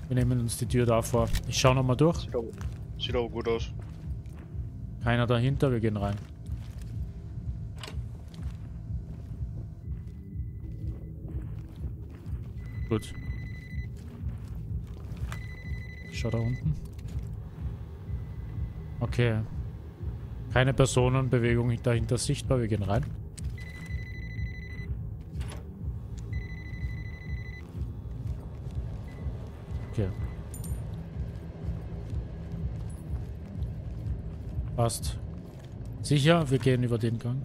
Wir nehmen uns die Tür da vor. Ich schaue nochmal durch. Sieht aber, sieht aber gut aus. Keiner dahinter, wir gehen rein. Gut. Ich schau da unten. Okay. Keine Personenbewegung dahinter sichtbar, wir gehen rein. Okay. Passt. Sicher, wir gehen über den Gang.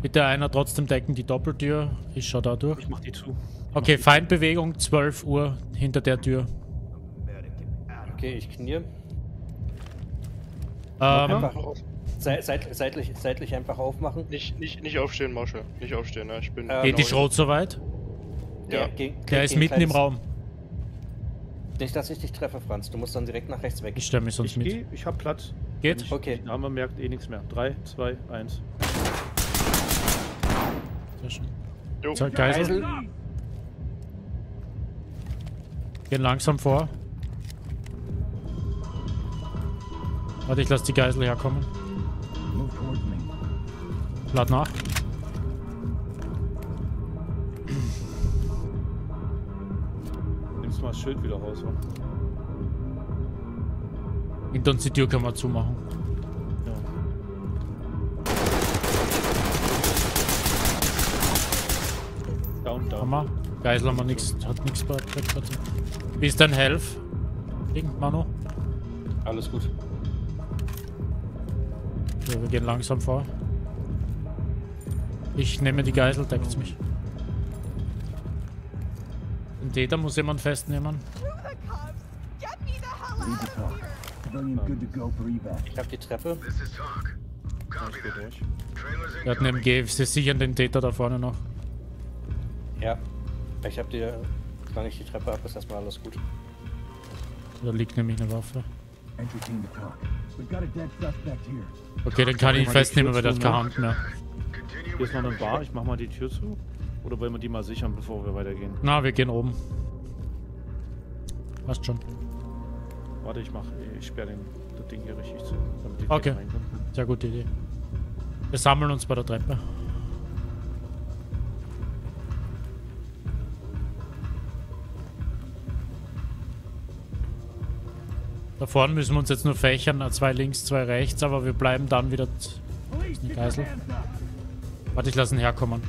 Bitte einer trotzdem decken die Doppeltür. Ich schau da durch. Ich mach die zu. Okay, Feindbewegung 12 Uhr hinter der Tür. Okay, ich knie. Ähm, seit, seit, seitlich, seitlich einfach aufmachen. Nicht, nicht, nicht aufstehen, Marshall. Nicht aufstehen, ne? Ich bin. Ähm, geht die Schrot soweit? Ja. Ge- Der ge- ist mitten im Raum. Nicht, dass ich dich treffe, Franz. Du musst dann direkt nach rechts weg. Ich stelle mich sonst Ich mit. gehe, ich hab Platz. Geht? Ich, Okay. Name merkt eh nichts mehr. 3, 2, 1. Sehr schön. Jo. Geisel. gehen langsam vor. Warte, ich lasse die Geisel herkommen. Lad nach. Nimmst mal das Schild wieder raus, wa? Hinter uns die Tür können wir zumachen. Ja. Down, down. Hammer. Geisel haben wir nichts, hat nichts bei Wie ist dein Health? Ding, Manu? Alles gut. Okay, wir gehen langsam vor. Ich nehme die Geisel, deckt mich. Den Täter muss jemand festnehmen. Ich hab die Treppe. This is talk. Copy that. Trailers Er hat einen MG, sie sichern den Täter da vorne noch. Ja. Ich hab dir. Solange ich die Treppe ab, ist erstmal alles gut. Da liegt nämlich eine Waffe. Okay, den kann ich nicht festnehmen, weil der hat keine Hand mehr. Hier ist noch eine Bar. Ich mach mal die Tür zu. Oder wollen wir die mal sichern, bevor wir weitergehen? Na, wir gehen oben. Passt schon. Warte, ich mach. Ich sperre den das Ding hier richtig zu. Damit die Okay. Sehr gute Idee. Wir sammeln uns bei der Treppe. Da vorne müssen wir uns jetzt nur fächern, zwei links, zwei rechts, aber wir bleiben dann wieder. Eine Geisel. Warte, ich lasse ihn herkommen.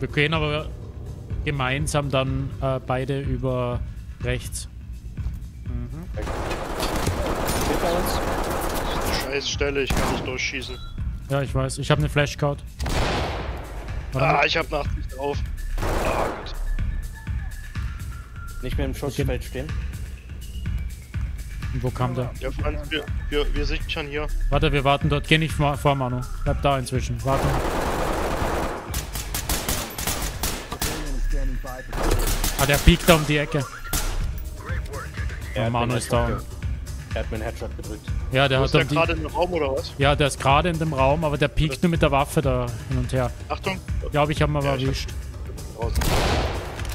Wir gehen aber gemeinsam dann äh, beide über rechts. Hinter uns. Eine Scheißstelle, ich kann nicht durchschießen. Ja, ich weiß. Ich habe eine Flashcard. Ah, ich hab Nachsicht drauf. Ah, gut. Nicht mehr im Schussfeld stehen. Und wo kam der? Ja, Franz, wir, wir, wir sichern hier. Warte, wir warten dort. Geh nicht vor, vor Manu. Bleib da inzwischen. Warte. Ah, der piekt da um die Ecke. Oh, Manu ist down. Er hat mir einen Headshot gedrückt. Ja, der Wo hat ist der die, gerade im Raum oder was? Ja, der ist gerade in dem Raum, aber der piekt nur mit der Waffe da hin und her. Achtung! Ich glaube, ich habe ihn aber Ja, ich hab- erwischt. Draußen.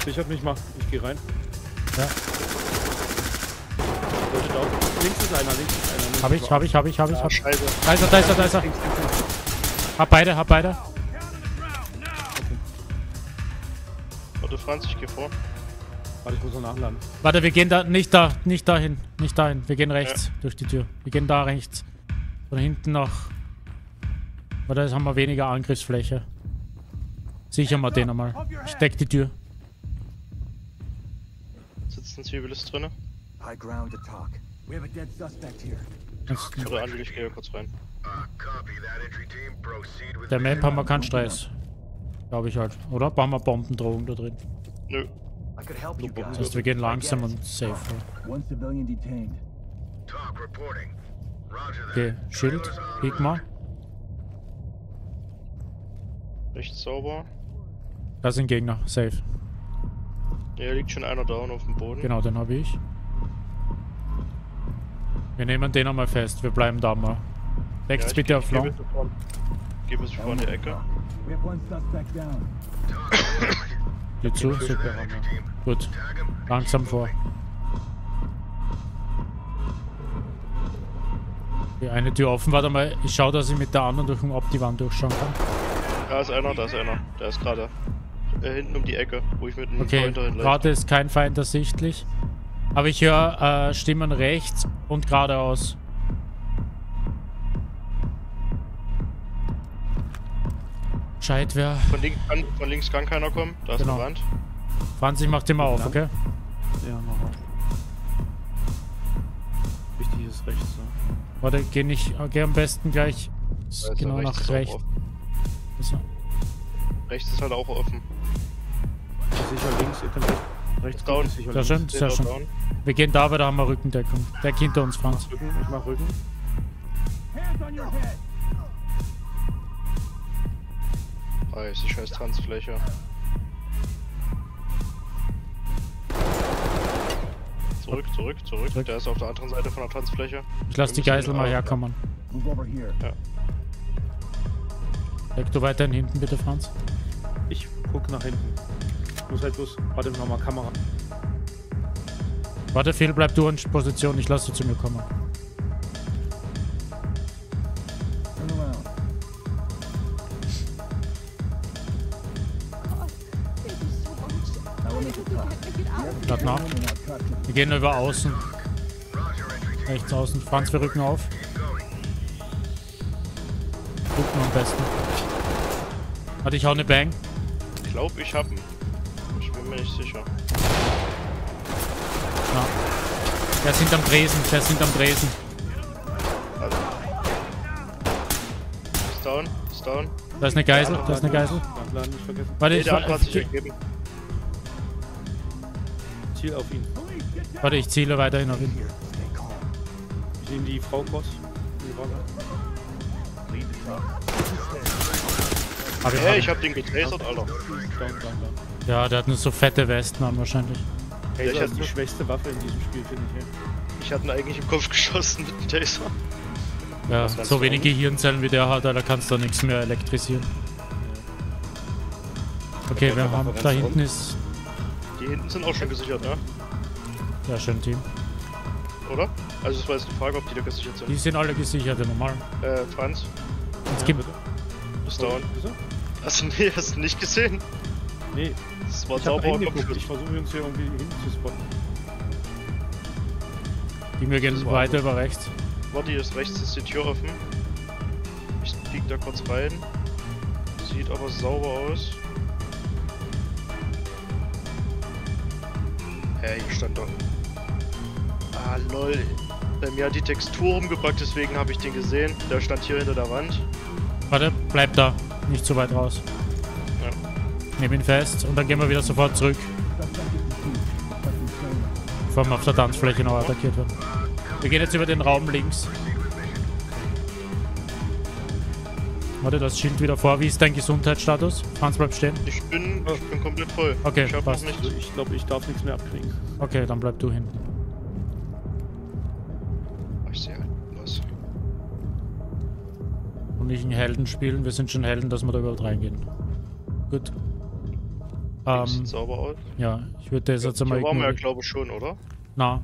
Sichert mich mal. Ich gehe rein. Ja. Sollte da auch- Links ist einer, links ist einer. links Hab ich, hab ich, hab ich, hab ich. Ah, Hab. scheiße. Da ist er, da ist er, da ist er. Hab beide, hab beide. Warte, Franz, ich geh vor. Warte, ich muss noch nachladen. Warte, wir gehen da, nicht da, nicht dahin, nicht dahin. Wir gehen rechts durch die Tür. Wir gehen da rechts. Von hinten nach. Warte, jetzt haben wir weniger Angriffsfläche. Sicher mal den einmal. Ich deck die Tür. Sitzt ein Zivilist drinne? High ground to talk. We have a dead suspect here. Jetzt- Oder an, ich gehe kurz rein. With Der Map haben wir keinen Stress. Glaube ich halt. Oder? Brauchen wir Bombendrohung da drin. Nö. I could help you guys. Das heißt, wir gehen langsam und safe. vor. One civilian detained. Talk reporting. Roger that. Okay, Schild, mal. Rechts sauber. Da sind Gegner, safe. Ja, liegt schon einer down auf dem Boden. Genau, den habe ich. Wir nehmen den einmal fest, wir bleiben da mal. Ja, Rechts ich bitte auf Long. bis vor- Geh bis vor in die Ecke. Die zu, super. team. Gut. Langsam vor. Die eine Tür offen, warte mal. Ich schaue, dass ich mit der anderen durch den Opti-Wand durchschauen kann. Da ist einer, da ist einer. Der ist gerade äh, hinten um die Ecke, wo ich mit einem Okay, Pointer hinleuchte. gerade ist kein Feind ersichtlich. Aber ich höre äh, Stimmen rechts und geradeaus. Scheit wer. Von, link, kann, von links kann keiner kommen. Da ist Genau. eine Wand. Franz, ich mach den mal auf, okay? Ja, mach auf. Wichtig ist rechts. So. Warte, geh nicht, geh am besten gleich ist genau nach ist rechts. offen. So. Rechts ist halt auch offen. Sicher links, ihr könnt rechts. Down. sicher Sehr links. schön, sehr schön. down. Wir gehen da, weil da haben wir Rückendeckung. Deck hinter uns, Franz. Rücken, ich mach Rücken. Hands on your head. Ah, ist die scheiß Tanzfläche. Zurück, zurück, zurück, Zurück. Der ist auf der anderen Seite von der Tanzfläche. Ich lass die Geisel mal herkommen. Move over here. Deck du weiterhin hinten, bitte, Franz. Ich guck nach hinten. Ich muss halt bloß. Warte nochmal Kamera. Warte, Phil, bleib du in Position. Ich lasse zu mir kommen. Grad nach. Wir gehen über außen. Rechts außen. Franz, wir rücken auf. Gucken am besten. Warte, ich hau ne Bang. Ich glaube, ich hab ihn. Ich bin mir nicht sicher. Ja. Der sind am Dresen. Der sind am Dresen. Ist down, ist down. Da ist eine Geisel. Da ist eine Geisel. Warte, ich, ich, ergeben. Ziel auf ihn. warte, ich ziele weiterhin auf ihn. Ich nehme die Frau kurz. Hab ihn, hab Hey, ich hab den getasert, Alter. Ja, der hat nur so fette Westen an wahrscheinlich. Hey, ich hab- die schwächste Waffe in diesem Spiel, finde ich. ey. Ich hatte ihn eigentlich im Kopf geschossen mit dem Taser. Ja, so wenige Hirnzellen wie der hat, da kannst du nichts mehr elektrisieren. Okay, wir haben, da hinten ist... Die hinten sind auch schon gesichert, ne? Ja, schön, Team. Oder? Also es war jetzt die Frage, ob die da gesichert Die sind. sind alle gesichert, ja, normal. Äh, Franz, Es gibt... ist down. Wieso? Hast du, nee, hast du nicht gesehen? Nee, Das war ich sauber hingeguckt. Ich versuche uns hier irgendwie hinten zu spotten. Die wir gehen weiter über rechts. Warte, hier ist rechts ist die Tür offen. Ich piek da kurz rein. Sieht aber sauber aus. Hä, hier stand doch. Ah, lol. Bei mir hat die Textur umgepackt, deswegen habe ich den gesehen. Der stand hier hinter der Wand. Warte, bleib da. Nicht zu weit raus. Ja. Nehm ihn fest und dann gehen wir wieder sofort zurück. Bevor wir auf der Tanzfläche noch attackiert werden. Wir gehen jetzt über den Raum links. Warte, das Schild wieder vor. Wie ist dein Gesundheitsstatus? Franz, bleib stehen. Ich bin, ich bin komplett voll. Okay, ich passt. nicht. Also ich glaube, ich darf nichts mehr abkriegen. Okay, dann bleib du hinten. Ich sehe was. Und nicht einen Helden spielen. Wir sind schon Helden, dass wir da überhaupt reingehen. Gut. Ähm, Sieht sauber aus. ja, ich würde das jetzt Hier einmal waren wir ja, glaube ich, schon, oder? Na.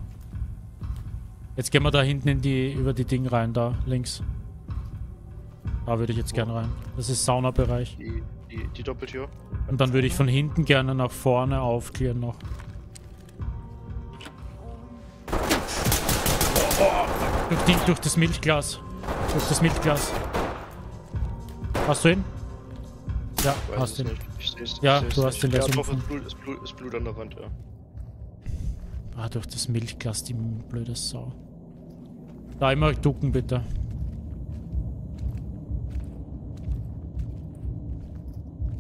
Jetzt gehen wir da hinten in die, über die Ding rein, da links. Da würde ich jetzt gern rein. Das ist Saunabereich. Die Die, die Doppeltür. Und dann würde ich von hinten gerne nach vorne aufklären noch. Durch, die, durch das Milchglas. Durch das Milchglas. Hast du ihn? Ja, weiß hast du ihn. nicht. Ich seh's, Ja, ich du hast der Ja, drauf ist. Blut, ist, Blut, ist Blut an der Wand, ja. Ah, durch das Milchglas, die blöde Sau. Da immer ducken, bitte.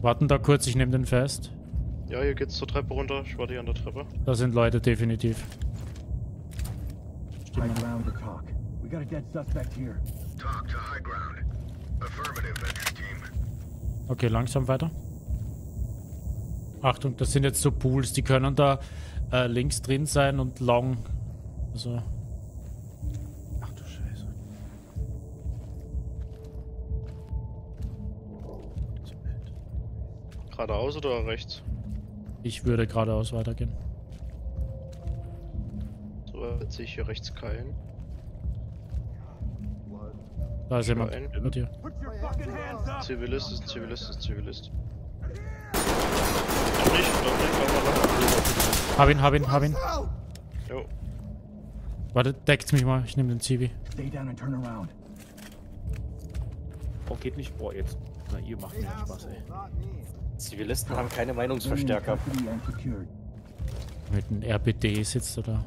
Warten da kurz, ich nehme den fest. Ja, hier geht's zur Treppe runter. Ich warte hier an der Treppe. Da sind Leute definitiv. High ground to talk. We got a dead suspect here. Talk to high ground. Affirmative, entry team. Okay, langsam weiter. Achtung, das sind jetzt so Pools, die können da äh, links drin sein und long. Also, Geradeaus oder rechts? ich würde geradeaus weitergehen. So, jetzt sehe ich hier rechts keinen. Da ist jemand einen. mit dir. Zivilist ist ein Zivilist ist ein Zivilist. Doch nicht, doch nicht. Hab ihn, hab ihn, hab ihn. Jo, Warte, deckt mich mal, ich nehme den Zivi. Stay down and turn around. Oh, geht nicht. Boah, jetzt. Na, ihr macht mir Spaß, ey. Zivilisten haben keine Meinungsverstärker. Mit einem RPD sitzt er da.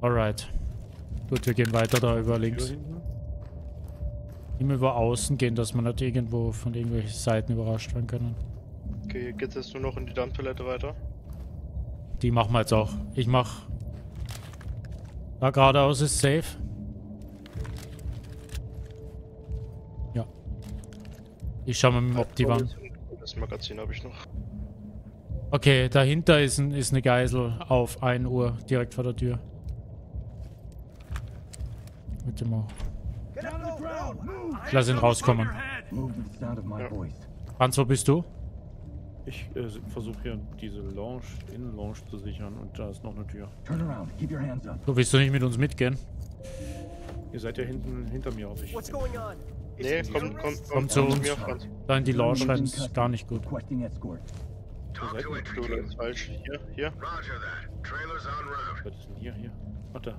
Alright. Gut, wir gehen weiter da über links. Immer über außen gehen, dass man nicht irgendwo von irgendwelchen Seiten überrascht werden können. okay, geht's jetzt nur noch in die Dampftoilette weiter? Die machen wir jetzt auch. Ich mach. Da geradeaus ist safe. Ich schau mal mit dem Optivan. Das Magazin habe ich noch. Okay, dahinter ist, ein, ist eine Geisel auf 1 Uhr, direkt vor der Tür. Mit dem auch. Ground! Move! Ich lass ihn rauskommen. Ja. Hans, wo bist du? Ich äh, versuche hier diese Lounge, Innenlounge zu sichern und da ist noch eine Tür. Du willst du nicht mit uns mitgehen? Ihr seid ja hinten hinter mir, hoffe ich. Nee, komm, komm, Komm zu uns. mir, Franz. Da in die ist custody. gar nicht gut. Requesting escort. Talk seid to ihr? entry Du, das team. ist falsch. Hier, hier. Was ist denn hier, hier? Ach da.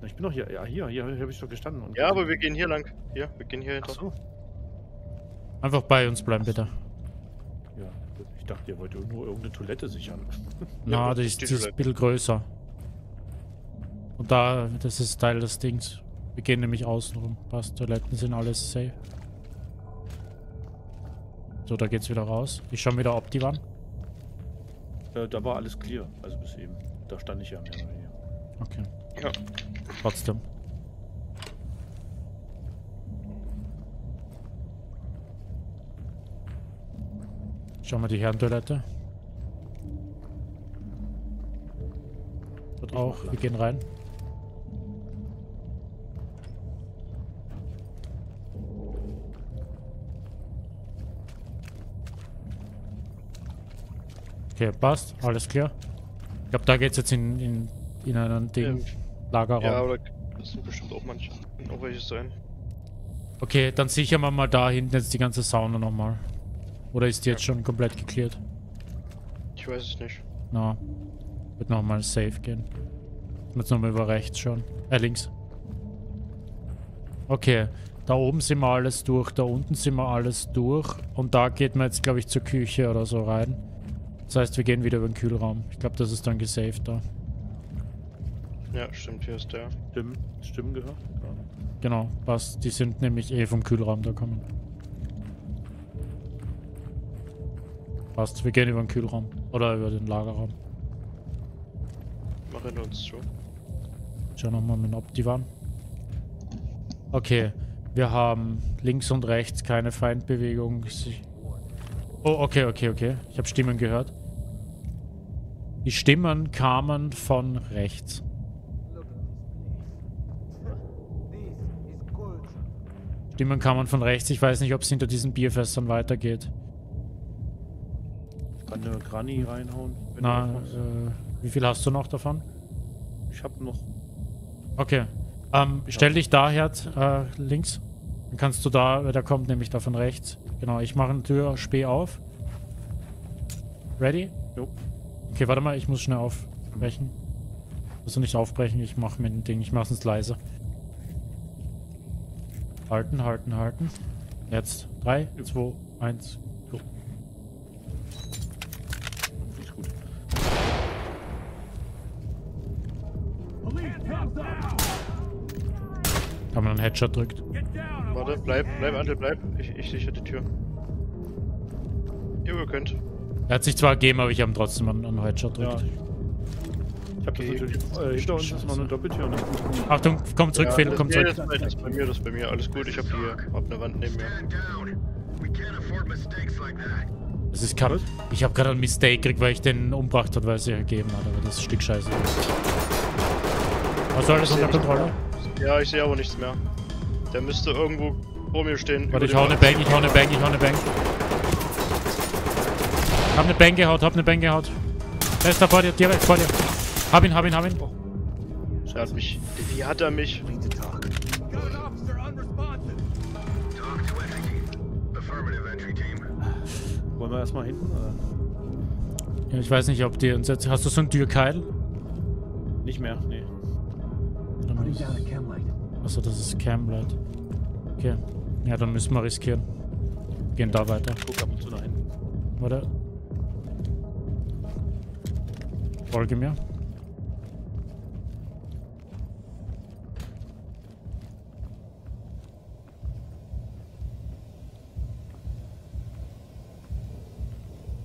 Na, ich bin doch hier. Ja, hier, hier, hier habe ich doch gestanden. Und Ja, aber wir gehen hier lang. Hier, wir gehen hier Ach hinter. so. Einfach bei uns bleiben, bitte. Ja, ich dachte, ihr wollt nur irgendeine Toilette sichern. Na, Ja, das ist, die das ist ein bisschen größer. Und da, das ist Teil des Dings. Wir gehen nämlich außen rum. Passt, Toiletten sind alles safe. So, da geht's wieder raus. Ich schau wieder ob die waren. Äh, da war alles clear, also bis eben. Da stand ich ja mehr oder weniger. Okay. Ja. Trotzdem. Schauen wir die Herrentoilette. Dort auch. Wir gehen rein. Okay, passt. Alles klar. Ich glaube, da geht's jetzt in, in, in einen Ding. Ähm, Lagerraum. Ja, aber das sind bestimmt auch manche. Auch welche sein. Okay, dann sichern wir mal da hinten jetzt die ganze Sauna nochmal. Oder ist die jetzt schon komplett geklärt? Ich weiß es nicht. Na, wird nochmal safe gehen. Jetzt nochmal über rechts schauen. Äh, links. Okay, da oben sind wir alles durch, da unten sind wir alles durch. Und da geht man jetzt, glaube ich, zur Küche oder so rein. Das heißt, wir gehen wieder über den Kühlraum. Ich glaube, das ist dann gesaved da. Ja, stimmt, hier ist der. Stimmen, Stimmen gehört? Ja. Genau, passt. Die sind nämlich eh vom Kühlraum da kommen. Passt, wir gehen über den Kühlraum. Oder über den Lagerraum. Mach hinter uns zu. Schau nochmal mit dem Optivan. Okay, wir haben links und rechts keine Feindbewegung. Oh, okay, okay, okay. Ich habe Stimmen gehört. Die Stimmen kamen von rechts. Stimmen kamen von rechts. Ich weiß nicht, ob es hinter diesen Bierfässern weitergeht. Kann eine Granny reinhauen? Na, äh, wie viel hast du noch davon? Ich hab noch. Okay. Ähm, stell dich daher äh, links. Dann kannst du da, der kommt nämlich da von rechts. Genau, ich mache eine Tür, Spee auf. Ready? Jo. Okay, warte mal, ich muss schnell aufbrechen. Musst du nicht aufbrechen, ich mache mir ein Ding, ich mach's ins leise. Halten, halten, halten. Jetzt. 3, 2, 1, go. Ist gut. Haben wir einen Headshot drückt. Warte, bleib, bleib, Andel, bleib. Ich, ich sichere die Tür. Ihr könnt. Er hat sich zwar gegeben, aber ich habe ihm trotzdem einen, einen Headshot Ja. drückt. Ich hab das Okay. natürlich. Äh, hinter uns ist noch eine Doppeltür. Ne? Achtung, komm zurück, Ja, Phil, das, komm zurück. das, ist bei- das ist bei mir, das ist bei mir. Alles gut, ich hab hier hab eine Wand neben mir. Das ist kein, ich habe gerade einen Mistake gekriegt, weil ich den umgebracht hat, weil es ja gegeben hat, aber das ist ein Stück Scheiße. Was soll das unter Kontrolle? Ja, ich sehe aber nichts mehr. Der müsste irgendwo vor mir stehen. Warte, ich hau eine. Bank, ich hau eine Bank, ich hau eine Bank. Hab eine Bank gehaut, hab eine Bank gehaut. Der ist da vor dir, direkt vor dir. Hab ihn, hab ihn, hab ihn. Der hat mich. Wie hat er mich? Got an officer unresponsive. Talk to entry team. Affirmative entry team. Wollen wir erstmal hinten? Oder? Ja, ich weiß nicht, ob die uns jetzt... Hast du so einen Türkeil? Nicht mehr, nee. Achso, das ist Camblight. Okay. Ja, dann müssen wir riskieren. Gehen da weiter. Guck ab und zu nach hinten. Warte. Folge mir.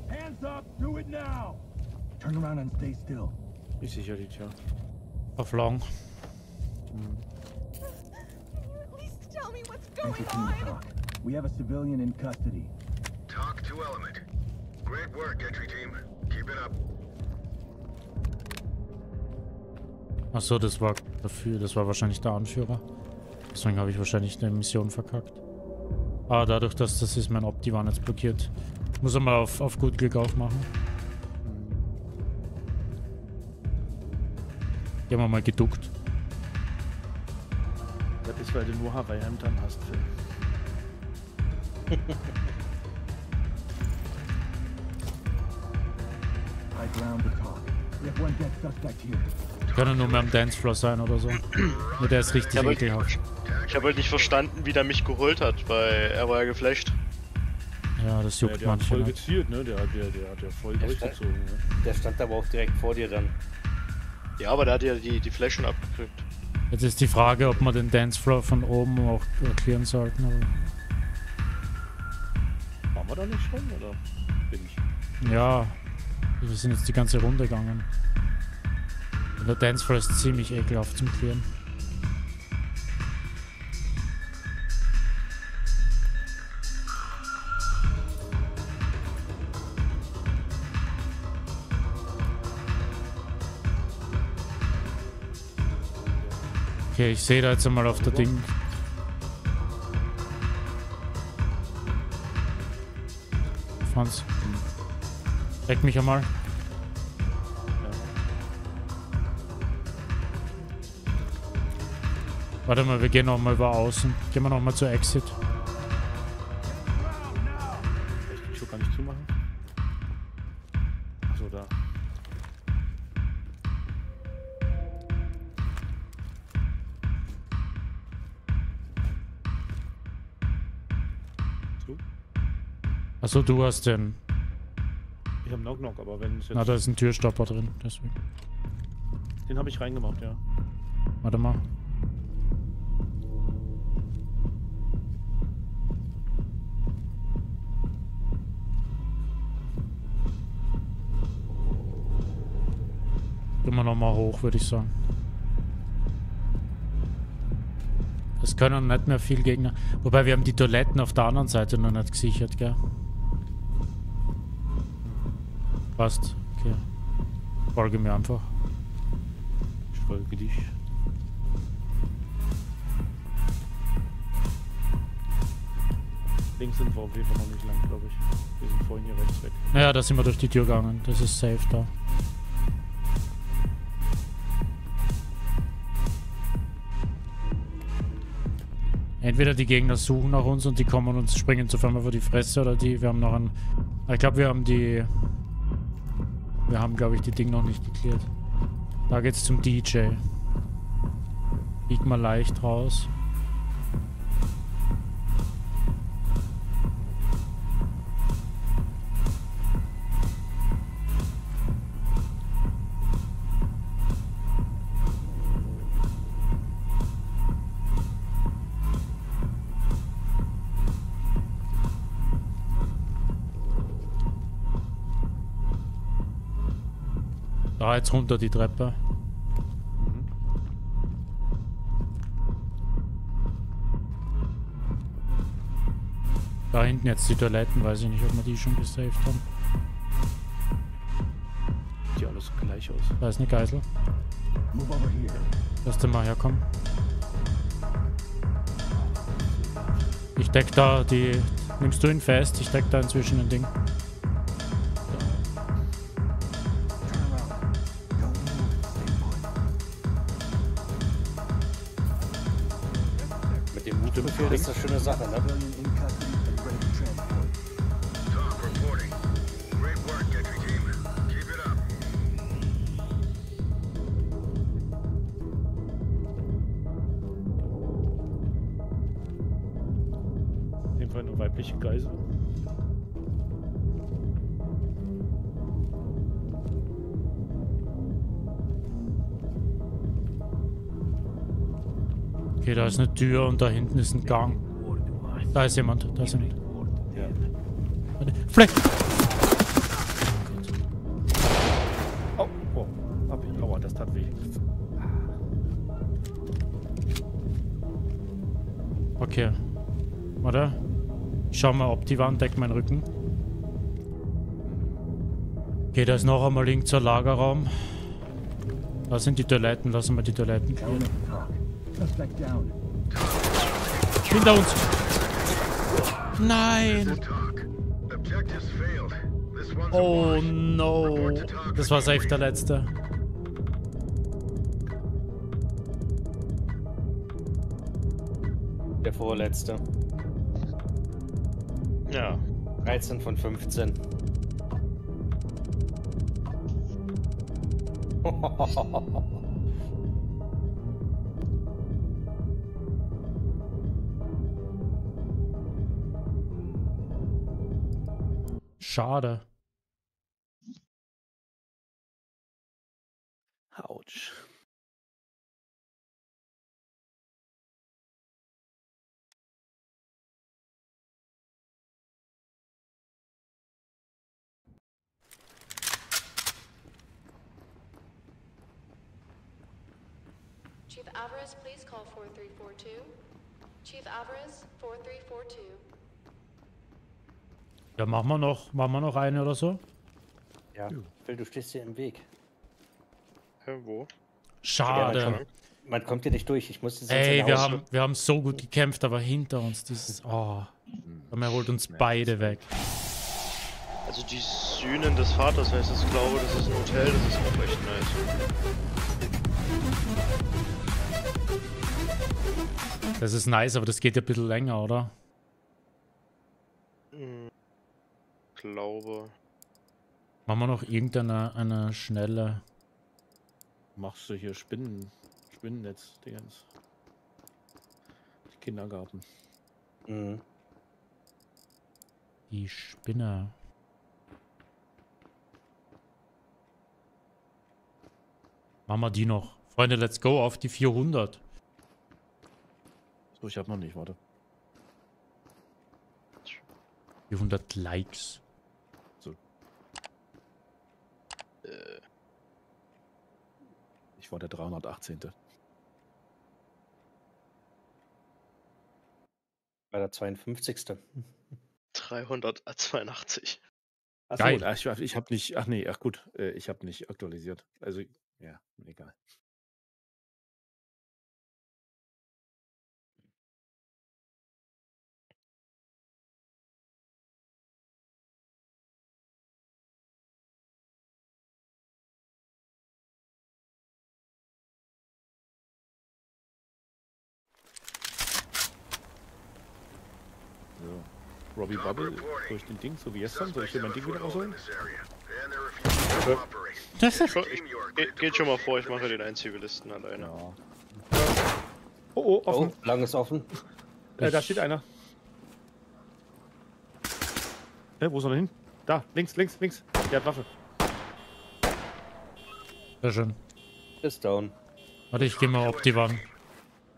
Hands up! Do it now! Turn around and stay still. Ich sicher die Tür. Auf Long. Can you at least tell me what's Entry going team on? to talk. We have a civilian in custody. Talk to element. Great work, entry team. Keep it up. Achso, das war dafür. Das war wahrscheinlich der Anführer. Deswegen habe ich wahrscheinlich eine Mission verkackt. Ah, dadurch, dass das ist, mein Opti war jetzt blockiert. Muss er mal auf, auf gut Glück aufmachen. Die haben wir mal geduckt. Das ist, weil du nur Hawaii-Hemd dann hast, Phil. High ground talk. We have one dead suspect here. Können nur mehr am Dancefloor sein oder so. Nur der ist richtig aber- ekelhaft. Ich habe halt nicht verstanden, wie der mich geholt hat, weil er war ja geflasht. Ja, das Ja, juckt der hat manche. voll nicht. gezielt, ne? Der, der, der hat ja voll Der durchgezogen. Ne? Der stand aber auch direkt vor dir dann. Ja, aber der hat ja die, die Flash schon abgekriegt. Jetzt ist die Frage, ob wir den Dancefloor von oben auch clearen sollten. Aber Waren wir da nicht schon, oder? Bin ich. ja, wir sind jetzt die ganze Runde gegangen. Und der Dancefloor ist ziemlich ekelhaft zum Clearen. Okay, ich sehe da jetzt einmal auf der Ding. Franz. Leck mich einmal. Warte mal, wir gehen nochmal über außen. Gehen wir nochmal zur Exit. Echt die Tür gar nicht zumachen? Achso, da. So. Achso, du hast den. Ich habe Knock-Knock, aber wenn es jetzt. Na, da ist ein Türstopper drin. Deswegen. Den habe ich reingemacht, ja. Warte mal. Nochmal hoch, würde ich sagen. Es können nicht mehr viel Gegner. Wobei wir haben die Toiletten auf der anderen Seite noch nicht gesichert, gell? Passt. Okay. Folge mir einfach. Ich folge dich. Links sind wir auf jeden Fall noch nicht lang, glaube ich. Wir sind vorhin hier rechts weg. Naja, da sind wir durch die Tür gegangen. Das ist safe da. Entweder die Gegner suchen nach uns und die kommen uns springen Firma vor die Fresse oder die, wir haben noch ein... Ich glaube, wir haben die... Wir haben, glaube ich, die Ding noch nicht geklärt. Da geht's zum DJ. Bieg mal leicht raus. Jetzt runter die Treppe. Da hinten jetzt die Toiletten, weiß ich nicht, ob wir die schon gesaved haben. Sieht alles gleich aus. Da ist eine Geisel. Lass den mal herkommen. Ich deck da die... Nimmst du ihn fest? Ich deck da inzwischen ein Ding. Ist eine schöne Sache, ne? Da ist eine Tür und da hinten ist ein Gang. Da ist jemand, da ist jemand. Ja. Warte. Fleck! Oh, oh. Aua, das tat weh. Okay. Warte. Schau mal, ob die Wand deckt meinen Rücken. Okay, da ist noch einmal links ein Lagerraum. Da sind die Toiletten, lassen wir die Toiletten. Down. Hinter uns! Nein! Oh no! Das war safe der letzte. Der vorletzte. Ja. 13 von 15. Schade. Ja, machen wir noch, machen wir noch eine oder so? Ja, Phil, du stehst hier im Weg. Hä, wo? Schade. Ja, man, kommt, man kommt hier nicht durch. Ich musste sonst Ey, wir haben, wir haben so gut gekämpft, aber hinter uns dieses. Oh. Und er holt uns beide weg. Also die Sühnen des Vaters heißt es, glaube das ist ein Hotel, das ist auch echt nice. Das ist nice, aber das geht ja ein bisschen länger, oder? Hm, glaube. Machen wir noch irgendeine eine schnelle. Machst du hier Spinnen, Spinnennetz, Dingens. Kindergarten. Mhm. Die Spinne. Machen wir die noch. Freunde, let's go auf die 400. So, ich hab noch nicht, warte. 400 Likes. Äh, Ich war der 318. Bei der 52. 382. Achso, Geil. ach, ich, ich habe nicht, ach nee, ach gut, äh, ich habe nicht aktualisiert. Also, ja, egal. Robbie Bubble durch den Ding, so wie gestern. Soll ich hier mein Ding wieder rausholen? Ge geht schon mal vor, ich mache den einen Zivilisten alleine. Oh, oh, offen. Oh, lang ist offen. Äh, da steht einer. Hä, wo ist er denn hin? Da, links, links, links. Der hat Waffe. Sehr schön. Ist down. Warte, ich geh mal ob die waren.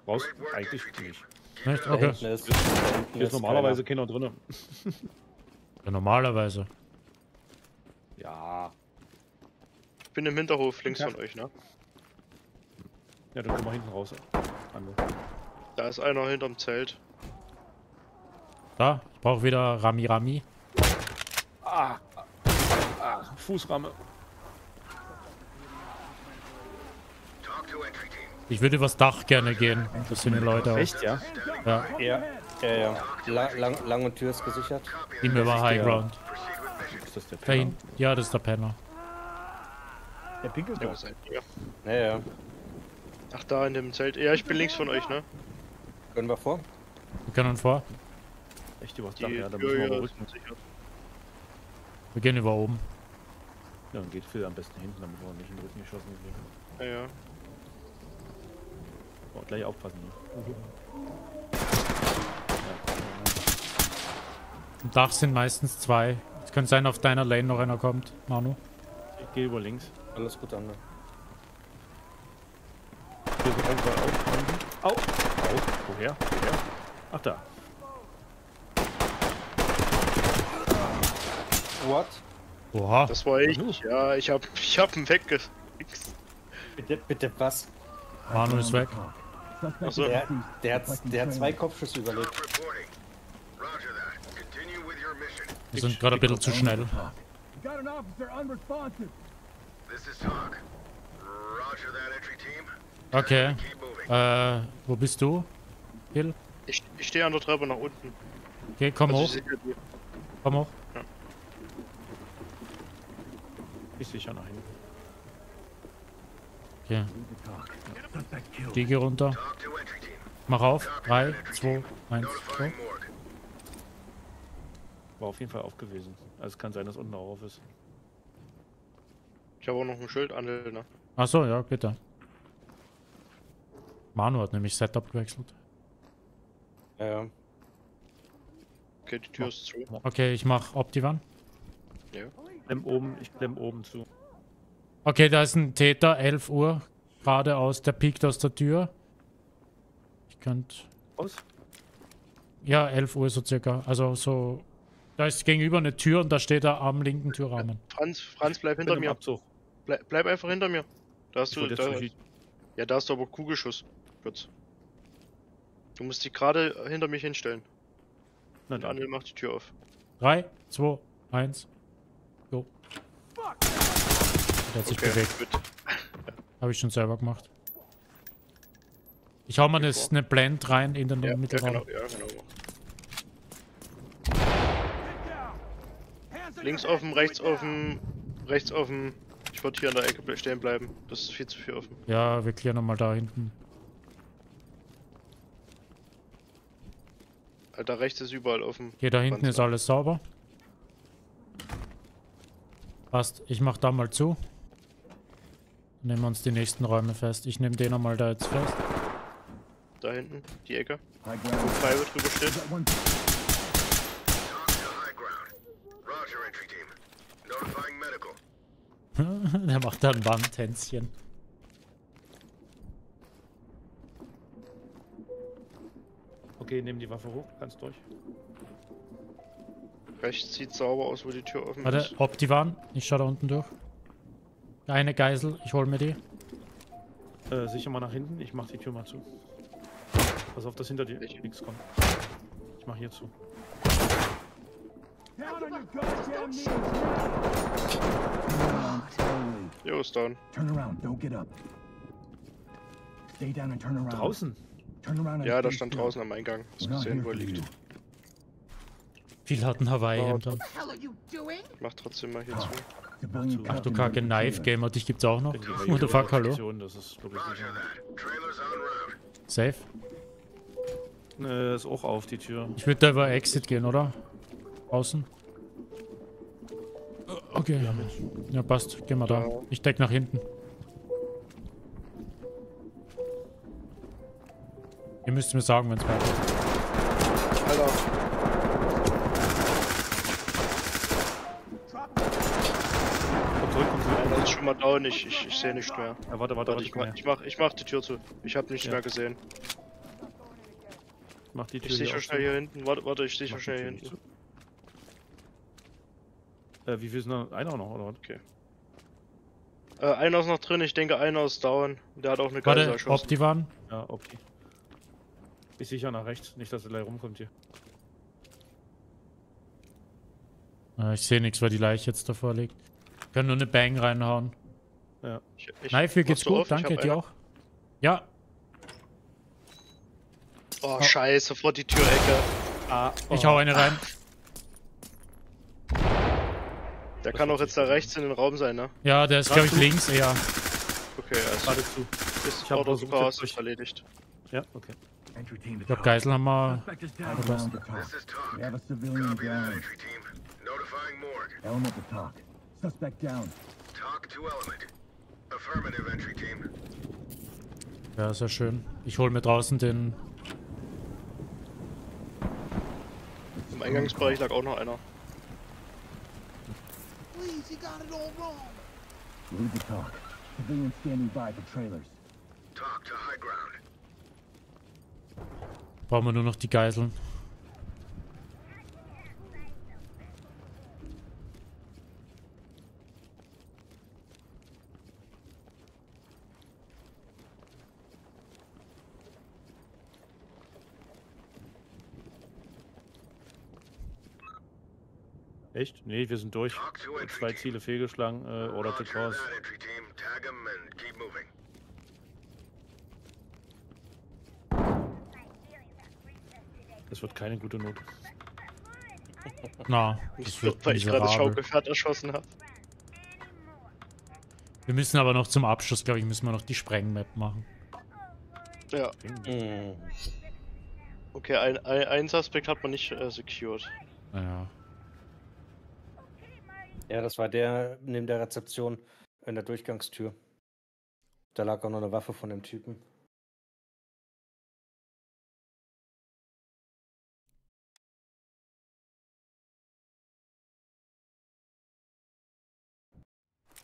Raus? Eigentlich nicht. Nicht? Da Okay. hinten ist, da hinten Hier ist normalerweise keiner drin. Ja, normalerweise. Ja. Ich bin im Hinterhof links Ja. von euch, ne? Ja, dann komm mal hinten raus. Ande. Da ist einer hinterm Zelt. Da, ich brauche wieder Rami Rami. Ah, ah, Fußramme. Ich würde übers Dach gerne gehen. Das sind die Leute auch. Echt, ja? Ja, Ja, ja, ja. La lang, lang und Tür ist gesichert. gehen wir mal High Ground. Ist das der Penner? Ja, das ist der Penner. Der pinkelt Ja, doch. seid ihr? Ja, ja. Ach, da in dem Zelt. Ja, ich bin links von euch, ne? Können wir vor? Wir können vor. Echt übers Die Dach, ja, da müssen wir ist rücken. sicher. Wir gehen über oben. Ja, dann geht Phil am besten hinten, damit wir nicht in den Rücken geschossen werden. Ja, ja. Oh, gleich aufpassen. Ne? Im Dach sind meistens zwei. Es könnte sein, auf deiner Lane noch einer kommt, Manu. Ich gehe über links. Alles gut, Anne. Hier sind ein, zwei auf. Au! Au! Woher? Woher? Ach da. What? Oha. Das war ich. Ja, ich hab, ich hab ihn weggefixt. Bitte, bitte, was? Manu ist weg. Achso. Der, der, hat, der hat zwei Kopfschüsse überlebt. Wir sind gerade ein bisschen zu schnell. Okay. Äh, wo bist du? Hill? Ich, ich stehe an der Treppe nach unten. Okay, komm Also hoch. Komm hoch. Ich sicher nach hinten. Okay. Stiege runter. Mach auf. 3, 2, 1, go. War auf jeden Fall auf gewesen. Also es kann sein, dass unten auch auf ist. Ich habe auch noch ein Schild an, ne? Achso, ja, bitte. Manu hat nämlich Setup gewechselt. Ja, ja. Okay, die Tür ist zu. Okay, ich mach Optivan. Ja. Klemm oben, ich klemm oben zu. Okay, da ist ein Täter, 11 Uhr, geradeaus, der piekt aus der Tür. Ich könnte... Aus? Ja, 11 Uhr so circa. Also so... Da ist gegenüber eine Tür und da steht er am linken Türrahmen. Franz, Franz, bleib hinter mir. Abzug. Bleib, bleib einfach hinter mir. Da hast Ich du. Da, ja, da hast du aber Kugelschuss. Kurz. Du musst dich gerade hinter mich hinstellen. Dann. Anil macht die Tür auf. 3, 2, 1, go. Der hat sich Okay, bewegt. gut. Habe ich schon selber gemacht. Ich hau mal eine, eine Blend rein in den Ja, ja, Mittelraum. genau, ja, genau. Links offen, rechts offen, rechts offen. Ich würde hier an der Ecke stehen bleiben. Das ist viel zu viel offen. Ja, wir klären nochmal da hinten. Alter, rechts ist überall offen. Hier da hinten Franz, ist alles sauber. Passt, ich mach da mal zu. Nehmen wir uns die nächsten Räume fest. Ich nehme den einmal da jetzt fest. Da hinten, die Ecke. High Wo ground. Private drüber steht. Der macht da ein Wandtänzchen. Okay, nehmen die Waffe hoch, kannst durch. Rechts sieht sauber aus, wo die Tür offen Warte, ist. Optivan. Ich schau da unten durch. Eine Geisel, ich hol mir die. Äh, sicher mal nach hinten, ich mach die Tür mal zu. Pass auf, dass hinter dir Ich- nichts kommt. Ich mach hier zu. Jo, ist down. Turn around, don't get up. Stay down and turn around. Draußen? Turn around and Ja, da stand draußen am Eingang. Hast gesehen, wo er liegt. Viel hat ein Hawaii-Hemd an. hell are you doing? Ich mach trotzdem mal hier zu. Ach du kacke, Knife. Gamer, dich gibt's auch noch. What the fuck, hallo? Safe. Äh, ist auch auf die Tür. Ich würde da über Exit gehen, oder? Außen. Okay. Ja, passt. Gehen wir da. Ich deck nach hinten. Ihr müsst mir sagen, wenn es weitergeht. Alter. Komm zurück, komm zurück. Einer ist schon mal down, ich, ich, ich sehe nicht mehr. Ja, warte, warte, Warte, warte. ich, her. ich, mach, ich mach die Tür zu. Ich habe nicht Ja. mehr gesehen. Mach die Tür Ich sehe hier schon auf schnell hier hinten. Warte, warte, ich sehe Mach schon die schnell hier hinten. zu. Äh, wie viel sind noch? Einer noch, oder was? Okay. Äh, einer ist noch drin, ich denke einer ist down. Der hat auch eine Geisel Warte, erschossen. Optivan. Ja, okay. Ich sicher nach rechts, nicht, dass er gleich rumkommt hier. Äh, ich sehe nichts, weil die Leiche jetzt davor liegt. Können nur eine Bang reinhauen. Ja. Ich, ich, Knife, hier geht's du gut. auf? Danke, dir eine. auch. Ja, Oh, scheiße, vor die Türecke. Ah, ich hau eine rein. Der kann auch jetzt da rechts in den Raum sein, ne? Ja, der ist, glaube ich, links eher. Okay, also Gerade zu. ist Ich hab Auto versucht, super aus, erledigt. Ja, okay. Ich glaube. Geisel haben wir. Suspect is down Okay. around the talk. This is Talk. We have a civilian Copy that, down. entry team. Notifying morgue. Element to talk. Suspect down. Talk to element. Affirmative, entry team. Ja, sehr schön. Ich hol mir draußen den. Im Eingangsbereich lag auch noch einer. Lead the talk. Civilians standing by for trailers. Talk to high ground. Brauchen wir nur noch die Geiseln. Echt? Nee, wir sind durch. Zwei team. Ziele fehlgeschlagen, äh, Order to Cause. Das wird keine gute Note. Na, das wird weil ich gerade. Schaukelpferd erschossen habe. Wir müssen aber noch zum Abschluss, glaube ich, müssen wir noch die Sprengmap machen. Ja. Okay, ein, ein, einen Suspect hat man nicht äh, secured. Naja. Ja, das war der neben der Rezeption in der Durchgangstür. Da lag auch noch eine Waffe von dem Typen.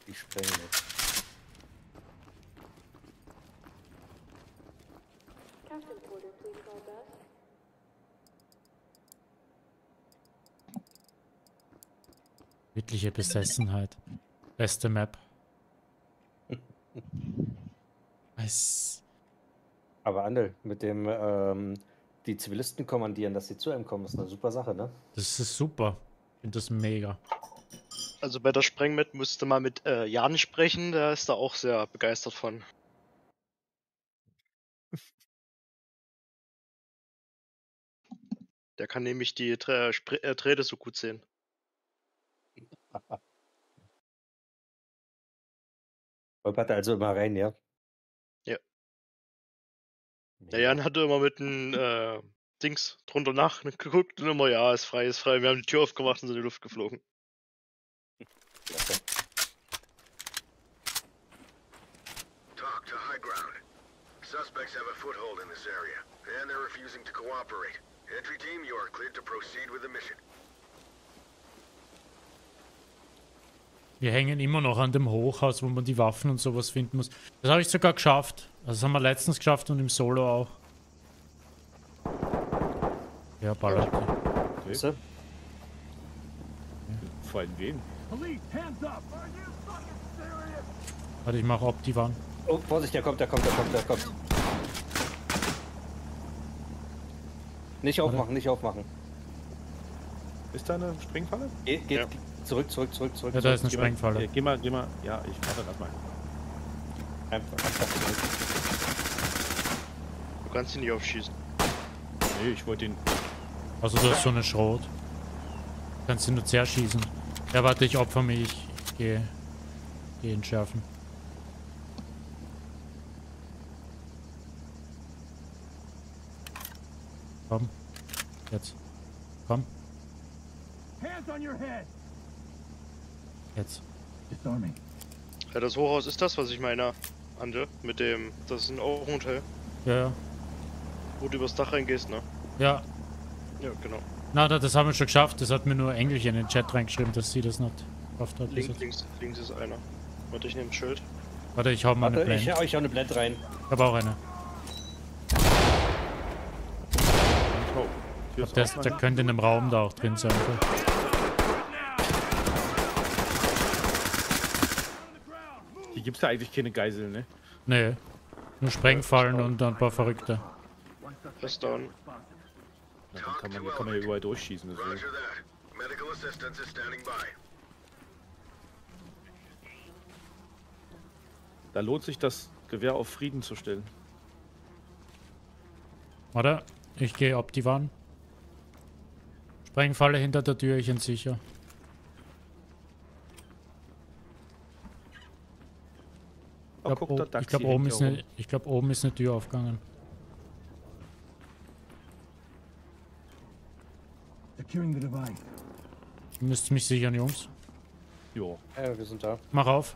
Die sprengen jetzt. Captain Porter, please call desk. Wirkliche Besessenheit. Beste Map. Es, Aber Andel, mit dem ähm, die Zivilisten kommandieren, dass sie zu einem kommen, ist eine super Sache, ne? das ist super. Ich finde das mega. Also bei der Sprengmet müsste man mit äh, Jan sprechen, der ist da auch sehr begeistert von. Der kann nämlich die Trä Spre äh, Drähte so gut sehen. Holpert also immer rein, ja? Ja. Der Jan hatte immer mit dem äh, Dings drunter nachgeguckt und immer, ja, ist frei, ist frei. Wir haben die Tür aufgemacht und sind in die Luft geflogen. Talk to high ground. Suspects have a foothold in this area, and they're refusing to cooperate. Entry team, you are cleared to proceed with the mission. Wir hängen immer noch an dem Hochhaus, wo man die Waffen und sowas finden muss. Das habe ich sogar geschafft. Also das haben wir letztens geschafft und im Solo auch. Ja, ballert. Okay. So, Vor allem wen? Warte, ich mache Optivan. Oh, Vorsicht, der kommt, der kommt, der kommt, der kommt. Nicht aufmachen, nicht aufmachen. Ist da eine Springfalle? Ge geht Ja. Zurück, zurück, zurück, zurück. Ja, da ist eine Sprengfalle. Geh, geh mal, geh mal. Ja, ich warte, lass mal. Einfach, einfach zurück. Du kannst ihn nicht aufschießen. Nee, ich wollte ihn. Also du hast so eine Schrot. Kannst du nur zerschießen. Ja, warte, ich opfer mich. Ich gehe geh ihn schärfen. Komm. Jetzt. Komm. Hands on your head! Jetzt. Ja, das Hochhaus ist das, was ich meine, Ande. Mit dem, das ist ein Hotel, Ja, ja. wo du übers Dach reingehst, ne? Ja. Ja, genau. Na, da- das haben wir schon geschafft. Das hat mir nur Englisch in den Chat reingeschrieben, dass sie das nicht geschafft hat. Links, links, links ist einer. Warte, ich nehme ein Schild. Warte, ich hau mal eine Warte, ich, Blend. ich hau eine Blend rein. Ich habe auch eine. Oh, Ich glaub, der, ist, der könnte in einem Raum da auch drin sein. Hier gibt's ja eigentlich keine Geisel, ne? Nee. Nur Sprengfallen und ein paar Verrückte. Ist down. Na, dann kann man, hier kann man ja überall durchschießen. Deswegen. Roger that. Medical assistance is standing by. Da lohnt sich das Gewehr auf Frieden zu stellen. Warte, ich gehe Wand. Sprengfalle hinter der Tür, ich entsicher. Ich Oh, glaube, guck, der ich Daxi glaub, oben, ich glaub, oben ist eine Tür aufgegangen. Securing the device. Ihr müsst mich sichern, Jungs. Jo. Ja, wir sind da. Mach auf.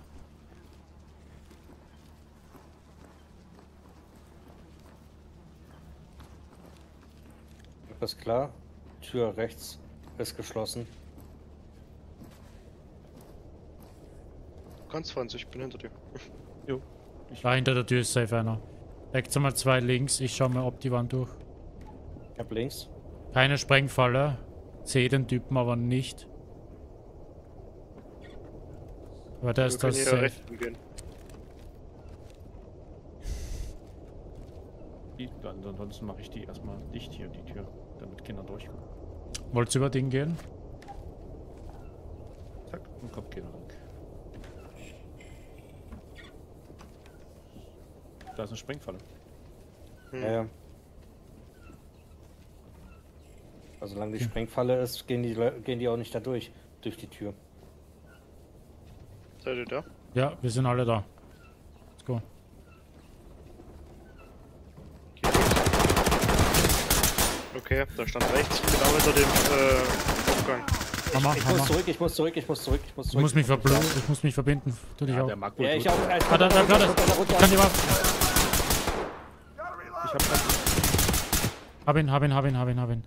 Ist klar. Tür rechts ist geschlossen. Du kannst 20, ich bin hinter dir. Jo. Da hinter der Tür ist safe einer. Deckt mal zwei links, ich schau mal ob die Wand durch. Ich hab links. Keine Sprengfalle. Sehe den Typen aber nicht. Aber da ist das hier safe. dann, ansonsten mache ich die erstmal dicht hier, die Tür, damit Kinder durchkommen. Wollt's über Ding gehen? Zack, und kommt Kinder weg. Da ist eine Sprengfalle. Hm. Ja, ja. Also solange die Sprengfalle ist, gehen die, Leu- gehen die auch nicht da durch. Durch die Tür. Seid ihr da? Ja, wir sind alle da. Let's go. Okay, da stand rechts, genau hinter dem äh, Aufgang. Hammer, Ich Hammer. muss zurück, ich muss zurück, ich muss zurück, ich muss Ich zurück. muss mich ich muss mich verbinden. Tu dich Ja, auch. der mag wohl Ja, ich auch. Ich Ah, da, da, da, da. Ich kann die Waffe. Ich hab grad Hab ihn, hab ihn, hab ihn, hab ihn, hab ihn.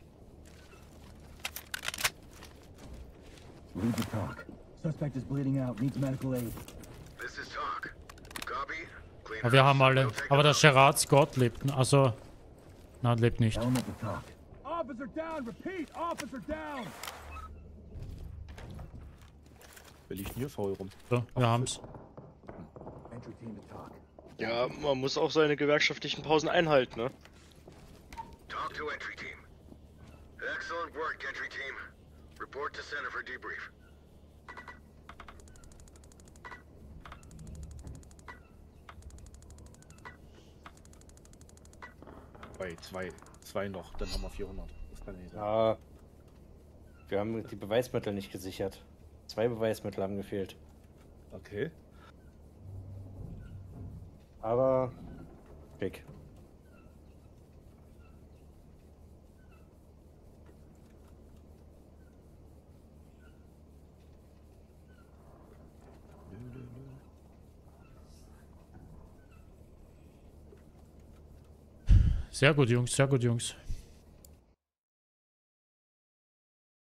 Read the talk. Suspect is bleeding out, needs medical aid. This is talk. Copy. Clean Aber wir haben alle. Aber der. Gerard Scott lebt. Also. Nein, lebt nicht. Officer down, repeat, officer down! Liegt denn hier faul rum? So, wir haben's. Entry team to talk. Ja, man muss auch seine gewerkschaftlichen Pausen einhalten, ne? Talk to entry team. Excellent work, entry team. Report to center for debrief. Bei zwei, zwei noch, dann haben wir 400. Das kann nicht sein. Ja. Wir haben die Beweismittel nicht gesichert. Zwei Beweismittel haben gefehlt. Okay. Aber. Big. Sehr gut, Jungs, sehr gut, Jungs.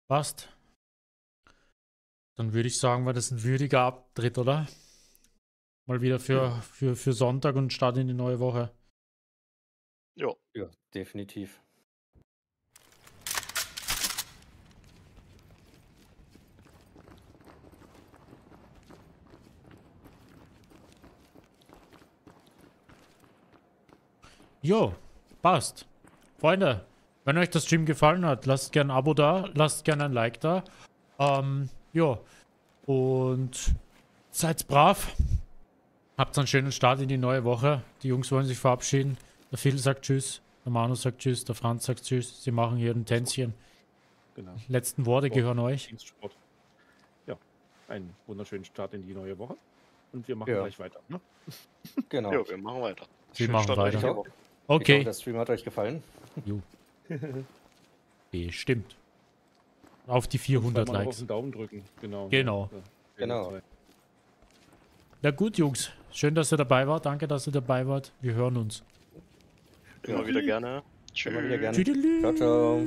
Passt. Dann würde ich sagen, war das ein würdiger Abtritt, oder? Mal wieder für, für, für Sonntag und Start in die neue Woche. Jo. Ja, definitiv. Jo, passt. Freunde, wenn euch das Stream gefallen hat, lasst gerne ein Abo da, lasst gerne ein Like da. Ähm, jo. Und seid brav. Habt einen schönen Start in die neue Woche. Die Jungs wollen sich verabschieden. Der Phil sagt Tschüss, der Manu sagt Tschüss, der Franz sagt Tschüss. Sie machen hier ein Tänzchen. Genau. Letzten Worte Sport, gehören euch. Dienstsport. Ja, einen wunderschönen Start in die neue Woche. Und wir machen Ja. gleich weiter. Ne? Genau. Jo, wir machen weiter. Wir machen Start weiter. Woche. Ich hoffe, Okay, der Stream hat euch gefallen. bestimmt. Auf die 400 Zweimal Auf Likes. den Daumen drücken, genau. Genau. Ja, Genau. Na gut, Jungs. Schön, dass ihr dabei wart. Danke, dass ihr dabei wart. Wir hören uns. Immer wieder gerne. Immer wieder gerne. Ciao, ciao.